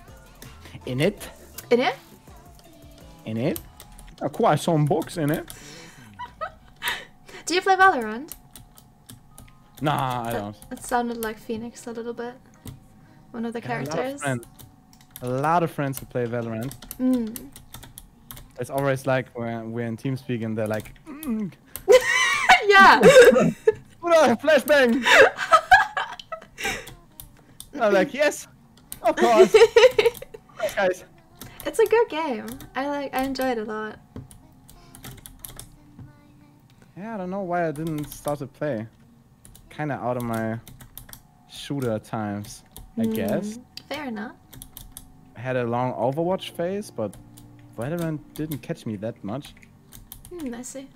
In it? In it? In it? Quite some books in it. Do you play Valorant? Nah, I don't. It sounded like Phoenix a little bit. One of the I have A lot of characters. A lot of friends who play Valorant. Mm. It's always like when we're in TeamSpeak and they're like, mm, yeah. "Bruh, flashbang. I'm like, yes, of course, guys. It's a good game. I like. I enjoy it a lot. Yeah, I don't know why I didn't start to play. Kind of out of my shooter times, I guess. Mm, Fair enough. I had a long Overwatch phase, but Valorant didn't catch me that much. Hmm, I see.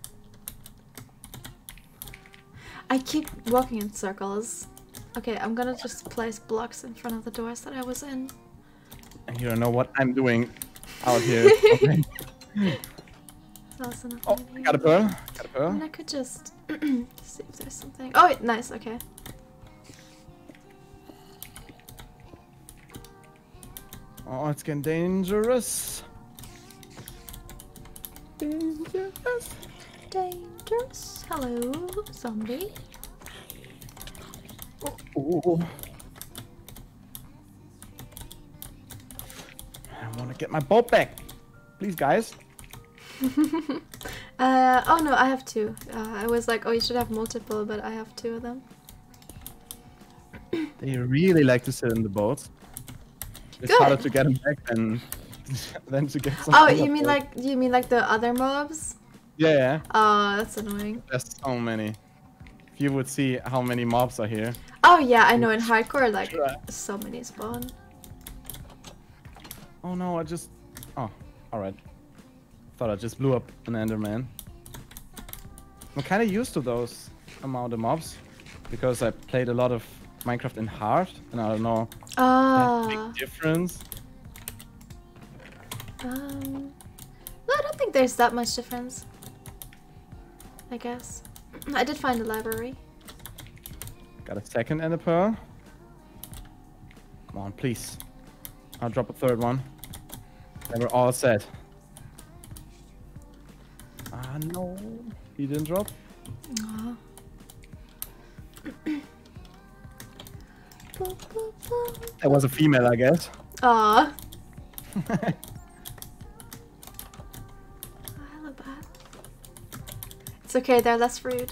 I keep walking in circles. Okay, I'm gonna just place blocks in front of the doors that I was in. And you don't know what I'm doing out here. Okay. Oh, got a pearl. Got a I pearl. mean, I could just see if there's something. Oh, nice. Okay. Oh, it's getting dangerous. Dangerous. Dangerous. Hello, zombie. Ooh. I want to get my boat back. Please, guys. Uh, oh no, I have two. Uh, I was like, oh, you should have multiple, but I have two of them. They really like to sit in the boat. It's Good. harder to get them back than, than to get some. Oh, you mean boats. like you mean like the other mobs? Yeah, yeah. Oh, that's annoying. There's so many. If you would see how many mobs are here. Oh yeah, I know in hardcore like so many spawn. Oh no, I just. Oh, alright. Thought I just blew up an Enderman. I'm kind of used to those amount of mobs because I played a lot of Minecraft in hard, and I don't know Ah. big difference. Um, no, I don't think there's that much difference. I guess. I did find a library. Got a second Ender Pearl. Come on, please. I'll drop a third one. Then we're all set. Ah, no. He didn't drop. That was a female, I guess. Bat. It's okay, they're less rude.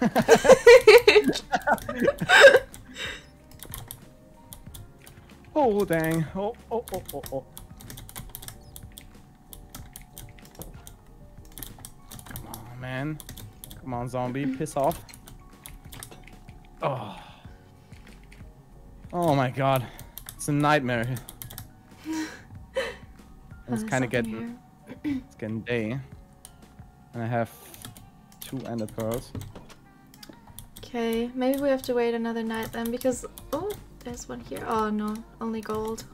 oh, dang. Oh, oh, oh, oh, oh. Come on, man. Come on, zombie. Piss off. Oh. Oh my god. It's a nightmare. It's uh, kind of getting, it's getting day. And I have two ender pearls. Okay, maybe we have to wait another night then because oh, there's one here. Oh no, only gold.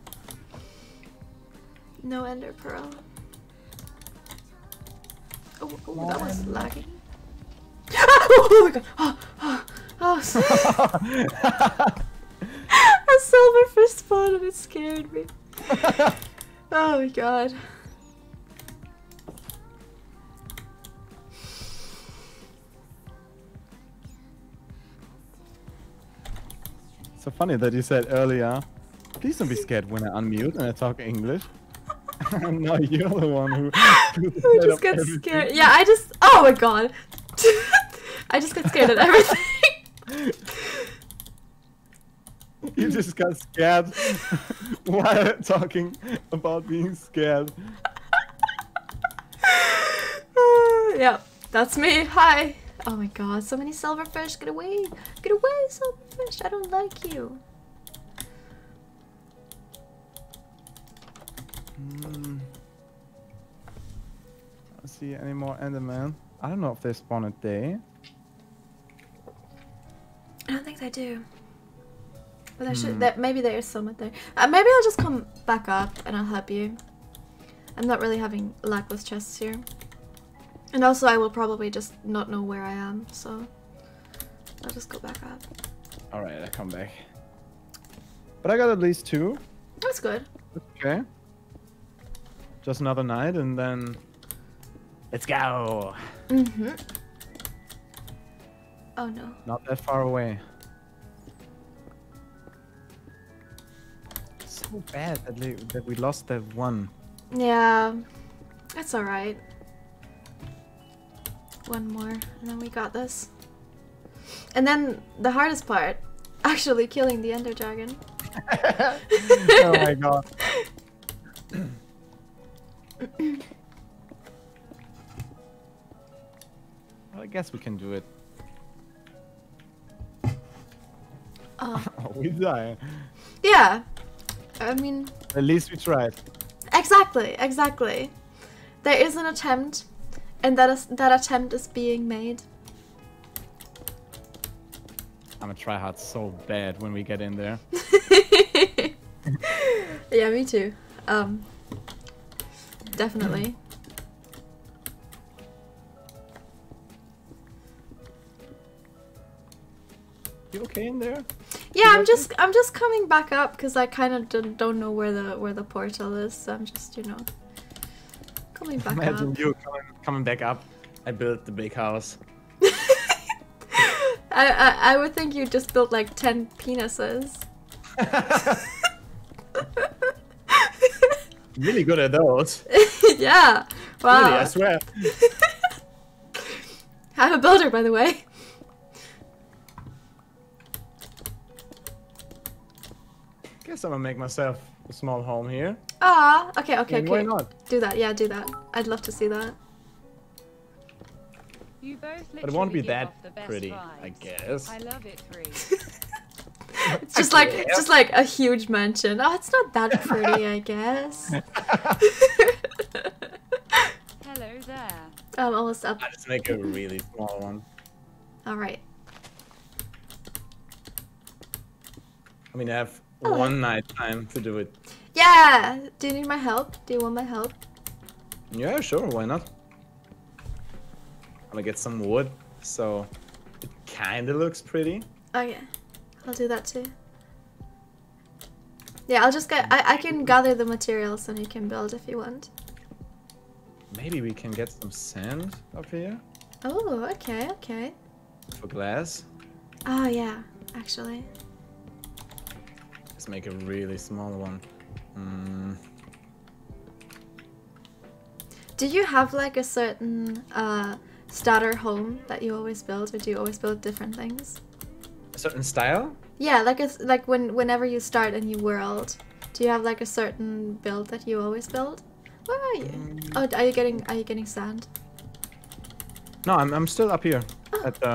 No ender pearl. Oh, oh that was lagging. oh my god! Oh, oh, oh. A silverfish spawned and it scared me. Oh my god. Funny that you said earlier, please don't be scared when I unmute and I talk English. and now you're the one who, who just get scared. Yeah, I just. Oh my god. I just get scared at everything. You just got scared while talking about being scared. yeah, that's me. Hi. Oh my god, so many silverfish. Get away. Get away, silverfish. I don't like you. Hmm. I don't see any more Enderman. I don't know if they spawn at day. I don't think they do. But there should. There, maybe there is some at there. Uh, maybe I'll just come back up and I'll help you. I'm not really having luck with chests here. And also, I will probably just not know where I am, so I'll just go back up. Alright, I come back. But I got at least two. That's good. Okay. Just another night and then let's go. Mm-hmm. Oh no. Not that far away. So bad that, that we lost that one. Yeah, that's alright. One more, and then we got this. And then the hardest part, actually killing the Ender Dragon. oh my god. well, I guess we can do it. Uh, Oh, we die. yeah, I mean, At least we tried. exactly, exactly. There is an attempt, and that is that attempt is being made. I'm gonna try hard so bad when we get in there. yeah, me too. Um, definitely. You okay in there? Yeah, I'm just I'm just coming back up because I kind of don't, don't know where the where the portal is. So I'm just you know coming back Imagine up. you coming, coming back up. I built the big house. I, I I would think you just built like ten penises. really good at those. yeah. Wow. Really, I swear. I'm a builder, by the way. Guess I'm gonna make myself a small home here. Ah. Okay. Okay. Okay. Why not? Do that. Yeah. Do that. I'd love to see that. You both But it won't be that off the best pretty, vibes. I guess. I love it three. It's just like it's just like a huge mansion. Oh, it's not that pretty, I guess. Hello there. I'm almost up. I just make a really small one. All right. I mean, I have Oh. one night time to do it. Yeah. Do you need my help? Do you want my help? Yeah, sure, why not? I'm gonna get some wood, so it kinda looks pretty. Oh, okay. I'll do that too. Yeah, I'll just get. I, I can gather the materials and you can build if you want. Maybe we can get some sand up here Oh, okay, okay. for glass. Oh, yeah, actually. Let's make a really small one. Mm, Do you have like a certain uh, starter home that you always build, or do you always build different things? a certain style? Yeah, like a, like when whenever you start a new world, do you have like a certain build that you always build? Where are you? Mm. Oh, are you getting are you getting sand? No, I'm, I'm still up here Oh, at the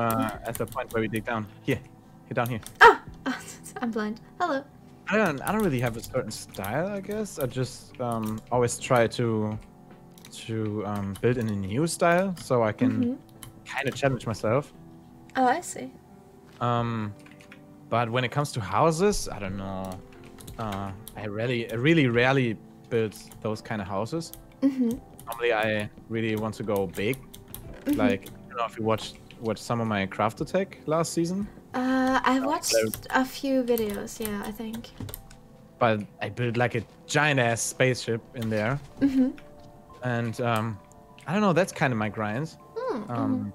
at the point where we dig down. Here, here down here. Ah, I'm blind. Hello. I don't I don't really have a certain style, I guess. I just um, always try to to um, build in a new style so I can Mhm. kind of challenge myself. Oh, I see. Um, but when it comes to houses, I don't know. Uh, I really, I really rarely build those kind of houses. Mhm. Normally, I really want to go big. Like, I don't know if you watched watched some of my craft attack last season, Uh, I've watched a few videos. Yeah, I think. but I built like a giant ass spaceship in there, Mhm. and um, I don't know. That's kind of my grind. Mm, Um,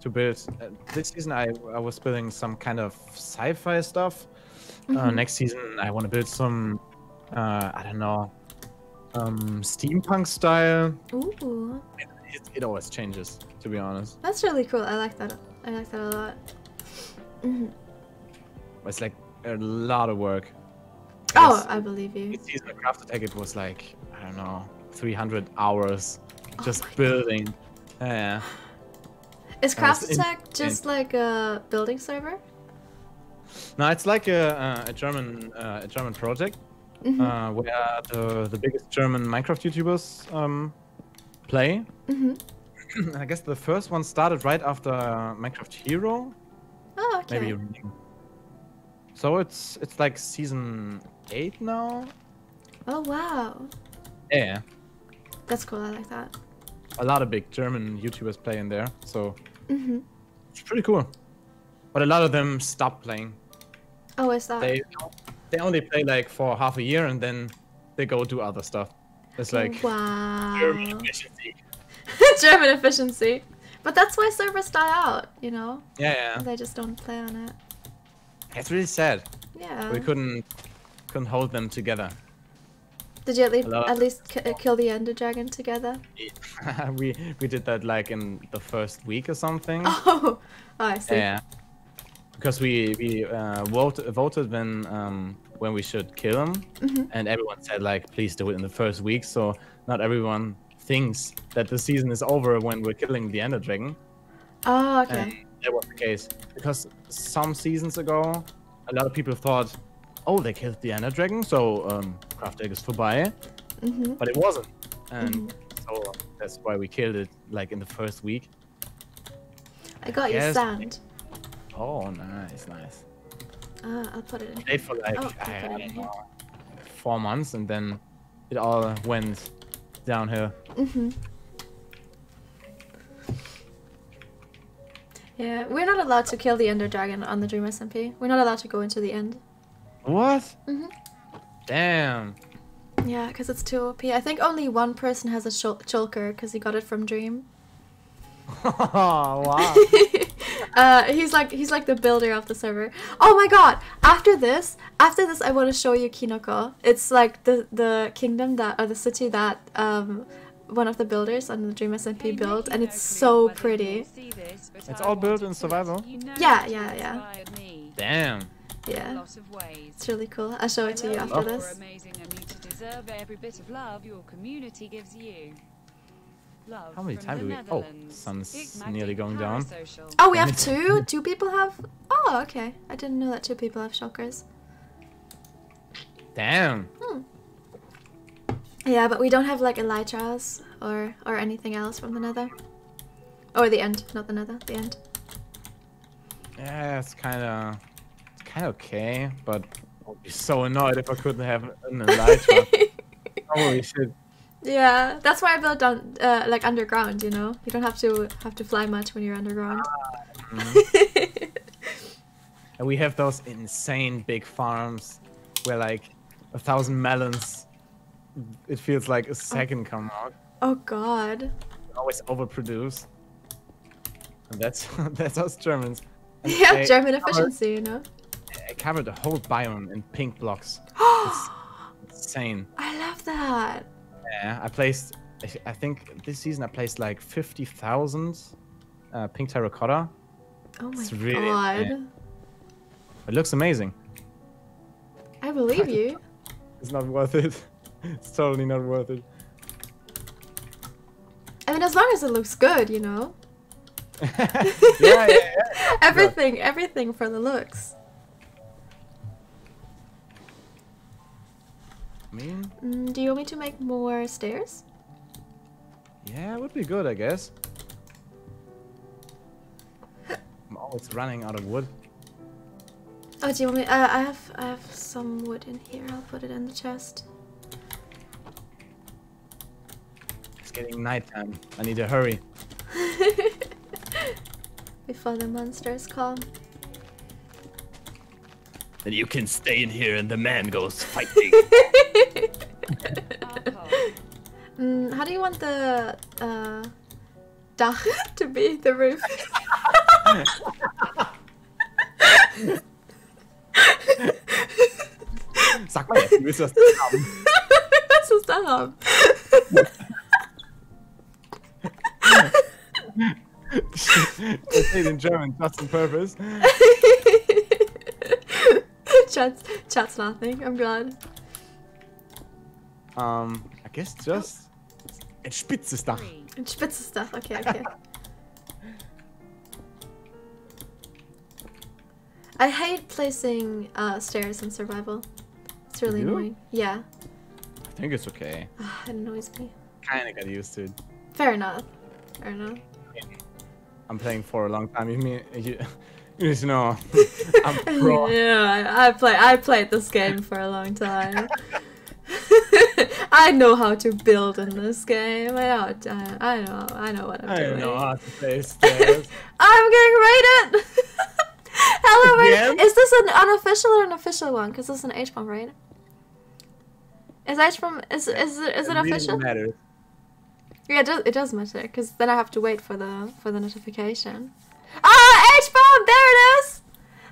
to build uh, this season, I I was building some kind of sci-fi stuff. Uh, Mhm. next season, I want to build some, uh, I don't know, um, steampunk style. Ooh, It, it always changes, to be honest. that's really cool. I like that. I like that a lot. Mhm. It's like a lot of work. Oh, I believe you. Season of Craft Attack, it was like, I don't know, 300 hours Oh just God. building. Yeah. Is Craft it's in- Attack just like a building server? No, it's like a, a German uh, a German project Mhm. uh, where the, the biggest German Minecraft YouTubers um, play. Mhm. I guess the first one started right after Minecraft Hero, Oh, okay. maybe. So it's it's like season eight now. Oh wow, Yeah, that's cool. I like that. a lot of big German YouTubers play in there, so Mhm. it's pretty cool. But a lot of them stop playing. Oh, is that? They they only play like for half a year and then they go do other stuff. It's like wow. German efficiency. German efficiency. But that's why servers die out, you know? Yeah, yeah. They just don't play on it. It's really sad. Yeah. We couldn't couldn't hold them together. Did you at least, at least ki- kill the Ender Dragon together? we we did that like in the first week or something. Oh, oh I see. Yeah. Because we we uh, voted voted when um when we should kill him, Mhm. and everyone said like please do it in the first week, so not everyone thinks that the season is over when we're killing the Ender Dragon. Oh, okay. And that was the case because some seasons ago, a lot of people thought, oh they killed the Ender Dragon, so um, Craft Egg is vorbei, hmm but it wasn't, and Mhm. so that's why we killed it like in the first week. I got you Yes. sand. Oh, nice, nice. Ah, I'll put it in. played for like Oh, I, I put I it in don't know, four months, and then it all went downhill. Mm-hmm. Yeah, we're not allowed to kill the Ender Dragon on the Dream SMP. We're not allowed to go into the end. What? Mhm. Damn. Yeah, because it's too OP. I think only one person has a shul- Shulker because he got it from Dream. oh, wow. uh, he's like he's like the builder of the server. Oh my god! After this, after this, I want to show you Kinoko. It's like the the kingdom that or the city that um one of the builders on the Dream SMP built, and it's so pretty. It's all built in survival? Yeah, yeah, yeah. Damn. Yeah, Lot of ways. it's really cool. I'll show it to you I love after You're this. Love your community gives you. Love How many times do we- oh, sun's nearly going down. Oh, we have two. Two people have. Oh, okay. I didn't know that two people have Shulkers. Damn. Hmm. Yeah, but we don't have like elytras or or anything else from the Nether. Or the end, not the Nether. The end. Yeah, it's kind of, it's kind of okay, but I'd be so annoyed if I couldn't have an elytra. Holy shit. Yeah, that's why I built down uh, like underground. You know, you don't have to have to fly much when you're underground. Mhm. And we have those insane big farms where like a thousand melons, it feels like a second come out. oh God. Always overproduce. And that's that's us Germans. And Yeah, German covered- efficiency. You know. I covered the whole biome in pink blocks. I Insane. I love that. Yeah, I placed. I- think this season I placed like fifty thousand uh, pink terracotta. Oh my It's really God. It looks amazing. I believe you. It's not worth it. It's totally not worth it. I mean, as long as it looks good, you know. yeah, yeah, yeah. everything, everything for the looks. Mean, Mm, do you want me to make more stairs? yeah, it would be good, I guess. I'm always running out of wood. Oh, do you want me? Uh, I have, I have some wood in here. I'll put it in the chest. It's getting nighttime. I need to hurry. Before the monsters come. Then you can stay in here and the man goes fighting. Mm, how do you want the uh, dach to be? The roof. Sag mal du willst das nicht haben. Was ist da? I say in German, just on purpose. chat's, chat's laughing. I'm glad. Um, I guess just ein spitzes Dach. Three. Ein spitzes Dach. Okay, okay. I hate placing uh, stairs in survival. It's really You annoying. Yeah, I think it's okay. Ah, it annoys me. Kinda got used to it. Fair enough. Fair enough. I'm playing for a long time. You mean you, you need know I'm pro. Yeah, I, I play. I played this game for a long time. I know how to build in this game. I know. I, I know. I know what I'm I doing. don't know how to play stairs. I'm getting raided. Hello. Again? Is this an unofficial or an official one? Because this is an H bomb, right? Is H bomb? Is is it is it really official? matters. Yeah, it does, it does matter because then I have to wait for the for the notification. Ah, H bomb, there it is.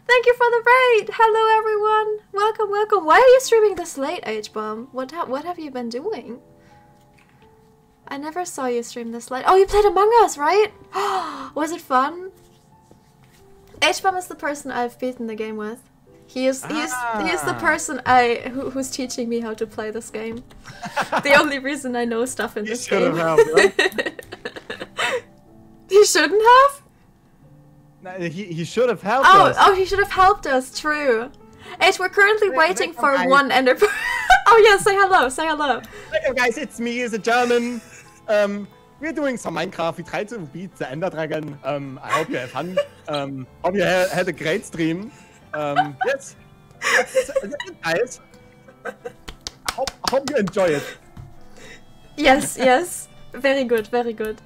Thank you for the raid. Hello, everyone. Welcome, welcome. Why are you streaming this late, H bomb? What ha what have you been doing? I never saw you stream this late. Oh, you played Among Us, right? Was it fun? H bomb is the person I've beaten the game with. He is he is he is the Ah. person I who, who's teaching me how to play this game. the only reason I know stuff in You this game. have shouldn't have. No, he, he should have helped Oh, us. oh, he should have helped us. True. H, we're currently Wait, waiting for I- one ender. oh yeah, say hello. Say hello. Hello guys, it's me, the German. Um, we're doing some Minecraft. We try to beat the Ender Dragon. Um, I hope you have fun. Um, hope you ha had a great stream. Um, yes. That's- that's guys. I hope, I hope you enjoy it. Yes, yes. Very good. Very good.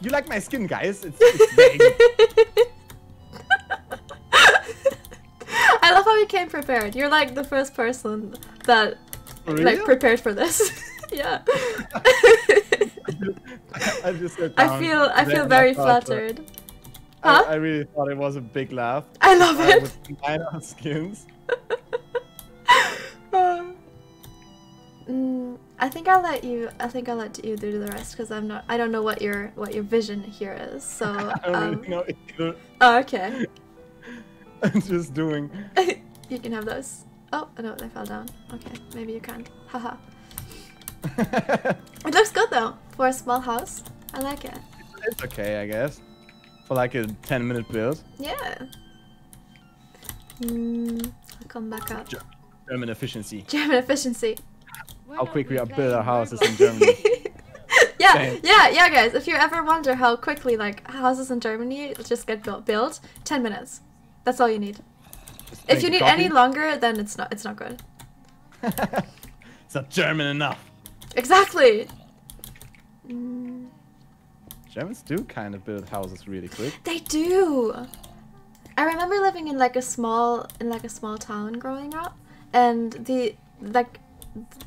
You like my skin, guys? It's, it's. I love how you came prepared. You're like the first person that For like prepared for this. yeah. I just sat I feel I feel very flattered. I, Huh? I really thought it was a big laugh. I love Uh, it. with combine our skins. Mm, I think I'll let you. I think I'll let you do the rest because I'm not. I don't know what your what your vision here is. So. I don't Um, really know either. oh, okay. I'm just doing. you can have those. Oh no, they fell down. Okay, maybe you can't. Haha. It looks good though for a small house. I like it. it's okay, I guess. For like a 10 minute build. Yeah. Mm, I'll come back up. German efficiency. German efficiency. How quick we upbuild our houses in Germany. yeah, Same. yeah, yeah, guys. If you ever wonder how quickly like houses in Germany just get built, built, ten minutes. That's all you need. Just If you need coffee. any longer, then it's not. It's not good. it's not German enough. Exactly. Mm, Germans do kind of build houses really quick. they do. I remember living in like a small in like a small town growing up, and the like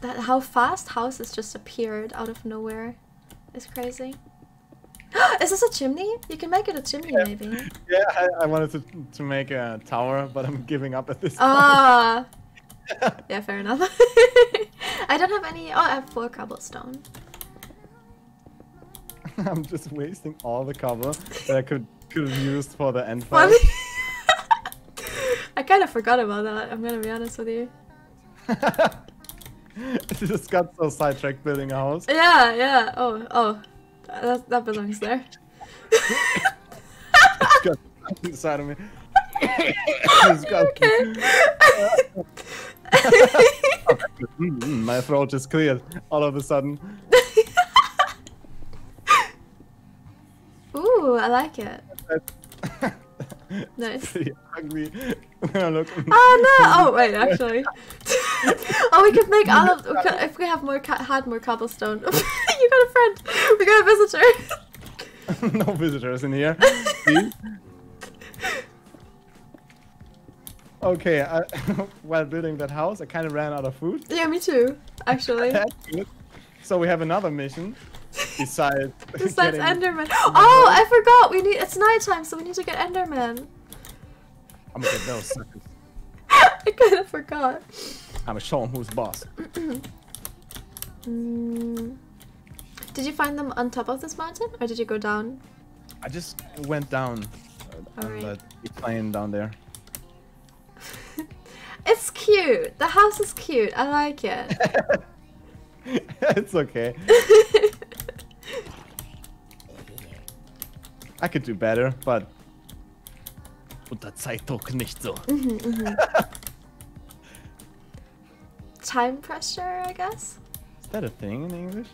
that how fast houses just appeared out of nowhere is crazy. Is this a chimney? You can make it a chimney, maybe. Yeah, I, I wanted to, to make a tower, but I'm giving up at this point. Ah. yeah, fair enough. I don't have any. Oh, I have four cobblestone. I'm just wasting all the cover that I could could have used for the end fight. I kind of forgot about that. I'm gonna be honest with you. just got so sidetracked building a house. Yeah, yeah. Oh, oh, that that belongs there. It's got inside of me. It's got- okay. My throat just cleared all of a sudden. Ooh, I like it. Nice. pretty ugly look. Oh no! Oh wait, actually. oh, we could make all of we could, if we have more had more cobblestone. you got a friend. We got a visitor. no visitors in here. Okay, I, while building that house, I kind of ran out of food. yeah, me too. Actually. So we have another mission besides. Besides Enderman. Oh, I forgot. We need. It's nighttime, so we need to get Enderman. I'm gonna get those suckers. I kind of forgot. I'm gonna show 'em who's boss. Mm. Did you find them on top of this mountain, or did you go down? I just went down uh, on Alright. that big plain down there. It's cute. The house is cute. I like it. it's okay. I could do better, but unter Zeitdruck nicht so. Mhm, mhm. time pressure, I guess. Is that a thing in English?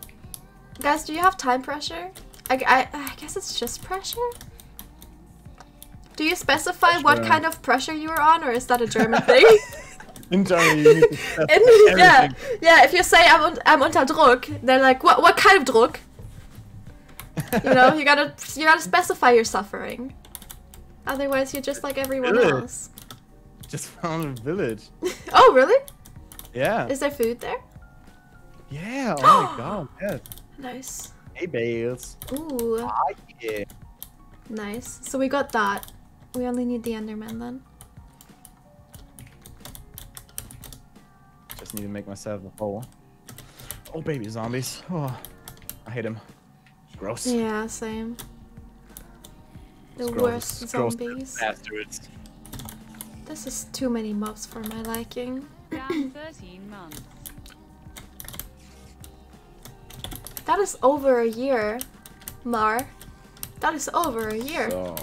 Guys, do you have time pressure? I, I, I guess it's just pressure. Do you specify what kind of pressure you are on, or is that a German thing? In Germany, you need to In- yeah, yeah. If you say I'm, un I'm unter Druck, they're like, what, what kind of Druck? You know, you gotta, you gotta specify your suffering. Otherwise, you're just like everyone Really? else. Just found a village. Oh, really? Yeah. Is there food there? Yeah, oh my god, yes. Nice. Hay, bales. Ooh, Ah, yeah. nice. So we got that. We only need the Enderman then. Just need to make myself a hole. Oh, baby zombies. Oh, I hate them. Gross. Yeah, same. The It's gross. worst gross. zombies. Bastards. This is too many mobs for my liking. Down 13 months. That is over a year, Mar. That is over a year. So,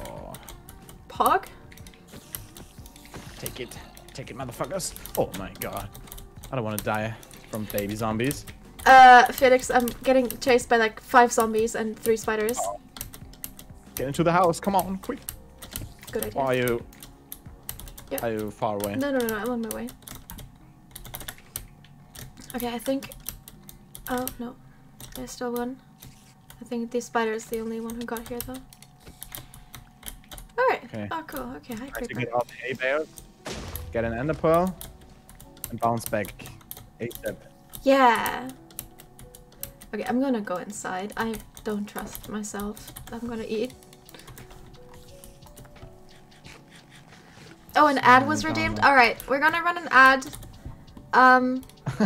Pog? take it. Take it, motherfuckers. Oh my god. I don't want to die from baby zombies. Uh, Felix, I'm getting chased by like five zombies and three spiders. Get into the house. Come on, quick. Good idea. Are you... Yeah. Are you far away? No, no, no, I'm on my way. Okay, I think. Oh, no. There's still one. I think this spider is the only one who got here, though. Alright. Okay. Oh, cool. Okay, hi, Try to Creeper. get the hay bales, get an ender pearl, and bounce back ASAP. Yeah. Okay, I'm gonna go inside. I don't trust myself. I'm gonna eat. Oh, an ad was Oh, redeemed? Alright, we're gonna run an ad. Um,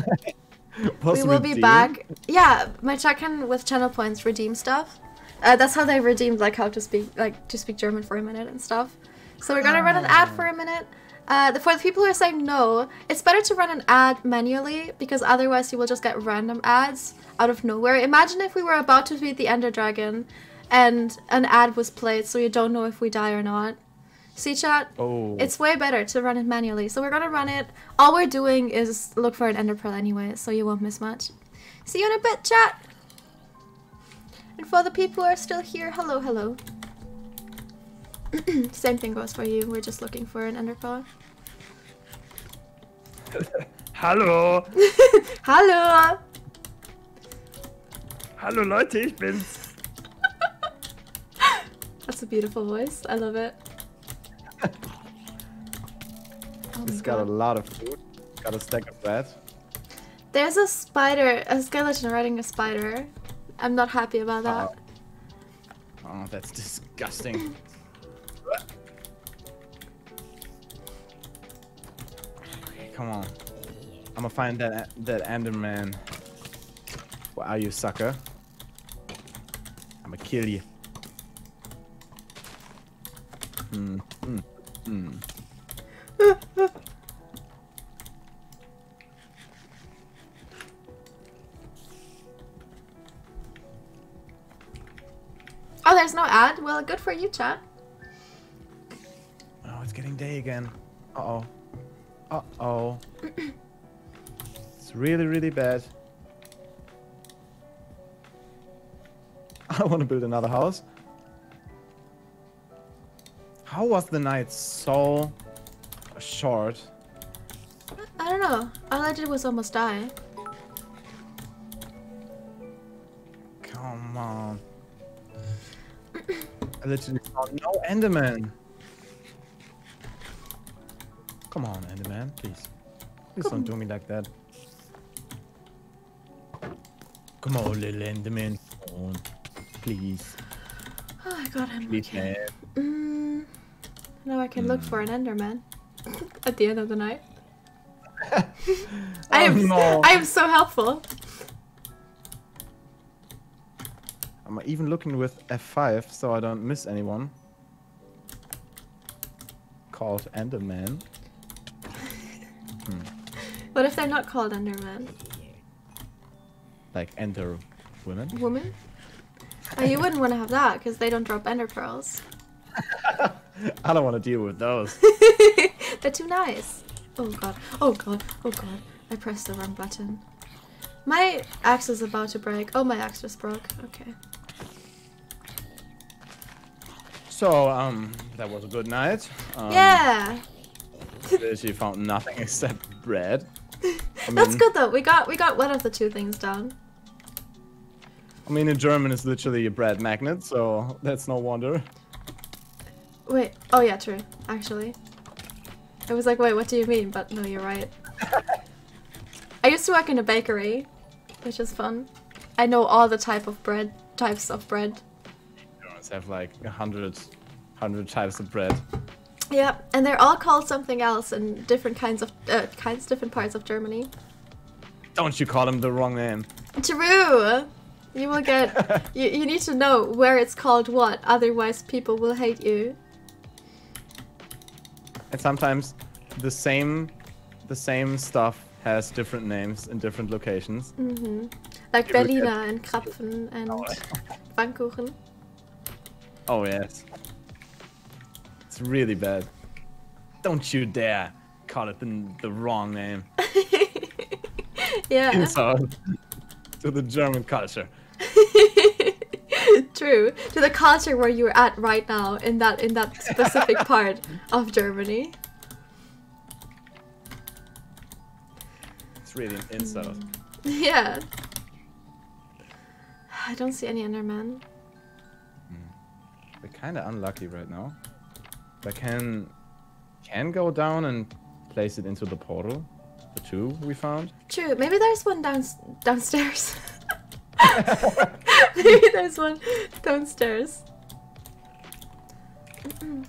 we will be redeemed? back. Yeah, my check-in with channel points redeem stuff. Uh, that's how they redeemed like how to speak like to speak German for a minute and stuff. So we're gonna run an ad for a minute. Uh, for the people who are saying no, it's better to run an ad manually because otherwise you will just get random ads out of nowhere. Imagine if we were about to beat the Ender Dragon and an ad was played so you don't know if we die or not. See chat? Oh. It's way better to run it manually. So we're gonna run it. All we're doing is look for an ender pearl anyway, so you won't miss much. See you in a bit, chat! And for the people who are still here, hello, hello. Same thing goes for you. We're just looking for an ender pearl. Hallo, Hello! hallo Leute, ich bin's. That's a beautiful voice. I love it. Oh my It's got a lot of food. Got a stack of bread. There's a spider, a skeleton riding a spider. I'm not happy about that. Oh, oh that's disgusting. Come on. I'm gonna find that that Enderman. Where are you, sucker? I'm gonna kill you. Hmm. Hmm. Hmm. Oh, there's no ad? Well, good for you, chat. Oh, it's getting day again. Uh oh. Uh oh. it's really, really bad. I want to build another house. How was the night so short? I don't know. All I did was almost die. Come on. I literally found no Enderman. Come on, Enderman, please. Please Come don't do me like that. Come on, little Enderman. Come on. Please. Oh, I got him. Please, Okay. man. Mm, now I can look for an Enderman at the end of the night. I Oh, am no. I am so helpful. I'm even looking with F5 so I don't miss anyone. Called Enderman. What if they're not called Enderman? Like Ender women. Woman? Oh, you wouldn't want to have that because they don't drop Ender pearls. I don't want to deal with those. They're too nice. Oh god. Oh god. Oh god. I pressed the wrong button. My axe is about to break. Oh, my axe just broke. Okay. So, um, that was a good night. Um, yeah. She found nothing except bread. I That's good though. We got we got one of the two things down. I mean, in German, it's literally a bread magnet, so that's no wonder. Wait. Oh yeah, true. Actually. I was like, wait, what do you mean? But no, you're right. I used to work in a bakery, which is fun. I know all the type of bread types of bread. Germans have like a hundred, hundred types of bread. Yeah, and they're all called something else in different kinds of uh, kinds, different parts of Germany. Don't you call them the wrong name? True. You will get. you, you need to know where it's called what, otherwise people will hate you. And sometimes the same, the same stuff has different names in different locations. Like You will Berliner and Krapfen and Pfannkuchen. Oh yes. It's really bad. Don't you dare call it the, the wrong name. Yeah, Insult to the German culture. true. To the culture where you're at right now in that in that specific part of Germany. It's really an insult. Mm. Yeah. I don't see any Enderman. Hmm. We're kind of unlucky right now. I can can go down and place it into the portal. The two we found. True. Maybe there's one down downstairs. Maybe there's one downstairs. Mm-mm.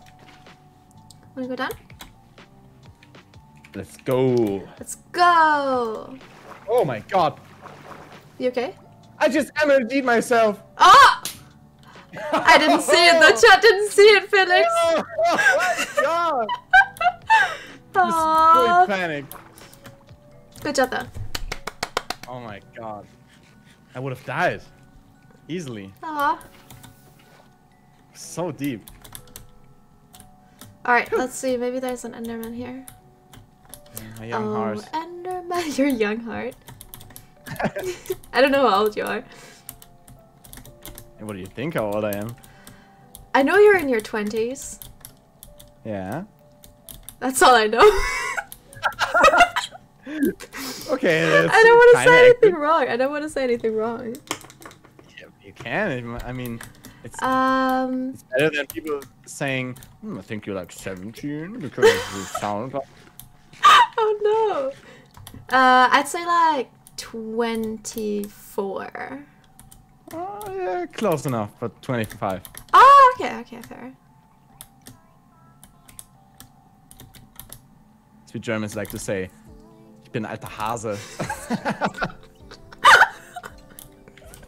Wanna go down? Let's go. Let's go. Oh my god. You okay? I just MLG'd myself. Ah! I didn't see it. The chat didn't see it, Felix. Oh my god. Panic. Good job, though. Oh my god. I would have died. Easily. Aw. So deep. All right. Let's see. Maybe there's an Enderman here. My young um, oh, heart. Enderman, your young heart. I don't know how old you are. What do you think how old I am? I know you're in your 20s. Yeah. That's all I know. okay. I don't want to say accurate. anything wrong. I don't want to say anything wrong. Yeah, you can. I mean, it's, um, it's better than people saying, hmm, I think you're like 17 because you sound like. oh no. Uh, I'd say like 24. Uh, yeah, close enough, but 25. Oh, okay, okay, fair. As we Germans like to say, ich bin alter Hase.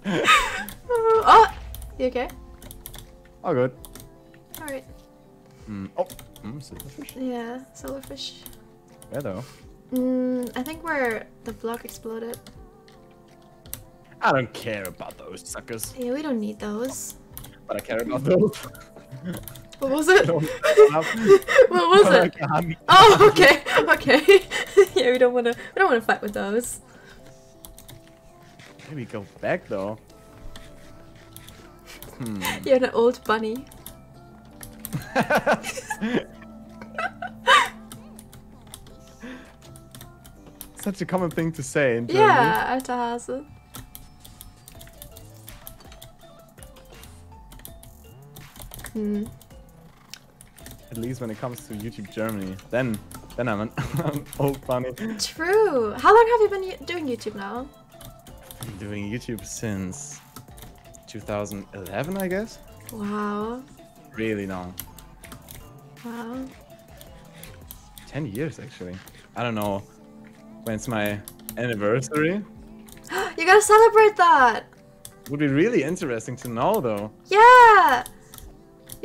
oh, you okay? All good. All right. Mm, oh, mm, silverfish. Yeah, silverfish. Where though? Mm, I think where the block exploded. I don't care about those suckers, Yeah, we don't need those. but I care about those. What was it? What was it? Oh, okay, okay. yeah, we don't want to. We don't want to fight with those. Maybe go back though. Hmm. You're an old bunny. Such a common thing to say in Germany. Yeah, alter Hmm. At least when it comes to YouTube Germany, then then I'm an, old bunny. True. How long have you been doing YouTube now? I've been doing YouTube since 2011, I guess. Wow. Really long. Wow. 10 years, actually. I don't know when's my anniversary. You gotta celebrate that. Would be really interesting to know, though. Yeah.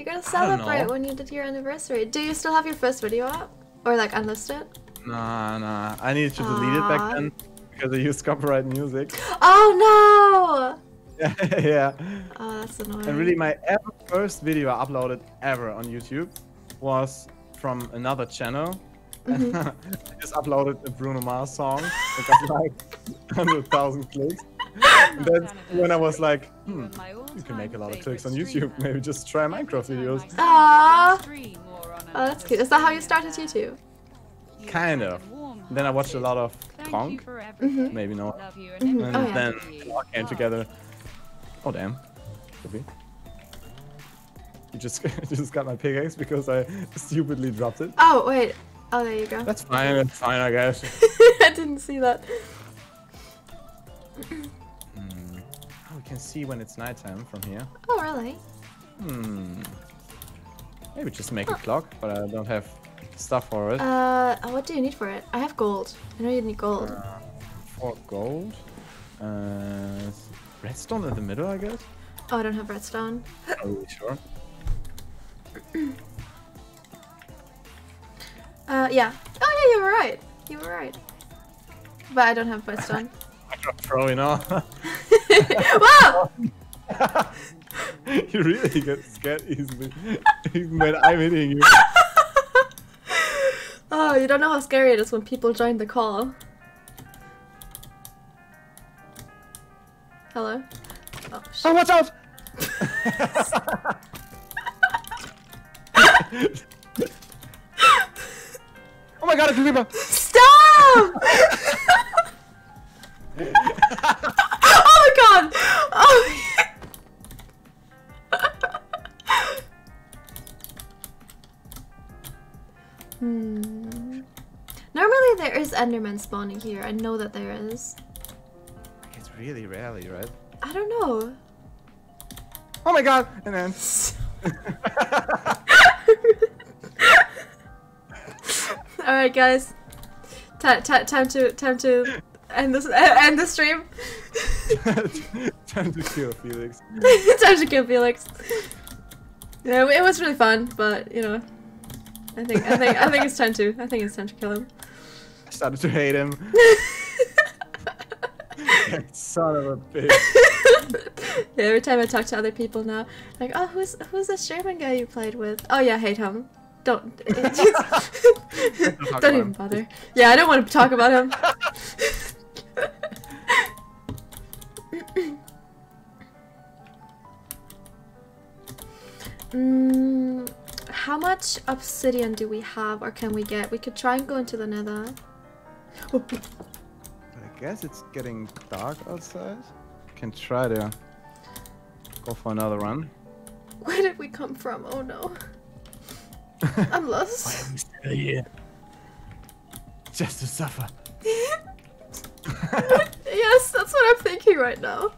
Gotta celebrate when you did your anniversary. Do you still have your first video up? Or like unlisted? Nah, nah. I needed to delete it back then because I used copyright music. Oh no! yeah, yeah. Oh, that's annoying. And really, my ever first video I uploaded ever on YouTube was from another channel. Mm-hmm. I just uploaded a Bruno Mars song. It got like 100,000 clicks. And that's when I was like, hmm, you can make a lot of clicks on YouTube. Maybe just try Minecraft videos. Aww. Oh, that's cute. Is that how you started YouTube? Kind of. Then I watched a lot of punk. Mm-hmm. Maybe not. Love you And Oh, yeah. then it all came together. Oh, damn. Could be. You just, just got my pickaxe because I stupidly dropped it. Oh, wait. Oh, there you go. That's fine, that's fine, I guess. I didn't see that. Can see when it's nighttime from here. Oh, really? Hmm. Maybe just make a clock, but I don't have stuff for it. Uh, oh, what do you need for it? I have gold. I know you need gold. For gold. Uh, redstone in the middle, I guess. Oh, I don't have redstone. Are you sure? Uh, yeah. Oh, yeah, you were right. You were right. But I don't have redstone. I got throwing off. wow! you really get scared easily, even when I'm hitting you. Oh, you don't know how scary it is when people join the call. Hello? Oh, Oh, shit. watch out! oh my god, it's a creeper! Stop! Oh my god! Oh. hmm. Normally there is Enderman spawning here. I know that there is. It's really rarely, right? I don't know. Oh my god! And then. All right, guys. Ti- time to time to end this end uh, the stream. Time to kill Felix. time to kill Felix. Yeah, it was really fun, but you know, I think I think I think it's time to I think it's time to kill him. I started to hate him. Son of a bitch. yeah, every time I talk to other people now, like, oh, who's who's this German guy you played with? Oh yeah, hate him. Don't don't about even him. bother. Yeah, I don't want to talk about him. Mm, how much obsidian do we have, or can we get? We could try and go into the Nether. I guess it's getting dark outside. Can try to go for another run. Where did we come from? Oh no. I'm lost. am still here? Just to suffer. yes, that's what I'm thinking right now.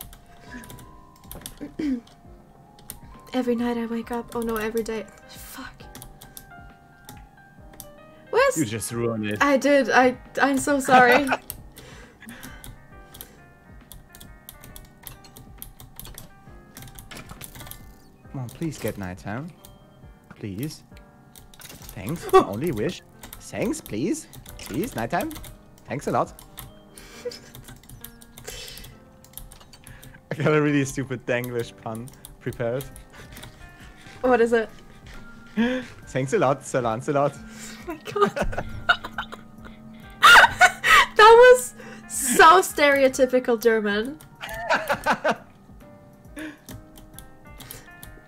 every night I wake up. Oh no, every day. Fuck. Where's You just ruined it. I did. I I'm so sorry. Come on, please get nighttime. Please. Thanks. Only wish. Thanks, please. Please, nighttime. Thanks a lot. I got a really stupid Danglish pun prepared. what is it? Thanks a lot, Sir Lancelot. Oh my god. that was so stereotypical German.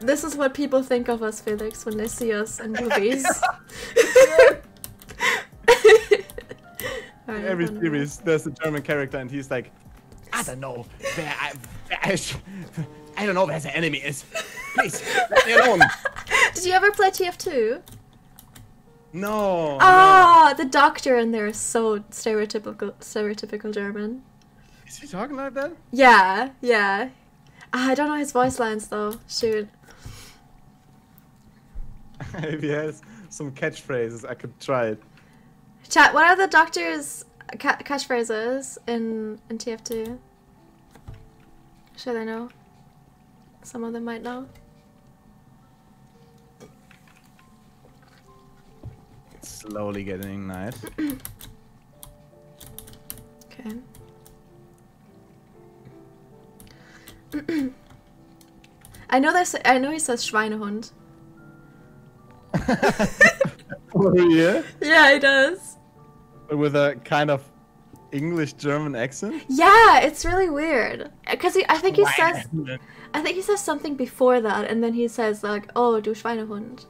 This is what people think of us, Felix, when they see us in movies. Every series, there's a German character, and he's like, I don't know where I, where I, I don't know where the enemy is. Please, let me alone. Did you ever play TF2? No. Ah, the doctor in there is so stereotypical, stereotypical German. Is he talking like that? Yeah, yeah. Ah, I don't know his voice lines though. Shoot. if he has some catchphrases, I could try it. Chat. What are the doctor's ca- catchphrases in in TF2? Should I know? Some of them might know. It's slowly getting night. Okay. I know there's. I know he says Schweinehund. oh yeah? Yeah, he does. With a kind of English German accent. Yeah, it's really weird. Cause he, I think he says. I think he says something before that, and then he says like, "Oh, du Schweinehund."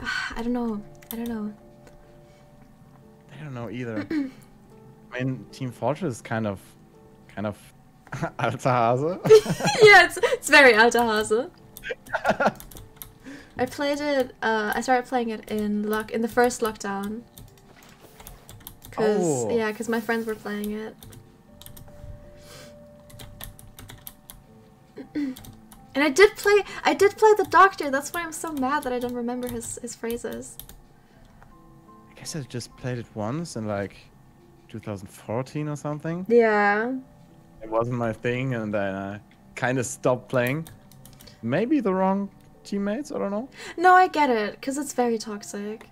I don't know. I don't know. I don't know either. I mean, Team Fortress is kind of, kind of, alter Hase. yeah, it's it's very alter Hase. I played it. Uh, I started playing it in lock in the first lockdown. Cause Oh. yeah, cause my friends were playing it. And I did play I did play the doctor, that's why I'm so mad that I don't remember his, his phrases. I guess I just played it once in like 2014 or something. Yeah. It wasn't my thing, and then I kind of stopped playing. Maybe the wrong teammates. I don't know. No, I get it, because it's very toxic.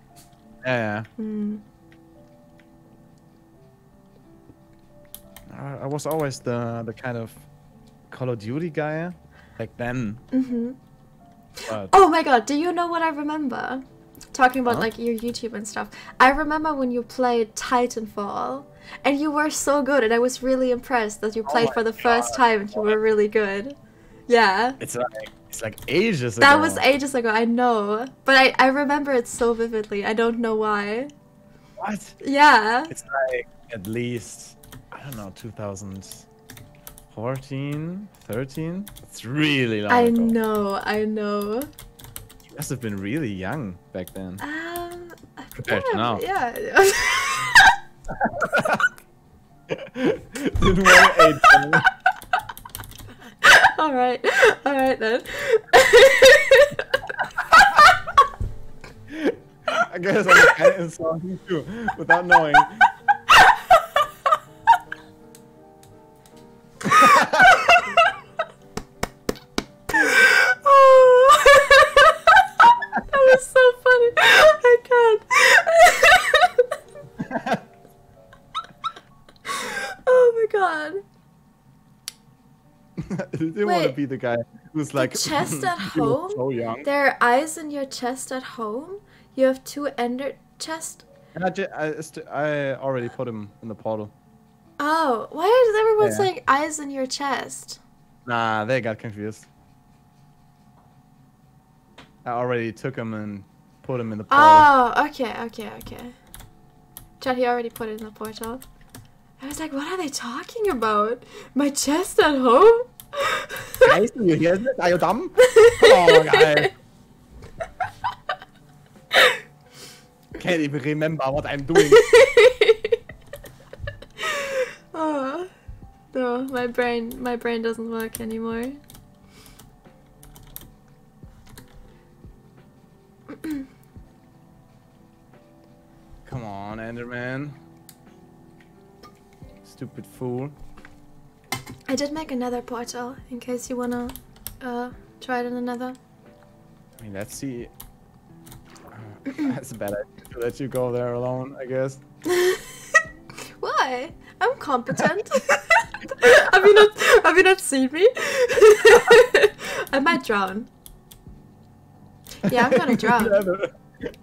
Yeah, Hmm. I, I was always the the kind of Call of Duty guy back then. Mm-hmm. But Oh my god, do you know what I remember? Talking about Huh? like your YouTube and stuff. I remember when you played Titanfall and you were so good and I was really impressed that you played Oh for the first time and you were really good. Yeah. it's like it's like ages ago. That was ages ago, I know. But I, I remember it so vividly. I don't know why. what? Yeah. It's like at least I don't know 2014, 13. It's really long I ago. know, I know. You must have been really young back then. Um Compared to yeah, now. Yeah. Didn't want to age alright. Alright then. I guess I'm kind of insulting too, without knowing. Didn't want to Wait. be the guy who's like chest at home? so young. There are eyes in your chest at home. You have two ender chest. I, ju- I, st- I already put him in the portal. Oh, why is everyone Yeah. saying eyes in your chest? Nah, they got confused. I already took him and put him in the portal. Oh, okay, okay, okay. Chad, he already put it in the portal. I was like, what are they talking about? My chest at home? Do you hear this? Are you dumb? Oh, geil. Can't even remember what I'm doing. oh, no, my brain, my brain doesn't work anymore. Come on, Enderman. Stupid fool. I did make another portal in case you wanna uh, try it in another. I mean, let's see. Uh, that's a bad idea to let you go there alone, I guess. Why? I'm competent. have you not have you not seen me? I might drown. Yeah, I'm gonna drown.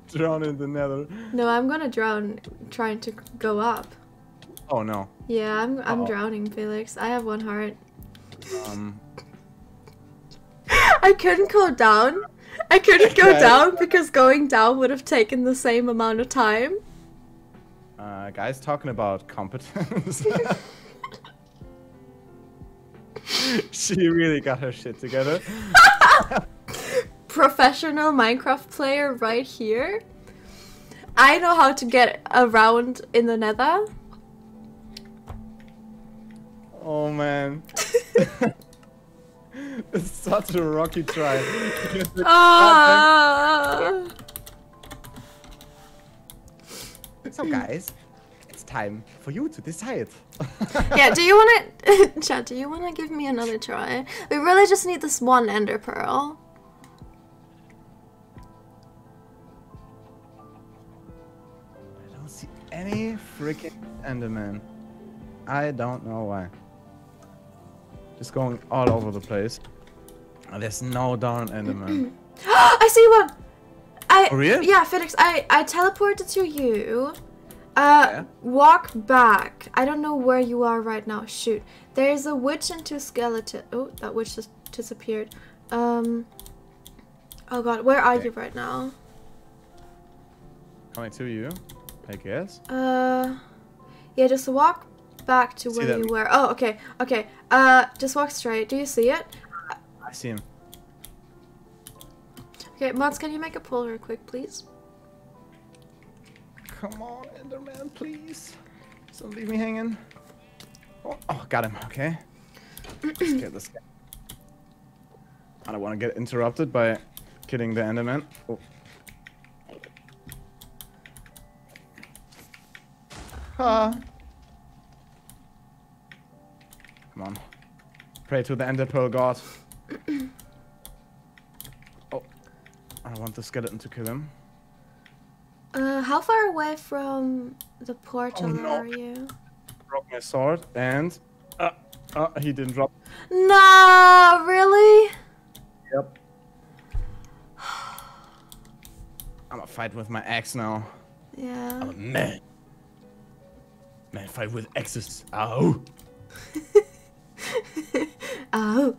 Drown in the nether. No, I'm gonna drown trying to go up. Oh no. Yeah, I'm I'm Uh-oh. drowning, Felix. I have one heart. Um, I couldn't go down. I couldn't go down because going down would have taken the same amount of time. uh, guys talking about competence. she really got her shit together. Professional Minecraft player right here. I know how to get around in the nether. Oh man. it's such a rocky try. Ah. so guys, it's time for you to decide. yeah, do you want to, Chad? Do you want to give me another try? We really just need this one Ender Pearl. I don't see any freaking Enderman. I don't know why. Just going all over the place. There's no darn Enderman. I see one. I For real? yeah, Felix. I I teleported to you. Uh, Yeah. walk back. I don't know where you are right now. Shoot, there's a witch and two skeletons. Oh, that witch just disappeared. Um. Oh God, where are Okay. you right now? Coming to you, I guess. Uh, yeah, just walk back to where you were. Oh, okay, okay. Uh, just walk straight. Do you see it? I see him. Okay, Mods, can you make a pull real quick, please? Come on, Enderman, please. Don't leave me hanging. Oh, oh got him. Okay. Let's get this guy. I don't want to get interrupted by killing the Enderman. Oh. Ah. Come on. Pray to the Ender Pearl God. oh. I want the skeleton to kill him. Uh, how far away from the portal Oh, no. are you? Broke my sword and. Uh, uh, he didn't drop. No, really? Yep. I'm gonna fight with my axe now. Yeah. I'm a man. Man, fight with axes. Ow. Oh.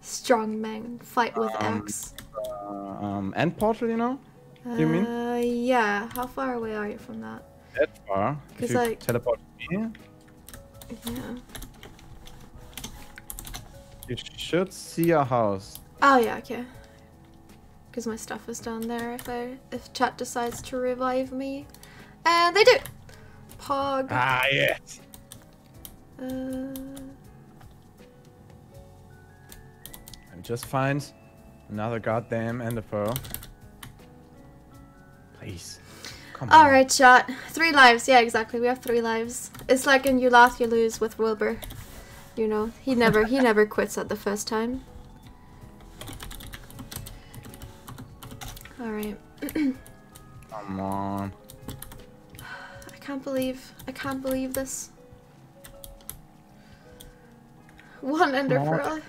Strong man fight with Um, axe. Uh, um, end portal, you know? you mean? Uh, yeah. How far away are you from that? That far. Because you I- teleport me, Yeah. you should see a house. Oh yeah, okay. Because my stuff is down there if I if chat decides to revive me, and they do. Pog. Ah, yes. Uh, And just find another goddamn ender pearl. Please. Come on. all right, shot. Three lives. Yeah, exactly. We have three lives. It's like in you laugh, you lose with Wilbur. You know, he never he never quits at the first time. All right. Come on. I can't believe I can't believe this. One on. Pearl.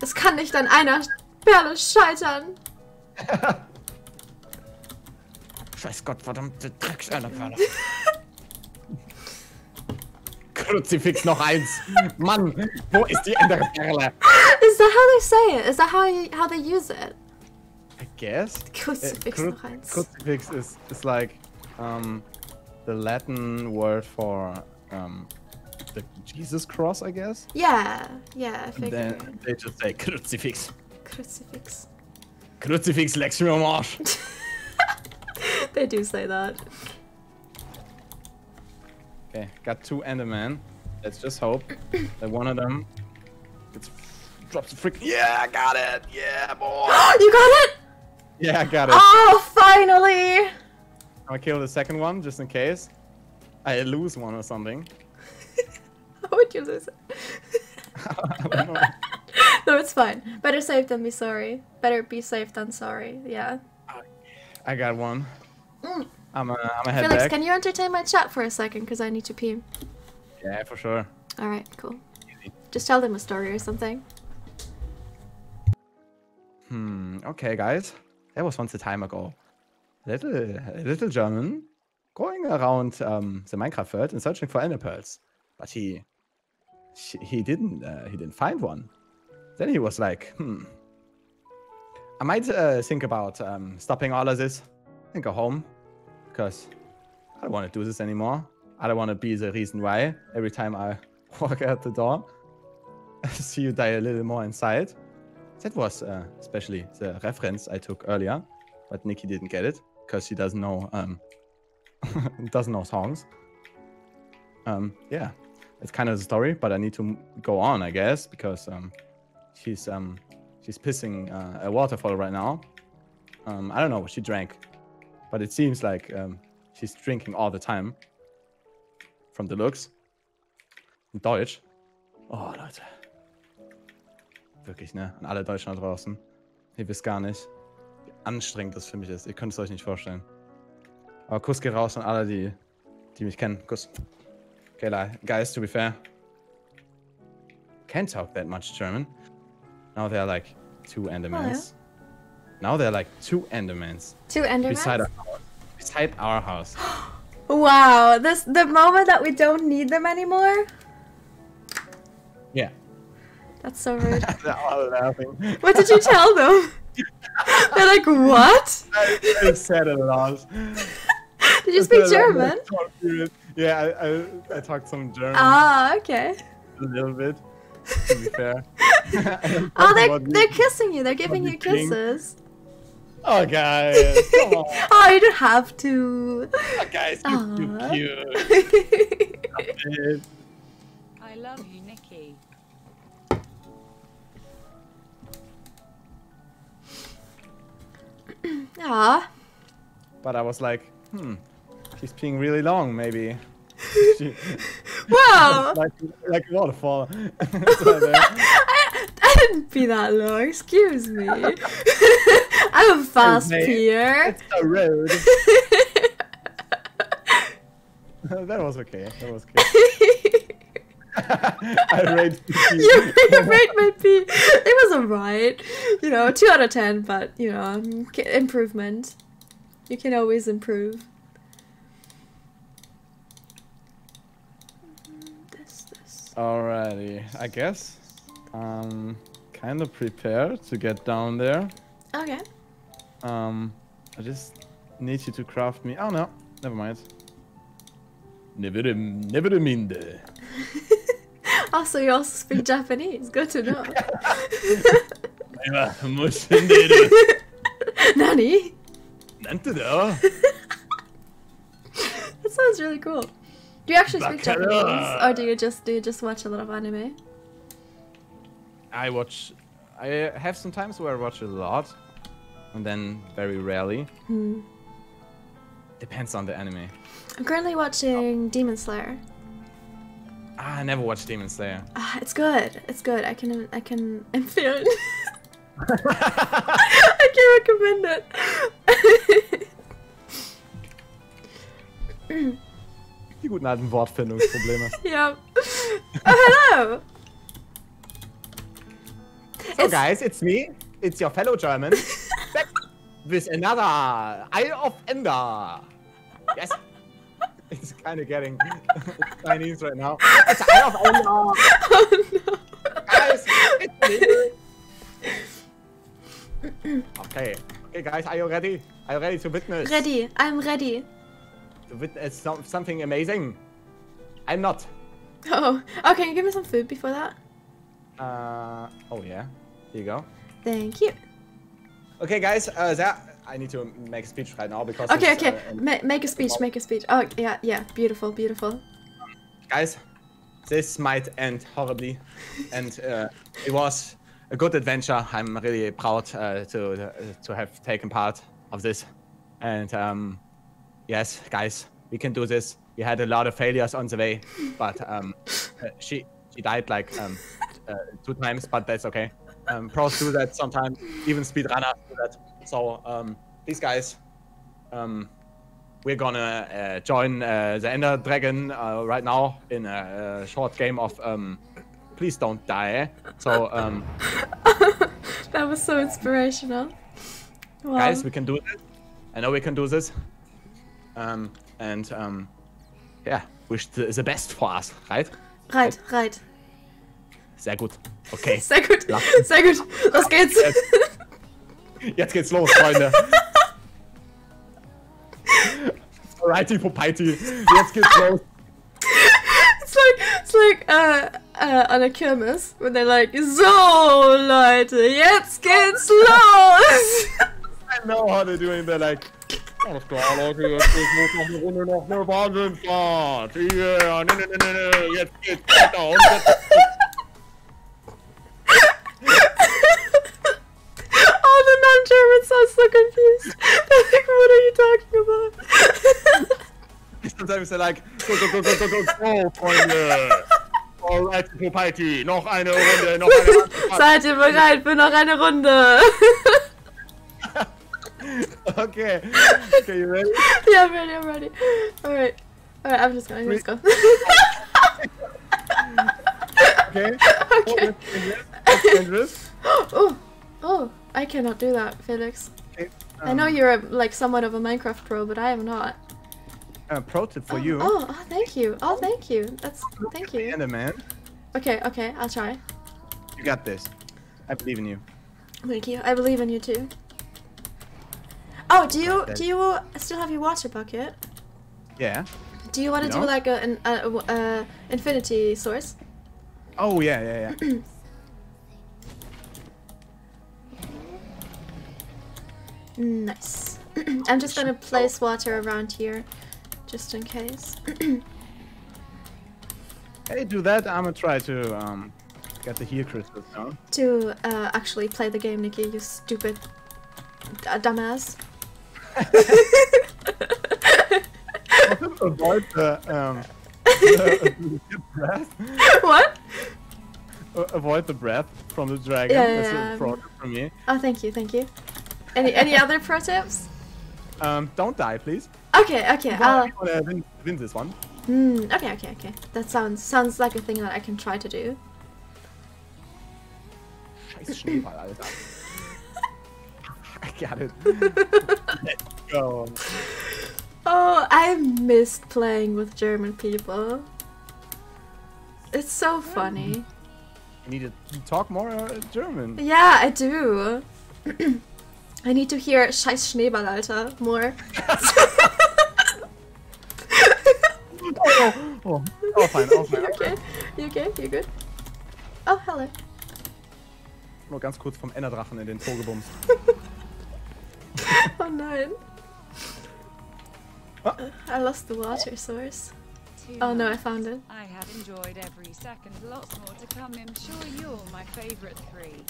Es kann nicht an einer Perle scheitern. Scheiß Gott, verdammte Drecksenderperle. Kruzifix noch eins. Mann, wo ist die Enderperle? Is that how they say it? Is that how you, how they use it? I guess. Crucifix Uh, cru- noch eins. Crucifix is, is like um, the Latin word for um, Jesus cross, I guess. Yeah, yeah, I figured. Then they just say Crucifix. Crucifix. Crucifix lex mir am Arsch. They do say that. Okay, got two Endermen. Let's just hope that one of them gets drops a freaking. Yeah, I got it. Yeah, boy. you got it! yeah, I got it. Oh, finally! I'll kill the second one just in case I lose one or something. How would you lose it? I don't know. no, it's fine. Better safe than be sorry. Better be safe than sorry. Yeah. I got one. Mm. I'm a, I'm a head Felix, back. can you entertain my chat for a second? Because I need to pee. Yeah, for sure. Alright, cool. Just tell them a story or something. Hmm. Okay, guys. There was once a time ago. Little little German going around um, the Minecraft world and searching for ender pearls, but he he, didn't uh, he didn't find one. Then he was like, hmm. I might uh, think about um, stopping all of this and go home because I don't want to do this anymore. I don't want to be the reason why every time I walk out the door, I see you die a little more inside. That was uh, especially the reference I took earlier, but Nikki didn't get it because she doesn't know um, doesn't know songs. Um, yeah, it's kind of the story, but I need to go on, I guess, because um, she's um, she's pissing uh, a waterfall right now. Um, I don't know what she drank, but it seems like um, she's drinking all the time. From the looks. In Deutsch. Oh, Leute. Wirklich, ne? An alle Deutschen da draußen. Ihr wisst gar nicht, wie anstrengend das für mich ist. Ihr könnt es euch nicht vorstellen. Aber Kuss geht raus an alle, die, die mich kennen. Kuss. Okay, li- guys, to be fair. Can't talk that much German. Now there are like two Endermans. Now there are like two Endermans Two Endermans? beside our house. Beside our house. Wow, this the moment that we don't need them anymore? Yeah. That's so rude. They're all laughing. what did you tell them? They're like, what? I said it a lot. Did you speak German? yeah, I, I, I, talked some German. Ah, okay. A little bit, to be fair. oh, they're, they're kissing you. They're giving you kisses. King. Oh, guys, come on. oh, you don't have to. Oh, guys, you're too cute. I love you, Nikki. Ah. but I was like, hmm, she's peeing really long, maybe. she, Wow. like, like a waterfall. I, I didn't pee that long. Excuse me. I'm a fast mate. peer. it's the road. that was okay. That was okay. I rate you, you rate my pee. It was alright. You know, two out of ten, but you know, um, improvement. You can always improve. This, this. Alrighty, I guess. Um, kind of prepared to get down there. Okay. Um, I just need you to craft me. Oh no, never mind. Never, never minde. Also, you also speak Japanese. Good to know. Nani? That sounds really cool. Do you actually speak Baccarat. Japanese, or do you just do you just watch a lot of anime? I watch. I have some times where I watch a lot, and then very rarely. Hmm. Depends on the anime. I'm currently watching Demon Slayer. Ah, I never watched Demon Slayer. Ah, it's good. It's good. I can I can I'm feeling. I can recommend it. Die guten alten Wortfindungsprobleme. yep. Oh, hello. So It's- guys, it's me. It's your fellow German. Back with another Eye of Ender. Yes. It's kind of getting Chinese right now. It's Eye of Ender. Oh no. Guys, it's me. okay. Okay, guys, are you ready? Are you ready to witness? Ready. I'm ready. To witness some- something amazing? I'm not. Oh. Oh, can you give me some food before that? Uh, oh yeah. Here you go. Thank you. Okay, guys, uh, that I need to make a speech right now because Okay, okay. uh, Ma- make a speech. Make a speech. Oh, yeah, yeah. Beautiful, beautiful. guys, this might end horribly, and uh, it was a good adventure. I'm really proud uh, to uh, to have taken part of this, and um, yes, guys, we can do this. We had a lot of failures on the way, but um, she she died like um, uh, two times, but that's okay. Um, pros do that sometimes. Even speedrunners do that. So um, these guys, um, we're gonna uh, join uh, the Ender Dragon uh, right now in a, uh short game of um, please don't die. So um, that was so inspirational. Wow. guys, we can do this. I know we can do this. Um, and um, yeah, wish the, the best for us, right? Right, right. Sehr gut. Okay, Sehr gut. Sehr gut. Los geht's. jetzt geht's los, Freunde. Alrighty, Popeiti. Jetzt geht's los. It's like it's like uh uh on a Kirmes when they're like so Leute, jetzt geht's los. I know how they're doing. They're like, alles klar, Leute, jetzt los, noch eine Runde, noch eine Wahnsinnsfahrt. Yeah, ne, ne, ne, ne, ne, jetzt geht's weiter und jetzt... All the non-Germans are so confused. They're like, what are you talking about? Sometimes they're like, go, go, go, go, go, go, go, Freunde. Alright, Popeiti, noch eine Runde, noch eine Wahnsinnsfahrt. Seid ihr bereit für noch eine Runde? Okay, okay, you ready? yeah, I'm ready, I'm ready. Alright. Alright, I'm just going, let's go. Okay. okay. That's dangerous. Oh, oh, I cannot do that, Felix. Okay, I know um, you're a, like somewhat of a Minecraft pro, but I am not. A pro tip for oh, you. Oh, oh, thank you. Oh, thank you. That's thank you. And a man. Okay, okay, I'll try. you got this. I believe in you. Thank you. I believe in you too. Oh, do you do you still have your water bucket? Yeah. Do you want to do like a an a, a, infinity source? Oh, yeah, yeah, yeah. Nice. I'm just gonna place water around here, just in case. Hey, do that. I'm gonna try to um get the heal crystals now. to uh, actually play the game, Nikki. You stupid. Dumbass. avoid the um the breath. what? Uh, avoid the breath from the dragon. Yeah, yeah, That's a pro tip from me. Oh, thank you, thank you. Any any other pro tips? Um, don't die, please. Okay, okay. I'll. I wanna win, win this one. Hmm. Okay, okay, okay. That sounds sounds like a thing that I can try to do. Scheiß Schneeball, Alter. I got it. Go. Oh, I missed playing with German people. It's so funny. You need to talk more uh, German. Yeah, I do. I need to hear Scheiß Schneeball, Alter, more. Oh, oh, oh, fine, oh, fine. you okay? You okay? You good? Oh, hello. Nur ganz kurz vom Enderdrachen in den Po gebumst. Oh nein. Ah. I lost the water source. Too Oh no, I found it. I have enjoyed every second. Lots more to come. I'm sure you're my favorite three.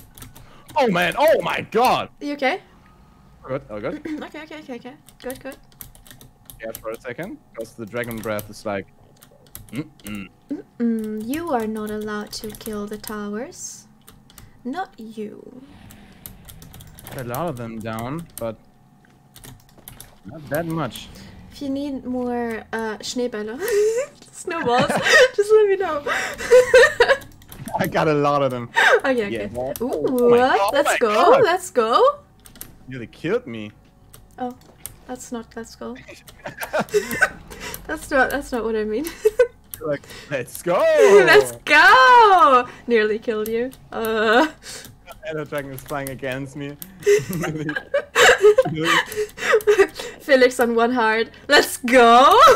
Oh man, oh my god! You okay? Good, oh good. Okay, okay, okay, okay. Good, good. Yeah, for a second, because the dragon breath is like. Mm-mm. Mm, you are not allowed to kill the towers. Not you. Got a lot of them down, but not that much. If you need more uh, Schneebälle, snowballs, just let me know. I got a lot of them. okay, okay. Yeah. Ooh, Oh my God, oh let's go, God. let's go. Nearly killed me. Oh, that's not let's go. That's not that's not what I mean. like, let's go! let's go! Nearly killed you. Uh, The dragon is flying against me. Felix on one heart. Let's go!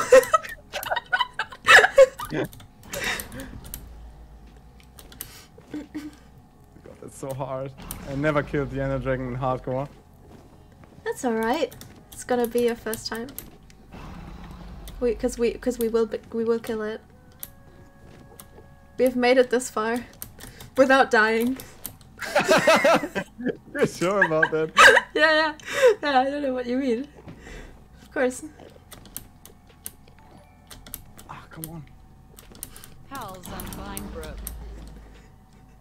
God, that's so hard. I never killed the Ender Dragon in hardcore. That's alright. It's gonna be your first time. We, cause we, cause we will, be, we will kill it. We've made it this far, without dying. You're sure about that? Yeah, yeah, yeah. I don't know what you mean. Of course. Ah, come on. Howls on Vinebrook.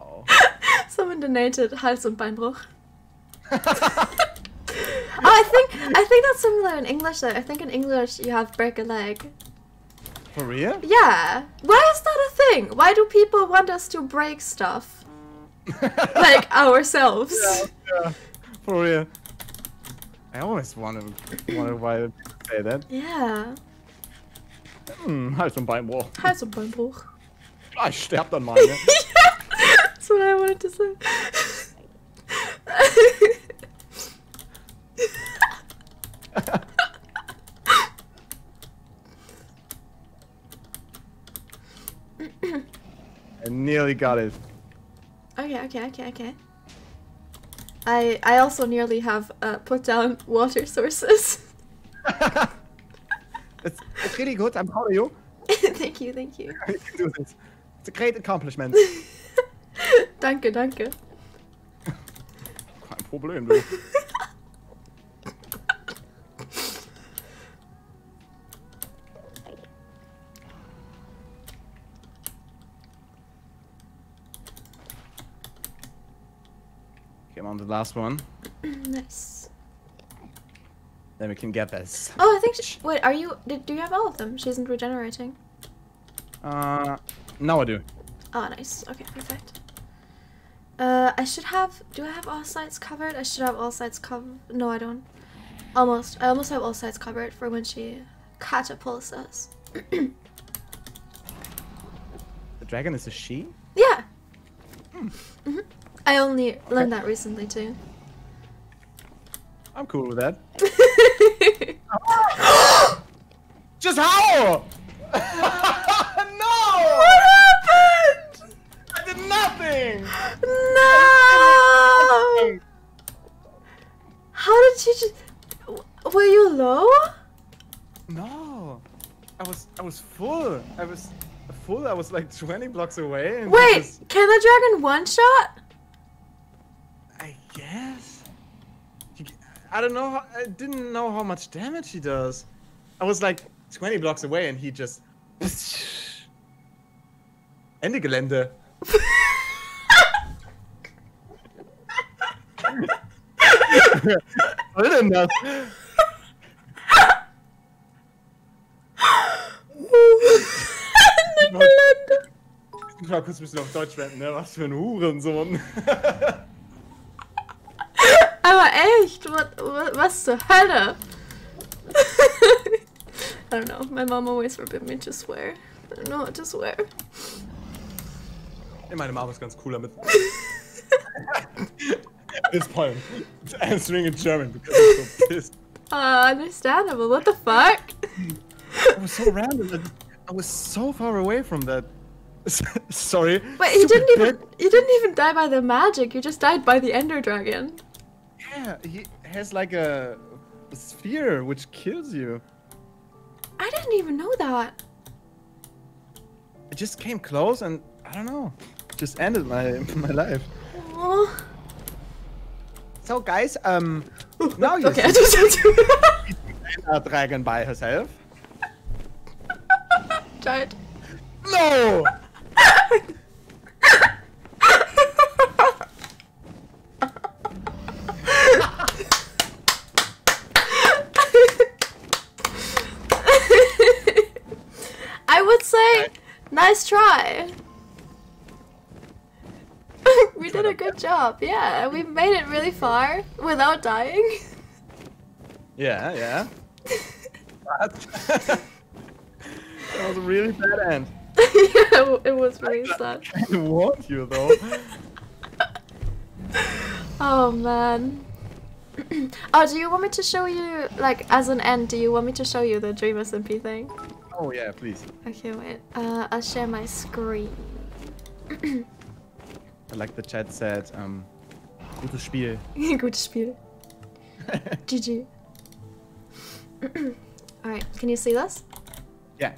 Oh. Someone donated Hals und Beinbruch. oh, I think I think that's similar in English though. I think in English you have break a leg. For real? Yeah. Why is that a thing? Why do people want us to break stuff? Like ourselves. Yeah, yeah, for real. I always wondered, wondered why people say that. Yeah. Hm, Hals und Beinbruch. Hals und Beinbruch. Ah, ich sterb dann mal, ne? That's what I wanted to say. I nearly got it. Okay, okay, okay, okay. I I also nearly have uh, put down water sources. it's, it's really good, I'm proud of you. thank you, thank you. You can do this. It's a great accomplishment. danke, danke. Kein Problem, du. Okay, I'm on the last one. Nice. Then we can get this. Oh, I think. She, wait, are you? Did, do you have all of them? She isn't regenerating. Uh, now I do. Oh, nice. Okay, perfect. Uh, I should have. Do I have all sides covered? I should have all sides covered. No, I don't. Almost. I almost have all sides covered for when she catapults us. The dragon is a she? Yeah. hmm I only learned that recently too. I'm cool with that. Just how? no! what happened? I did nothing! No! How did you just? Were you low? No. I was I was full. I was full. I was like 20 blocks away. And Wait, just- can the dragon one shot? I guess. I don't know. I didn't know how much damage he does. I was like 20 blocks away, and he just. Ende Gelände. Was soll denn das? Ich mal kurz ein bisschen auf Deutsch werden, ne? Was für ein Hurensohn. Aber echt, what, was zur Hölle? I don't know, my mom always forbid me to swear. I don't know what to swear. Ja, meine Mama ist ganz cool damit. This point. Answering in German because I'm so pissed. Uh, understandable, what the fuck? It was so random. I was so far away from that. Sorry. But you didn't stupid even you didn't even die by the magic, you just died by the Ender Dragon. Yeah, he has like a, sphere which kills you. I didn't even know that. It just came close and I don't know. Just ended my my life. Oh. So guys, um now you Okay, I see just have to a dragon by herself. it. No! I would say, nice try. we did a good job. Yeah, we made it really far without dying. Yeah, yeah. That was a really bad end. yeah, it was really sad. I warned you though. Oh man. oh, do you want me to show you, like, as an end, do you want me to show you the Dream SMP thing? Oh yeah, please. Okay, wait. Uh, I'll share my screen. I like the chat said, um, gutes Spiel. Gutes Spiel. GG. alright, can you see this? Yeah.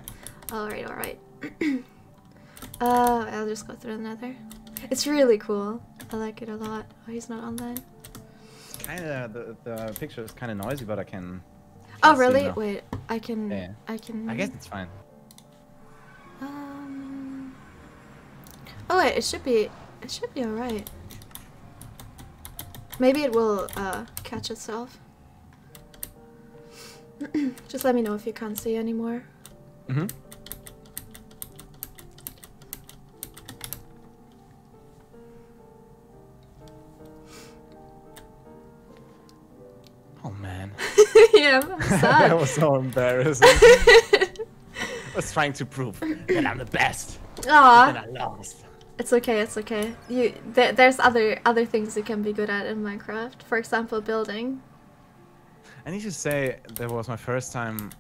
Alright, alright. uh, I'll just go through another. It's really cool. I like it a lot. Oh, he's not online. Kinda the the picture is kinda noisy, but I can. Oh, really? now. Wait, I can. Yeah. I can. I guess it's fine. Um. Oh wait, it should be. It should be alright. Maybe it will uh, catch itself. Just let me know if you can't see anymore. Mm-hmm. Oh man. yeah, that was so embarrassing. I was trying to prove that I'm the best. And I lost. it's okay. It's okay. You th- there's other other things you can be good at in Minecraft. For example, building. I need to say that was my first time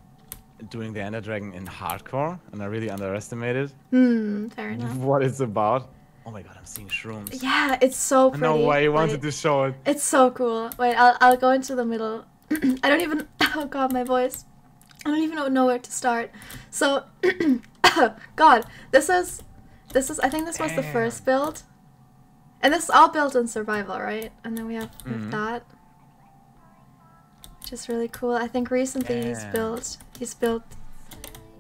doing the Ender Dragon in hardcore, and I really underestimated Hmm. Fair enough. what it's about. Oh my god, I'm seeing shrooms. Yeah, it's so I pretty. know why you wanted to show it. It's so cool. Wait, I'll I'll go into the middle. I don't even. Oh God, my voice. I don't even know- know where to start. So, God, this is, this is. I think this was the first build, and this is all built in survival, right? And then we have, we have Mhm. that, which is really cool. I think recently he's built he's built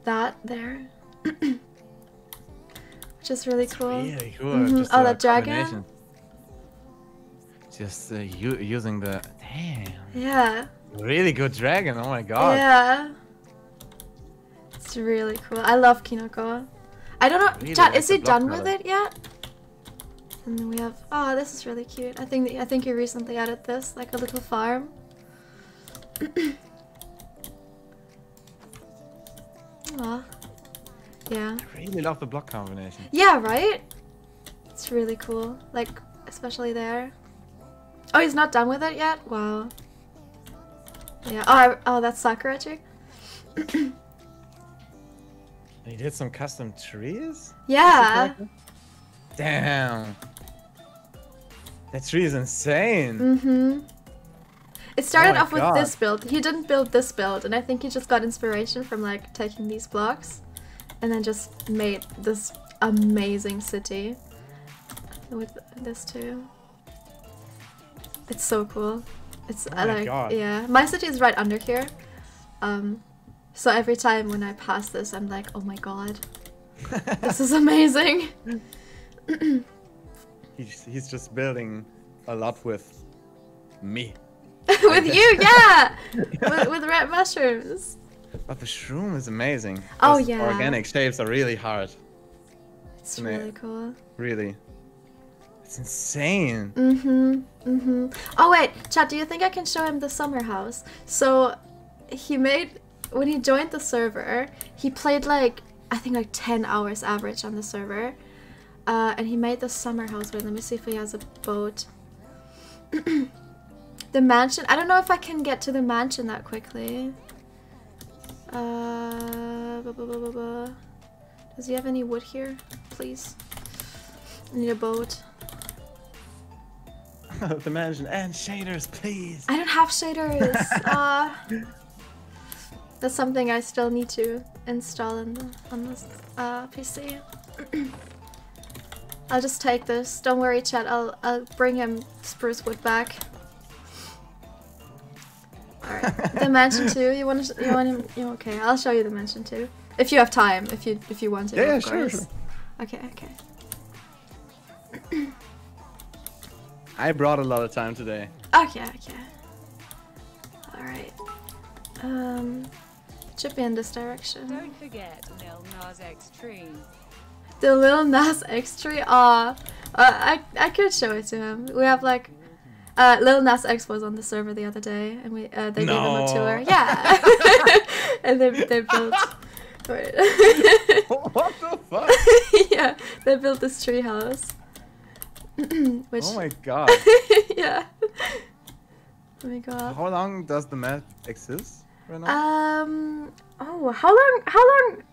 that there, which is really It's cool. really cool. Mhm. Oh, that dragon? Just uh, using the damn, Yeah. Really good dragon. Oh my god. Yeah. It's really cool. I love Kinoko. I don't know. Really Chat, is he done with it yet? And then we have. Oh, this is really cute. I think I think you recently added this, like a little farm. Aw. Yeah. I really love the block combination. Yeah, right? It's really cool. Like, especially there. Oh, he's not done with it yet? Wow. Yeah. Oh, I, oh that's Sakura chick? He did some custom trees. Yeah. Damn. That tree is insane. Mm-hmm. It started my off with God. this build. He didn't build this build, and I think he just got inspiration from like taking these blocks, and then just made this amazing city with this too. It's so cool. It's Oh I like God. yeah. My city is right under here. Um, so every time when I pass this, I'm like, oh my god, this is amazing. He's, he's just building a lot with me. with you, yeah, with, with red mushrooms. But the shroom is amazing. Oh, Those yeah. Organic shapes are really hard. It's really cool. Really. It's insane. Mm-hmm. Mm-hmm. Oh wait, Chad, do you think I can show him the summer house? So he made when he joined the server, he played like I think like 10 hours average on the server. Uh, and he made the summer house. Wait, let me see if he has a boat. the mansion. I don't know if I can get to the mansion that quickly. Uh, bu- bu- bu. Does he have any wood here? Please. I need a boat. the mansion and shaders, please. I don't have shaders. uh, that's something I still need to install in the, on this uh, PC. I'll just take this. Don't worry, chat. I'll I'll bring him spruce wood back. Alright. the mansion too. You want to? You want him? You okay? I'll show you the mansion too. If you have time. If you if you want to. Yeah, yeah, sure, sure. Okay. Okay. I brought a lot of time today. Okay. Okay. All right. Um, it should be in this direction. Don't forget Lil Nas X tree. The little Nas X tree. Aw, uh, I I could show it to him. We have like, uh, Lil Nas X was on the server the other day, and we uh, they gave him a tour. Yeah, and they they built. What the fuck? yeah, they built this tree house. Which oh my god. yeah. Let me go up. How long does the map exist right now? Um. Oh, how long? How long?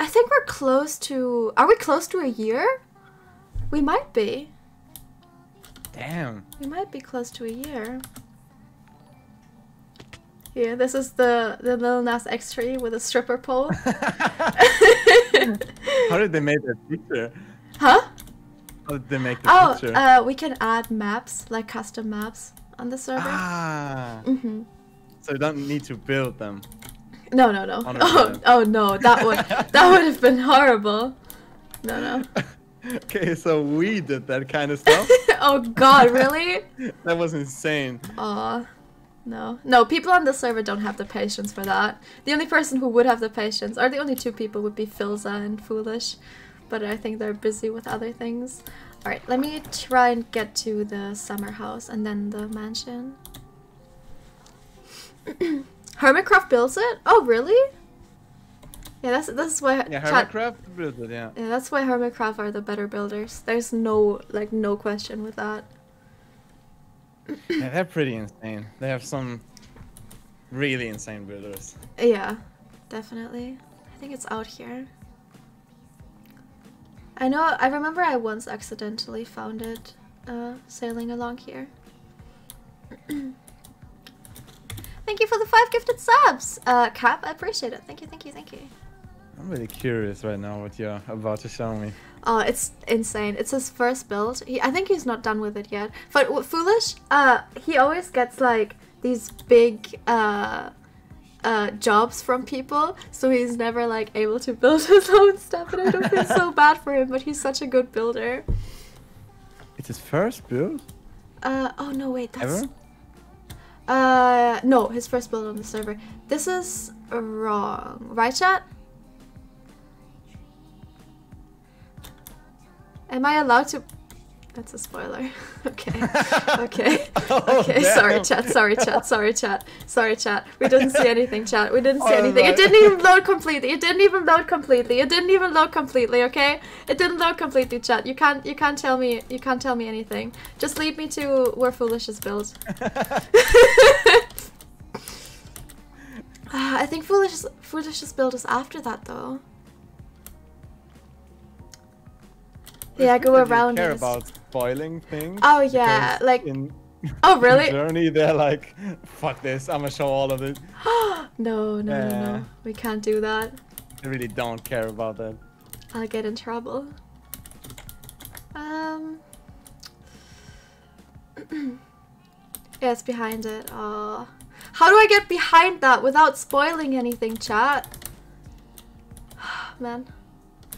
I think we're close to. Are we close to a year? We might be. Damn. We might be close to a year. Yeah, this is the the Lil Nas X tree with a stripper pole. How did they make that picture? huh? How did they make the Oh, picture? uh, we can add maps, like custom maps, on the server. ah. hmm So you don't need to build them. No, no, no. Oh, oh no, that would that would have been horrible. No, no. okay, so we did that kind of stuff. oh God, really? that was insane. Aw. No. No, people on the server don't have the patience for that. The only person who would have the patience, or the only two people would be Philza and Foolish. But I think they're busy with other things. Alright, let me try and get to the summer house and then the mansion. Hermitcraft builds it? Oh, really? Yeah, that's that's why Yeah, Hermitcraft built it, yeah. yeah, that's why Hermitcraft are the better builders. There's no like no question with that. yeah. They're pretty insane. They have some really insane builders. Yeah, definitely. I think it's out here. I know, I remember I once accidentally found it uh, sailing along here. thank you for the five gifted subs! Uh, Cap, I appreciate it. Thank you, thank you, thank you. I'm really curious right now what you're about to show me. Oh, it's insane. It's his first build. He, I think he's not done with it yet. But Foolish, uh, he always gets like these big uh, uh, jobs from people, so he's never like able to build his own stuff, and I don't feel so bad for him. But he's such a good builder. It's his first build Uh, oh no, wait, that's ever? uh, no, his first build on the server. This is wrong, right, chat? Am I allowed to? That's a spoiler. okay. Okay. Oh, Okay. Sorry, chat. Sorry, chat. Sorry, chat. Sorry, chat. We didn't see anything, chat. We didn't see All anything. It didn't even load completely. It didn't even load completely. It didn't even load completely. Okay. It didn't load completely, chat. You can't. You can't tell me. You can't tell me anything. Just lead me to where Foolish is built. Ah, I think Foolish Foolish's build is after that though. Yeah, go around care about spoiling things. Oh, yeah, like- in Oh really? Journey, they're like, fuck this, I'm gonna show all of it. no, no, no, no. We can't do that. I really don't care about that. I'll get in trouble. Um Yeah, it's behind it. Oh. How do I get behind that without spoiling anything, chat? Man.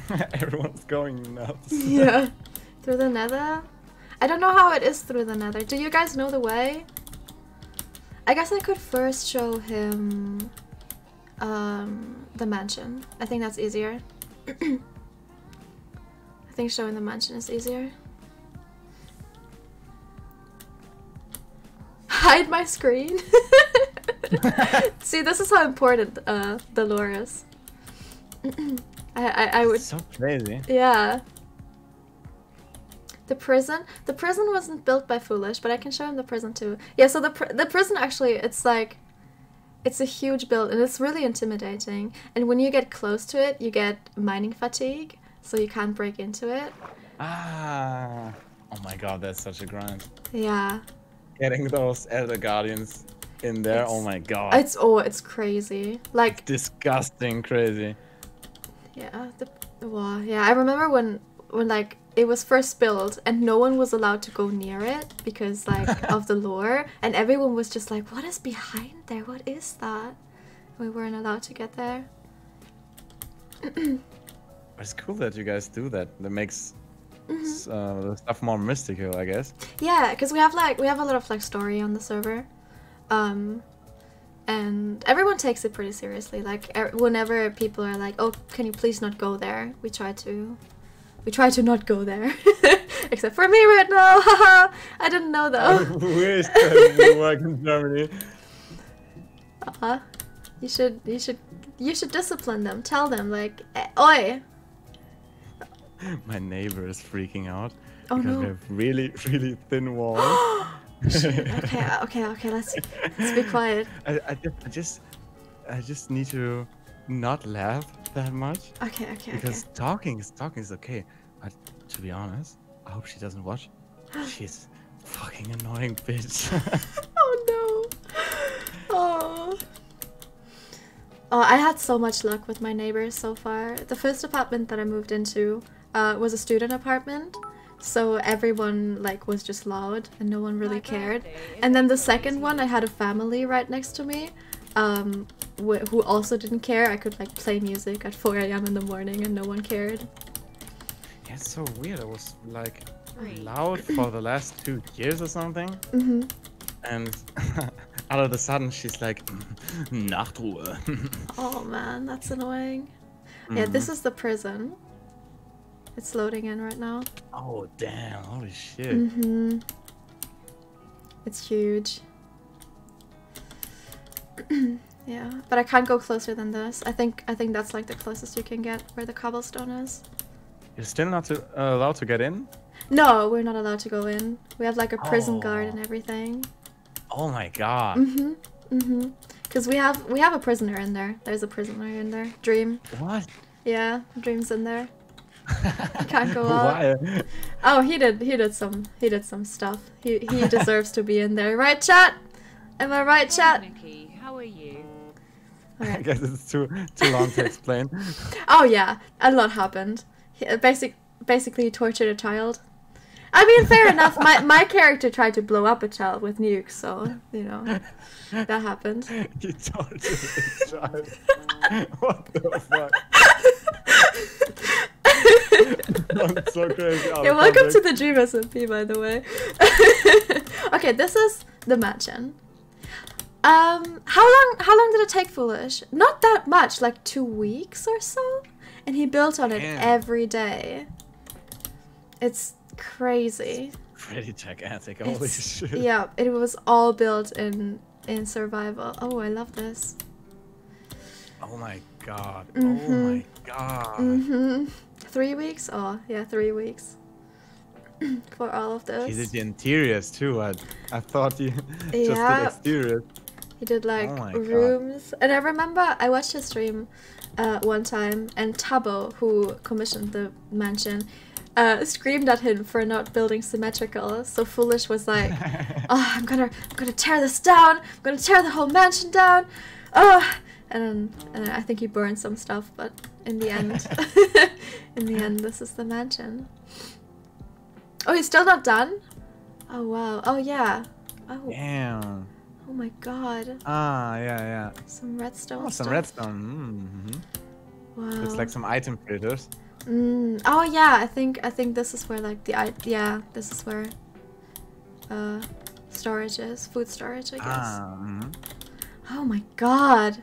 Everyone's going nuts. Yeah. through the nether? I don't know how it is through the nether. Do you guys know the way? I guess I could first show him um, the mansion. I think that's easier. I think showing the mansion is easier. Hide my screen. See, this is how important uh, the lore is. I, I, I would so crazy. yeah. The prison. The prison wasn't built by Foolish, but I can show him the prison too. Yeah. So the pr- the prison actually, it's like, it's a huge build and it's really intimidating. And when you get close to it, you get mining fatigue, so you can't break into it. Ah. Oh my god, that's such a grind. Yeah. Getting those Elder Guardians in there, oh my god. It's oh, it's crazy. Like disgusting crazy. Yeah, the well, yeah. I remember when when like it was first built and no one was allowed to go near it because like of the lore, and everyone was just like, "What is behind there? What is that?" We weren't allowed to get there. It's cool that you guys do that. That makes Mm-hmm. uh, the stuff more mystical, I guess. Yeah, because we have like we have a lot of like story on the server, um, and everyone takes it pretty seriously. Like er- whenever people are like, "Oh, can you please not go there?" We try to, we try to not go there, except for me right now. Haha, I didn't know though. you work in Germany. uh-huh you should you should you should discipline them. Tell them like, eh, "Oi, My neighbor is freaking out Oh, because no. we have really, really thin walls. okay, okay, okay. Let's let's be quiet. I, I just, I just, I just need to not laugh that much Okay, okay, okay. because talking is talking is okay. But to be honest, I hope she doesn't watch. She's fucking annoying bitch. Oh no. Oh. Oh, I had so much luck with my neighbors so far. The first apartment that I moved into uh, was a student apartment, so everyone like was just loud and no one really cared. And then the second one, I had a family right next to me, um, wh- who also didn't care. I could like play music at 4 a.m. in the morning and no one cared. yeah, it's so weird. I was like loud for the last two years or something, hmm and all of a sudden she's like, Nachtruhe. Oh man, that's annoying. Yeah, this is the prison. It's loading in right now. oh damn! Holy shit! Mm-hmm. It's huge. yeah, but I can't go closer than this. I think I think that's like the closest you can get where the cobblestone is. You're still not to, uh, allowed to get in. No, we're not allowed to go in. We have like a prison guard Oh. and everything. Oh my god! Mm-hmm. Mm-hmm. Cause we have we have a prisoner in there. There's a prisoner in there. Dream. What? Yeah, Dream's in there. Can't go out. Why? Oh, he did. He did some. He did some stuff. He he deserves to be in there, right, chat? Am I right, Hey, chat? Nikki, how are you? I guess it's too too long to explain. Oh yeah, a lot happened. He, uh, basic, basically, tortured a child. I mean, fair enough. My my character tried to blow up a child with nukes, so you know that happened. you tortured a child. what the fuck? I'm so crazy. out of Yeah, welcome to the Dream SMP, by the way. okay, this is the mansion. Um, how long? How long did it take Foolish? Not that much, like two weeks or so. And he built on it Damn. every day. It's crazy. pretty gigantic. Holy It's- shit! Yeah, it was all built in in survival. Oh, I love this. Oh my god! Oh Mhm. my god! Mhm. Three weeks? Oh, yeah, three weeks. For all of this. He did the interiors too. I I thought he just Yeah. did exteriors. He did like Oh my God. rooms, and I remember I watched his stream uh, one time, and Tubbo, who commissioned the mansion, uh, screamed at him for not building symmetrical. So Foolish was like, "Oh, I'm gonna, I'm gonna tear this down. I'm gonna tear the whole mansion down." Oh, and then, and I think he burned some stuff, but in the end, in the end, this is the mansion. Oh, he's still not done. Oh wow. Oh yeah. Oh, Damn. oh my god. Ah, yeah, yeah. Some redstone. Oh, some redstone. Mm-hmm. Wow. It's like some item filters. Mm. Oh yeah, I think I think this is where like the I yeah this is where uh storage is food storage I guess. Ah, mhm. Oh my god.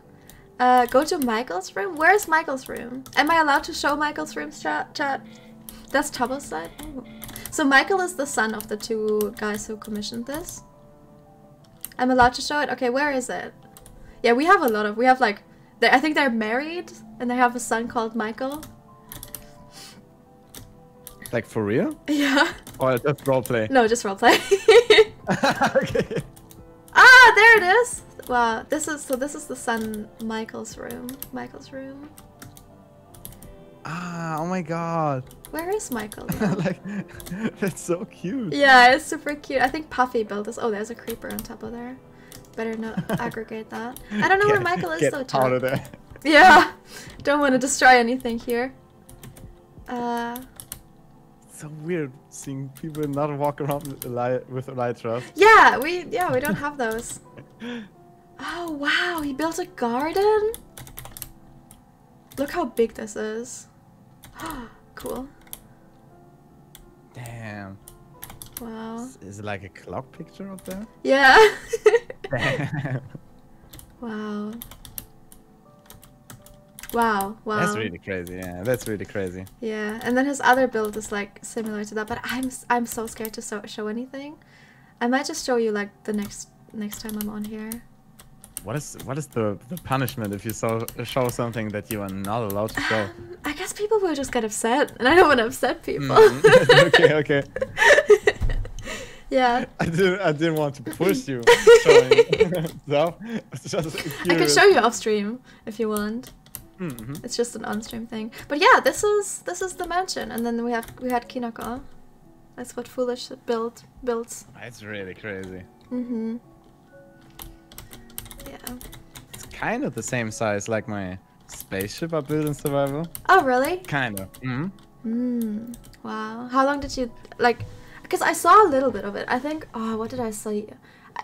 Uh, go to Michael's room. Where's Michael's room? Am I allowed to show Michael's room, chat? Chat. That's Tubbo's side. Oh. So Michael is the son of the two guys who commissioned this. I'm allowed to show it. Okay, where is it? Yeah, we have a lot of. We have like, I think they're married and they have a son called Michael. Like for real? Yeah. Or just roleplay? No, just roleplay. okay. ah, there it is. Wow, this is so. This is the son Michael's room. Michael's room. Ah, oh my god. Where is Michael? like, that's so cute. Yeah, it's super cute. I think Puffy built this. Oh, there's a creeper on top of there. Better not aggregate that. I don't know where Michael is get though. out of there. Yeah, don't want to destroy anything here. Uh, so weird seeing people not walk around with elytras. yeah, we yeah we don't have those. Oh wow, he built a garden. Look how big this is. cool. Damn. Wow. Is- it like a clock picture up there? Yeah. Damn. wow. Wow. Wow. That's really crazy. Yeah, that's really crazy. Yeah, and then his other build is like similar to that, but I'm I'm so scared to so- show anything. I might just show you like the next next time I'm on here. What is what is the the punishment if you so, show something that you are not allowed to show? I guess people will just get upset, and I don't want to upset people. Mm, okay, okay. yeah, I didn't I didn't want to push you. Just I can show you off stream if you want. Mhm. It's just an on stream thing. But yeah, this is this is the mansion, and then we have we had Kinoko. That's what Foolish built builds. It's really crazy. Mhm. It's kind of the same size like my spaceship I built in survival. Oh really? Kind of. hmm Mm, wow. How long did you like? Because I saw a little bit of it. I think. Oh, what did I see?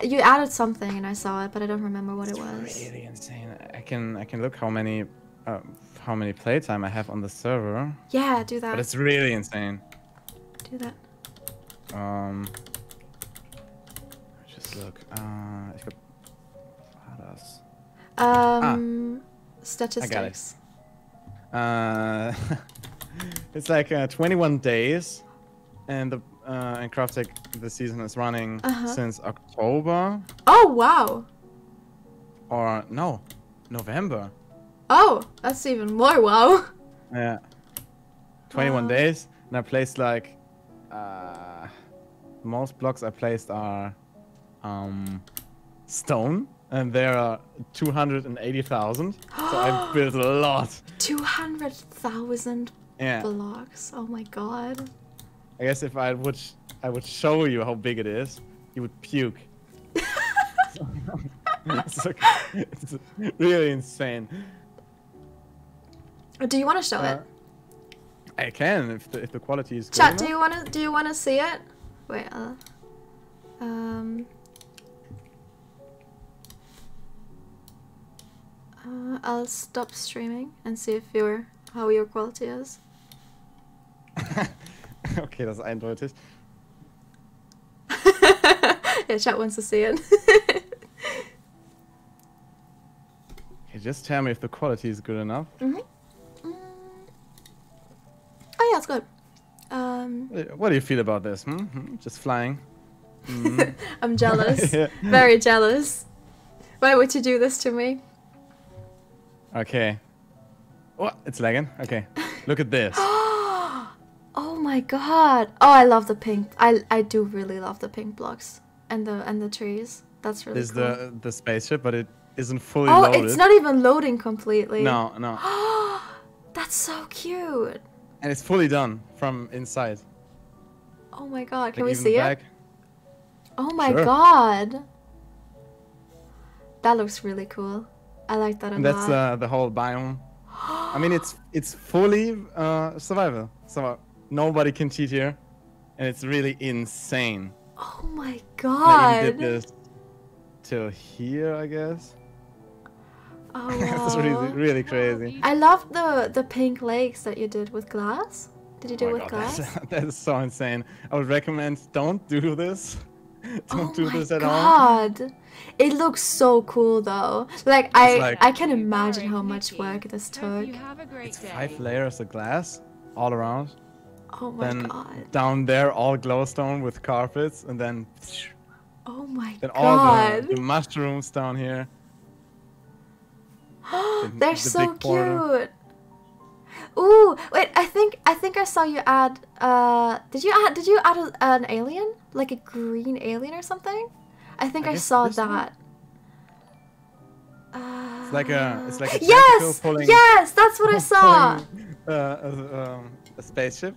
You added something, and I saw it, but I don't remember what it was. Really insane. I can I can look how many uh, how many playtime I have on the server, Yeah, do that. but it's really insane. Do that. Um, just look. Uh, Um, statistics. Uh, it's like uh, 21 days, and the uh, and Craft Attack the season is running Uh-huh. since October Oh wow. or no, November. Oh, that's even more wow. Yeah. 21 Wow. days, and I placed like uh, most blocks I placed are um, stone, and there are 280,000. so I built a lot. Two hundred thousand Yeah. blocks. Oh my god. I guess if I would I would show you how big it is, you would puke. it's, like- it's really insane. Do you want to show Uh, it? I can if the, if the quality is good. Chat. Do you want to? Do you want to see it? Wait. Uh, um. Uh, I'll stop streaming and see if your how your quality is. okay, das ist eindeutig. yeah, chat wants to see it. Okay, just tell me if the quality is good enough. mm-hmm Oh yeah, it's good. Um, What what do you feel about this? Hmm? Hmm? Just flying. Mm. I'm jealous. Yeah. Very jealous. Why would you do this to me? Okay. Oh, it's lagging. Okay. Look at this. Oh my god! Oh, I love the pink. I I do really love the pink blocks and the and the trees. That's really This is cool. the the spaceship, but it isn't fully oh, loaded. it's not even loading completely. No, no. That's so cute. And it's fully done from inside. Oh my god! Can Like we see it? Oh my Sure. god! That looks really cool. I like that a that's lot. uh, the whole biome. I mean, it's it's fully uh, survival. So nobody can cheat here, and it's really insane. Oh my god. even did this till here, I guess. Oh That's really, really crazy. I love the the pink lakes that you did with glass. Did you do Oh it with God, glass? that's, that is so insane. I would recommend don't do this. don't oh do this at all. god. It looks so cool though. Like I like- I can imagine how much work this took. have a great It's five layers of glass all around. Oh my then god. down there, all glowstone with carpets, and then Oh my god. then all the, the mushrooms down here. the- They're the so big portal. cute. Ooh, wait, I think I think I saw you add uh did you add did you add a, an alien? Like a green alien or something? I think I I, saw that. Uh, It's like a it's like a Yes! pulling. Yes, that's what I saw. pulling, uh, a, um, a spaceship.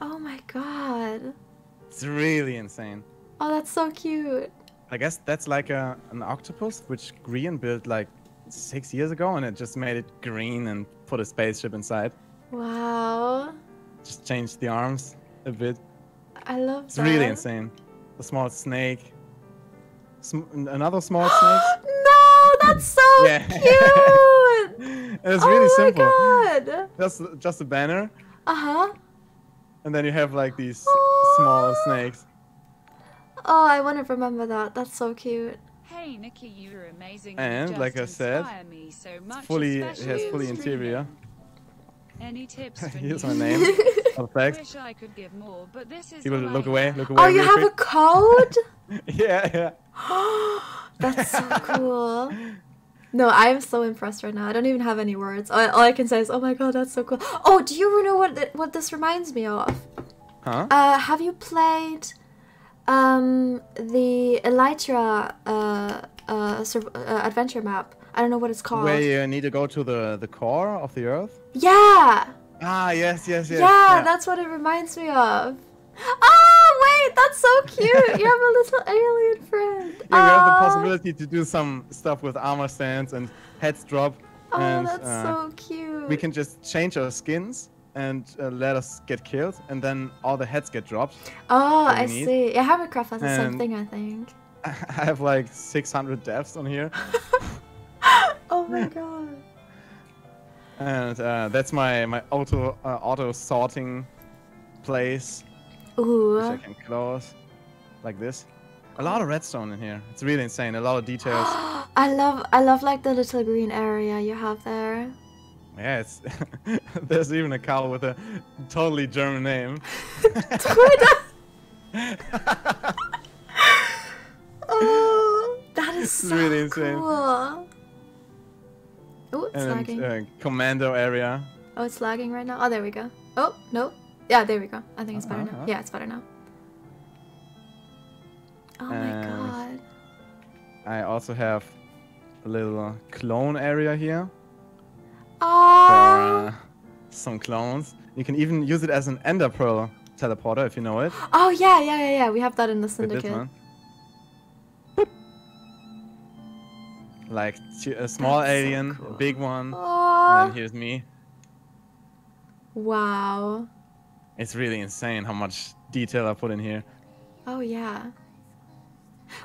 Oh my god. It's really insane. Oh, that's so cute. I guess that's like a an octopus, which Grian built like six years ago, and it just made it green and put a spaceship inside. Wow. Just changed the arms a bit. I love It's that. really insane. A small snake. Sm- another small snake. no, that's so Yeah. cute. And it's oh really my simple. god. Just just a banner, Uh-huh. and then you have like these Aw. small snakes. Oh, I want to remember that. That's so cute. Hey Nikki, you're amazing. And, you like I said, me so much, Fully, it has fully streaming. interior. Any tips for Here's my name. Fun fact. Wish I could give more, but this is People look I away. Look away. Oh, you real have a quick. code? Yeah, yeah. That's so cool. No, I am so impressed right now. I don't even have any words. All, all I can say is, "Oh my god, that's so cool." Oh, do you know what th- what this reminds me of? Huh? Uh, have you played um the Elytra uh, uh, uh adventure map? I don't know what it's called. Where you need to go to the the core of the Earth. Yeah, Ah, yes, yes, yes. yeah, that's what it reminds me of. Oh wait, that's so cute. you have a little alien friend. Yeah, we have the possibility to do some stuff with armor stands and heads drop. Oh, and that's uh, so cute. we can just change our skins and uh, let us get killed, and then all the heads get dropped. Oh, I need. see. Yeah, Hermitcraft has the same thing, I think. I have like 600 deaths on here, Oh my god. and uh, that's my my auto uh, auto sorting place, which I Ooh. can close like this. A lot of redstone in here. It's really insane. A lot of details. I love I love like the little green area you have there. yeah, it's there's even a cow with a totally German name. oh, that is so really insane. cool. Oh, it's and lagging. uh, commando area. oh, it's lagging right now. Oh, there we go. Oh, no. Yeah, there we go. I think it's better now. Uh-huh. Yeah, it's better now. Oh my And- god. I also have a little clone area here. Oh. uh, some clones. You can even use it as an ender pearl teleporter if you know it. Oh yeah, yeah, yeah, yeah. We have that in the syndicate. Like a small That's so alien, a big one, and Oh. then here's me. Wow. It's really insane how much detail I put in here. Oh yeah.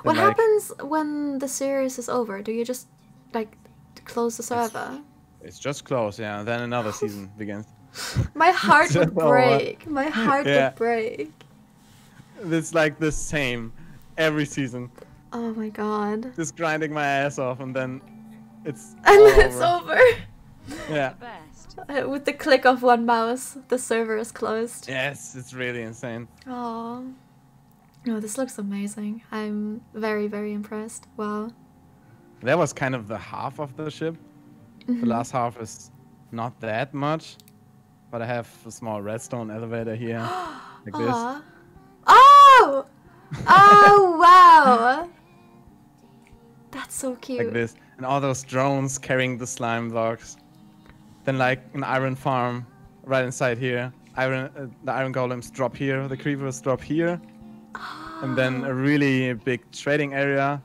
What like- happens when the series is over? Do you just like close the server? It's just close, yeah. and Then another season begins. My heart would break. My heart Yeah. would break. It's like the same every season. Oh my god. Just grinding my ass off, and then it's And all then it's over. over. Yeah. With the click of one mouse, the server is closed. Yes, it's really insane. Oh. No, this looks amazing. I'm very, very impressed. Wow. That was kind of the half of the ship. Mm-hmm. The last half is not that much, but I have a small redstone elevator here, like this. Oh! Oh, wow! That's so cute. like this, and all those drones carrying the slime blocks. Then like an iron farm right inside here. Iron, uh, the iron golems drop here, the creepers drop here, and then a really big trading area.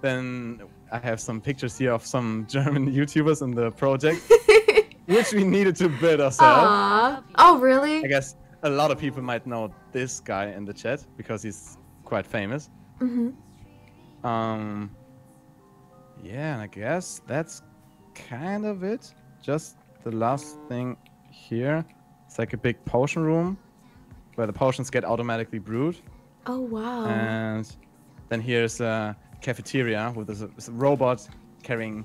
Then I have some pictures here of some German YouTubers in the project, which we needed to build ourselves. Aw. Oh, really? I guess a lot of people might know this guy in the chat because he's quite famous. Mhm. Um, yeah, and I guess that's kind of it. Just the last thing here. It's like a big potion room where the potions get automatically brewed. Oh wow. And then here's a cafeteria with a, this robot carrying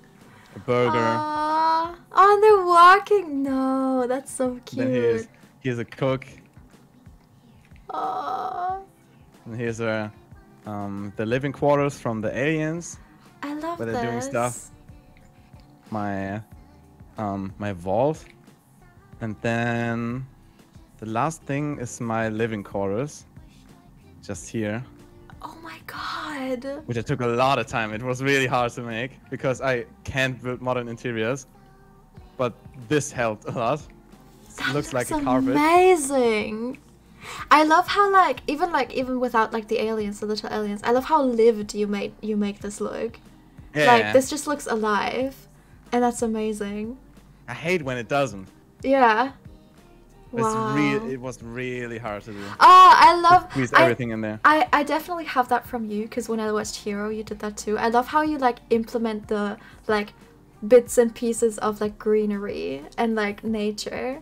a burger. Aw. Oh, and they're walking. No, that's so cute. then here's here's a cook. Aw. And here's a um, the living quarters from the aliens. I love Where they're doing stuff. My um, my vault. And then the last thing is my living quarters. Just here. Oh my god. which it took a lot of time. It was really hard to make because I can't build modern interiors, but this helped a lot. That looks like a carpet. Amazing. I love how like even like even without like the aliens, the little aliens. I love how lived you made you make this look. Yeah, Like this just looks alive, and that's amazing. I hate when it doesn't. Yeah. It's Wow. really, it was really hard to do. Oh, I love. Squeeze I, everything in there. I, I definitely have that from you because when I watched Hero, you did that too. I love how you like implement the like bits and pieces of like greenery and like nature.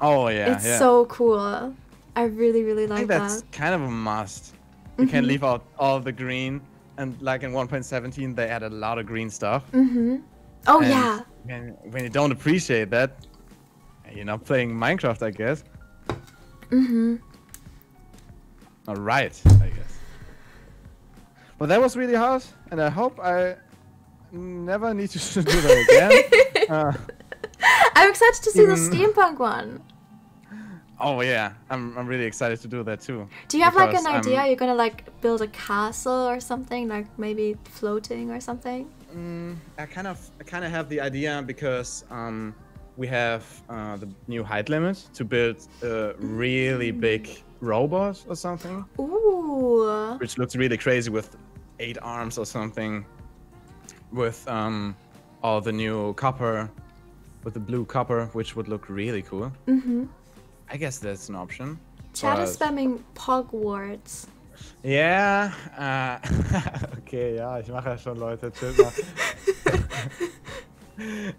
Oh yeah, it's yeah. so cool. I really really I like think that's that. kind of a must. You can't Mhm. leave out all the green, and like in 1.17, they added a lot of green stuff. Mhm. Oh And yeah. When, when you don't appreciate that, you're not playing Minecraft, I guess. Mhm. All right, I guess. But that was really hard, and I hope I never need to do that again. uh, I'm excited to see the Mm. steampunk one. oh yeah, I'm, I'm really excited to do that too. Do you have like an I'm- idea? You're gonna like build a castle or something, like maybe floating or something? Mm, I kind of I kind of have the idea because um, we have uh, the new height limit to build a really big robot or something, Ooh. which looks really crazy with eight arms or something, with um, all the new copper, with the blue copper, which would look really cool. Mhm. I guess that's an option. Chat is spamming Pogwarts. Ja, äh, okay, ja, ich mache ja schon Leute, chill mal.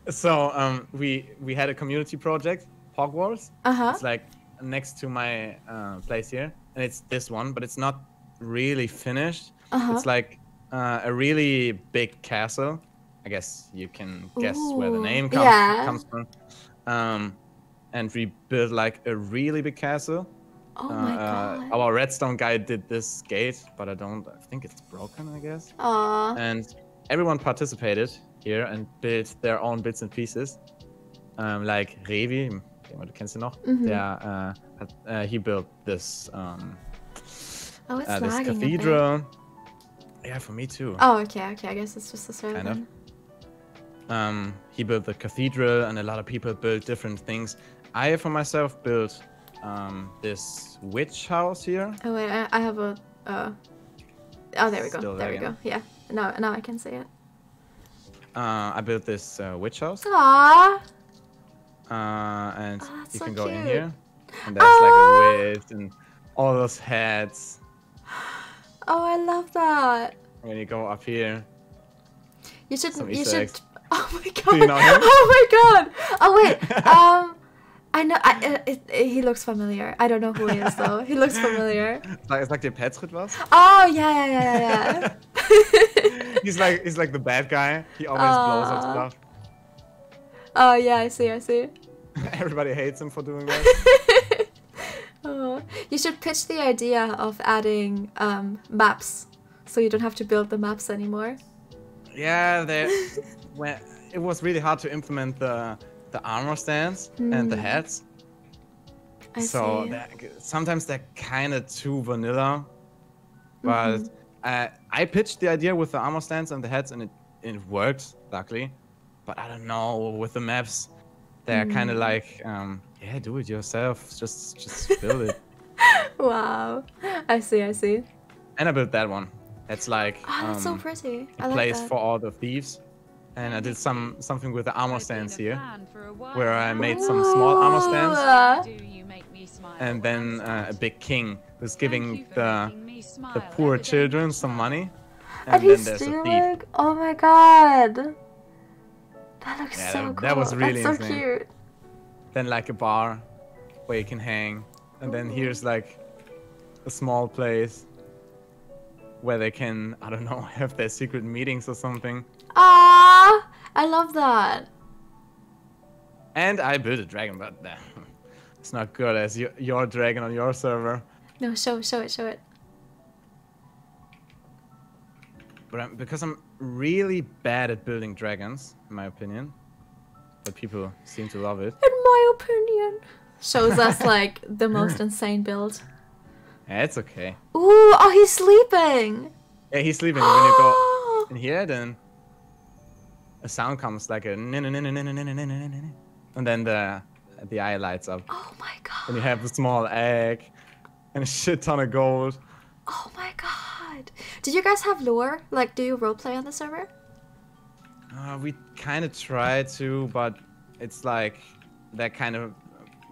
so, um, we we had a community project, Hogwarts. Uh huh. It's like next to my uh, place here, and it's this one, but it's not really finished. Uh huh. It's like uh, a really big castle. I guess you can guess where the name comes yeah. comes from. Um, and we built like a really big castle. Oh Uh, my uh, god. our redstone guy did this gate, but I don't. I think it's broken. I guess. Aw. And everyone participated here and built their own bits and pieces. Um, like Rewi, du kennst ihn noch? Mhm. Der, uh, hat, uh, he built this um, Oh, it's uh, this lagging a bit. cathedral. Yeah, for me too. Oh, okay, okay. I guess it's just a server. Kind of. Um, he built the cathedral, and a lot of people built different things. I, for myself, built um, this witch house here. Oh wait, I, I have a. Uh... Oh, there we go. Still there we go. Yeah. Now, now I can see it. Uh, I built this uh, witch house. Aww. Uh, and Oh, you so can go in here, and there's Ah! like a witch and all those heads. Oh, I love that. When you go up here, You should. You should. eggs. Oh my god. you know? Oh my god. Oh wait. Um. I know. I, it, it, he looks familiar. I don't know who he is though. He looks familiar. like, sagt dir Petrit was? Oh yeah, yeah, yeah, yeah. he's like he's like the bad guy. He always blows up stuff. oh yeah, I see, I see. Everybody hates him for doing that. oh, you should pitch the idea of adding um, maps, so you don't have to build the maps anymore. yeah, there. When it was really hard to implement the the armor stands and the Hmm. heads. I so see. that, sometimes they're kind of too vanilla. But Mhm. uh, I pitched the idea with the armor stands and the heads, and it it worked, luckily. But I don't know with the maps, they're kind of Mm. like, um, yeah, do it yourself. Just just build it. Wow. I see, I see. And I built that one. It's like Oh, that's so um, pretty. a I like place that. for all the thieves. And I did some something with the armor I've stands here. fan for a while where I made some small armor stands. Ooh. Do you make me me smile and then uh, a big king who's giving the making me smile the poor children some money. And, And, then he's there's a thief. Oh my god. That looks Yeah, so that- cool. that was really That's so insane. cute. Then like a bar where you can hang, and then here's like a small place where they can I don't know have their secret meetings or something. Ah, I love that. And I built a dragon, but nah, it's not good as you, your dragon on your server. No, show, show it, show it. But I'm, because I'm really bad at building dragons, in my opinion, but people seem to love it. In my opinion, shows us like the most insane build. Yeah, it's okay. Ooh, oh, he's sleeping. Yeah, he's sleeping. when you go in here, then a sound comes like a and then the the eye lights up. Oh my god. And you have a small egg and a shit ton of gold. Oh my god. Did you guys have lore? Like, do you roleplay on the server? Uh, we kind of try to, but it's like that kind of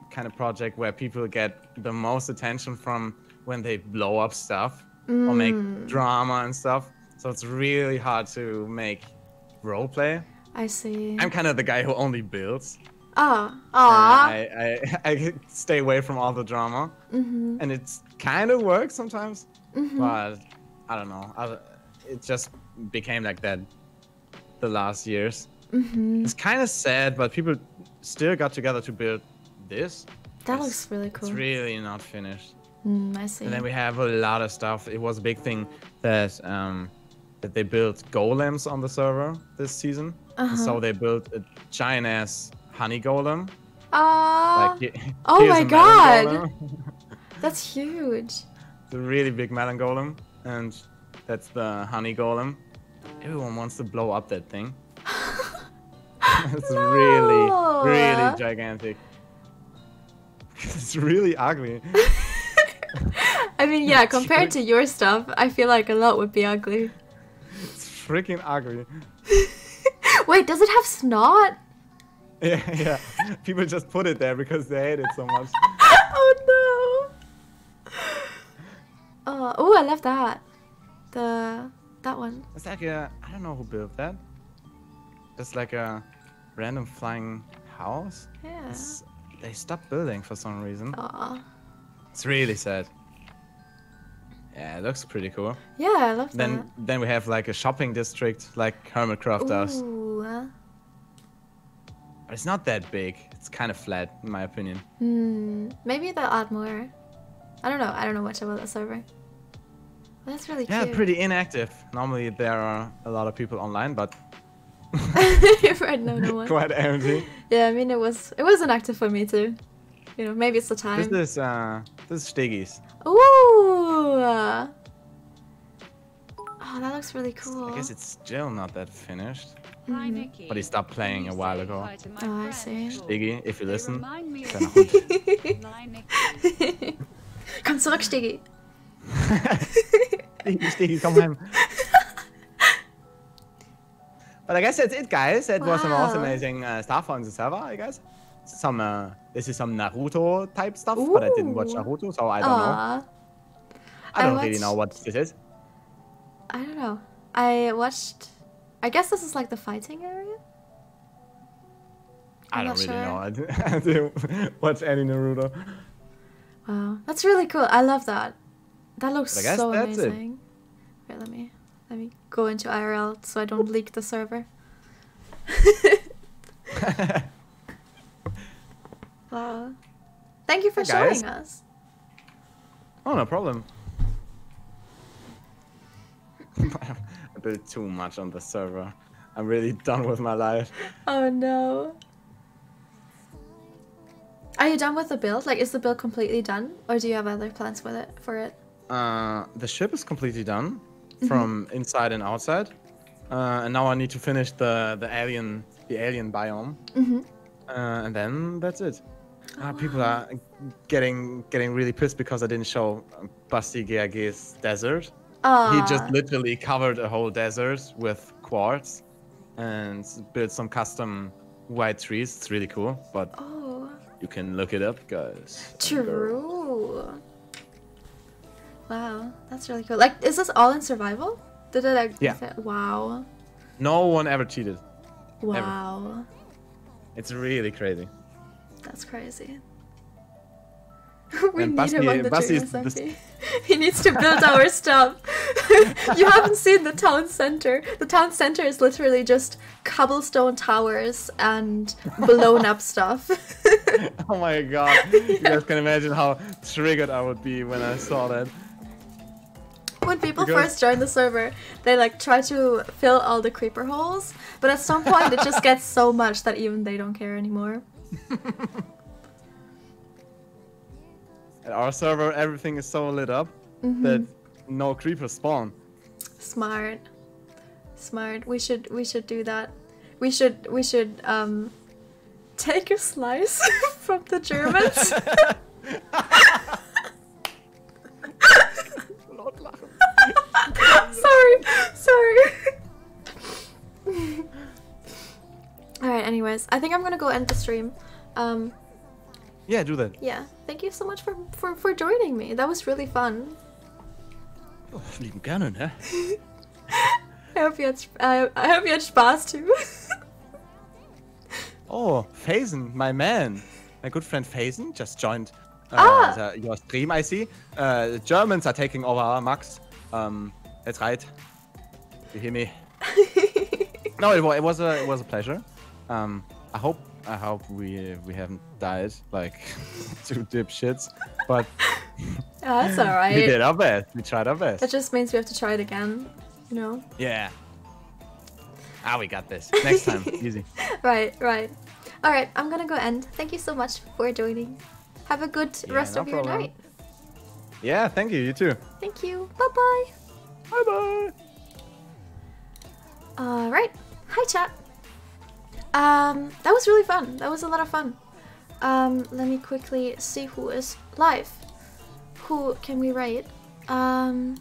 kind of project where people get the most attention from when they blow up stuff or make drama and stuff. So it's really hard to make roleplay. I see. I'm kind of the guy who only builds. Oh, and aw. I, I, I stay away from all the drama, Mm-hmm. and it's kind of works sometimes, Mm-hmm. but I don't know. I, it just became like that the last years. Mm-hmm. It's kind of sad, but people still got together to build this. That It's- looks really cool. It's really not finished. Mm, I see. And then we have a lot of stuff. It was a big thing that um, that they built golems on the server this season. Uh-huh. so they built a giant ass honey golem. Aw, Like, he- oh my God. that's huge. It's a really big melon golem, and that's the honey golem. Everyone wants to blow up that thing. it's really, really gigantic. it's really ugly. I mean, yeah, compared to your stuff, I feel like a lot would be ugly. It's freaking ugly. Wait, does it have snot? Yeah, yeah. People just put it there because they hate it so much. oh no. Oh, oh, I love that. The that one. It's like a I don't know who built that. Just like a random flying house. Yeah. It's, they stopped building for some reason. Aw. It's really sad. Yeah, it looks pretty cool. Yeah, I love Then then we have like a shopping district like Hermitcraft that. does. Ooh. uh, But it's not that big. It's kind of flat in my opinion. Hmm. Maybe they'll add more. I don't know. I don't know much about the server. That's really Yeah, cute. pretty inactive. Normally there are a lot of people online, but right now, no one. quite empty. Yeah, I mean it was it was inactive for me too. You know, maybe it's the time. This is uh this is Stegi's. Ooh. uh, Oh, that looks really cool. I guess it's still not that finished. Hi, Nikki. But he stopped playing a while ago. hi to my Oh, I see. Stegi, if you listen. remind me of Kleiner Hund. Hi, Nikki. Komm zurück, Stegi. Stegi, Stegi, come home. But I guess that's it, guys. That was some Wow. awesome, amazing uh, stuff on the server, I guess. Some, uh, this is some Naruto type stuff, but I didn't watch Naruto, so I don't know. I I don't really know what this is. I don't know. I watched. I guess this is like the fighting area. I I'm don't really sure. know. I didn't, watch any Naruto. Wow, that's really cool. I love that. That looks so that's it. amazing. Wait, let me let me go into IRL so I don't leak the server. Wow. Thank you for Hey, showing us. oh, no problem. I built too much on the server. I'm really done with my life. Oh no. Are you done with the build? Like, is the build completely done, or do you have other plans with it for it? Uh, the ship is completely done Mm-hmm. from inside and outside, uh, and now I need to finish the the alien the alien biome, Mm-hmm. uh, and then that's it. Uh, people are getting getting really pissed because I didn't show BastiGHG's desert. He just Ah, literally covered a whole desert with quartz and built some custom white trees. It's really cool, but Oh. You can look it up, guys. True. Wow, that's really cool. Like, is this all in survival? Did it like? Yeah. Wow. No one ever cheated. Wow. It's really crazy. That's crazy. we And need him on the German is the- he needs to build our stuff. you haven't seen the town center. The town center is literally just cobblestone towers and blown up stuff. Oh my god. you guys can imagine how triggered I would be when I saw that. when people Because- first join the server, they like try to fill all the creeper holes, but at some point it just gets so much that even they don't care anymore. At our server, everything is so lit up Mm-hmm. that no creepers spawn. Smart. Smart. We should we should do that. We should we should um take a slice from the Germans. sorry. Sorry. Alright, anyways. I think I'm gonna go end the stream. Um Yeah, do that. yeah. Thank you so much for, for, for joining me. That was really fun. Oh, lieben gerne, ne? I hope you had sp- I, I hope you had Spaß too. Oh, Faison, my man. My good friend Faison just joined uh, Ah. the- your stream, I see. Uh, the Germans are taking over, our Max. Um, that's right. You hear me? no, it it was a it was a pleasure. Um, I hope I hope we we haven't died like two dipshits, but Yeah, that's alright. we did our best. We tried our best. That just means we have to try it again, you know? Yeah. Ah, we got this. Next time, easy. Right, right. Alright, I'm gonna go end. Thank you so much for joining. Have a good Yeah, rest no of your night. Yeah, thank you. You too. Thank you. Bye bye. Bye bye. Alright. Hi, chat. Um, that was really fun. That was a lot of fun. Um, let me quickly see who is live. Who can we rate? Um,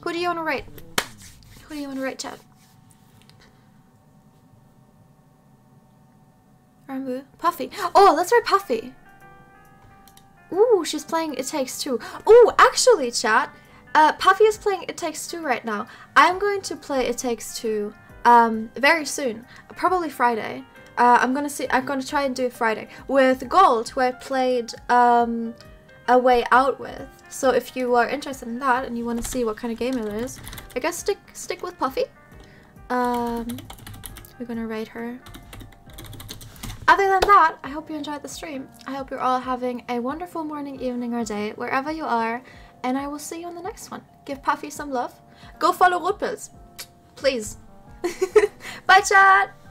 who do you want to rate? Who do you want to rate, chat? Rambo? Puffy. Oh, let's rate Puffy. Ooh, she's playing It Takes Two. Ooh, actually, chat, uh, Puffy is playing It Takes Two right now. I'm going to play It Takes Two um, very soon, probably Friday. Uh, I'm gonna see. I'm gonna try and do Friday with Gold, who I played um, A Way Out with. So if you are interested in that and you want to see what kind of game it is, I guess stick stick with Puffy. Um, we're gonna rate her. Other than that, I hope you enjoyed the stream. I hope you're all having a wonderful morning, evening, or day, wherever you are, and I will see you on the next one. Give Puffy some love. Go follow Rupels. Please. Bye, chat!